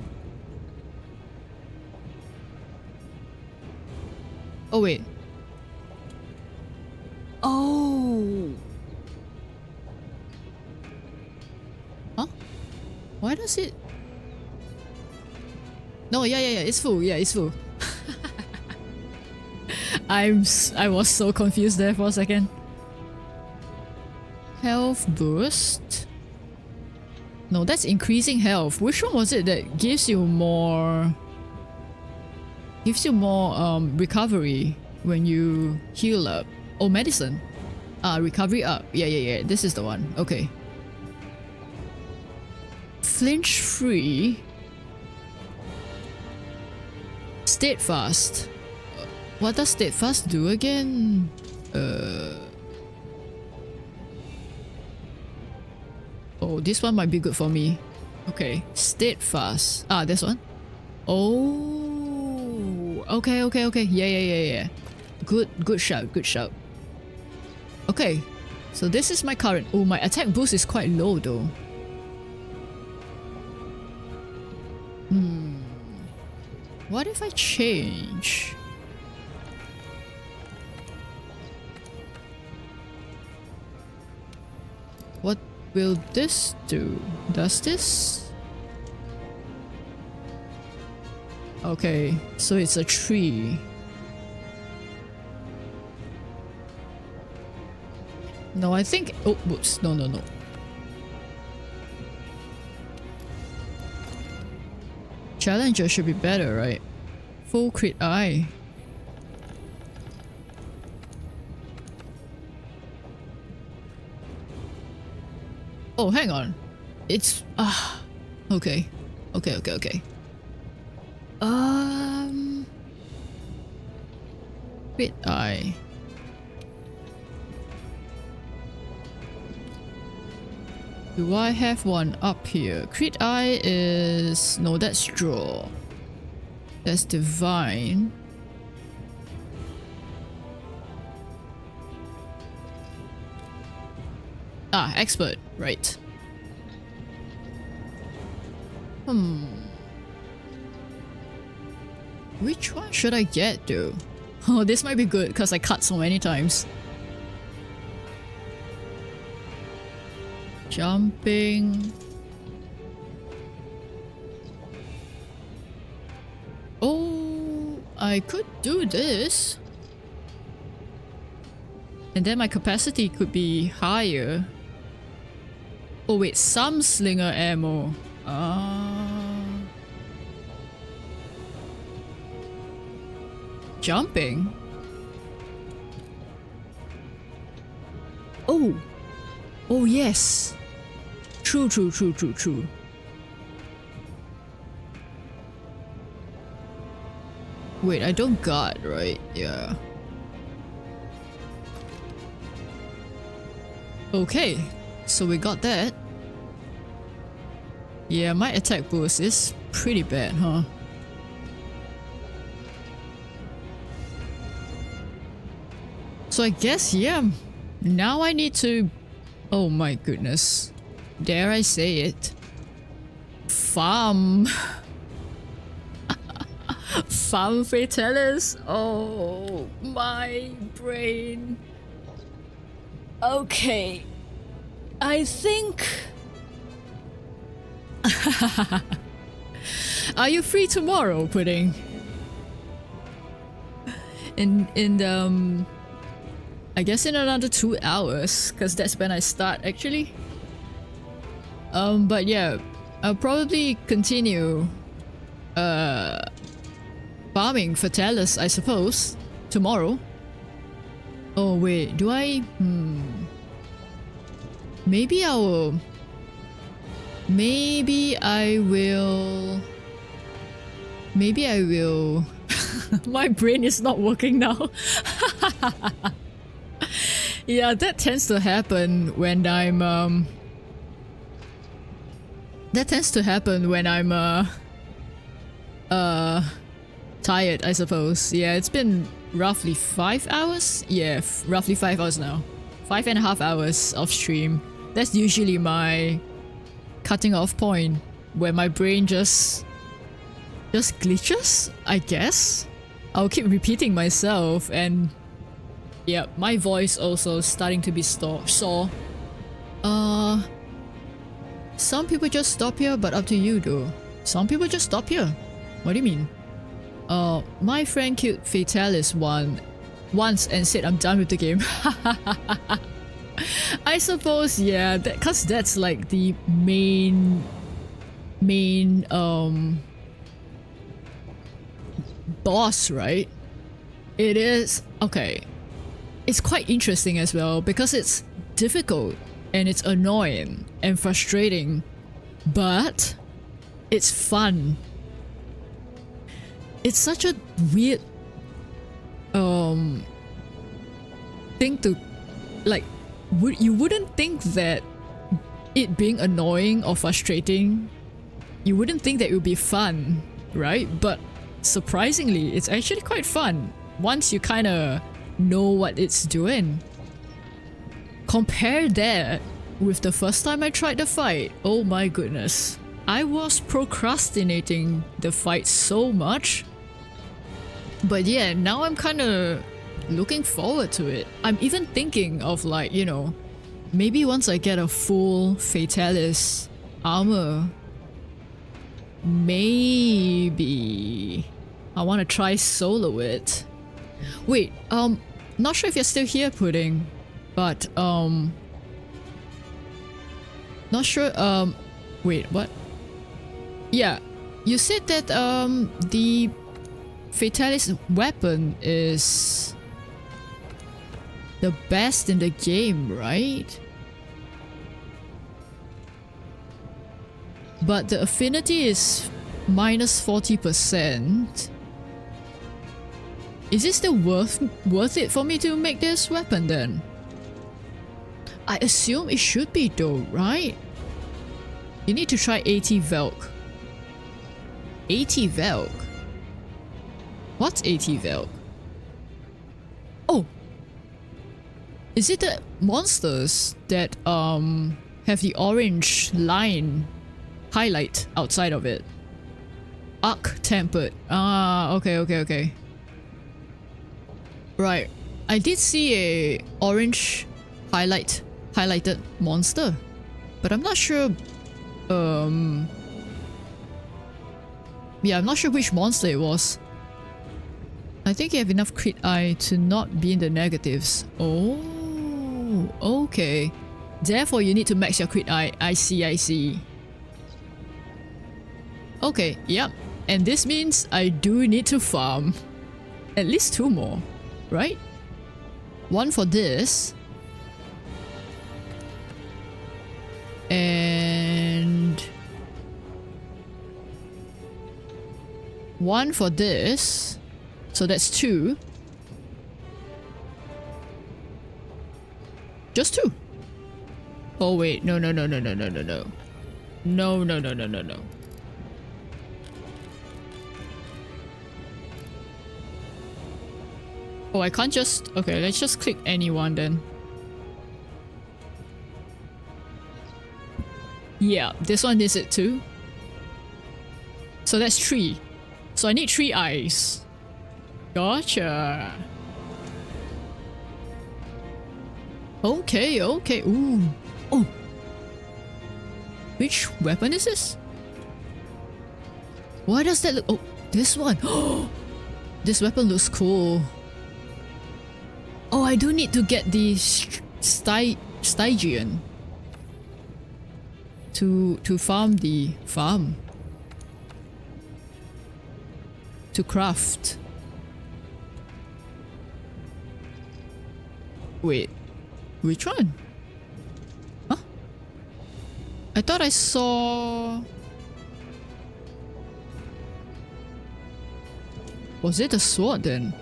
Oh wait. Oh. Why does it... No, yeah, yeah, yeah, it's full. Yeah, it's full. [LAUGHS] I'm s I was so confused there for a second. Health boost? No, that's increasing health. Which one was it that gives you more... Gives you more um, recovery when you heal up? Oh, medicine. Ah, recovery up. Yeah, yeah, yeah. This is the one. Okay. Flinch free. Steadfast. What does steadfast do again? Uh... Oh, this one might be good for me. Okay, steadfast. Ah, this one. Oh, okay, okay, okay. Yeah, yeah, yeah, yeah. Good, good shout, good shout. Okay, so this is my current. Oh, my attack boost is quite low though. Hmm. What if I change? What will this do? Does this? Okay, so it's a tree. No, I think... Oh, whoops. No, no, no. Challenger should be better, right? Full crit eye. Oh, hang on. It's... Ah. Uh, okay. Okay, okay, okay. Um... Crit eye. Do I have one up here? Crit Eye is... No, that's Draw. That's Divine. Ah, Expert. Right. Hmm. Which one should I get though? [LAUGHS] Oh, this might be good because I cut so many times. Jumping. Oh, I could do this. And then my capacity could be higher. Oh wait, some slinger ammo. Ah. Jumping? Oh! Oh yes! True, true, true, true, true. Wait, I don't got, right? Yeah. Okay, so we got that. Yeah, my attack boost is pretty bad, huh? So I guess, yeah, now I need to... Oh my goodness. Dare I say it? Farm. [LAUGHS] Farm Fatalis. Oh, my brain. Okay. I think... [LAUGHS] Are you free tomorrow, Pudding? In, in, um... I guess in another two hours, because that's when I start actually. Um, but yeah, I'll probably continue uh, farming Fatalis, I suppose, tomorrow. Oh wait, do I? Hmm. Maybe I will. Maybe I will. Maybe I will. [LAUGHS] My brain is not working now. [LAUGHS] yeah, that tends to happen when I'm um That tends to happen when I'm uh uh tired, I suppose. Yeah, it's been roughly five hours? Yeah, roughly five hours now. Five and a half hours of stream. That's usually my cutting off point where my brain just just glitches, I guess. I'll keep repeating myself and yeah, my voice also starting to be sore. Uh, some people just stop here, but up to you though. Some people just stop here. What do you mean? Uh, my friend killed Fatalis one once and said I'm done with the game. [LAUGHS] I suppose, yeah, that, cause that's like the main, main, um, boss, right? It is, okay, it's quite interesting as well because it's difficult and it's annoying and frustrating, but it's fun. It's such a weird um thing to like would you wouldn't think that it being annoying or frustrating you wouldn't think that it would be fun, right? But surprisingly, it's actually quite fun once you kind of know what it's doing. Compare that with the first time I tried the fight. Oh my goodness. I was procrastinating the fight so much. But yeah, now I'm kind of looking forward to it. I'm even thinking of like, you know, maybe once I get a full Fatalis armor, maybe I want to try solo it. Wait, um, not sure if you're still here, Pudding, but, um, not sure, um, wait, what? Yeah, you said that, um, the Fatalis weapon is the best in the game, right? But the affinity is minus 40%. Is it still worth worth it for me to make this weapon then? I assume it should be though, right? You need to try AT Velk. AT Velk? What's AT Velk? Oh! Is it the monsters that um have the orange line highlight outside of it? Arc tempered. Ah, okay, okay, okay. Right. I did see a orange highlight highlighted monster, but I'm not sure um yeah, I'm not sure which monster it was. I think you have enough crit eye to not be in the negatives. Oh, okay. Therefore, you need to max your crit eye. I see, I see. Okay, yep. And this means I do need to farm. At least two more, right? One for this. And... One for this. So that's two. Just two. Oh wait, no no no no no no no no. No no no no no no. Oh, I can't just... Okay, let's just click anyone then. Yeah, this one is it too. So that's three. So I need three eyes. Gotcha. Okay, okay. Ooh. Oh. Which weapon is this? Why does that look... Oh, this one. [GASPS] This weapon looks cool. Oh, I do need to get the Sty Stygian to to farm the farm to craft. Wait, which one? Huh? I thought I saw... Was it a sword then?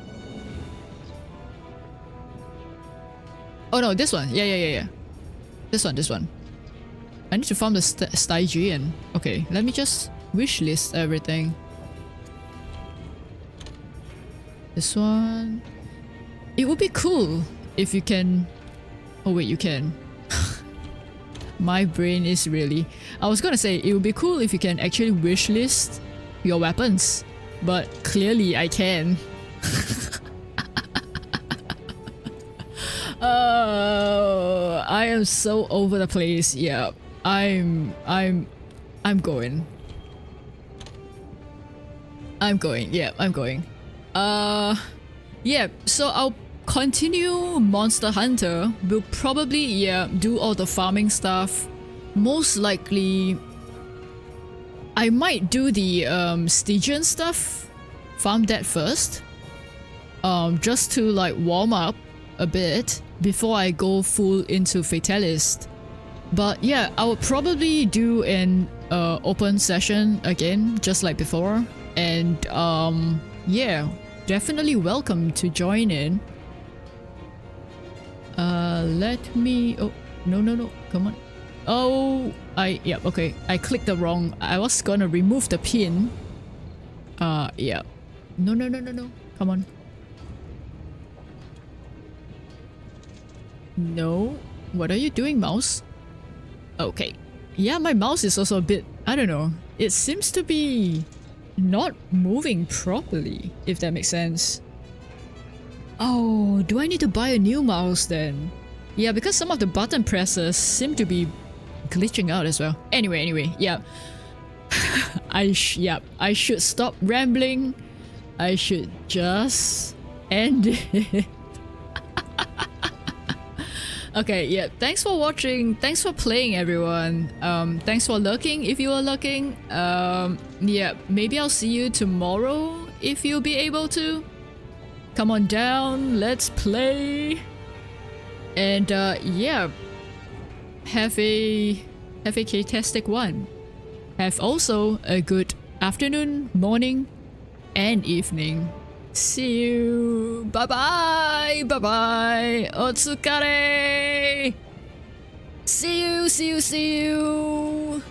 Oh no, this one. Yeah, yeah, yeah, yeah. This one, this one. I need to farm the st Stygian. Okay, let me just wishlist everything. This one. It would be cool if you can... Oh wait, you can. [LAUGHS] My brain is really... I was gonna say, it would be cool if you can actually wishlist your weapons. But clearly I can. uh, [LAUGHS] I am so over the place. Yeah, I'm... I'm... I'm going. I'm going. Yeah, I'm going. Uh... Yeah, so I'll continue Monster Hunter. We'll probably, yeah, do all the farming stuff. Most likely... I might do the um, Stygian stuff. Farm that first. Um, just to like warm up a bit before I go full into Fatalis. But yeah, I would probably do an uh, open session again, just like before. And um, yeah, definitely welcome to join in. Uh, let me... Oh, no, no, no. Come on. Oh, I... Yeah, okay. I clicked the wrong... I was gonna remove the pin. Uh, yeah. No, no, no, no, no. Come on. No. What are you doing, mouse? Okay. Yeah, my mouse is also a bit... I don't know. It seems to be not moving properly, if that makes sense. Oh, do I need to buy a new mouse then? Yeah, because some of the button presses seem to be glitching out as well. Anyway, anyway, yeah. [LAUGHS] I yeah, I should stop rambling. I should just end it. [LAUGHS] okay, yeah, thanks for watching. Thanks for playing, everyone. Um, thanks for lurking if you are lurking. Um, yeah, maybe I'll see you tomorrow if you'll be able to. Come on down, let's play. And uh, yeah, have a have a fantastic one. Have also a good afternoon, morning, and evening. See you. Bye bye. Bye bye. Otsukare. See you. See you. See you.